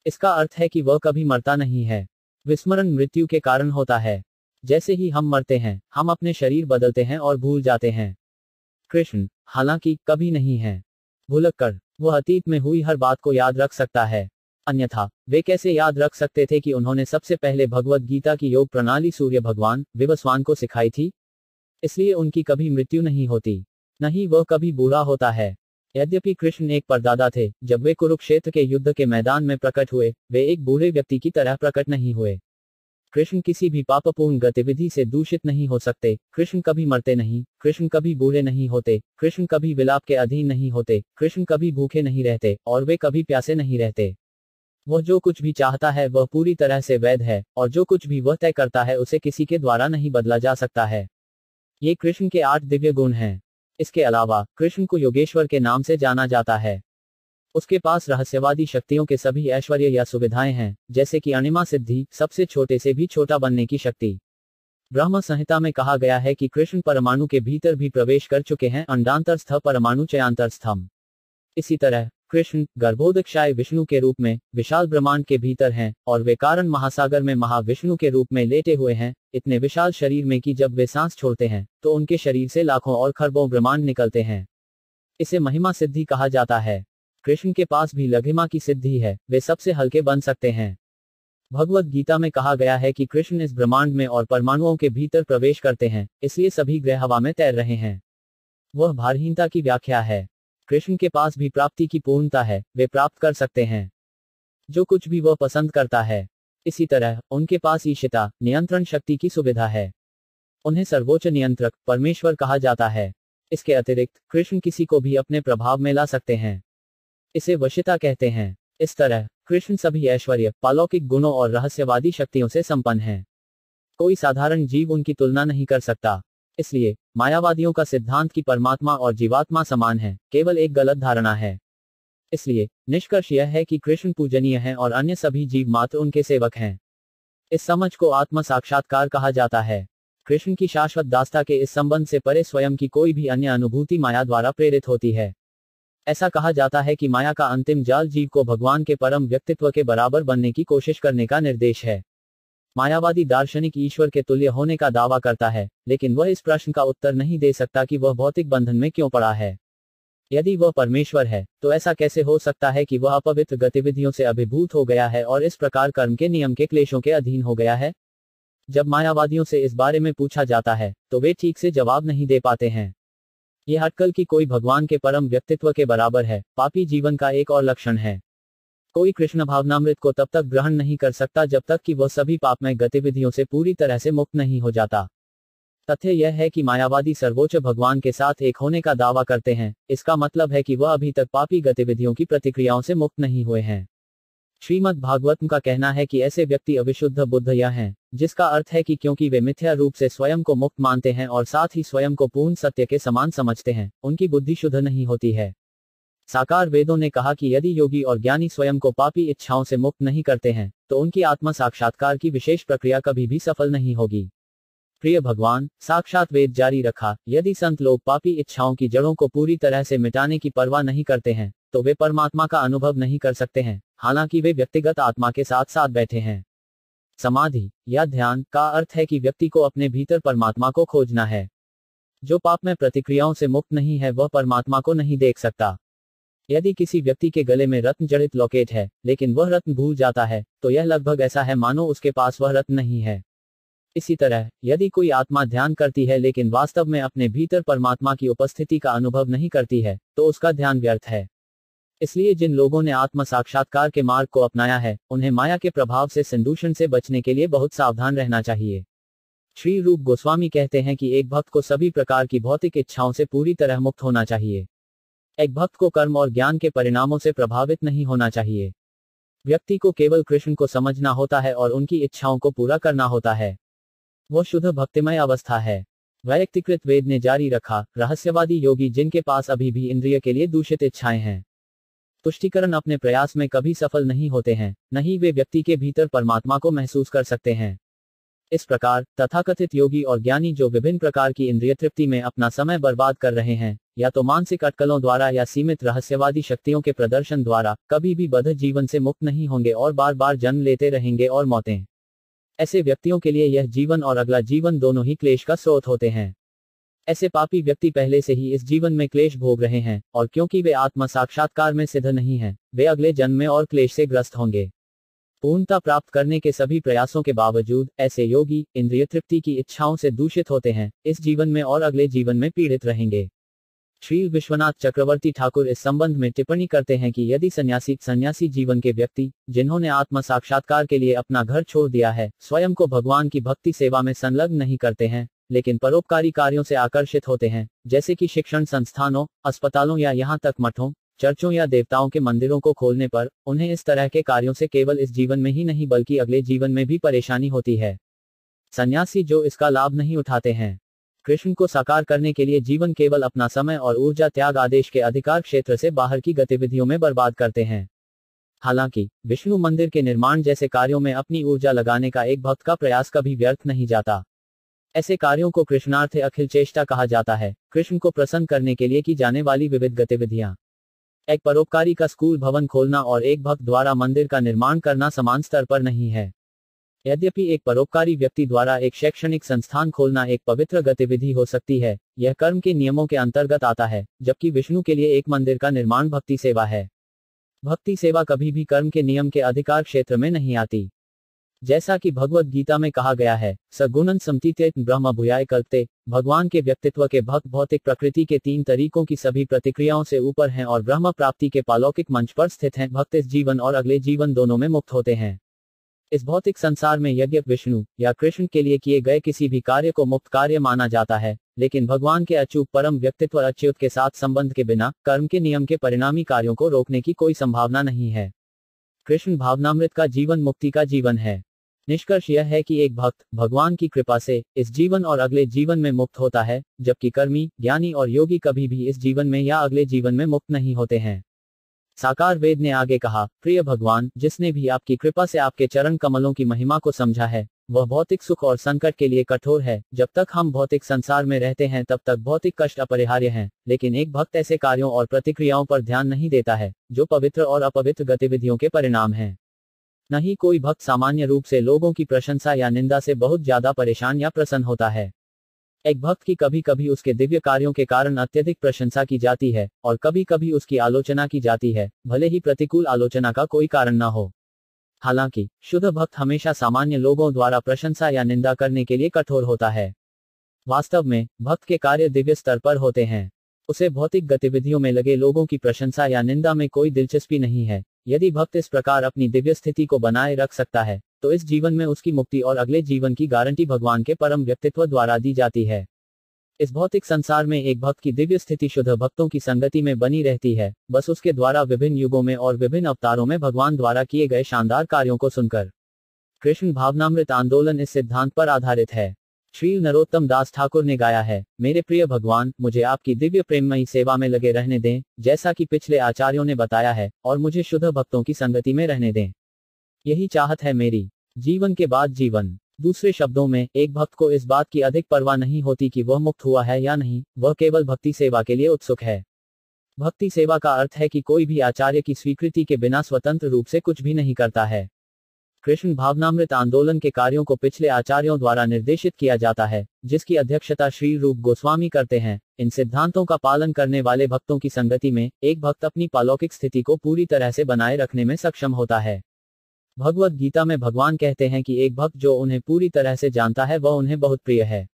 इसका अर्थ है कि वह कभी मरता नहीं है। विस्मरण मृत्यु के कारण होता है। जैसे ही हम मरते हैं, हम अपने शरीर बदलते हैं और भूल जाते हैं। कृष्ण, हालाँकि कभी नहीं है। भूलक कर वह अतीत में हुई हर बात को याद रख सकता है। अन्यथा, वे कैसे याद रख सकते थे कि उन्होंने सबसे पहले भगवत गीता की योग प्रणाली सूर्य भगवान, विवस्वान को सिखाई थी? इसलिए उनकी कभी मृत्यु नहीं होती। नहीं, वह कभी बुरा होता है। यद्यपि कृष्ण एक परदादा थे, जब वे कुरुक्षेत्र के युद्ध के मैदान में प्रकट हुए, वे एक बूढ़े व्यक्ति की तरह प्रकट नहीं हुए। कृष्ण किसी भी पापपूर्ण गतिविधि से दूषित नहीं हो सकते। कृष्ण कभी मरते नहीं, कृष्ण कभी बूढ़े नहीं होते, कृष्ण कभी विलाप के अधीन नहीं होते, कृष्ण कभी भूखे नहीं रहते, और वे कभी प्यासे नहीं रहते। वह जो कुछ भी चाहता है, वह पूरी तरह से वैध है, और जो कुछ भी वह तय करता है, उसे किसी के द्वारा नहीं बदला जा सकता है। ये कृष्ण के आठ दिव्य गुण हैं। इसके अलावा, कृष्ण को योगेश्वर के नाम से जाना जाता है। उसके पास रहस्यवादी शक्तियों के सभी ऐश्वर्य या सुविधाएँ हैं, जैसे कि अणिमा सिद्धि, सबसे छोटे से भी छोटा बनने की शक्ति। ब्रह्म संहिता में कहा गया है कि कृष्ण परमाणु के भीतर भी प्रवेश कर चुके हैं अंडांतर स्थ परमाणु चयांतर स्थम इसी तरह कृष्ण गर्भोदक्षाय विष्णु के रूप में विशाल ब्रह्मांड के भीतर हैं और वे कारण महासागर में महाविष्णु के रूप में लेटे हुए हैं। इतने विशाल शरीर में कि जब वे सांस छोड़ते हैं तो उनके शरीर से लाखों और खरबों ब्रह्मांड निकलते हैं। इसे महिमा सिद्धि कहा जाता है। कृष्ण के पास भी लघिमा की सिद्धि है, वे सबसे हल्के बन सकते हैं। भगवत गीता में कहा गया है कि कृष्ण इस ब्रह्मांड में और परमाणुओं के भीतर प्रवेश करते हैं, इसलिए सभी ग्रह हवा में तैर रहे हैं। वह भारहीनता की व्याख्या है। कृष्ण के पास भी प्राप्ति की पूर्णता है, वे प्राप्त कर सकते हैं। जो कुछ भी वह पसंद करता है। इसी तरह, उनके पास ईशिता नियंत्रण शक्ति की सुविधा है। उन्हें सर्वोच्च नियंत्रक, परमेश्वर कहा जाता है। इसके अतिरिक्त, कृष्ण किसी को भी अपने प्रभाव में ला सकते हैं। इसे वशिता कहते हैं। इस तरह, कृष्ण सभी ऐश्वर्य, पालौकिक गुणों और रहस्यवादी शक्तियों से संपन्न है। कोई साधारण जीव उनकी तुलना नहीं कर सकता। इसलिए, मायावादियों का सिद्धांत की परमात्मा और जीवात्मा समान है, केवल एक गलत धारणा है। इसलिए, निष्कर्ष यह है कि कृष्ण पूजनीय है और अन्य सभी जीव मात्र उनके सेवक हैं। इस समझ को आत्म साक्षात्कार कहा जाता है। कृष्ण की शाश्वत दास्ता के इस संबंध से परे स्वयं की कोई भी अन्य अनुभूति माया द्वारा प्रेरित होती है। ऐसा कहा जाता है कि माया का अंतिम जाल जीव को भगवान के परम व्यक्तित्व के बराबर बनने की कोशिश करने का निर्देश है। मायावादी दार्शनिक ईश्वर के तुल्य होने का दावा करता है, लेकिन वह इस प्रश्न का उत्तर नहीं दे सकता कि वह भौतिक बंधन में क्यों पड़ा है। यदि वह परमेश्वर है तो ऐसा कैसे हो सकता है कि वह अपवित्र गतिविधियों से अभिभूत हो गया है और इस प्रकार कर्म के नियम के क्लेशों के अधीन हो गया है? जब मायावादियों से इस बारे में पूछा जाता है तो वे ठीक से जवाब नहीं दे पाते हैं। यह अटकल की कोई भगवान के परम व्यक्तित्व के बराबर है, पापी जीवन का एक और लक्षण है। कोई कृष्ण भावनामृत को तब तक ग्रहण नहीं कर सकता जब तक कि वह सभी पापमय गतिविधियों से पूरी तरह से मुक्त नहीं हो जाता। तथ्य यह है कि मायावादी सर्वोच्च भगवान के साथ एक होने का दावा करते हैं, इसका मतलब है कि वह अभी तक पापी गतिविधियों की प्रतिक्रियाओं से मुक्त नहीं हुए हैं। श्रीमद भागवत का कहना है कि ऐसे व्यक्ति अविशुद्ध बुद्ध या हैं, जिसका अर्थ है कि क्योंकि वे मिथ्या रूप से स्वयं को मुक्त मानते हैं और साथ ही स्वयं को पूर्ण सत्य के समान समझते हैं, उनकी बुद्धि शुद्ध नहीं होती है। साकार वेदों ने कहा कि यदि योगी और ज्ञानी स्वयं को पापी इच्छाओं से मुक्त नहीं करते हैं तो उनकी आत्मा साक्षात्कार की विशेष प्रक्रिया कभी भी सफल नहीं होगी। प्रिय भगवान, साक्षात वेद जारी रखा, यदि संत लोग पापी इच्छाओं की जड़ों को पूरी तरह से मिटाने की परवाह नहीं करते हैं तो वे परमात्मा का अनुभव नहीं कर सकते हैं, हालाँकि वे व्यक्तिगत आत्मा के साथ साथ बैठे हैं। समाधि, या ध्यान, का अर्थ है कि व्यक्ति को अपने भीतर परमात्मा को खोजना है। जो पाप में प्रतिक्रियाओं से मुक्त नहीं है, वह परमात्मा को नहीं देख सकता। यदि किसी व्यक्ति के गले में रत्न जड़ित लॉकेट है, लेकिन वह रत्न भूल जाता है तो यह लगभग ऐसा है मानो उसके पास वह रत्न नहीं है। इसी तरह, यदि कोई आत्मा ध्यान करती है लेकिन वास्तव में अपने भीतर परमात्मा की उपस्थिति का अनुभव नहीं करती है तो उसका ध्यान व्यर्थ है। इसलिए जिन लोगों ने आत्म साक्षात्कार के मार्ग को अपनाया है, उन्हें माया के प्रभाव से संदूषण से बचने के लिए बहुत सावधान रहना चाहिए। श्री रूप गोस्वामी कहते हैं कि एक भक्त को सभी प्रकार की भौतिक इच्छाओं से पूरी तरह मुक्त होना चाहिए। एक भक्त को कर्म और ज्ञान के परिणामों से प्रभावित नहीं होना चाहिए। व्यक्ति को केवल कृष्ण को समझना होता है और उनकी इच्छाओं को पूरा करना होता है। वो शुद्ध भक्तिमय अवस्था है। वैयक्तिकृत वेद ने जारी रखा, रहस्यवादी योगी जिनके पास अभी भी इंद्रिय के लिए दूषित इच्छाएँ हैं। तुष्टिकरण अपने प्रयास में कभी सफल नहीं होते हैं नहीं वे व्यक्ति के भीतर परमात्मा को महसूस कर सकते हैं। इस प्रकार तथाकथित योगी और ज्ञानी जो विभिन्न प्रकार की इंद्रिय तृप्ति में अपना समय बर्बाद कर रहे हैं या तो मानसिक अटकलों द्वारा या सीमित रहस्यवादी शक्तियों के प्रदर्शन द्वारा कभी भी बद्ध जीवन से मुक्त नहीं होंगे और बार बार जन्म लेते रहेंगे और मौतें। ऐसे व्यक्तियों के लिए यह जीवन और अगला जीवन दोनों ही क्लेश का स्रोत होते हैं। ऐसे पापी व्यक्ति पहले से ही इस जीवन में क्लेश भोग रहे हैं और क्योंकि वे आत्म साक्षात्कार में सिद्ध नहीं हैं, वे अगले जन्म में और क्लेश से ग्रस्त होंगे। पूर्णता प्राप्त करने के सभी प्रयासों के बावजूद, ऐसे योगी इंद्रिय तृप्ति की इच्छाओं से दूषित होते हैं। इस जीवन में और अगले जीवन में पीड़ित रहेंगे। श्री विश्वनाथ चक्रवर्ती ठाकुर इस संबंध में टिप्पणी करते हैं कि यदि सन्यासी सन्यासी जीवन के व्यक्ति, जिन्होंने आत्म साक्षात्कार के लिए अपना घर छोड़ दिया है, स्वयं को भगवान की भक्ति सेवा में संलग्न नहीं करते हैं, लेकिन परोपकारी कार्यों से आकर्षित होते हैं, जैसे कि शिक्षण संस्थानों, अस्पतालों या यहाँ तक मठों चर्चों या देवताओं के मंदिरों को खोलने पर, उन्हें इस तरह के कार्यों से केवल इस जीवन में ही नहीं, बल्कि अगले जीवन में भी परेशानी होती है। सन्यासी जो इसका लाभ नहीं उठाते हैं। कृष्ण को साकार करने के लिए जीवन केवल अपना समय और ऊर्जा त्याग आदेश के अधिकार क्षेत्र से बाहर की गतिविधियों में बर्बाद करते हैं। हालाँकि, विष्णु मंदिर के निर्माण जैसे कार्यों में अपनी ऊर्जा लगाने का एक भक्त का प्रयास कभी व्यर्थ नहीं जाता। ऐसे कार्यों को कृष्णार्थ अखिल चेष्टा कहा जाता है। कृष्ण को प्रसन्न करने के लिए की जाने वाली विविध गतिविधियाँ। एक परोपकारी का स्कूल भवन खोलना और एक भक्त द्वारा मंदिर का निर्माण करना समान स्तर पर नहीं है। यद्यपि एक परोपकारी व्यक्ति द्वारा एक शैक्षणिक संस्थान खोलना एक पवित्र गतिविधि हो सकती है, यह कर्म के नियमों के अंतर्गत आता है, जबकि विष्णु के लिए एक मंदिर का निर्माण भक्ति सेवा है। भक्ति सेवा कभी भी कर्म के नियम के अधिकार क्षेत्र में नहीं आती। जैसा कि भगवत गीता में कहा गया है, सगुणन समतीत ब्रह्म भुयाय कल्पते, भगवान के व्यक्तित्व के भक्त भौतिक प्रकृति के तीन तरीकों की सभी प्रतिक्रियाओं से ऊपर हैं और ब्रह्म प्राप्ति के पालौकिक मंच पर स्थित हैं, भक्त इस जीवन और अगले जीवन दोनों में मुक्त होते हैं। इस भौतिक संसार में यज्ञ, विष्णु या कृष्ण के लिए किए गए किसी भी कार्य को मुक्त कार्य माना जाता है, लेकिन भगवान के अचूक परम व्यक्तित्व अच्युत के साथ संबंध के बिना कर्म के नियम के परिणामी कार्यों को रोकने की कोई संभावना नहीं है। कृष्ण भावनामृत का जीवन मुक्ति का जीवन है। निष्कर्ष यह है कि एक भक्त भगवान की कृपा से इस जीवन और अगले जीवन में मुक्त होता है, जबकि कर्मी, ज्ञानी और योगी कभी भी इस जीवन में या अगले जीवन में मुक्त नहीं होते हैं। साकार वेद ने आगे कहा, प्रिय भगवान, जिसने भी आपकी कृपा से आपके चरण कमलों की महिमा को समझा है, वह भौतिक सुख और संकट के लिए कठोर है। जब तक हम भौतिक संसार में रहते हैं, तब तक भौतिक कष्ट अपरिहार्य हैं, लेकिन एक भक्त ऐसे कार्यों और प्रतिक्रियाओं पर ध्यान नहीं देता है, जो पवित्र और अपवित्र गतिविधियों के परिणाम हैं। नहीं कोई भक्त सामान्य रूप से लोगों की प्रशंसा या निंदा से बहुत ज़्यादा परेशान या प्रसन्न होता है। एक भक्त की कभी कभी उसके दिव्य कार्यों के कारण अत्यधिक प्रशंसा की जाती है और कभी कभी उसकी आलोचना की जाती है, भले ही प्रतिकूल आलोचना का कोई कारण न हो। हालाँकि, शुद्ध भक्त हमेशा सामान्य लोगों द्वारा प्रशंसा या निंदा करने के लिए कठोर होता है। वास्तव में, भक्त के कार्य दिव्य स्तर पर होते हैं। उसे भौतिक गतिविधियों में लगे लोगों की प्रशंसा या निंदा में कोई दिलचस्पी नहीं है। यदि भक्त इस प्रकार अपनी दिव्य स्थिति को बनाए रख सकता है तो इस जीवन में उसकी मुक्ति और अगले जीवन की गारंटी भगवान के परम व्यक्तित्व द्वारा दी जाती है। इस भौतिक संसार में एक भक्त की दिव्य स्थिति शुद्ध भक्तों की संगति में बनी रहती है, बस उसके द्वारा विभिन्न युगों में और विभिन्न अवतारों में भगवान द्वारा किए गए शानदार कार्यों को सुनकर। कृष्ण भावनामृत आंदोलन इस सिद्धांत पर आधारित है। श्री नरोत्तम दास ठाकुर ने गाया है, मेरे प्रिय भगवान, मुझे आपकी दिव्य प्रेममयी सेवा में लगे रहने दें, जैसा कि पिछले आचार्यों ने बताया है, और मुझे शुद्ध भक्तों की संगति में रहने दें। यही चाहत है मेरी, जीवन के बाद जीवन। दूसरे शब्दों में, एक भक्त को इस बात की अधिक परवाह नहीं होती कि वह मुक्त हुआ है या नहीं, वह केवल भक्ति सेवा के लिए उत्सुक है। भक्ति सेवा का अर्थ है कि कोई भी आचार्य की स्वीकृति के बिना स्वतंत्र रूप से कुछ भी नहीं करता है। कृष्ण भावनामृत आंदोलन के कार्यों को पिछले आचार्यों द्वारा निर्देशित किया जाता है, जिसकी अध्यक्षता श्री रूप गोस्वामी करते हैं। इन सिद्धांतों का पालन करने वाले भक्तों की संगति में, एक भक्त अपनी पालौकिक स्थिति को पूरी तरह से बनाए रखने में सक्षम होता है। भगवत गीता में भगवान कहते हैं कि एक भक्त जो उन्हें पूरी तरह से जानता है, वह उन्हें बहुत प्रिय है।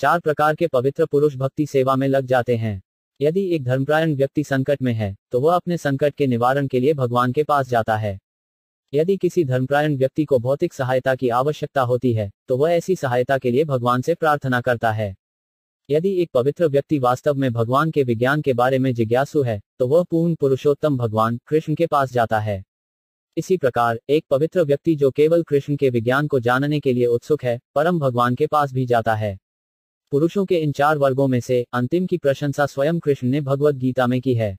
चार प्रकार के पवित्र पुरुष भक्ति सेवा में लग जाते हैं। यदि एक धर्मप्रायण व्यक्ति संकट में है तो वह अपने संकट के निवारण के लिए भगवान के पास जाता है। यदि किसी धर्मप्रायण व्यक्ति को भौतिक सहायता की आवश्यकता होती है तो वह ऐसी सहायता के लिए भगवान से प्रार्थना करता है। यदि एक पवित्र व्यक्ति वास्तव में भगवान के विज्ञान के बारे में जिज्ञासु है तो वह पूर्ण पुरुषोत्तम भगवान कृष्ण के पास जाता है। इसी प्रकार, एक पवित्र व्यक्ति जो केवल कृष्ण के विज्ञान को जानने के लिए उत्सुक है, परम भगवान के पास भी जाता है। पुरुषों के इन चार वर्गों में से अंतिम की प्रशंसा स्वयं कृष्ण ने भगवत गीता में की है।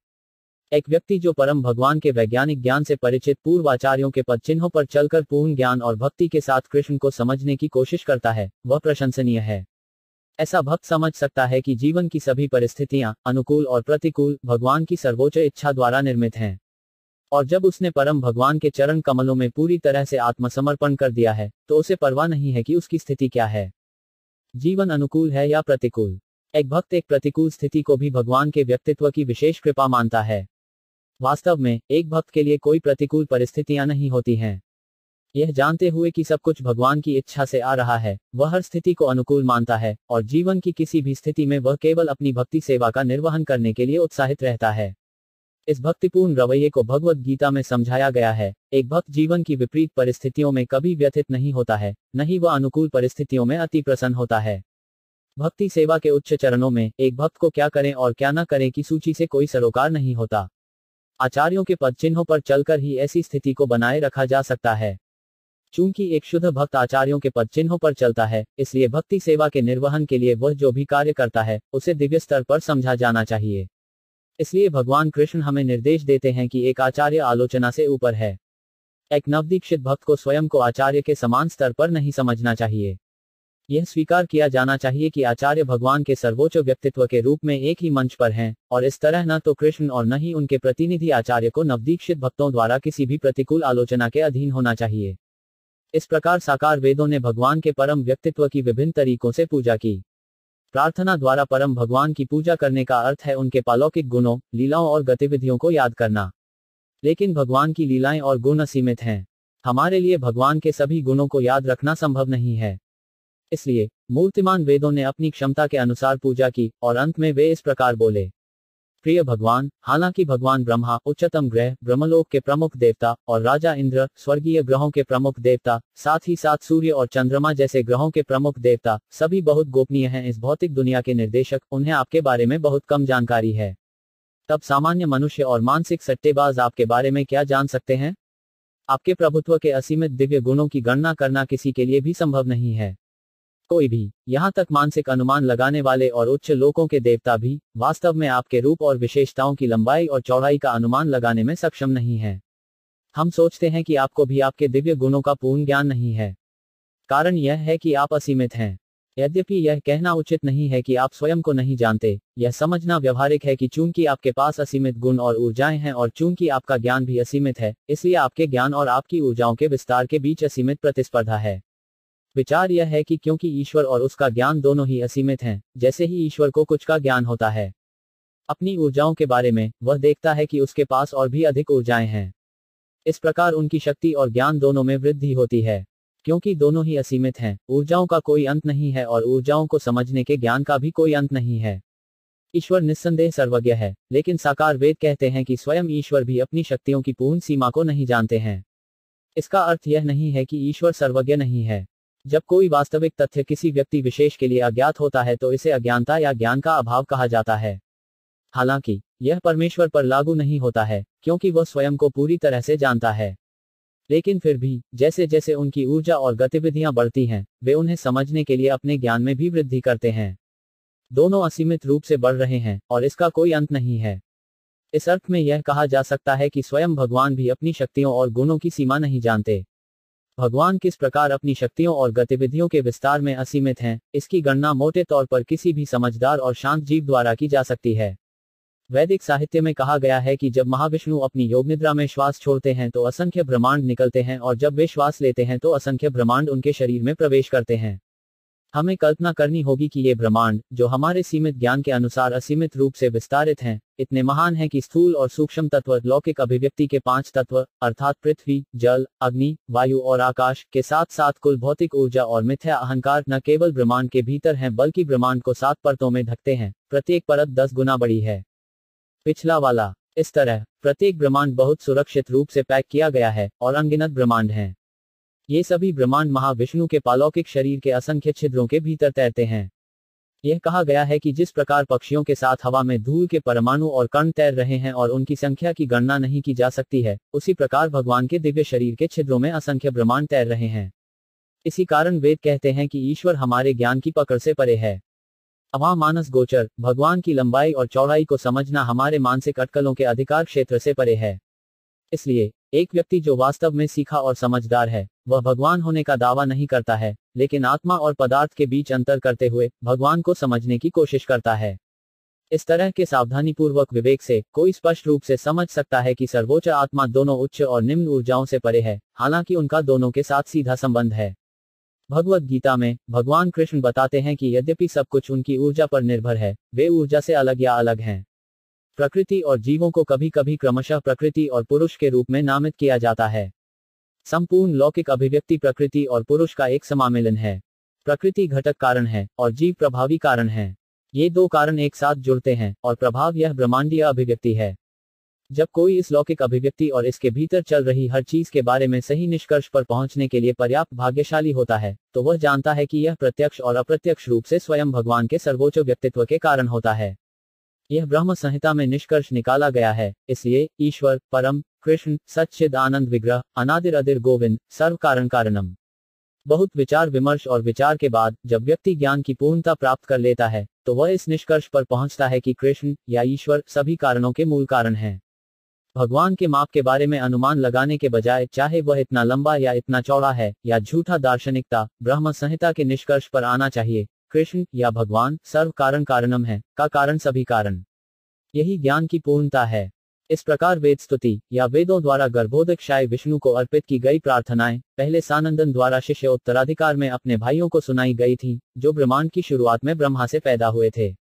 एक व्यक्ति जो परम भगवान के वैज्ञानिक ज्ञान से परिचित पूर्व आचार्यों के पद चिन्हों पर चलकर पूर्ण ज्ञान और भक्ति के साथ कृष्ण को समझने की कोशिश करता है, वह प्रशंसनीय है। ऐसा भक्त समझ सकता है कि जीवन की सभी परिस्थितियाँ अनुकूल और प्रतिकूल भगवान की सर्वोच्च इच्छा द्वारा निर्मित हैं। और जब उसने परम भगवान के चरण कमलों में पूरी तरह से आत्मसमर्पण कर दिया है तो उसे परवाह नहीं है कि उसकी स्थिति क्या है। जीवन अनुकूल है या प्रतिकूल? एक भक्त एक प्रतिकूल स्थिति को भी भगवान के व्यक्तित्व की विशेष कृपा मानता है। वास्तव में, एक भक्त के लिए कोई प्रतिकूल परिस्थितियाँ नहीं होती हैं। यह जानते हुए कि सब कुछ भगवान की इच्छा से आ रहा है, वह हर स्थिति को अनुकूल मानता है, और जीवन की किसी भी स्थिति में वह केवल अपनी भक्ति सेवा का निर्वहन करने के लिए उत्साहित रहता है। इस भक्तिपूर्ण रवैये को भगवत गीता में समझाया गया है, एक भक्त जीवन की विपरीत परिस्थितियों में कभी व्यथित नहीं होता है, न ही वह अनुकूल परिस्थितियों में अति प्रसन्न होता है। भक्ति सेवा के उच्च चरणों में, एक भक्त को क्या करें और क्या न करें की सूची से कोई सरोकार नहीं होता। आचार्यों के पद चिन्हों पर चलकर ही ऐसी स्थिति को बनाए रखा जा सकता है। चूँकि एक शुद्ध भक्त आचार्यों के पद चिन्हों पर चलता है, इसलिए भक्ति सेवा के निर्वहन के लिए वह जो भी कार्य करता है, उसे दिव्य स्तर पर समझा जाना चाहिए। इसलिए भगवान कृष्ण हमें निर्देश देते हैं कि एक आचार्य आलोचना से ऊपर है। एक नवदीक्षित भक्त को स्वयं को आचार्य के समान स्तर पर नहीं समझना चाहिए। यह स्वीकार किया जाना चाहिए कि आचार्य भगवान के सर्वोच्च व्यक्तित्व के रूप में एक ही मंच पर हैं, और इस तरह न तो कृष्ण और न ही उनके प्रतिनिधि आचार्य को नवदीक्षित भक्तों द्वारा किसी भी प्रतिकूल आलोचना के अधीन होना चाहिए। इस प्रकार साकार वेदों ने भगवान के परम व्यक्तित्व की विभिन्न तरीकों से पूजा की। प्रार्थना द्वारा परम भगवान की पूजा करने का अर्थ है उनके पालौकिक गुणों, लीलाओं और गतिविधियों को याद करना। लेकिन भगवान की लीलाएँ और गुण असीमित हैं। हमारे लिए भगवान के सभी गुणों को याद रखना संभव नहीं है। इसलिए, मूर्तिमान वेदों ने अपनी क्षमता के अनुसार पूजा की, और अंत में वे इस प्रकार बोले। प्रिय भगवान, हालाँकि भगवान ब्रह्मा, उच्चतम ग्रह, ब्रह्मलोक के प्रमुख देवता, और राजा इंद्र, स्वर्गीय ग्रहों के प्रमुख देवता, साथ ही साथ सूर्य और चंद्रमा जैसे ग्रहों के प्रमुख देवता, सभी बहुत गोपनीय हैं इस भौतिक दुनिया के निर्देशक, उन्हें आपके बारे में बहुत कम जानकारी है। तब सामान्य मनुष्य और मानसिक सट्टेबाज आपके बारे में क्या जान सकते हैं? आपके प्रभुत्व के असीमित दिव्य गुणों की गणना करना किसी के लिए भी संभव नहीं है। कोई भी, यहाँ तक मानसिक अनुमान लगाने वाले और उच्च लोकों के देवता भी, वास्तव में आपके रूप और विशेषताओं की लंबाई और चौड़ाई का अनुमान लगाने में सक्षम नहीं है। हम सोचते हैं कि आपको भी आपके दिव्य गुणों का पूर्ण ज्ञान नहीं है। कारण यह है कि आप असीमित हैं। यद्यपि यह कहना उचित नहीं है कि आप स्वयं को नहीं जानते, यह समझना व्यवहारिक है कि चूँकि आपके पास असीमित गुण और ऊर्जाएँ हैं और चूँकि आपका ज्ञान भी असीमित है, इसलिए आपके ज्ञान और आपकी ऊर्जाओं के विस्तार के बीच असीमित प्रतिस्पर्धा है। विचार यह है कि क्योंकि ईश्वर और उसका ज्ञान दोनों ही असीमित हैं, जैसे ही ईश्वर को कुछ का ज्ञान होता है। अपनी ऊर्जाओं के बारे में, वह देखता है कि उसके पास और भी अधिक ऊर्जाएँ हैं। इस प्रकार उनकी शक्ति और ज्ञान दोनों में वृद्धि होती है, क्योंकि दोनों ही असीमित हैं, ऊर्जाओं का कोई अंत नहीं है और ऊर्जाओं को समझने के ज्ञान का भी कोई अंत नहीं है। ईश्वर निस्संदेह सर्वज्ञ है, लेकिन साकार वेद कहते हैं कि स्वयं ईश्वर भी अपनी शक्तियों की पूर्ण सीमा को नहीं जानते हैं। इसका अर्थ यह नहीं है कि ईश्वर सर्वज्ञ नहीं है। जब कोई वास्तविक तथ्य किसी व्यक्ति विशेष के लिए अज्ञात होता है तो इसे अज्ञानता या ज्ञान का अभाव कहा जाता है। हालाँकि, यह परमेश्वर पर लागू नहीं होता है, क्योंकि वह स्वयं को पूरी तरह से जानता है। लेकिन फिर भी जैसे जैसे उनकी ऊर्जा और गतिविधियाँ बढ़ती हैं, वे उन्हें समझने के लिए अपने ज्ञान में भी वृद्धि करते हैं। दोनों असीमित रूप से बढ़ रहे हैं, और इसका कोई अंत नहीं है। इस अर्थ में यह कहा जा सकता है कि स्वयं भगवान भी अपनी शक्तियों और गुणों की सीमा नहीं जानते। भगवान किस प्रकार अपनी शक्तियों और गतिविधियों के विस्तार में असीमित हैं, इसकी गणना मोटे तौर पर किसी भी समझदार और शांत जीव द्वारा की जा सकती है। वैदिक साहित्य में कहा गया है कि जब महाविष्णु अपनी योग निद्रा में श्वास छोड़ते हैं तो असंख्य ब्रह्मांड निकलते हैं और जब वे श्वास लेते हैं तो असंख्य ब्रह्मांड उनके शरीर में प्रवेश करते हैं। हमें कल्पना करनी होगी कि ये ब्रह्मांड जो हमारे सीमित ज्ञान के अनुसार असीमित रूप से विस्तारित हैं, इतने महान हैं कि स्थूल और सूक्ष्म तत्व लौकिक अभिव्यक्ति के पाँच तत्व अर्थात पृथ्वी जल अग्नि वायु और आकाश के साथ साथ कुल भौतिक ऊर्जा और मिथ्या अहंकार न केवल ब्रह्मांड के भीतर हैं बल्कि ब्रह्मांड को सात परतों में ढकते हैं प्रत्येक परत दस गुना बड़ी है। पिछला वाला इस तरह प्रत्येक ब्रह्मांड बहुत सुरक्षित रूप से पैक किया गया है और अनगिनत ब्रह्मांड हैं। ये सभी ब्रह्मांड महाविष्णु के पालौकिक शरीर के असंख्य छिद्रों के भीतर तैरते हैं। यह कहा गया है कि जिस प्रकार पक्षियों के साथ हवा में धूल के परमाणु और कण तैर रहे हैं और उनकी संख्या की गणना नहीं की जा सकती है, उसी प्रकार भगवान के दिव्य शरीर के छिद्रों में असंख्य ब्रह्मांड तैर रहे हैं। इसी कारण वेद कहते हैं कि ईश्वर हमारे ज्ञान की पकड़ से परे है। अवा मानस गोचर, भगवान की लंबाई और चौड़ाई को समझना हमारे मानसिक अटकलों के अधिकार क्षेत्र से परे है। इसलिए, एक व्यक्ति जो वास्तव में सीखा और समझदार है, वह भगवान होने का दावा नहीं करता है, लेकिन आत्मा और पदार्थ के बीच अंतर करते हुए, भगवान को समझने की कोशिश करता है। इस तरह के सावधानीपूर्वक विवेक से, कोई स्पष्ट रूप से समझ सकता है कि सर्वोच्च आत्मा दोनों उच्च और निम्न ऊर्जाओं से परे है, हालाँकि उनका दोनों के साथ सीधा संबंध है। भगवत गीता में, भगवान कृष्ण बताते हैं कि यद्यपि सब कुछ उनकी ऊर्जा पर निर्भर है, वे ऊर्जा से अलग या अलग हैं। प्रकृति और जीवों को कभी कभी क्रमशः प्रकृति और पुरुष के रूप में नामित किया जाता है। संपूर्ण लौकिक अभिव्यक्ति प्रकृति और पुरुष का एक समामेलन है। प्रकृति घटक कारण है और जीव प्रभावी कारण है। ये दो कारण एक साथ जुड़ते हैं और प्रभाव यह ब्रह्मांडीय अभिव्यक्ति है। जब कोई इस लौकिक अभिव्यक्ति और इसके भीतर चल रही हर चीज़ के बारे में सही निष्कर्ष पर पहुँचने के लिए पर्याप्त भाग्यशाली होता है तो वह जानता है कि यह प्रत्यक्ष और अप्रत्यक्ष रूप से स्वयं भगवान के सर्वोच्च व्यक्तित्व के कारण होता है। यह ब्रह्म संहिता में निष्कर्ष निकाला गया है, इसलिए ईश्वर, परम, कृष्ण, सच्चिद, आनंद, विग्रह, अनादिर, अदिर, गोविंद सर्व कारण कारणम। बहुत विचार विमर्श और विचार के बाद जब व्यक्ति ज्ञान की पूर्णता प्राप्त कर लेता है तो वह इस निष्कर्ष पर पहुँचता है कि कृष्ण या ईश्वर सभी कारणों के मूल कारण हैं। भगवान के माप के बारे में अनुमान लगाने के बजाय चाहे वह इतना लंबा या इतना चौड़ा है या झूठा दार्शनिकता ब्रह्म संहिता के निष्कर्ष पर आना चाहिए। कृष्ण या भगवान सर्व कारण कारणम है, का कारण सभी कारण। यही ज्ञान की पूर्णता है। इस प्रकार वेद स्तुति या वेदों द्वारा गर्भोदक शाय विष्णु को अर्पित की गई प्रार्थनाएँ पहले सानंदन द्वारा शिष्य उत्तराधिकार में अपने भाइयों को सुनाई गई थी, जो ब्रह्मांड की शुरुआत में ब्रह्मा से पैदा हुए थे।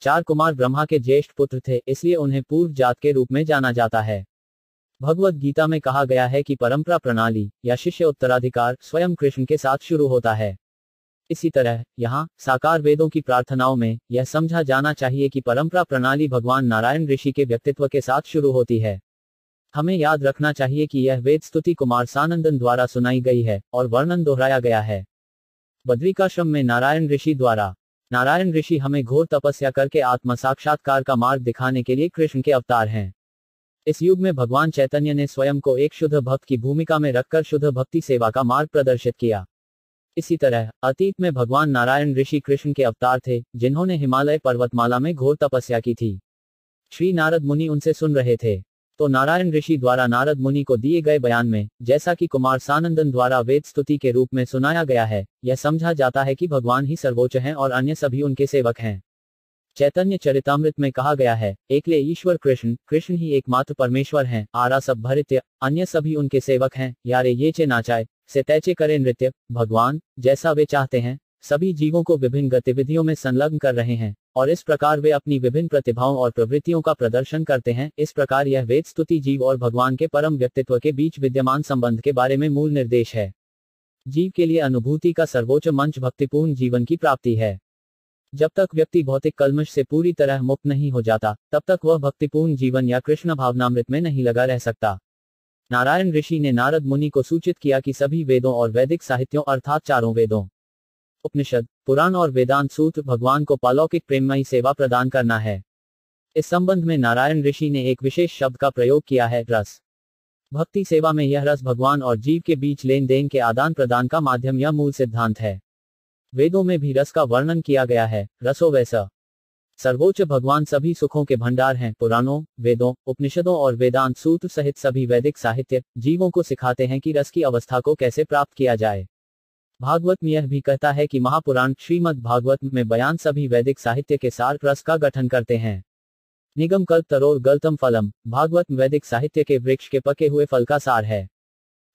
चार कुमार ब्रह्मा के ज्येष्ठ पुत्र थे, इसलिए उन्हें पूर्व जात के रूप में जाना जाता है। भगवत गीता में कहा गया है कि परंपरा प्रणाली या शिष्य उत्तराधिकार स्वयं कृष्ण के साथ शुरू होता है। इसी तरह, यहाँ, साकार वेदों की प्रार्थनाओं में, यह समझा जाना चाहिए कि परंपरा प्रणाली भगवान नारायण ऋषि के व्यक्तित्व के साथ शुरू होती है। हमें याद रखना चाहिए कि यह वेद स्तुति कुमार सानंदन द्वारा सुनाई गई है, और वर्णन दोहराया गया है। बद्रिकाश्रम में नारायण ऋषि द्वारा, नारायण ऋषि हमें घोर तपस्या करके आत्म साक्षात्कार का मार्ग दिखाने के लिए कृष्ण के अवतार हैं। इस युग में भगवान चैतन्य ने स्वयं को एक शुद्ध भक्त की भूमिका में रखकर शुद्ध भक्ति सेवा का मार्ग प्रदर्शित किया। इसी तरह, अतीत में भगवान नारायण ऋषि कृष्ण के अवतार थे, जिन्होंने हिमालय पर्वतमाला में घोर तपस्या की थी। श्री नारद मुनि उनसे सुन रहे थे। तो नारायण ऋषि द्वारा नारद मुनि को दिए गए बयान में, जैसा कि कुमार सानंदन द्वारा वेद स्तुति के रूप में सुनाया गया है, यह समझा जाता है कि भगवान ही सर्वोच्च हैं और अन्य सभी उनके सेवक हैं। चैतन्य चरितमृत में कहा गया है एकले ईश्वर कृष्ण कृष्ण ही एकमात्र परमेश्वर हैं, आरा सब भरित्य, अन्य सभी उनके सेवक हैं, यारे ये चे नाचाए से तैचे करें नृत्य, भगवान, जैसा वे चाहते हैं। सभी जीवों को विभिन्न गतिविधियों में संलग्न कर रहे हैं, और इस प्रकार वे अपनी विभिन्न प्रतिभाओं और प्रवृत्तियों का प्रदर्शन करते हैं। इस प्रकार यह वेद, स्तुति, जीव और भगवान के परम व्यक्तित्व के बीच विद्यमान संबंध के बारे में मूल निर्देश है। जीव के लिए अनुभूति का सर्वोच्च मंच भक्तिपूर्ण जीवन की प्राप्ति है। जब तक व्यक्ति भौतिक कलमश से पूरी तरह मुक्त नहीं हो जाता, तब तक वह भक्तिपूर्ण जीवन या कृष्ण भावनामृत में नहीं लगा रह सकता। नारायण ऋषि ने नारद मुनि को सूचित किया कि सभी वेदों और वैदिक साहित्यों अर्थात चारों वेदों, उपनिषद, पुराण और वेदांत सूत्र भगवान को पालौकिक प्रेममयी सेवा प्रदान करना है। इस संबंध में नारायण ऋषि ने एक विशेष शब्द का प्रयोग किया है, रस। भक्ति सेवा में यह रस भगवान और जीव के बीच लेन देन के आदान प्रदान का माध्यम या मूल सिद्धांत है। वेदों में भी रस का वर्णन किया गया है, रसो वैसा। सर्वोच्च भगवान सभी सुखों के भंडार हैं। पुराणों, वेदों, उपनिषदों और वेदांत सूत्र सहित सभी वैदिक साहित्य जीवों को सिखाते हैं कि रस की अवस्था को कैसे प्राप्त किया जाए। भागवत में यह भी कहता है कि महापुराण श्रीमद भागवत में बयान सभी वैदिक साहित्य के सार रस का गठन करते हैं। निगम कल्प तरोर गलतम फलम, भागवत वैदिक साहित्य के वृक्ष के पके हुए फल का सार है।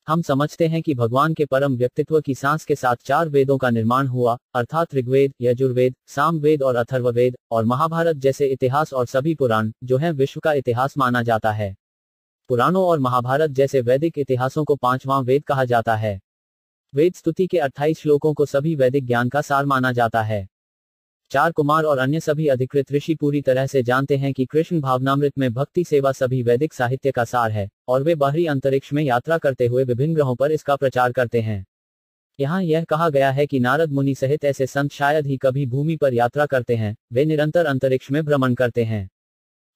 हम समझते हैं कि भगवान के परम व्यक्तित्व की सांस के साथ चार वेदों का निर्माण हुआ, अर्थात ऋग्वेद, यजुर्वेद, सामवेद और अथर्ववेद, और महाभारत जैसे इतिहास और सभी पुराण, जो है विश्व का इतिहास माना जाता है। पुराणों और महाभारत जैसे वैदिक इतिहासों को पांचवां वेद कहा जाता है। वेद स्तुति के 28 श्लोकों को सभी वैदिक ज्ञान का सार माना जाता है। चार कुमार और अन्य सभी अधिकृत ऋषि पूरी तरह से जानते हैं कि कृष्ण भावनामृत में भक्ति सेवा सभी वैदिक साहित्य का सार है, और वे बाहरी अंतरिक्ष में यात्रा करते हुए विभिन्न ग्रहों पर इसका प्रचार करते हैं। यहाँ यह कहा गया है कि नारद मुनि सहित ऐसे संत शायद ही कभी भूमि पर यात्रा करते हैं, वे निरंतर अंतरिक्ष में भ्रमण करते हैं।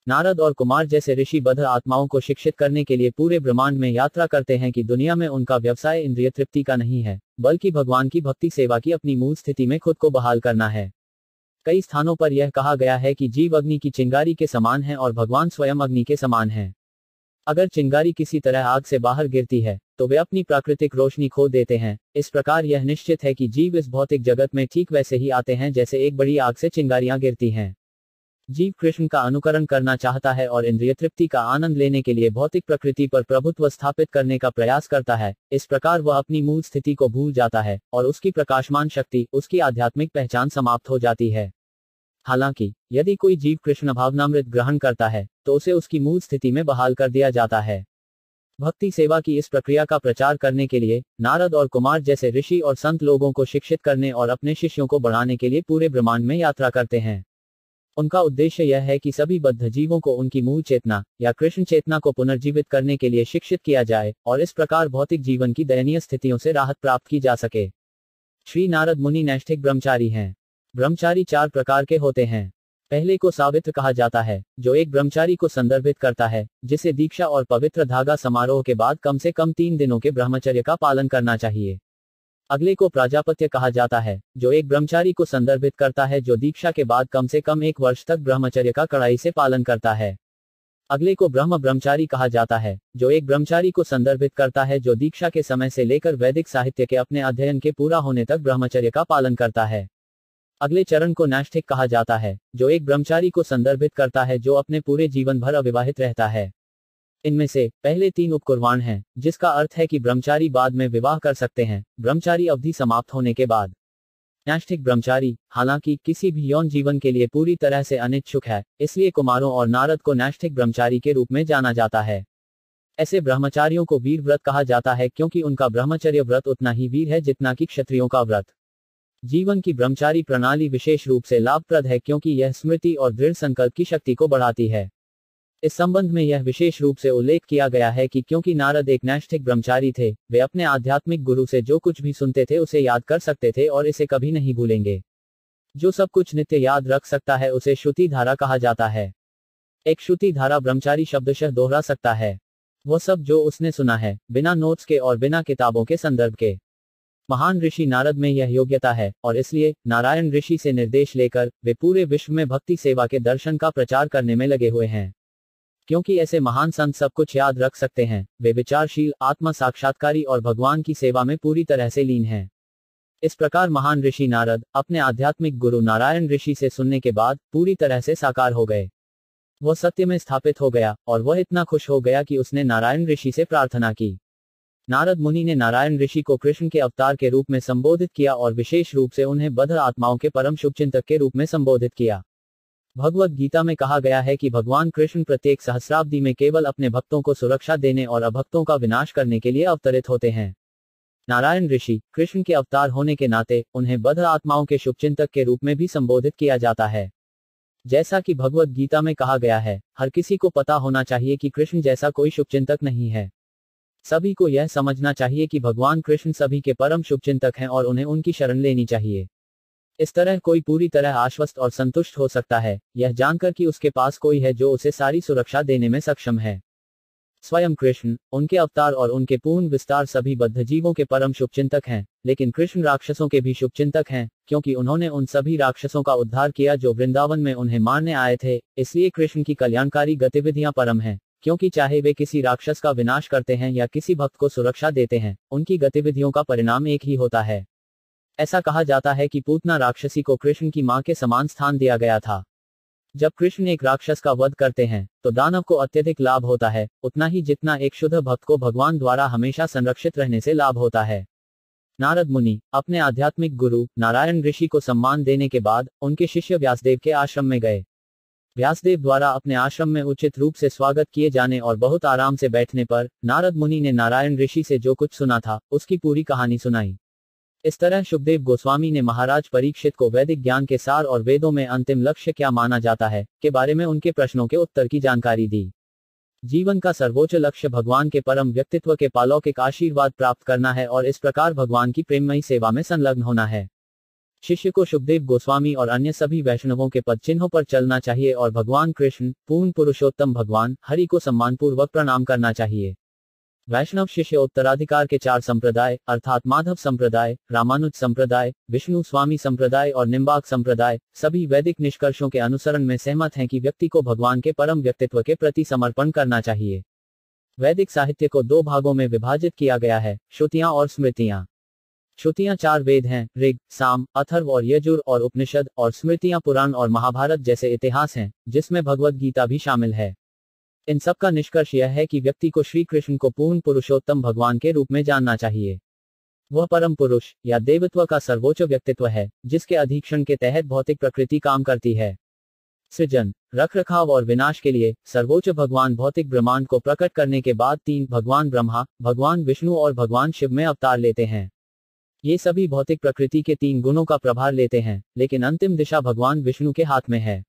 नारद और कुमार जैसे ऋषि बद्ध आत्माओं को शिक्षित करने के लिए पूरे ब्रह्मांड में यात्रा करते हैं कि दुनिया में उनका व्यवसाय इंद्रिय तृप्ति का नहीं है, बल्कि भगवान की भक्ति सेवा की अपनी मूल स्थिति में खुद को बहाल करना है। कई स्थानों पर यह कहा गया है कि जीव अग्नि की चिंगारी के समान है और भगवान स्वयं अग्नि के समान है। अगर चिंगारी किसी तरह आग से बाहर गिरती है तो वे अपनी प्राकृतिक रोशनी खो देते हैं। इस प्रकार यह निश्चित है कि जीव इस भौतिक जगत में ठीक वैसे ही आते हैं जैसे एक बड़ी आग से चिंगारियाँ गिरती हैं। जीव कृष्ण का अनुकरण करना चाहता है और इंद्रिय तृप्ति का आनंद लेने के लिए भौतिक प्रकृति पर प्रभुत्व स्थापित करने का प्रयास करता है। इस प्रकार वह अपनी मूल स्थिति को भूल जाता है और उसकी प्रकाशमान शक्ति, उसकी आध्यात्मिक पहचान समाप्त हो जाती है। हालाँकि, यदि कोई जीव कृष्ण भावनामृत ग्रहण करता है तो उसे उसकी मूल स्थिति में बहाल कर दिया जाता है। भक्ति सेवा की इस प्रक्रिया का प्रचार करने के लिए, नारद और कुमार जैसे ऋषि और संत लोगों को शिक्षित करने और अपने शिष्यों को बढ़ाने के लिए पूरे ब्रह्मांड में यात्रा करते हैं। उनका उद्देश्य यह है कि सभी बद्ध जीवों को उनकी मूल चेतना, या कृष्ण चेतना को पुनर्जीवित करने के लिए शिक्षित किया जाए, और इस प्रकार भौतिक जीवन की दयनीय स्थितियों से राहत प्राप्त की जा सके। श्री नारद मुनि नैष्ठिक ब्रह्मचारी हैं। ब्रह्मचारी चार प्रकार के होते हैं। पहले को सावित्र कहा जाता है, जो एक ब्रह्मचारी को संदर्भित करता है, जिसे दीक्षा और पवित्र धागा समारोह के बाद कम से कम तीन दिनों के ब्रह्मचर्य का पालन करना चाहिए। अगले को प्राजापत्य कहा जाता है, जो एक ब्रह्मचारी को संदर्भित करता है, जो दीक्षा के बाद कम से कम एक वर्ष तक ब्रह्मचर्य का कड़ाई से पालन करता है। अगले को ब्रह्म ब्रह्मचारी कहा जाता है, जो एक ब्रह्मचारी को संदर्भित करता है, जो दीक्षा के समय से लेकर वैदिक साहित्य के अपने अध्ययन के पूरा होने तक ब्रह्मचर्य का पालन करता है। अगले चरण को नैष्ठिक कहा जाता है, जो एक ब्रह्मचारी को संदर्भित करता है, जो अपने पूरे जीवन भर अविवाहित रहता है। इनमें से, पहले तीन उपकुर्वाण हैं, जिसका अर्थ है कि ब्रह्मचारी बाद में विवाह कर सकते हैं, ब्रह्मचारी अवधि समाप्त होने के बाद। नैष्ठिक ब्रह्मचारी, हालाँकि, किसी भी यौन जीवन के लिए पूरी तरह से अनिच्छुक है, इसलिए कुमारों और नारद को नैष्ठिक ब्रह्मचारी के रूप में जाना जाता है। ऐसे ब्रह्मचारियों को वीर व्रत कहा जाता है, क्योंकि उनका ब्रह्मचर्य व्रत उतना ही वीर है जितना कि क्षत्रियों का व्रत। जीवन की ब्रह्मचारी प्रणाली विशेष रूप से लाभप्रद है क्योंकि यह स्मृति और दृढ़ संकल्प की शक्ति को बढ़ाती है। इस संबंध में यह विशेष रूप से उल्लेख किया गया है कि क्योंकि नारद एक नैष्ठिक ब्रह्मचारी थे, वे अपने आध्यात्मिक गुरु से जो कुछ भी सुनते थे उसे याद कर सकते थे और इसे कभी नहीं भूलेंगे। जो सब कुछ नित्य याद रख सकता है उसे श्रुति धारा कहा जाता है। एक श्रुति धारा ब्रह्मचारी शब्दशः दोहरा सकता है। वह सब जो उसने सुना है, बिना नोट्स के और बिना किताबों के संदर्भ के। महान ऋषि नारद में यह योग्यता है, और इसलिए नारायण ऋषि से निर्देश लेकर, वे पूरे विश्व में भक्ति सेवा के दर्शन का प्रचार करने में लगे हुए हैं। क्योंकि ऐसे महान संत सब कुछ याद रख सकते हैं, वे विचारशील, आत्मा साक्षात्कारी और भगवान की सेवा में पूरी तरह से लीन हैं। इस प्रकार महान ऋषि नारद, अपने आध्यात्मिक गुरु नारायण ऋषि से सुनने के बाद, पूरी तरह से साकार हो गए। वह सत्य में स्थापित हो गया, और वह इतना खुश हो गया कि उसने नारायण ऋषि से प्रार्थना की। नारद मुनि ने नारायण ऋषि को कृष्ण के अवतार के रूप में संबोधित किया और विशेष रूप से उन्हें बद्ध आत्माओं के परम शुभचिंतक के रूप में संबोधित किया। भगवत गीता में कहा गया है कि भगवान कृष्ण प्रत्येक सहस्राब्दी में केवल अपने भक्तों को सुरक्षा देने और अभक्तों का विनाश करने के लिए अवतरित होते हैं। नारायण ऋषि, कृष्ण के अवतार होने के नाते, उन्हें बद्ध आत्माओं के शुभचिंतक के रूप में भी संबोधित किया जाता है। जैसा कि भगवत गीता में कहा गया है, हर किसी को पता होना चाहिए कि कृष्ण जैसा कोई शुभचिंतक नहीं है। सभी को यह समझना चाहिए कि भगवान कृष्ण सभी के परम शुभचिंतक हैं और उन्हें उनकी शरण लेनी चाहिए। इस तरह कोई पूरी तरह आश्वस्त और संतुष्ट हो सकता है, यह जानकर कि उसके पास कोई है जो उसे सारी सुरक्षा देने में सक्षम है। स्वयं कृष्ण, उनके अवतार और उनके पूर्ण विस्तार सभी बद्ध जीवों के परम शुभचिंतक हैं, लेकिन कृष्ण राक्षसों के भी शुभचिंतक हैं, क्योंकि उन्होंने उन सभी राक्षसों का उद्धार किया जो वृंदावन में उन्हें मारने आए थे, इसलिए कृष्ण की कल्याणकारी गतिविधियाँ परम हैं। क्योंकि चाहे वे किसी राक्षस का विनाश करते हैं या किसी भक्त को सुरक्षा देते हैं, उनकी गतिविधियों का परिणाम एक ही होता है। ऐसा कहा जाता है कि पूतना राक्षसी को कृष्ण की माँ के समान स्थान दिया गया था। जब कृष्ण एक राक्षस का वध करते हैं तो दानव को अत्यधिक लाभ होता है, उतना ही जितना एक शुद्ध भक्त को भगवान द्वारा हमेशा संरक्षित रहने से लाभ होता है। नारद मुनि, अपने आध्यात्मिक गुरु, नारायण ऋषि को सम्मान देने के बाद, उनके शिष्य व्यासदेव के आश्रम में गए। व्यासदेव द्वारा अपने आश्रम में उचित रूप से स्वागत किए जाने और बहुत आराम से बैठने पर नारद मुनि ने नारायण ऋषि से जो कुछ सुना था, उसकी पूरी कहानी सुनाई। इस तरह शुभदेव गोस्वामी ने महाराज परीक्षित को वैदिक ज्ञान के सार और वेदों में अंतिम लक्ष्य क्या माना जाता है, के बारे में उनके प्रश्नों के उत्तर की जानकारी दी। जीवन का सर्वोच्च लक्ष्य भगवान के परम व्यक्तित्व के पालौकिक आशीर्वाद प्राप्त करना है और इस प्रकार भगवान की प्रेममयी सेवा में संलग्न होना है। शिष्य को सुखदेव गोस्वामी और अन्य सभी वैष्णवों के पद चिन्हों पर चलना चाहिए और भगवान कृष्ण, पूर्ण पुरुषोत्तम भगवान, हरि को सम्मानपूर्वक प्रणाम करना चाहिए। वैष्णव शिष्य उत्तराधिकार के चार संप्रदाय, अर्थात माधव संप्रदाय, रामानुज संप्रदाय, विष्णु स्वामी संप्रदाय और निम्बाक संप्रदाय, सभी वैदिक निष्कर्षों के अनुसरण में सहमत हैं कि व्यक्ति को भगवान के परम व्यक्तित्व के प्रति समर्पण करना चाहिए। वैदिक साहित्य को दो भागों में विभाजित किया गया है, श्रुतियाँ और स्मृतियाँ। श्रुतियाँ चार वेद हैं, ऋग, साम, अथर्व और यजुर और उपनिषद और स्मृतियाँ पुराण और महाभारत जैसे इतिहास हैं, जिसमें भगवत गीता भी शामिल है। इन सब का निष्कर्ष यह है कि व्यक्ति को श्री कृष्ण को पूर्ण पुरुषोत्तम भगवान के रूप में जानना चाहिए। वह परम पुरुष या देवत्व का सर्वोच्च व्यक्तित्व है, जिसके अधीक्षण के तहत भौतिक प्रकृति काम करती है। सृजन रख रखाव और विनाश के लिए सर्वोच्च भगवान भौतिक ब्रह्मांड को प्रकट करने के बाद तीन भगवान ब्रह्मा, भगवान विष्णु और भगवान शिव में अवतार लेते हैं। ये सभी भौतिक प्रकृति के तीन गुणों का प्रभार लेते हैं, लेकिन अंतिम दिशा भगवान विष्णु के हाथ में है।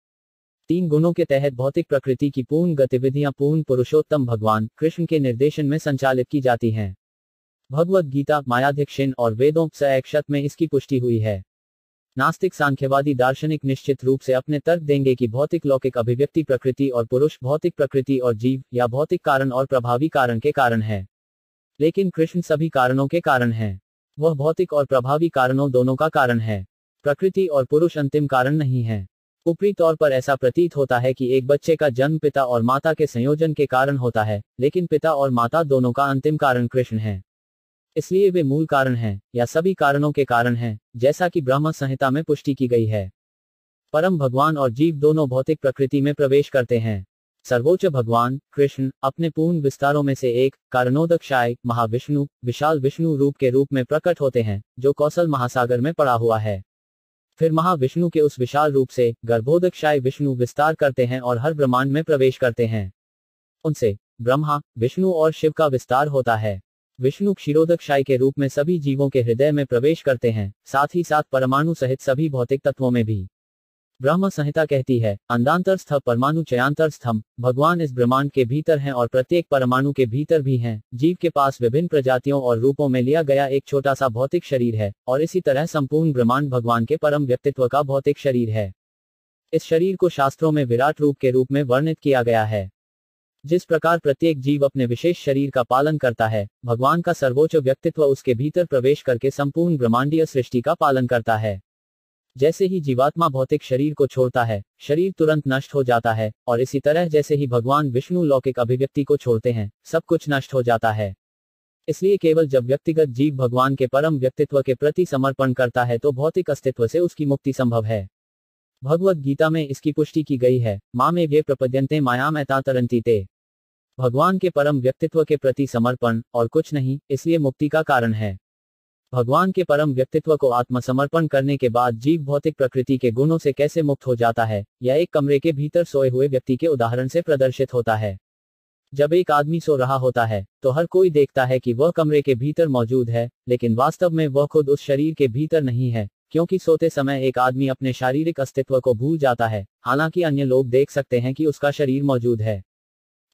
तीन गुणों के तहत भौतिक प्रकृति की पूर्ण गतिविधियाँ पूर्ण पुरुषोत्तम भगवान कृष्ण के निर्देशन में संचालित की जाती हैं। भगवत गीता मायाध्यक्षिण और वेदों सक्षत में इसकी पुष्टि हुई है। नास्तिक सांख्यवादी दार्शनिक निश्चित रूप से अपने तर्क देंगे कि भौतिक लौकिक अभिव्यक्ति प्रकृति और पुरुष, भौतिक प्रकृति और जीव, या भौतिक कारण और प्रभावी कारण के कारण है। लेकिन कृष्ण सभी कारणों के कारण है। वह भौतिक और प्रभावी कारणों दोनों का कारण है। प्रकृति और पुरुष अंतिम कारण नहीं है। ऊपरी तौर पर ऐसा प्रतीत होता है कि एक बच्चे का जन्म पिता और माता के संयोजन के कारण होता है, लेकिन पिता और माता दोनों का अंतिम कारण कृष्ण है। इसलिए वे मूल कारण हैं, या सभी कारणों के कारण हैं, जैसा कि ब्रह्म संहिता में पुष्टि की गई है। परम भगवान और जीव दोनों भौतिक प्रकृति में प्रवेश करते हैं। सर्वोच्च भगवान, कृष्ण, अपने पूर्ण विस्तारों में से एक कारणोदक्षाय महाविष्णु, विशाल विष्णु रूप के रूप में प्रकट होते हैं, जो कौशल महासागर में पड़ा हुआ है। फिर महाविष्णु के उस विशाल रूप से गर्भोदक्षाय विष्णु विस्तार करते हैं और हर ब्रह्मांड में प्रवेश करते हैं। उनसे, ब्रह्मा, विष्णु और शिव का विस्तार होता है। विष्णु क्षीरोदक्षाय के रूप में सभी जीवों के हृदय में प्रवेश करते हैं, साथ ही साथ परमाणु सहित सभी भौतिक तत्वों में भी। ब्रह्म संहिता कहती है, अंदांतर स्थ परमाणु चयांतर स्थम, भगवान इस ब्रह्मांड के भीतर हैं और प्रत्येक परमाणु के भीतर भी हैं, जीव के पास विभिन्न प्रजातियों और रूपों में लिया गया एक छोटा सा भौतिक शरीर है, और इसी तरह संपूर्ण ब्रह्मांड भगवान के परम व्यक्तित्व का भौतिक शरीर है। इस शरीर को शास्त्रों में विराट रूप के रूप में वर्णित किया गया है। जिस प्रकार प्रत्येक जीव अपने विशेष शरीर का पालन करता है, भगवान का सर्वोच्च व्यक्तित्व उसके भीतर प्रवेश करके संपूर्ण ब्रह्मांडीय सृष्टि का पालन करता है। जैसे ही जीवात्मा भौतिक शरीर को छोड़ता है, शरीर तुरंत नष्ट हो जाता है, और इसी तरह जैसे ही भगवान विष्णु लौकिक अभिव्यक्ति को छोड़ते हैं, सब कुछ नष्ट हो जाता है। इसलिए केवल जब व्यक्तिगत जीव भगवान के परम व्यक्तित्व के प्रति समर्पण करता है तो भौतिक अस्तित्व से उसकी मुक्ति संभव है। भगवत गीता में इसकी पुष्टि की गई है, माँ में वे प्रपद्यंते मायाम एतातरंती ते। भगवान के परम व्यक्तित्व के प्रति समर्पण, और कुछ नहीं, इसलिए मुक्ति का कारण है। भगवान के परम व्यक्तित्व को आत्मसमर्पण करने के बाद जीव भौतिक प्रकृति के गुणों से कैसे मुक्त हो जाता है यह एक कमरे के भीतर सोए हुए व्यक्ति के उदाहरण से प्रदर्शित होता है। जब एक आदमी सो रहा होता है तो हर कोई देखता है कि वह कमरे के भीतर मौजूद है, लेकिन वास्तव में वह खुद उस शरीर के भीतर नहीं है, क्योंकि सोते समय एक आदमी अपने शारीरिक अस्तित्व को भूल जाता है। हालाँकि अन्य लोग देख सकते हैं कि उसका शरीर मौजूद है।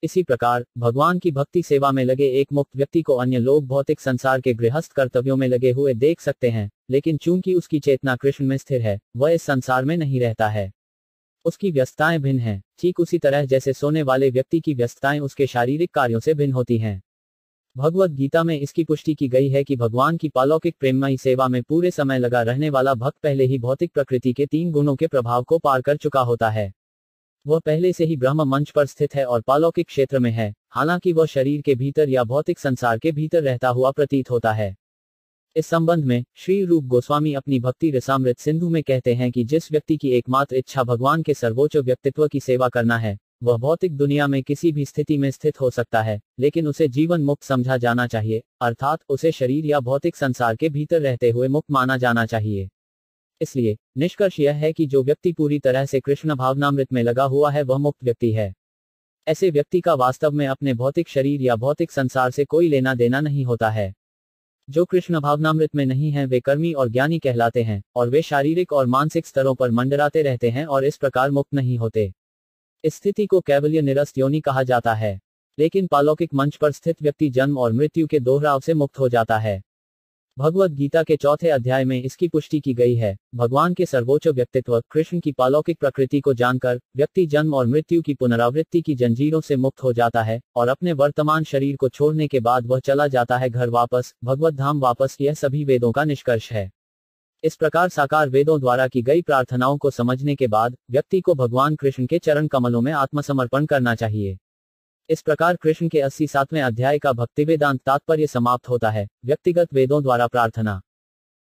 इसी प्रकार, भगवान की भक्ति सेवा में लगे एक मुक्त व्यक्ति को अन्य लोग भौतिक संसार के गृहस्थ कर्तव्यों में लगे हुए देख सकते हैं, लेकिन चूँकि उसकी चेतना कृष्ण में स्थिर है, वह इस संसार में नहीं रहता है। उसकी व्यस्तताएँ भिन्न हैं, ठीक उसी तरह जैसे सोने वाले व्यक्ति की व्यस्तताएँ उसके शारीरिक कार्यों से भिन्न होती हैं। भगवत गीता में इसकी पुष्टि की गई है कि भगवान की पालौकिक प्रेममयी सेवा में पूरे समय लगा रहने वाला भक्त पहले ही भौतिक प्रकृति के तीन गुणों के प्रभाव को पार कर चुका होता है। वह पहले से ही ब्रह्म मंच पर स्थित है और पालौकिक क्षेत्र में है, हालाँकि वह शरीर के भीतर या भौतिक संसार के भीतर रहता हुआ प्रतीत होता है। इस संबंध में, श्री रूप गोस्वामी अपनी भक्ति रसामृत सिंधु में कहते हैं कि जिस व्यक्ति की एकमात्र इच्छा भगवान के सर्वोच्च व्यक्तित्व की सेवा करना है, वह भौतिक दुनिया में किसी भी स्थिति में स्थित हो सकता है, लेकिन उसे जीवन मुक्त समझा जाना चाहिए, अर्थात उसे शरीर या भौतिक संसार के भीतर रहते हुए मुक्त माना जाना चाहिए। इसलिए, निष्कर्ष यह है कि जो व्यक्ति पूरी तरह से कृष्ण भावनामृत में लगा हुआ है, वह मुक्त व्यक्ति है। ऐसे व्यक्ति का वास्तव में अपने भौतिक शरीर या भौतिक संसार से कोई लेना देना नहीं होता है। जो कृष्ण भावनामृत में नहीं है, वे कर्मी और ज्ञानी कहलाते हैं, और वे शारीरिक और मानसिक स्तरों पर मंडराते रहते हैं और इस प्रकार मुक्त नहीं होते। स्थिति को कैवल्य निरस्त योनि कहा जाता है, लेकिन पालौकिक मंच पर स्थित व्यक्ति जन्म और मृत्यु के दोहराव से मुक्त हो जाता है। भगवत गीता के चौथे अध्याय में इसकी पुष्टि की गई है। भगवान के सर्वोच्च व्यक्तित्व, कृष्ण की पालौकिक प्रकृति को जानकर, व्यक्ति जन्म और मृत्यु की पुनरावृत्ति की जंजीरों से मुक्त हो जाता है और अपने वर्तमान शरीर को छोड़ने के बाद वह चला जाता है घर वापस भगवत धाम वापस, यह सभी वेदों का निष्कर्ष है। इस प्रकार साकार वेदों द्वारा की गई प्रार्थनाओं को समझने के बाद, व्यक्ति को भगवान कृष्ण के चरण कमलों में आत्मसमर्पण करना चाहिए। इस प्रकार कृष्ण के अस्सी सातवें अध्याय का भक्ति वेदांत तात्पर्य समाप्त होता है, व्यक्तिगत वेदों द्वारा प्रार्थना।